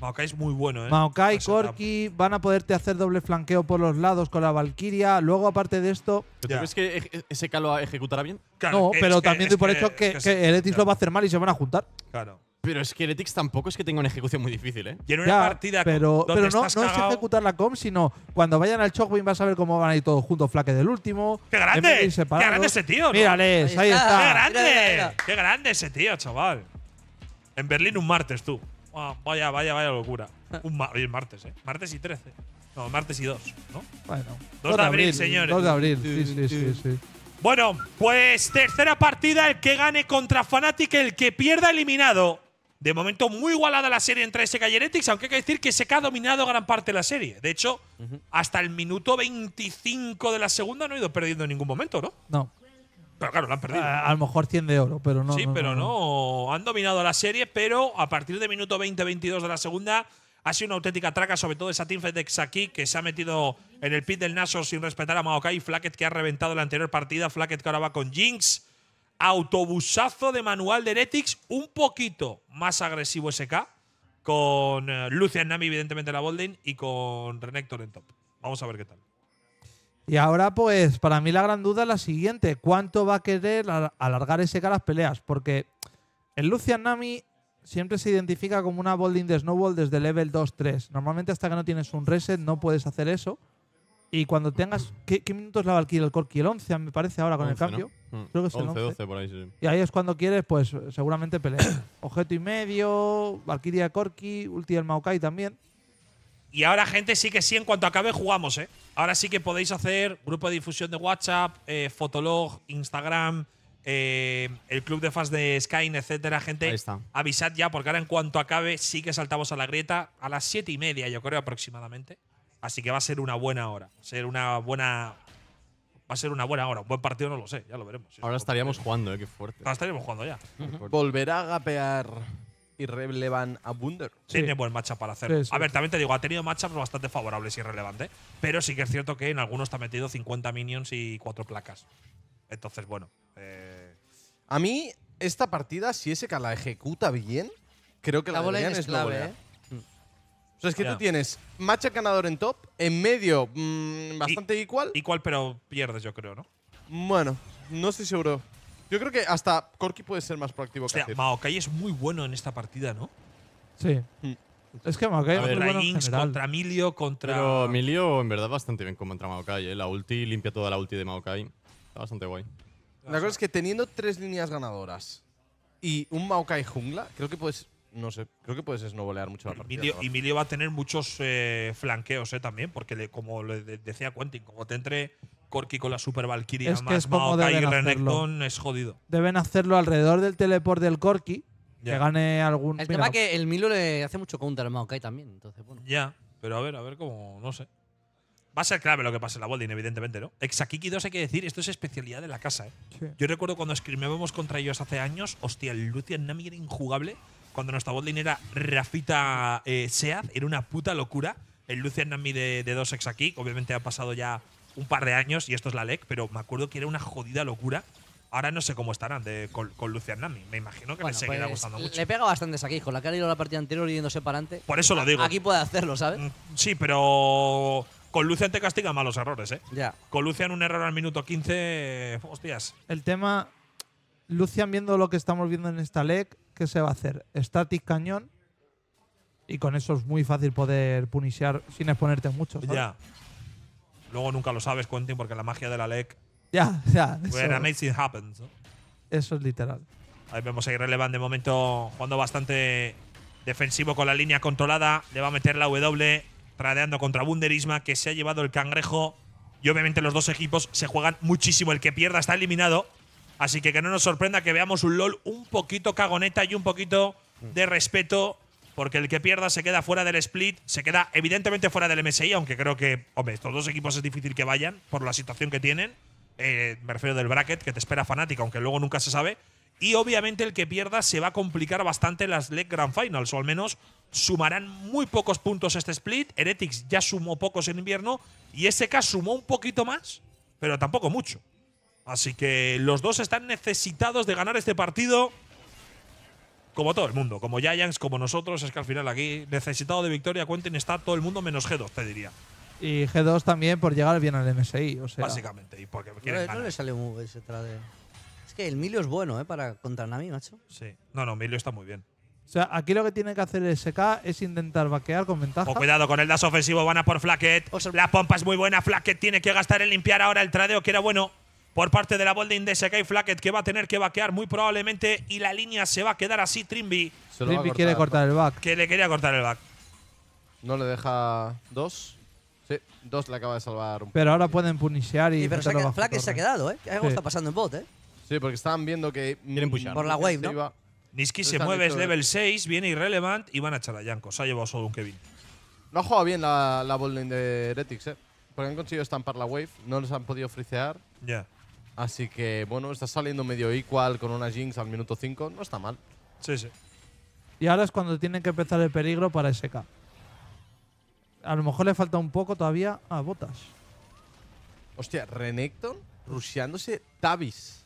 S1: Maokai es muy bueno, ¿eh?
S2: Maokai. Corki van a poderte hacer doble flanqueo por los lados con la Valkyria. Luego, aparte de esto.
S4: ¿Pero
S1: Ya.
S4: ¿Tú crees que ej- ese K lo ejecutará bien?
S1: Claro,
S2: no,
S1: que-
S2: pero
S1: que-
S2: también doy por hecho que, que Heretics
S1: claro,
S2: lo va a hacer mal y se van a juntar.
S1: Claro.
S4: Pero es que Heretics tampoco es que tenga una ejecución muy difícil, ¿eh?
S1: Y en una
S2: Ya,
S1: partida
S2: pero,
S1: donde
S2: pero no, es ejecutar la com, sino cuando vayan al Chockwin vas a ver cómo van a ir todos juntos, flaque del último.
S1: ¡Qué grande! ¡Qué grande ese tío! ¿no?
S2: Mírales,
S5: Ahí
S2: ahí
S5: está.
S2: está.
S1: ¡Qué
S5: Mira,
S1: grande!
S5: mira, mira.
S1: ¡Qué grande ese tío, chaval! En Berlín un martes, tú. Ah, vaya, vaya, vaya locura. Un ma- Oye, martes, ¿eh? Martes y 13. No, martes y 2, ¿no?
S2: Bueno,
S1: 2 de abril, señores.
S2: 2 de abril, sí, sí, sí. sí.
S1: Bueno, pues tercera partida, el que gane contra Fnatic, el que pierda eliminado. De momento muy igualada la serie entre SK y Heretics, aunque hay que decir que SK ha dominado gran parte de la serie. De hecho, hasta el minuto 25 de la segunda no ha ido perdiendo en ningún momento, ¿no?
S2: No.
S1: Pero claro, lo han perdido.
S2: A, a lo mejor 100 de oro, pero no.
S1: sí, pero no. Han dominado la serie, pero a partir de minuto 20-22 de la segunda ha sido una auténtica traca, sobre todo esa teamfight de Xaki que se ha metido en el pit del Naso sin respetar a Maokai y Flacket que ha reventado la anterior partida. Flacket que ahora va con Jinx. Autobusazo de manual de Heretics, un poquito más agresivo SK, con eh, Lucian Nami, evidentemente, en la Bolden y con Renekton en top. Vamos a ver qué tal.
S2: Y ahora, pues, para mí la gran duda es la siguiente: ¿cuánto va a querer al- alargar ese las peleas? Porque el Lucian Nami siempre se identifica como una Bolding de Snowball desde level 2-3. Normalmente, hasta que no tienes un reset, no puedes hacer eso. Y cuando tengas. ¿Qué, qué minutos la Valkyrie el Corki? El 11, me parece, ahora con el
S4: 11,
S2: cambio.
S4: Mm.
S2: Creo que es el
S4: 11,
S2: 11.
S4: 12 por ahí, sí.
S2: Y ahí es cuando quieres, pues, seguramente pelear. Objeto y medio, Valkyria Corki, ulti del Maokai también.
S1: Y ahora, gente, sí que sí, en cuanto acabe, jugamos, ¿eh? Ahora sí que podéis hacer grupo de difusión de WhatsApp, eh, Fotolog, Instagram, eh, el club de fans de Skyne, etcétera, gente.
S4: Ahí está.
S1: Avisad ya, porque ahora en cuanto acabe, sí que saltamos a la grieta a las siete y media, yo creo, aproximadamente. Así que va a ser una buena hora. Va a ser una buena. Va a ser una buena hora. Un buen partido no lo sé, ya lo veremos.
S4: Ahora estaríamos jugando, ¿eh? Qué fuerte.
S1: Ahora estaríamos jugando ya.
S3: ¿Volverá a gapear Irrelevant a Wunder?
S2: Sí.
S1: Tiene buen matchup para hacerlo.
S2: Sí, sí,
S1: a ver, también te digo, ha tenido matchups bastante favorables y relevantes. Pero sí que es cierto que en algunos te ha metido 50 minions y 4 placas. Entonces, bueno. eh,
S3: A mí, esta partida, si SK la ejecuta bien, creo que la,
S5: La bola
S3: deberían
S5: es clave. ¿eh?
S3: O sea, es que tú tienes match ganador en top, en medio mm, bastante igual.
S1: igual, pero pierdes, yo creo, ¿no?
S3: bueno, no estoy seguro. Yo creo que hasta Corki puede ser más proactivo que
S1: Hostia,
S3: Azir.
S1: Maokai es muy bueno en esta partida, ¿no?
S2: Sí.
S3: Mm.
S2: Es que Maokai es muy
S1: Contra
S2: bueno en general.
S1: contra Emilio, contra.
S4: Pero Emilio, en verdad, bastante bien contra Maokai, ¿eh? La ulti limpia toda la ulti de Maokai. Está bastante guay.
S3: La cosa es que teniendo tres líneas ganadoras y un Maokai jungla, creo que puedes no sé, creo que puedes snowbolear mucho la partida.
S1: Emilio,
S3: la verdad.
S1: Emilio va a tener muchos eh, flanqueos eh, también, porque le- como le de- decía Quentin, como te entre Corky con la Super Valkyria
S2: Es que
S1: más
S2: es como
S1: Maokai y
S2: deben hacerlo.
S1: Renekton, es jodido.
S2: Deben hacerlo alrededor del teleport del Corki. Que
S1: Ya.
S2: gane algún.
S5: El
S2: mira,
S5: tema es que el Milo le hace mucho counter al Maokai también. Entonces, bueno.
S1: Ya, pero a ver, a ver cómo, no sé. Va a ser clave lo que pase en la Bolding, evidentemente, ¿no? Exakiki 2 hay que decir, esto es especialidad de la casa, ¿eh?
S2: sí.
S1: Yo recuerdo cuando scrimeábamos contra ellos hace años, hostia, el Lucian Nami era injugable. Cuando nuestra botlane era Rafita eh, Sead, era una puta locura. El Lucian Nami de, de dos Exakik, obviamente ha pasado ya un par de años y esto es la LEC, pero me acuerdo que era una jodida locura. Ahora no sé cómo estarán de, con, con Lucian Nami. Me imagino que
S5: Bueno,
S1: les seguirá
S5: pues,
S1: gustando mucho.
S5: Le pega bastante aquí, con la que ha ido la partida anterior yéndose para adelante.
S1: Por eso lo digo.
S5: Aquí puede hacerlo, ¿sabes?
S1: Mm, Sí, pero con Lucian te castiga malos errores, ¿eh?
S5: Ya.
S1: Con Lucian un error al minuto 15, hostias.
S2: El tema. Lucian viendo lo que estamos viendo en esta leg, ¿qué se va a hacer? Static cañón. Y con eso es muy fácil poder punishar sin exponerte mucho. ¿sabes?
S1: Ya. Luego nunca lo sabes, Quentin, porque la magia de la LEC,
S2: Ya, ya.
S1: where
S2: Eso,
S1: amazing happens. ¿no?
S2: eso es literal.
S1: Ahí vemos a Irrelevant de momento jugando bastante defensivo con la línea controlada. Le va a meter la W, tradeando contra Bunderisma, que se ha llevado el cangrejo. Y obviamente los dos equipos se juegan muchísimo. El que pierda está eliminado. Así que que no nos sorprenda que veamos un LOL un poquito cagoneta y un poquito de respeto. Porque el que pierda se queda fuera del split, se queda evidentemente fuera del MSI, aunque creo que, hombre, estos dos equipos es difícil que vayan por la situación que tienen. Eh, me refiero del bracket, que te espera fanática, aunque luego nunca se sabe. Y obviamente el que pierda se va a complicar bastante las LEG Grand Finals, o al menos sumarán muy pocos puntos este split. Heretics ya sumó pocos en invierno y SK sumó un poquito más, pero tampoco mucho. Así que los dos están necesitados de ganar este partido. Como todo el mundo, como Giants, como nosotros, es que al final aquí, necesitado de victoria, Quentin está todo el mundo menos G2, te diría.
S2: Y G2 también por llegar bien al MSI. O sea,
S1: básicamente. Y porque
S5: No,
S1: quieren
S5: le- no
S1: ganar.
S5: le sale muy ese trade. Es que el Milio es bueno, ¿eh? Para contra Nami, macho.
S1: Sí. No, no, Emilio está muy bien.
S2: o sea, aquí lo que tiene que hacer el SK es intentar vaquear con ventaja.
S1: O cuidado con el dash ofensivo, van a por Flacket.
S5: O sea-
S1: la pompa es muy buena. Flacket tiene que gastar en limpiar ahora el tradeo, que era bueno por parte de la Bolding de y Flacket, que va a tener que vaquear muy probablemente. Y la línea se va a quedar así. Trimby,
S3: Se
S2: Trippy quiere
S3: cortar,
S2: el back.
S1: que le quería cortar el back.
S3: No le deja dos. Sí, dos le acaba de salvar un
S2: Pero ahora pueden punishear y.
S5: Sí, pero se ha
S2: meterlo
S5: quedado-
S2: bajo
S5: Flaque se ha quedado, ¿eh? Algo
S2: Sí.
S5: está pasando en bot, ¿eh?
S3: Sí, porque estaban viendo que.
S4: Quieren pushar.
S5: Por la wave, ¿no?
S1: Niski se mueve, es level 6, viene Irrelevant y van a echar a Yanko. Se ha llevado solo un Kevin.
S3: No ha jugado bien la, la botlane de Heretics, ¿eh? Porque han conseguido estampar la wave, no les han podido fricear.
S1: Ya.
S3: Así que, bueno, está saliendo medio equal con una Jinx al minuto 5. No está mal.
S1: Sí, sí.
S2: Y ahora es cuando tienen que empezar el peligro para SK. A lo mejor le falta un poco todavía a botas.
S3: Hostia, Renekton rusheándose Tavis.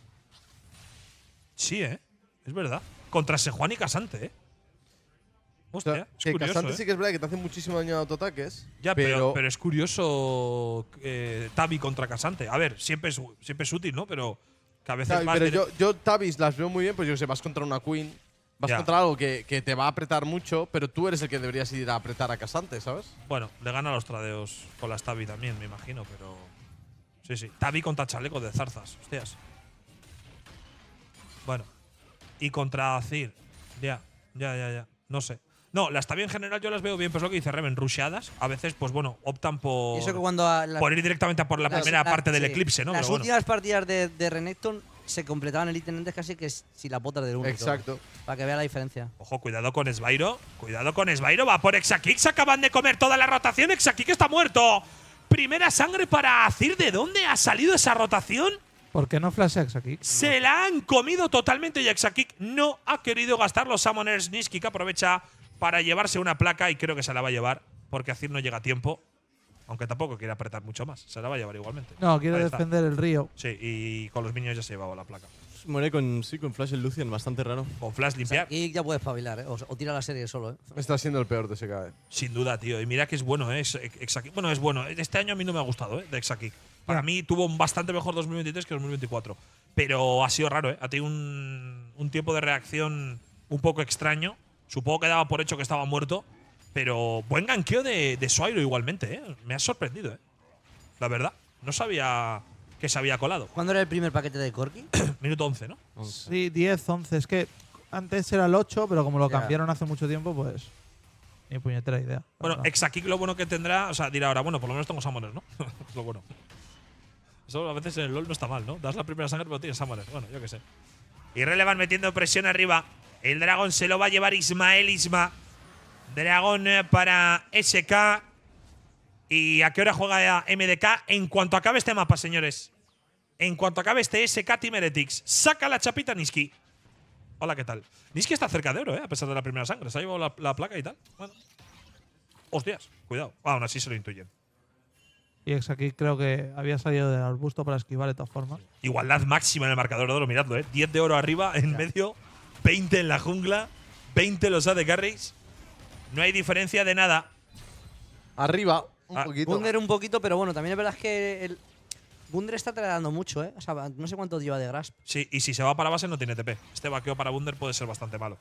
S1: Sí, ¿eh? Es verdad. Contra Sejuani y Casante, ¿eh?
S3: O
S1: Hostia,
S3: sea,
S1: es
S3: que
S1: curioso,
S3: Casante
S1: ¿eh?
S3: sí que es verdad que te hace muchísimo daño de autoataques.
S1: Ya, pero,
S3: pero,
S1: pero es curioso eh, Tabi contra Casante. A ver, siempre es, siempre es útil, ¿no? Pero que a veces más
S3: pero yo, yo Tavis las veo muy bien, pues yo sé, vas contra una Queen, vas
S1: Ya.
S3: contra algo que, que te va a apretar mucho, pero tú eres el que deberías ir a apretar a Casante, ¿sabes?
S1: Bueno, le gana los tradeos con las Tabi también, me imagino, pero. Sí, sí. Tabi contra chaleco de zarzas, hostias. Bueno. Y contra Cir. Ya, ya, ya, ya. No sé. No, las Tabi en general yo las veo bien, pero es lo que dice Reven, rusheadas. A veces, pues bueno, optan por.
S5: Y eso que cuando. la-
S1: por ir directamente a por la
S5: las-
S1: primera
S5: la-
S1: parte del eclipse, ¿no?
S5: Las
S1: Pero bueno.
S5: últimas partidas de, de Renekton se completaban el ítem antes casi que si la potra del 1.
S3: Exacto.
S5: Para que vea la diferencia.
S1: Ojo, cuidado con Svairo. Cuidado con Svairo. Va por Exakik. Se acaban de comer toda la rotación. Exakik está muerto. Primera sangre para Azir. ¿De dónde ha salido esa rotación?
S2: ¿Por qué no flasheas aquí?
S1: Se la han comido totalmente y Exakik no ha querido gastar los Summoners. Niski que aprovecha para llevarse una placa y creo que se la va a llevar porque Azir no llega a tiempo. Aunque tampoco quiere apretar mucho más. Se la va a llevar igualmente.
S2: No, quiere
S1: Ahí está.
S2: defender el río.
S1: Sí, y con los minions ya se llevaba la placa.
S4: Muere con, sí, con Flash el Lucian, bastante raro.
S1: Con Flash limpiar.
S5: Y ya puedes espabilar, ¿eh? O, o tira la serie solo, ¿eh?
S3: Está siendo el peor de ese cae.
S1: Sin duda, tío. Y mira que es bueno, ¿eh? Es- Bueno, es bueno. Este año a mí no me ha gustado, ¿eh? De Exakik. Para mí tuvo un bastante mejor 2023 que 2024. Pero ha sido raro, ¿eh? Ha tenido un, un tiempo de reacción un poco extraño. Supongo que daba por hecho que estaba muerto. Pero buen ganqueo de, de Suairo igualmente, ¿eh? Me ha sorprendido, ¿eh? La verdad. No sabía que se había colado.
S5: ¿Cuándo era el primer paquete de Corki?
S1: Minuto 11, ¿no?
S2: Sí, 10, 11. Es que Antes era el 8, pero como lo
S6: Ya.
S2: cambiaron hace mucho tiempo, pues. Ni puñetera idea.
S1: Bueno. Exakick lo bueno que tendrá, o sea, dirá ahora, bueno, por lo menos tengo Summoners, ¿no? es lo bueno. Eso a veces en el LoL no está mal, ¿no? Das la primera sangre pero tienes Summoners. Bueno, yo qué sé. Y Relevan metiendo presión arriba. El dragón se lo va a llevar Ismael Isma. Dragón eh, para SK. ¿Y a qué hora juega MDK? En cuanto acabe este mapa, señores. En cuanto acabe este SK Team Heretics. Saca la chapita Niski. Hola, ¿qué tal? Niski está cerca de oro, ¿eh? A pesar de la primera sangre. Se ha llevado la, la placa y tal. Bueno. Hostias, cuidado. Ah, aún así se lo intuyen.
S2: Y ex aquí creo que había salido del arbusto para esquivar de todas formas.
S1: Igualdad máxima en el marcador de oro, miradlo, ¿eh? 10 de oro arriba, en medio, 20 en la jungla, 20 los AD carries. No hay diferencia de nada.
S6: Arriba, un
S1: Ah,
S6: poquito.
S5: Wunder un poquito, pero bueno, también es verdad que el Wunder está tardando mucho, ¿eh? O sea, no sé cuánto lleva de grasp.
S1: Sí, y si se va para base no tiene TP. Este vaqueo para Wunder puede ser bastante malo.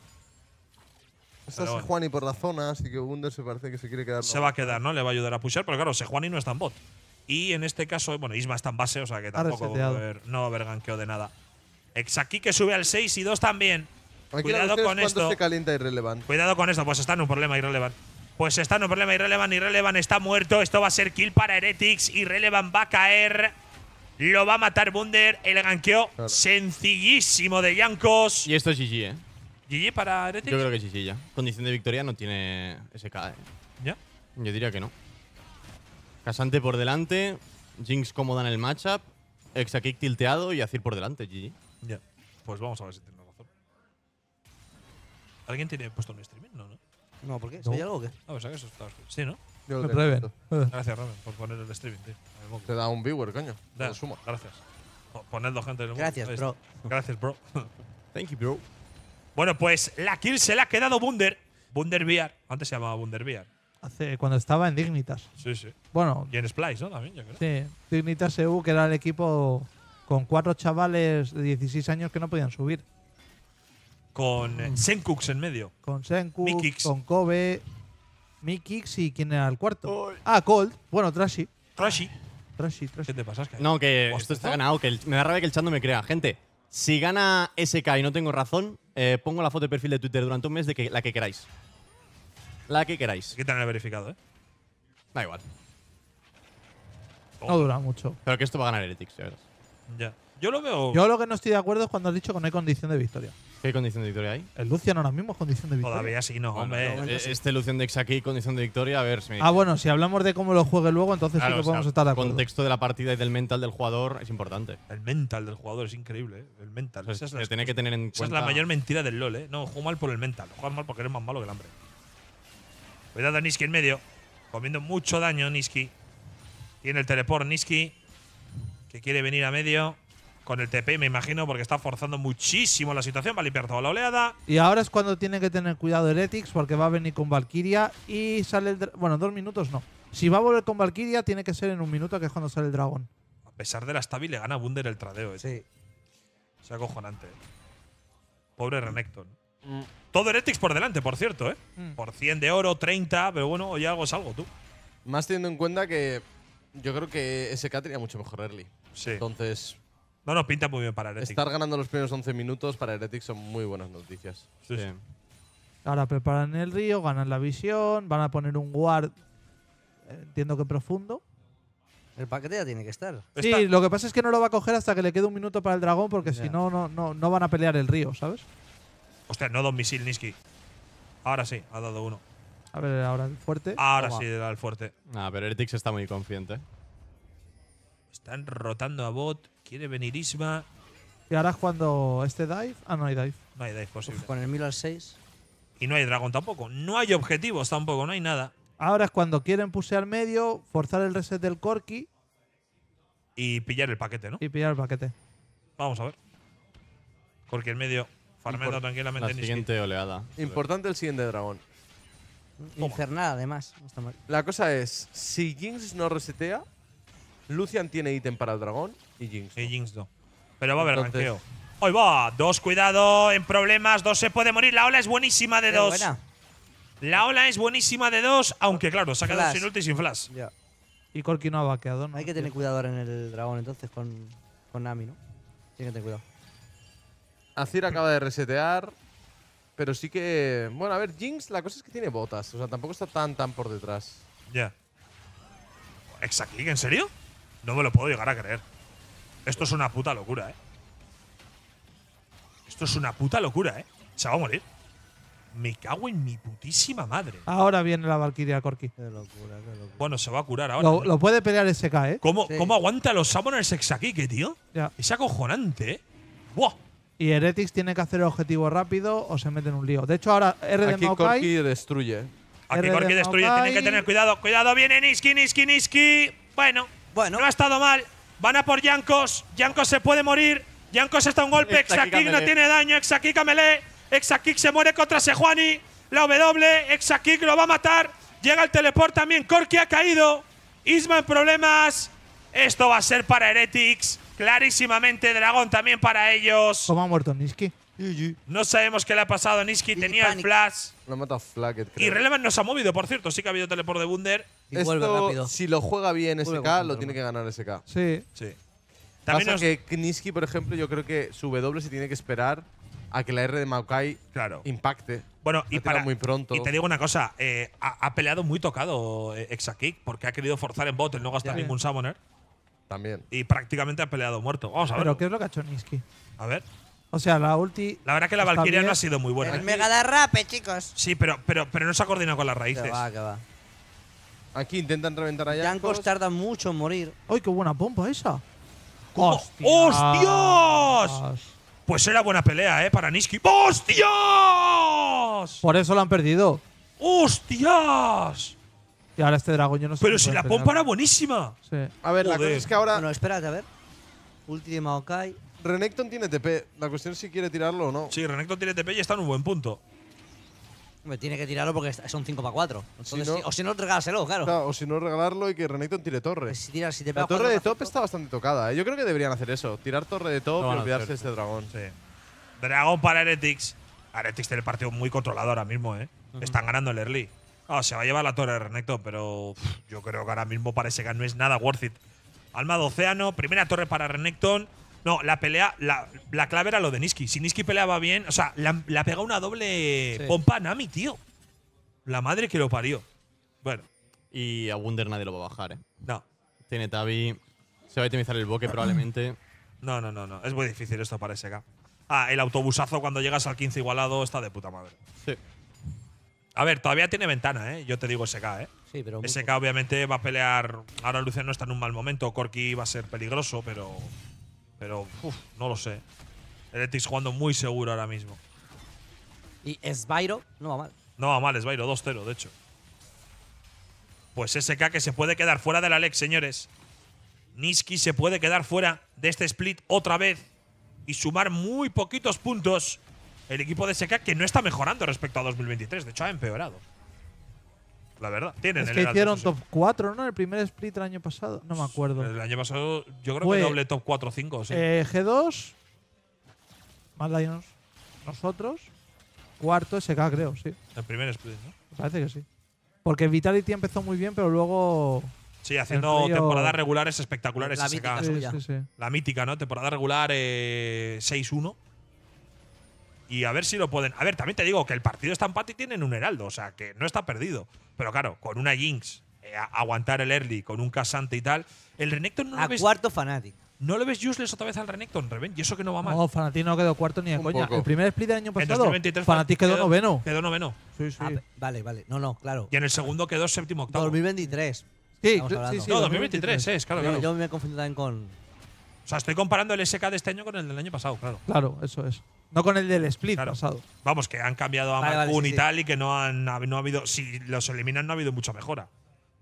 S6: Está
S1: bueno.
S6: Sejuani por la zona, así que Wunder se parece que se quiere quedar.
S1: Se va a quedar, ¿no? Le va a ayudar a pushar, pero claro, Sejuani no está en bot. Y en este caso, bueno, Isma está en base, o sea que tampoco va a haber, no va a haber ganqueo de nada. Exaki que sube al 6 y 2 también. Cuidado con
S6: cuánto
S1: esto.
S6: se calienta Irrelevant.
S1: Cuidado con esto, pues está en un problema Irrelevant. Pues está en un problema Irrelevant, Irrelevant está muerto. Esto va a ser kill para Heretics. Irrelevant va a caer. Lo va a matar Wunder. El ganqueo
S6: Claro.
S1: sencillísimo de Yankos.
S4: Y esto es GG, ¿eh?
S1: GG para Heretics.
S4: Yo creo que es GG ya. Condición de victoria no tiene SK, ¿eh?
S1: ¿Ya?
S4: Yo diría que no. Casante por delante, Jinx cómoda en el matchup, Exakick tilteado y Azir por delante, GG.
S1: Ya. Pues vamos a ver si razón. ¿Alguien tiene puesto un streaming? No, ¿no?
S5: No, ¿por qué? ¿Se oye algo o qué?
S1: Ah, pues que eso está. Sí, ¿no?
S6: Yo lo tengo.
S1: Gracias, Robin, por poner el streaming, tío. Móvil.
S6: Te da un viewer, coño. Te
S1: Da,
S6: lo suma.
S1: Gracias. Po- Poned dos gente en el móvil.
S5: Gracias,
S1: Ahí
S5: bro.
S1: Gracias, bro.
S4: Thank you, bro.
S1: bueno, pues la kill se la ha quedado Wunder. Wunder VR. Antes se llamaba Wunder VR.
S2: Hace, cuando estaba en Dignitas.
S1: Sí, sí.
S2: Bueno,
S1: Y en Splice, ¿no? También, yo creo.
S2: sí, Dignitas EU, que era el equipo con cuatro chavales de 16 años que no podían subir.
S1: Con eh, Senkux en medio.
S2: Con Senku,
S1: Mikix.
S2: con Kobe, Mikix y ¿quién era el cuarto? Ah, Cold. Bueno, Trashy.
S1: Trashy.
S2: Trashy, Trashy.
S1: ¿Qué te pasa? Es que-
S4: No, que esto está ganado, que el- me da rabia que el chat no me crea. Gente, si gana SK y no tengo razón, eh, pongo la foto de perfil de Twitter durante un mes de que, la que queráis. La que queráis.
S1: Tener el verificado, ¿eh?
S4: Da igual.
S2: No dura mucho.
S4: Pero que esto va a ganar Heretics, ya verás.
S1: Ya. Yo lo veo.
S2: Yo lo que no estoy de acuerdo es cuando has dicho que no hay condición de victoria.
S4: ¿Qué condición de victoria hay?
S2: El Lucian ahora mismo es condición de victoria.
S1: Todavía sí, no,
S4: Bueno,
S1: hombre.
S4: no,
S5: sí.
S4: Este Lucian de Exaki, condición de victoria, a ver si me
S2: Ah, bueno, si hablamos de cómo lo juegue luego, entonces
S4: Claro,
S2: sí
S4: o
S2: que
S4: sea,
S2: podemos estar de acuerdo.
S4: contexto de la partida y del mental del jugador es importante.
S1: El mental del jugador es increíble, ¿eh? El mental.
S4: O sea,
S1: Esa es,
S4: se tiene que tener en
S1: esa es
S4: cuenta.
S1: la mayor mentira del LoL, ¿eh? No, juega mal por el mental. Juegas mal porque eres más malo que el hambre. Cuidado Niski en medio. Comiendo mucho daño Niski. Tiene el teleport Niski. Que quiere venir a medio. Con el TP, me imagino, porque está forzando muchísimo la situación. Va a limpiar toda la oleada.
S2: Y ahora es cuando tiene que tener cuidado Heretics porque va a venir con Valkyria y sale el. Bueno, dos minutos no. Si va a volver con Valkyria, tiene que ser en un minuto, que es cuando sale el dragón.
S1: A pesar de la stabi, le gana a Wunder el tradeo. ¿eh?
S5: Sí.
S1: Es acojonante. ¿eh? Pobre Renekton.
S6: Mm.
S1: Todo Heretics por delante, por cierto, ¿eh?
S2: Mm.
S1: Por 100 de oro, 30, pero bueno, oye, algo es algo, tú.
S6: Más teniendo en cuenta que yo creo que SK tenía mucho mejor early.
S1: Sí.
S6: Entonces,
S1: No, no, pinta muy bien para Heretics.
S6: estar ganando los primeros 11 minutos para Heretics son muy buenas noticias.
S1: Sí,
S4: Sí.
S2: Ahora preparan el río, ganan la visión, van a poner un guard. Entiendo que profundo.
S5: El paquete ya tiene que estar.
S1: Está-
S2: Sí, lo que pasa es que no lo va a coger hasta que le quede un minuto para el dragón, porque si no, no, no, no van a pelear el río, ¿sabes?
S1: Hostia, no dos misil, Niski. Ahora sí, ha dado uno.
S2: A ver, ahora el fuerte.
S1: Ahora
S5: Toma.
S1: sí, da el fuerte.
S4: Ah, pero Heretics está muy confiante.
S1: Están rotando a bot. Quiere venir Isma.
S2: Y ahora es cuando este dive. Ah, no hay dive.
S1: No hay dive posible.
S5: Con el Milo al 6.
S1: Y no hay dragón tampoco. No hay objetivos tampoco, no hay nada.
S2: Ahora es cuando quieren pusear medio, forzar el reset del Corki
S1: Y pillar el paquete, ¿no?
S2: y pillar el paquete.
S1: Vamos a ver. Porque en medio,
S6: Impor-
S1: tranquilamente
S4: La siguiente oleada.
S6: Importante el siguiente dragón.
S5: Infernal, además. No está mal.
S6: La cosa es, si Jinx no resetea, Lucian tiene ítem para el dragón y Jinx. no.
S1: Y Jinx no. Pero va a haber
S6: Entonces-
S1: ganqueo. Ahí va. Dos, cuidado, en problemas. Dos se puede morir. La ola es buenísima de
S5: Pero
S1: dos.
S5: buena.
S1: La ola es buenísima de dos. Aunque claro, se ha quedado
S5: Flash.
S1: sin ulti y sin flash.
S5: Ya.
S2: Y Corki no ha vaqueado, ¿no?
S5: Hay que tener cuidado ahora en el dragón entonces con, con Nami, ¿no? Tiene que tener cuidado.
S6: Azir acaba de resetear. Pero sí que. Bueno, a ver, Jinx, la cosa es que tiene botas. O sea, tampoco está tan, tan por detrás.
S1: Ya. ¿Exactly? ¿En serio? No me lo puedo llegar a creer. Esto es una puta locura, ¿eh? Esto es una puta locura, ¿eh? Se va a morir. Me cago en mi putísima madre.
S2: Ahora viene la Valkyria Corki.
S5: Qué locura, qué locura.
S1: Bueno, se va a curar ahora.
S2: Lo, puede pelear SK, ¿eh?
S1: ¿Cómo,
S5: Sí.
S1: ¿Cómo aguanta los Summoners Exacique, tío?
S2: Ya.
S1: Es acojonante, ¿eh? ¡Buah!
S2: Y Heretics tiene que hacer el objetivo rápido o se mete en un lío. De hecho, ahora R de
S6: Aquí
S2: Maokai.
S6: Corki destruye.
S1: Aquí
S2: R de
S1: Corki destruye,
S2: Maokai.
S1: tienen que tener cuidado. Cuidado, viene Niski, Niski, Niski. Bueno,
S5: Bueno.
S1: no ha estado mal. Van a por Yankos. Yankos se puede morir. Yankos está un golpe.
S4: Exakik
S1: no tiene daño. Exakik a melee. Exakik se muere contra Sejuani. La W. Exakik lo va a matar. Llega el teleport también. Corki ha caído. Isma en problemas. Esto va a ser para Heretics. Clarísimamente. Dragón también para ellos.
S2: ¿Cómo ha muerto Niski?
S1: No sabemos qué le ha pasado a Niski. Tenía el flash.
S6: Lo ha matado Flacket, creo.
S1: Y Relevant no se ha movido, por cierto. Sí que ha habido teleport de Wunder.
S5: Y vuelve
S6: Esto,
S5: rápido.
S6: si lo juega bien
S5: Vuelve
S6: SK,
S5: con
S6: lo tiene que ganar SK.
S2: Sí.
S1: Sí. También
S6: Pasa
S1: nos-
S6: que Kniski, por ejemplo, yo creo que su W se tiene que esperar a que la R de Maokai
S1: Claro.
S6: impacte.
S1: Bueno, y, para,
S6: muy pronto.
S1: y te digo una cosa, eh, ha, ha peleado muy tocado eh, Exakick porque ha querido forzar en bot el no gastar
S2: Ya.
S1: ningún summoner
S6: También.
S1: y prácticamente ha peleado muerto. Vamos a ver.
S2: Pero ¿qué es lo que ha hecho Niski?
S1: A ver.
S2: O sea, la ulti.
S1: La verdad que la Valkyria
S2: bien.
S1: no ha sido muy buena.
S5: El
S1: ¿eh?
S5: mega derrape, chicos.
S1: Sí, pero, pero, pero no se ha coordinado con las
S5: Que
S1: raíces.
S5: va, que va.
S6: Aquí intentan reventar a
S5: Yankos
S6: Yankos.
S5: tardan mucho en morir.
S2: ¡Ay, qué buena pompa esa!
S1: ¿Cómo?
S2: ¡Hostias!
S1: ¡Hostias! Pues era buena pelea, ¿eh? Para Niski. ¡Hostias!
S2: Por eso lo han perdido.
S1: ¡Hostias!
S2: Y ahora este dragón yo no sé.
S1: Pero
S2: si
S1: la pompa era buenísima.
S2: Sí.
S6: A ver, la cosa es que ahora
S5: Bueno, espérate, a ver. Ulti de Maokai.
S6: Renekton tiene TP. La cuestión es si quiere tirarlo o no.
S1: Sí, Renekton tiene TP y está en un buen punto.
S5: Me tiene que tirarlo porque son 5 para 4. Entonces,
S6: no-
S5: sí- o si no, regálaselo, claro.
S6: Claro, o si no, regalarlo y que Renekton tire torre.
S5: Pues si, tiras, si te
S6: La torre de top está bastante tocada. ¿eh? Yo creo que deberían hacer eso. Tirar torre de top y olvidarse de este dragón.
S1: Sí. Dragón para Heretics. Heretics tiene el partido muy controlado ahora mismo, ¿eh? Están ganando el early. Ah, se va a llevar la torre de Renekton, pero yo creo que ahora mismo parece que no es nada worth it. Alma de Océano, primera torre para Renekton. No, la pelea, la, la clave era lo de Niski. Si Niski peleaba bien, o sea, la, la pega una doble
S5: Sí.
S1: pompa a Nami, tío. La madre que lo parió. Bueno,
S4: Y a Wunder nadie lo va a bajar, ¿eh?
S1: no.
S4: Tiene Tabi. Se va a itemizar el boque probablemente.
S1: No, no, no, no. Es muy difícil esto para SK. Ah, el autobusazo cuando llegas al 15 igualado está de puta madre.
S4: Sí.
S1: A ver, todavía tiene ventana, ¿eh? Yo te digo SK, ¿eh?
S5: Sí, pero.
S1: SK obviamente va a pelear. Ahora Lucian no está en un mal momento. Corki va a ser peligroso, pero. Pero, uf, no lo sé. Heretics jugando muy seguro ahora mismo.
S5: Y Sbyro no va mal.
S1: No va mal, es Bairo 2-0, de hecho. Pues SK que se puede quedar fuera del Alex, señores. Niski se puede quedar fuera de este split otra vez y sumar muy poquitos puntos. El equipo de SK que no está mejorando respecto a 2023, de hecho ha empeorado. La verdad, tienen
S2: Es
S1: el
S2: que hicieron top 4, ¿no? El primer split el año pasado. No me acuerdo.
S1: El año pasado, yo creo
S2: Fue-
S1: que doble top 4-5, sí.
S2: Eh, G2, Mad Lions, nosotros. Cuarto SK, creo, sí.
S1: el primer split, ¿no?
S2: Me parece que sí. Porque Vitality empezó muy bien, pero luego.
S1: Sí, haciendo
S2: frío-
S1: temporadas regulares espectaculares.
S5: La
S1: SK.
S5: mítica
S2: Sí,
S5: suya.
S2: sí, sí.
S1: La mítica, ¿no? Temporada regular eh, 6-1. Y a ver si lo pueden. A ver, también te digo que el partido está empate y tienen un heraldo, o sea que no está perdido. Pero claro, con una Jinx, eh, aguantar el early, con un casante y tal. El Renekton no
S5: A
S1: lo ves.
S5: cuarto Fnatic.
S1: No lo ves useless otra vez al Renekton, Reven. Y eso que no va mal.
S2: No, Fanatic no quedó cuarto ni de coña.
S6: poco.
S2: El primer split del año
S1: en
S2: pasado,
S1: 2023 fue-
S2: Fanatic quedó noveno.
S1: Quedó noveno.
S2: Sí, sí.
S5: Ah, pe- vale, vale. No, no, claro.
S1: Y en el segundo quedó séptimo octavo.
S5: 2023.
S2: Sí,
S5: Estamos
S2: sí,
S5: hablando.
S2: sí,
S1: no, 2023, es, claro,
S5: Yo-
S1: claro.
S5: Yo me he confundido también con.
S1: O sea, estoy comparando el SK de este año con el del año pasado, claro.
S2: Claro, eso es. No con el del split
S1: Claro.
S2: pasado.
S1: Vamos, que han cambiado a
S5: Vale, vale, sí,
S1: y
S5: sí.
S1: tal y que no han no ha habido. Si los eliminan, no ha habido mucha mejora.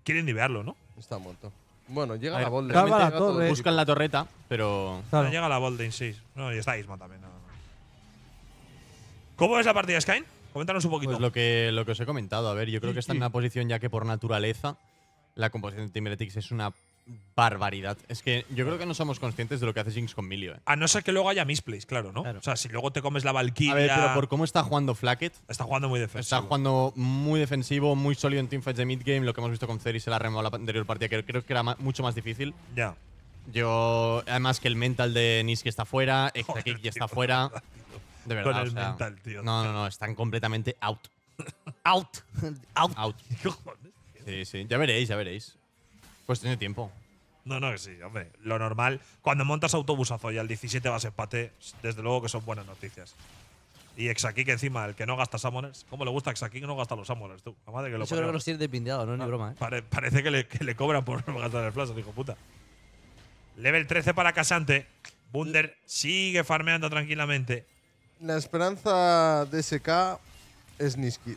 S1: Quieren nivearlo, ¿no?
S6: Está muerto. Bueno, llega la
S2: torre.
S4: Buscan la torreta, pero.
S2: Claro.
S1: No llega la Bolden, sí. No, y está Isma también. ¿Cómo es la partida, Skyne? Coméntanos un poquito.
S4: Pues lo que, lo que os he comentado. A ver, yo creo que está en una posición ya que por naturaleza la composición de Team Heretics es una barbaridad. Es que yo creo que no somos conscientes de lo que hace Jinx con Milio. ¿eh?
S1: A no ser que luego haya misplays, claro, ¿no?
S5: Claro.
S1: O sea, si luego te comes la Valkyria.
S4: A ver, pero por cómo está jugando Flacket,
S1: Está jugando muy defensivo.
S4: está jugando muy defensivo, muy sólido en teamfights de midgame. Lo que hemos visto con Ceres se la remó la anterior partida, que creo que era mucho más difícil.
S1: Ya.
S4: Yo, además que el mental de Niski está fuera, Exakik ya está fuera. De verdad.
S1: Con el
S4: o sea,
S1: mental, tío.
S4: No, no, no, están completamente out.
S5: Out. Out.
S4: Out. Sí, sí. Ya veréis, ya veréis. Pues tiene tiempo.
S1: No, no, que sí, hombre. Lo normal. Cuando montas autobusazo y al 17 vas empate, desde luego que son buenas noticias. Y Exaki que encima, el que no gasta Summoners. ¿Cómo le gusta a Exaki que no gasta los Summoners, tú? La madre que lo
S5: Eso creo que los tiene despinteados, no es ni broma, ¿eh?
S1: Pare- parece que le, que le cobran por no gastar el flash, hijo puta. Level 13 para Casante. Bunder sigue farmeando tranquilamente.
S6: La esperanza de SK es Niski.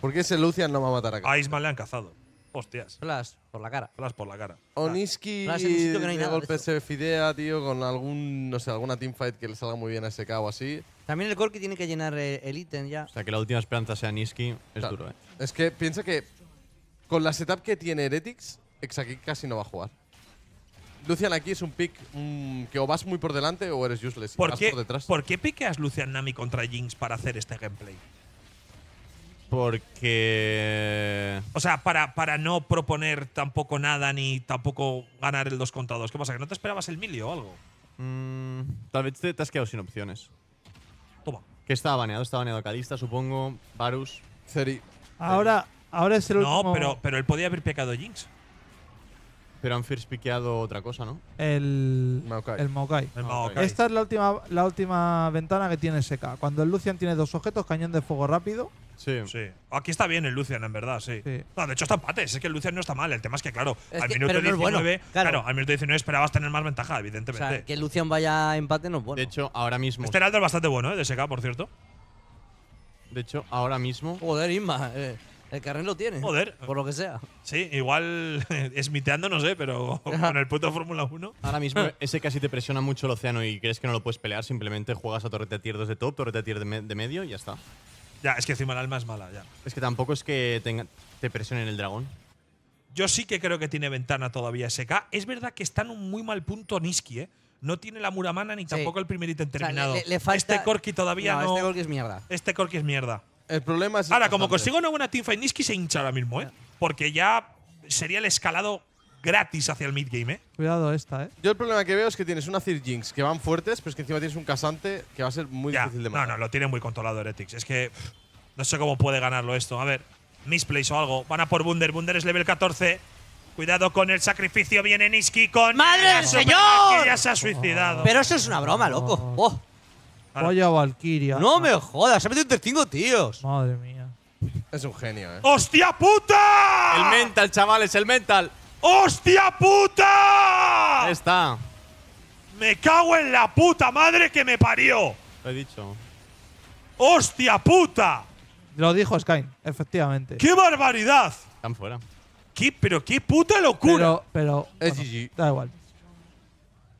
S6: Porque ese Lucian no va a matar acá.
S1: A Ismael le han cazado. Hostias.
S5: Flash, por la cara.
S1: Flash por la cara.
S6: O Niski
S5: Flash en un sitio que no hay
S6: de
S5: nada,
S6: golpe
S5: de
S6: se fidea, tío, con algún, no sé, alguna teamfight que le salga muy bien a SK o así.
S5: También el Corki tiene que llenar eh, el ítem ya.
S4: O sea, que la última esperanza sea Niski es
S6: Claro.
S4: duro, ¿eh?
S6: Es que piensa que con la setup que tiene Heretics, Exaki casi no va a jugar. Lucian aquí es un pick mm, que o vas muy por delante o eres useless. y
S1: ¿Por
S6: vas
S1: qué,
S6: por detrás.
S1: ¿Por qué piqueas Lucian Nami contra Jinx para hacer este gameplay?
S4: Porque.
S1: O sea, para, para no proponer tampoco nada ni tampoco ganar el 2 contra 2. ¿Qué pasa? ¿Que no te esperabas el milio o algo?
S4: mm, tal vez te, te has quedado sin opciones.
S1: Toma.
S4: Que estaba baneado, estaba baneado Calista, supongo. Varus.
S6: Ceri.
S2: Ahora, ahora es el
S1: No,
S2: último.
S1: pero, pero él podía haber pecado Jinx.
S4: Pero han first piqueado otra cosa, ¿no?
S2: El,
S6: Maokai.
S2: el Maokai.
S1: El Maokai.
S2: Esta es la última, la última ventana que tiene SK. Cuando el Lucian tiene dos objetos, cañón de fuego rápido.
S4: Sí.
S1: Sí. Aquí está bien el Lucian, en verdad, sí.
S2: Sí.
S1: No, de hecho está empate. Es que el Lucian no está mal. El tema es que, claro,
S5: Es
S1: al
S5: que-
S1: minuto
S5: pero no es
S1: 19.
S5: bueno, claro.
S1: al minuto 19 esperabas tener más ventaja,
S5: O
S1: evidentemente.
S5: sea, que Lucian vaya a empate no es bueno.
S4: De hecho, ahora mismo.
S1: Este Heraldo es bastante bueno, ¿eh? De SK, por cierto.
S4: De hecho, ahora mismo.
S5: Joder, Inma. eh, el carril lo tiene.
S1: Joder.
S5: Por lo que sea.
S1: Sí, igual esmiteando, no sé, pero con el puto Fórmula 1.
S4: Ahora mismo ese casi te presiona mucho el océano y crees que no lo puedes pelear, simplemente juegas a torreta tier 2 de top, torreta tier de, me- de medio y ya está.
S1: Ya, es que encima el alma es mala, ya.
S4: Es que tampoco es que tenga- te presionen el dragón.
S1: Yo sí que creo que tiene ventana todavía SK. Es verdad que está en un muy mal punto Niski, ¿eh? No tiene la Muramana ni
S5: Sí.
S1: tampoco el primer ítem
S5: O sea,
S1: terminado.
S5: le, le falta-
S1: este Corki todavía no.
S5: Este Corki es mierda.
S1: Este Corki es mierda.
S6: El problema es.
S1: Ahora, como
S6: bastante.
S1: consigo una buena teamfight, Niski se hincha ahora mismo, ¿eh? Porque ya sería el escalado gratis hacia el midgame, ¿eh?
S2: Cuidado esta, ¿eh?
S6: Yo el problema que veo es que tienes una Cir Jinx que van fuertes, pero es que encima tienes un casante que va a ser muy
S1: Ya.
S6: difícil de
S1: No,
S6: matar.
S1: no, lo tiene muy controlado Heretics. Es que pff, no sé cómo puede ganarlo esto. A ver, misplace o algo. Van a por Bunder. Bunder es level 14. Cuidado con el sacrificio. Viene Niski con.
S5: ¡Madre del señor!
S1: que Ya se ha suicidado.
S5: Pero eso es una broma, loco. Oh,
S2: Vaya Valkyria.
S5: no me jodas, se ha metido entre cinco tíos.
S2: Madre mía.
S6: Es un genio, eh.
S1: ¡Hostia puta!
S4: El mental, chavales, el mental.
S1: ¡Hostia puta!
S4: Ahí está.
S1: Me cago en la puta madre que me parió.
S4: Lo he dicho.
S1: ¡Hostia puta!
S2: Lo dijo Sky, efectivamente.
S1: ¡Qué barbaridad!
S4: Están fuera.
S1: ¿Qué, pero qué puta locura.
S2: Pero, pero
S6: Es
S2: bueno,
S6: GG.
S2: da igual.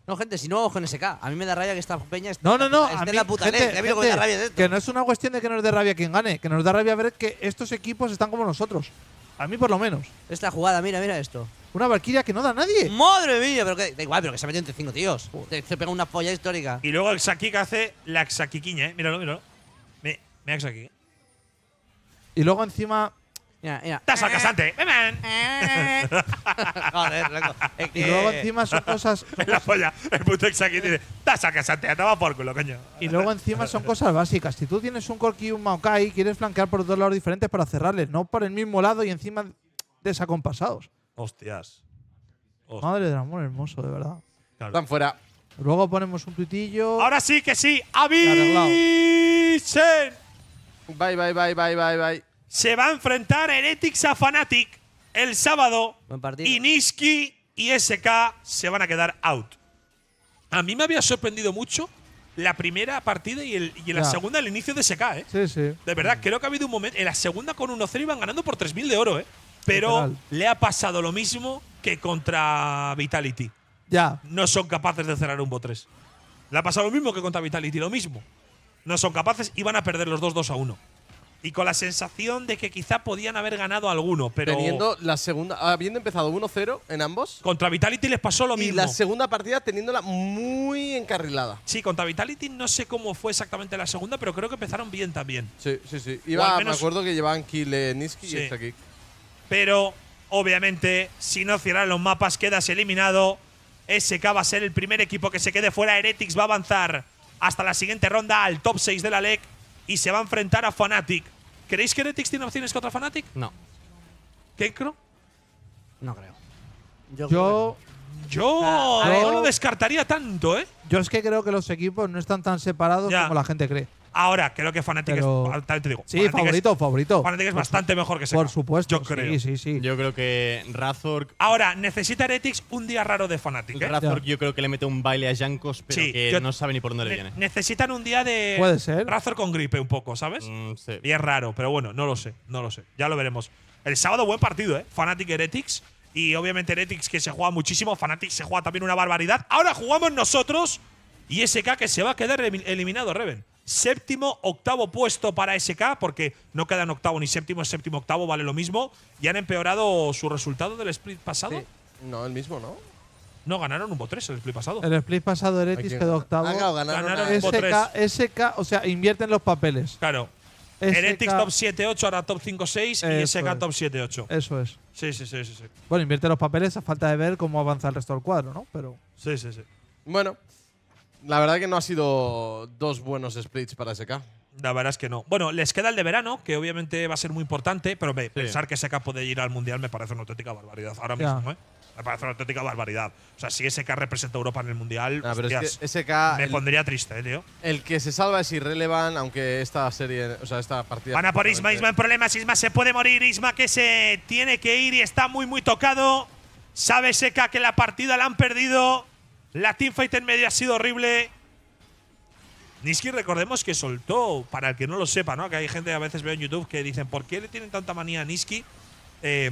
S5: No, gente, si no, ojo en SK. A mí me da rabia que esta peña esté
S2: No, no, no.
S5: esté
S2: A
S5: en
S2: mí,
S5: la puta
S2: gente,
S5: net. Que me da
S2: gente,
S5: rabia de esto.
S2: que no es una cuestión de que nos dé rabia quien gane, que nos da rabia ver que estos equipos están como nosotros. A mí por lo menos.
S5: Esta jugada, mira, mira esto.
S2: Una Valkyria que no da a nadie.
S5: ¡Madre mía! Pero que, da igual, pero que se ha metido entre cinco tíos. Te, te pega una polla histórica.
S1: Y luego el Xaki que hace la Xakiquiña, ¿eh? Míralo, míralo. Me, mira Xaki.
S2: Y luego encima.
S5: Mira, mira.
S1: ¡Estás al casante! ¡Ven, ven!
S5: Joder, loco. Es
S2: Y luego encima son cosas.
S1: En la polla. El puto Xaki dice: ¡Estás al casante! ¡A tomar por culo, coño!
S2: Y luego encima son cosas básicas. Si tú tienes un Corki y un Maokai, quieres flanquear por dos lados diferentes para cerrarles, no por el mismo lado y encima desacompasados.
S1: Hostias. Hostia.
S2: Madre del amor hermoso, de verdad.
S6: Están fuera.
S2: Luego ponemos un tuitillo.
S1: Ahora sí que sí.
S2: Arreglado.
S1: ¡Avisen!
S6: Bye, bye, bye, bye, bye, bye.
S1: Se va a enfrentar Heretics a Fnatic el sábado.
S5: Buen partido.
S1: Y Niski y SK se van a quedar out. A mí me había sorprendido mucho la primera partida y, el, y en la
S2: Ya.
S1: segunda el inicio de SK, ¿eh?
S2: Sí, sí.
S1: De verdad, creo que ha habido un momento. En la segunda con 1-0 iban ganando por 3.000 de oro, ¿eh? Pero
S2: Literal.
S1: le ha pasado lo mismo que contra Vitality.
S2: Ya.
S1: No son capaces de cerrar un bot 3. Le ha pasado lo mismo que contra Vitality, lo mismo. No son capaces y van a perder los dos 2 a 1. Y con la sensación de que quizá podían haber ganado alguno, pero
S6: Teniendo la segunda. Habiendo empezado 1-0 en ambos.
S1: contra Vitality les pasó lo
S6: Y
S1: mismo.
S6: la segunda partida teniéndola muy encarrilada.
S1: Sí, contra Vitality no sé cómo fue exactamente la segunda, pero creo que empezaron bien también.
S6: Sí, sí, sí. Iba,
S1: menos-
S6: me acuerdo que llevaban kill eh, Niski
S1: Sí.
S6: y esta kick.
S1: Pero, obviamente, si no cierran los mapas, quedas eliminado. SK va a ser el primer equipo que se quede fuera. Heretics va a avanzar hasta la siguiente ronda al top 6 de la LEC y se va a enfrentar a Fnatic. ¿Creéis que Heretics tiene opciones contra Fnatic?
S4: No.
S1: ¿Kekro?
S5: No creo. Yo,
S2: Yo,
S1: Yo
S5: Ah,
S1: no
S2: ver.
S1: lo descartaría tanto, ¿eh?
S2: yo es que creo que los equipos no están tan separados
S1: Ya.
S2: como la gente cree.
S1: Ahora, creo que Fnatic
S2: Pero-
S1: es. También te digo.
S2: Sí,
S1: Fnatic
S2: favorito,
S1: Es,
S2: favorito.
S1: Fnatic es bastante mejor que SK.
S2: Por supuesto.
S1: Yo creo.
S2: Sí, sí, sí.
S4: Yo creo que Razork.
S1: Ahora, necesita Heretics un día raro de Fnatic, ¿eh?
S4: Razork yo creo que le mete un baile a Jankos, pero
S1: Sí,
S4: que
S1: yo-
S4: no sabe ni por dónde le
S1: Ne-
S4: viene.
S1: necesitan un día de.
S2: Puede ser.
S1: Razor con gripe un poco, ¿sabes?
S4: Mm, sí.
S1: Y es raro, pero bueno, no lo sé, no lo sé. Ya lo veremos. El sábado, buen partido, ¿eh? Fnatic Heretics. Y obviamente Heretics que se juega muchísimo. Fnatic se juega también una barbaridad. Ahora jugamos nosotros. Y SK que se va a quedar elimi- eliminado, Reven. Séptimo, octavo puesto para SK, porque no quedan octavo ni séptimo, es séptimo, octavo, vale lo mismo. Y han empeorado su resultado del split pasado.
S6: Sí. No, el mismo, ¿no?
S1: No, ganaron un bot 3 el split pasado.
S2: El split pasado Heretics quedó octavo.
S6: Ah, claro, ganaron
S1: Ganaron
S6: a-
S1: un bot
S2: SK, SK, o sea, invierten los papeles.
S1: Claro. Heretics top 7-8, ahora top 5-6 y
S2: Eso
S1: SK
S2: es.
S1: top 7-8.
S2: Eso es.
S1: Sí, sí, sí, sí, sí.
S2: Bueno, invierte los papeles a falta de ver cómo avanza el resto del cuadro, ¿no? Pero
S1: Sí, sí, sí.
S6: Bueno, la verdad que no ha sido dos buenos splits para SK.
S1: La verdad es que no. Bueno, les queda el de verano, que obviamente va a ser muy importante, pero pensar que SK puede ir al mundial me parece una auténtica barbaridad. Ahora
S2: Ya.
S1: mismo, ¿eh? Me parece una auténtica barbaridad. O sea, si SK representa a Europa en el mundial,
S6: Ah, es
S1: hostias,
S6: que SK,
S1: me
S6: el,
S1: pondría triste, ¿eh, tío.
S6: el que se salva es irrelevant, aunque esta serie, o sea, esta partida.
S1: Van a por Isma, Isma en problemas, Isma se puede morir, Isma que se tiene que ir y está muy, muy tocado. Sabe SK que la partida la han perdido. La teamfight en medio ha sido horrible. Niski, recordemos que soltó, para el que no lo sepa, ¿no? Que hay gente a veces veo en YouTube que dicen, ¿por qué le tienen tanta manía a Niski? Eh,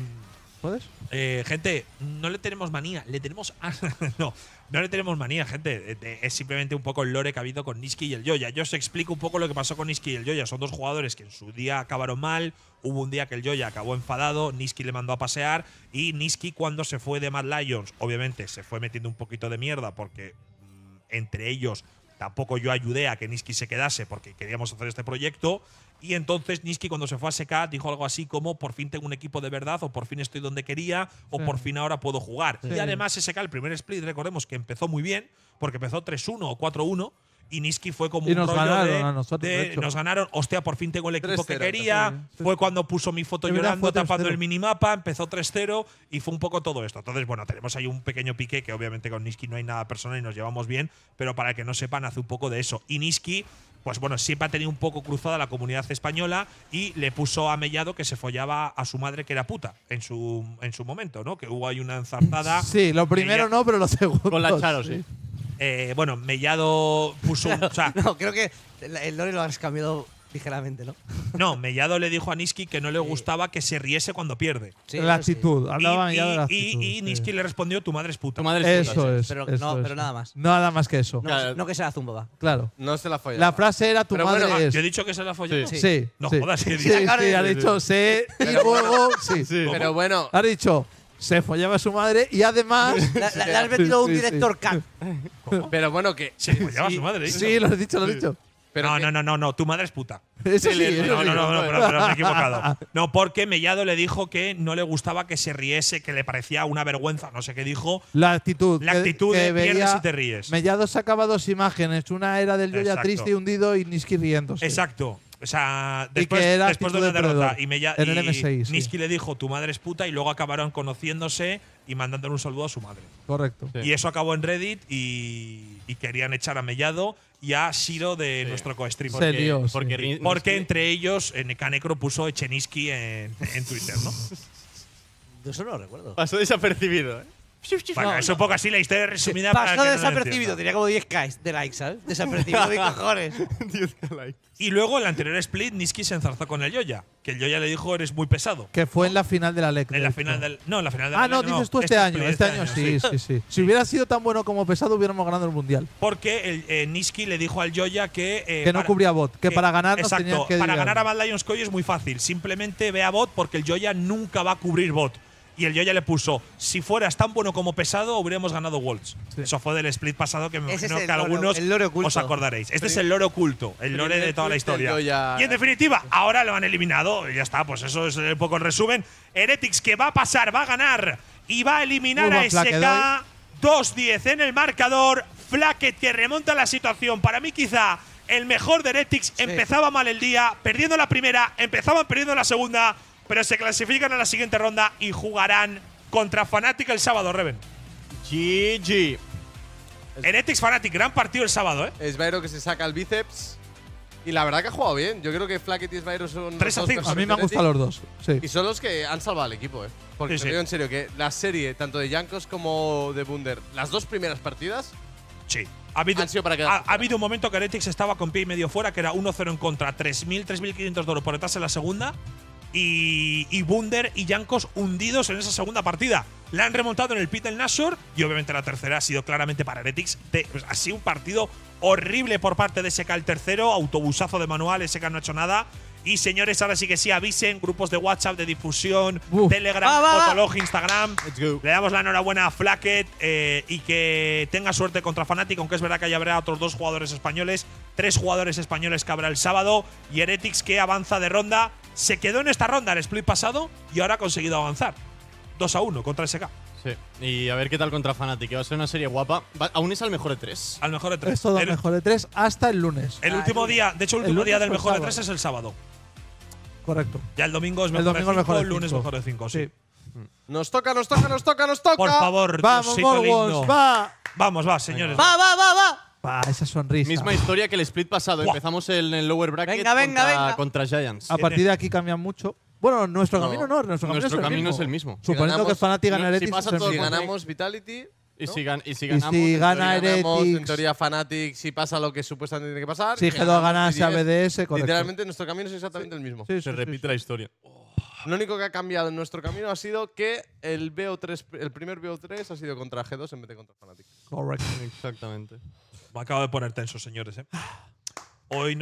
S2: ¿puedes?
S1: eh, gente, no le tenemos manía, le tenemos. no, no le tenemos manía, gente. Eh, eh, Es simplemente un poco el lore que ha habido con Niski y el Joya. Yo os explico un poco lo que pasó con Niski y el Joya. Son dos jugadores que en su día acabaron mal. Hubo un día que el Joya acabó enfadado, Niski le mandó a pasear. Y Niski, cuando se fue de Mad Lions, obviamente se fue metiendo un poquito de mierda porque mm, entre ellos tampoco yo ayudé a que Niski se quedase porque queríamos hacer este proyecto. Y entonces Niski cuando se fue a SK dijo algo así como por fin tengo un equipo de verdad o por fin estoy donde quería o
S2: Sí.
S1: por fin ahora puedo jugar.
S2: Sí.
S1: Y además SK el primer split recordemos que empezó muy bien porque empezó 3-1 o 4-1 y Niski fue como
S2: Y
S1: un
S2: nos
S1: rollo
S2: ganaron
S1: de,
S2: a nosotros,
S1: de-
S2: de hecho.
S1: nos ganaron, hostia, por fin tengo el equipo que
S6: 3-0,
S1: quería.
S2: sí.
S1: Fue cuando puso mi foto llorando tapando
S2: 3-0.
S1: el minimapa, empezó 3-0 y fue un poco todo esto. Entonces, bueno, tenemos ahí un pequeño pique que obviamente con Niski no hay nada personal y nos llevamos bien, pero para el que no sepan, hace un poco de eso. Y Niski, pues bueno, siempre ha tenido un poco cruzada la comunidad española y le puso a Mellado que se follaba a su madre que era puta en su, en su momento, ¿no? Que hubo ahí una enzarzada.
S2: Sí, lo primero
S1: Ella-
S2: no, pero lo segundo.
S4: Con la Charo, sí.
S1: Eh, bueno, Mellado puso. un- o sea,
S5: No, creo que el, lore lo has cambiado ligeramente, ¿no?
S1: no, Mellado le dijo a Niski que no le gustaba que se riese cuando pierde.
S5: Sí,
S2: la
S5: sí.
S2: actitud. Hablaban
S1: y,
S2: ya de la
S1: y- y-
S2: actitud.
S1: y
S2: sí.
S1: Niski le respondió: Tu madre es puta.
S4: Tu madre es puta,
S2: Eso
S4: sí.
S2: es.
S5: Pero
S2: eso
S5: no,
S2: es.
S5: pero nada más.
S2: Nada más que eso.
S5: No,
S4: Claro.
S5: no que sea Zumba.
S2: Claro.
S6: No se la falla.
S2: La frase era tu
S6: Pero
S2: madre
S6: bueno,
S2: es.
S1: Yo he dicho que se la folló.
S4: Sí.
S2: Sí.
S1: No
S2: sí.
S1: jodas, sí,
S2: Sí,
S1: sí,
S2: sí, ha dicho sé y luego sí.
S6: Pero bueno,
S2: Ha dicho se follaba a su madre y además.
S5: Le, le- le has metido un
S2: Sí, sí.
S5: director cat.
S6: pero bueno que.
S1: Se follaba a su madre. ¿eh?
S2: sí, lo has dicho, lo has dicho.
S6: Pero
S1: no,
S6: que-
S1: no, no, no, no, tu madre es puta.
S2: Eso sí,
S6: le-
S2: eso
S1: No,
S2: sí.
S1: no, no, no, pero, pero me he equivocado. No, porque Mellado le dijo que no le gustaba que se riese, que le parecía una vergüenza, no sé qué dijo.
S2: La actitud.
S1: La
S2: que-
S1: actitud
S2: que
S1: de pierdes
S2: veía-
S1: y te ríes.
S2: Mellado sacaba dos imágenes. Una era del Yoya
S1: Exacto.
S2: triste y hundido y Niski riéndose.
S1: Exacto. O sea, después, después de una derrota y,
S2: el
S1: y
S2: sí.
S1: Niski le dijo tu madre es puta y luego acabaron conociéndose y mandándole un saludo a su madre.
S2: Correcto.
S4: Sí.
S1: Y eso acabó en Reddit y, y querían echar a Mellado y a Shiro de nuestro co-stream.
S2: Se
S1: Porque,
S2: lió.
S4: Porque,
S1: entre ellos, en Kanekro puso Echeniski en, en Twitter, ¿no?
S5: Yo eso no lo recuerdo.
S4: Pasó desapercibido, ¿eh?
S1: Bueno, es un poco así la historia resumida. para
S5: Pasó
S1: que no lo
S5: desapercibido,
S1: entienda.
S5: tenía como 10 k de likes, ¿sabes? Desapercibido de cojones.
S1: Y luego en la anterior split, Niski se enzarzó con el Yoya. Que el Yoya le dijo, eres muy pesado.
S2: Que fue en la final de la LEC.
S1: En
S2: de
S1: la final del. No, en la final del.
S2: Ah, no, dices tú este, año.
S1: split,
S2: Este año sí, sí, sí. Si hubiera sido tan bueno como pesado, hubiéramos ganado el mundial.
S1: Porque el, eh, Niski le dijo al Yoya que. eh,
S2: Que no
S1: para-
S2: cubría bot. Que para ganar
S1: exacto,
S2: que.
S1: Para ganar a Mad Lions Koi es muy fácil. Simplemente ve a bot porque el Yoya nunca va a cubrir bot. Y el Yoya le puso: si fueras tan bueno como pesado, hubiéramos ganado Worlds.
S2: Sí.
S1: Eso fue del split pasado que me imagino
S5: es
S1: que
S5: el lore-
S1: algunos os acordaréis. Este es el lore oculto, el lore de toda la historia. Y en definitiva, ahora lo han eliminado. Y ya está, pues eso es un poco el resumen. Heretics que va a pasar, va a ganar y va a eliminar a SK. 2-10 en el marcador. Flacket que remonta la situación. Para mí, quizá el mejor de Heretics. Empezaba mal el día, perdiendo la primera, empezaban perdiendo la segunda, pero se clasifican a la siguiente ronda y jugarán contra Fnatic el sábado, Reven.
S4: GG.
S1: Heretics Fnatic, gran partido el sábado, ¿eh?
S3: Es Byro que se saca el bíceps. Y la verdad que ha jugado bien. Yo creo que Flacket y Byro son los
S1: Tres a
S3: dos
S1: cinco.
S2: A
S3: mejores
S2: mí me han gustado los dos. Sí.
S3: Y son los que han salvado al equipo, ¿eh? Porque
S1: Sí,
S3: te
S1: sí.
S3: digo en serio que la serie, tanto de Jankos como de Bunder, las dos primeras partidas,
S1: Sí. Ha habido,
S3: Han sido para
S1: ha, ha habido un momento que Heretics estaba con pie y medio fuera, que era 1-0 en contra, 3.000, 3.500 de oro por detrás en la segunda. Y, y Bunder y Yankos hundidos en esa segunda partida. La han remontado en el pit del Nashor y obviamente la tercera ha sido claramente para Heretics. Pues, ha sido un partido horrible por parte de SK el tercero, autobusazo de manual, SK no ha hecho nada. Y señores, ahora sí que sí, avisen, grupos de WhatsApp, de difusión,
S2: Uf.
S1: Telegram,
S5: va, va.
S1: Fotolog, Instagram. Le damos la enhorabuena a Flacket eh, y que tenga suerte contra Fnatic, aunque es verdad que ahí habrá otros dos jugadores españoles, tres jugadores españoles que habrá el sábado, y Heretics que avanza de ronda. Se quedó en esta ronda el split pasado y ahora ha conseguido avanzar. 2 a 1 contra SK.
S4: Sí. Y a ver qué tal contra Fnatic, que va a ser una serie guapa. Va- aún es al mejor de tres.
S1: Al mejor de tres.
S2: Es todo
S1: el,
S2: mejor de tres hasta el lunes.
S1: el
S5: Ah,
S1: último día, de hecho, el
S2: El
S1: último día del mejor de tres es el sábado.
S2: Correcto.
S1: Ya el domingo es
S2: El
S1: mejor
S2: domingo
S1: de
S2: es
S1: cinco,
S2: mejor de
S1: el lunes
S2: cinco.
S1: mejor de 5. Sí.
S2: Sí.
S3: nos toca, nos toca, nos toca, nos toca.
S1: Por favor,
S2: Vamos. Morgons, va.
S1: Vamos, va, señores.
S5: ¡Va, va, va, va!
S2: Va, esa sonrisa.
S4: Misma historia que el split pasado. Empezamos en el lower bracket
S5: Venga, venga,
S4: contra,
S5: venga.
S4: contra Giants.
S2: A partir de aquí cambian mucho. Bueno, nuestro
S3: No.
S2: camino no, nuestro camino,
S4: Nuestro
S2: es, el
S4: camino
S2: mismo.
S4: es el mismo.
S3: Si
S2: Suponiendo que
S3: ganamos-
S2: Fnatic gana
S4: si
S2: Heretics.
S4: pasa
S2: el
S4: todo
S3: Si ganamos Vitality.
S4: Y si, gan- y si
S2: Y
S4: ganamos.
S3: en
S2: gana
S3: teoría ganamos, en teoría si pasa lo que supuestamente tiene que pasar.
S2: Si
S3: si
S2: G2
S3: ganamos
S2: ganase a
S3: T10,
S2: BDS, correcto.
S3: Literalmente nuestro camino es exactamente el mismo.
S2: Sí, sí,
S4: se
S2: sí,
S4: repite
S2: sí.
S4: la historia.
S3: Lo único que ha cambiado en nuestro camino ha sido que el BO3, el primer BO3 ha sido contra G2 en vez de contra Fnatic.
S2: Correcto.
S4: Exactamente.
S1: Me acabo de poner tenso, señores. ¿eh? Hoy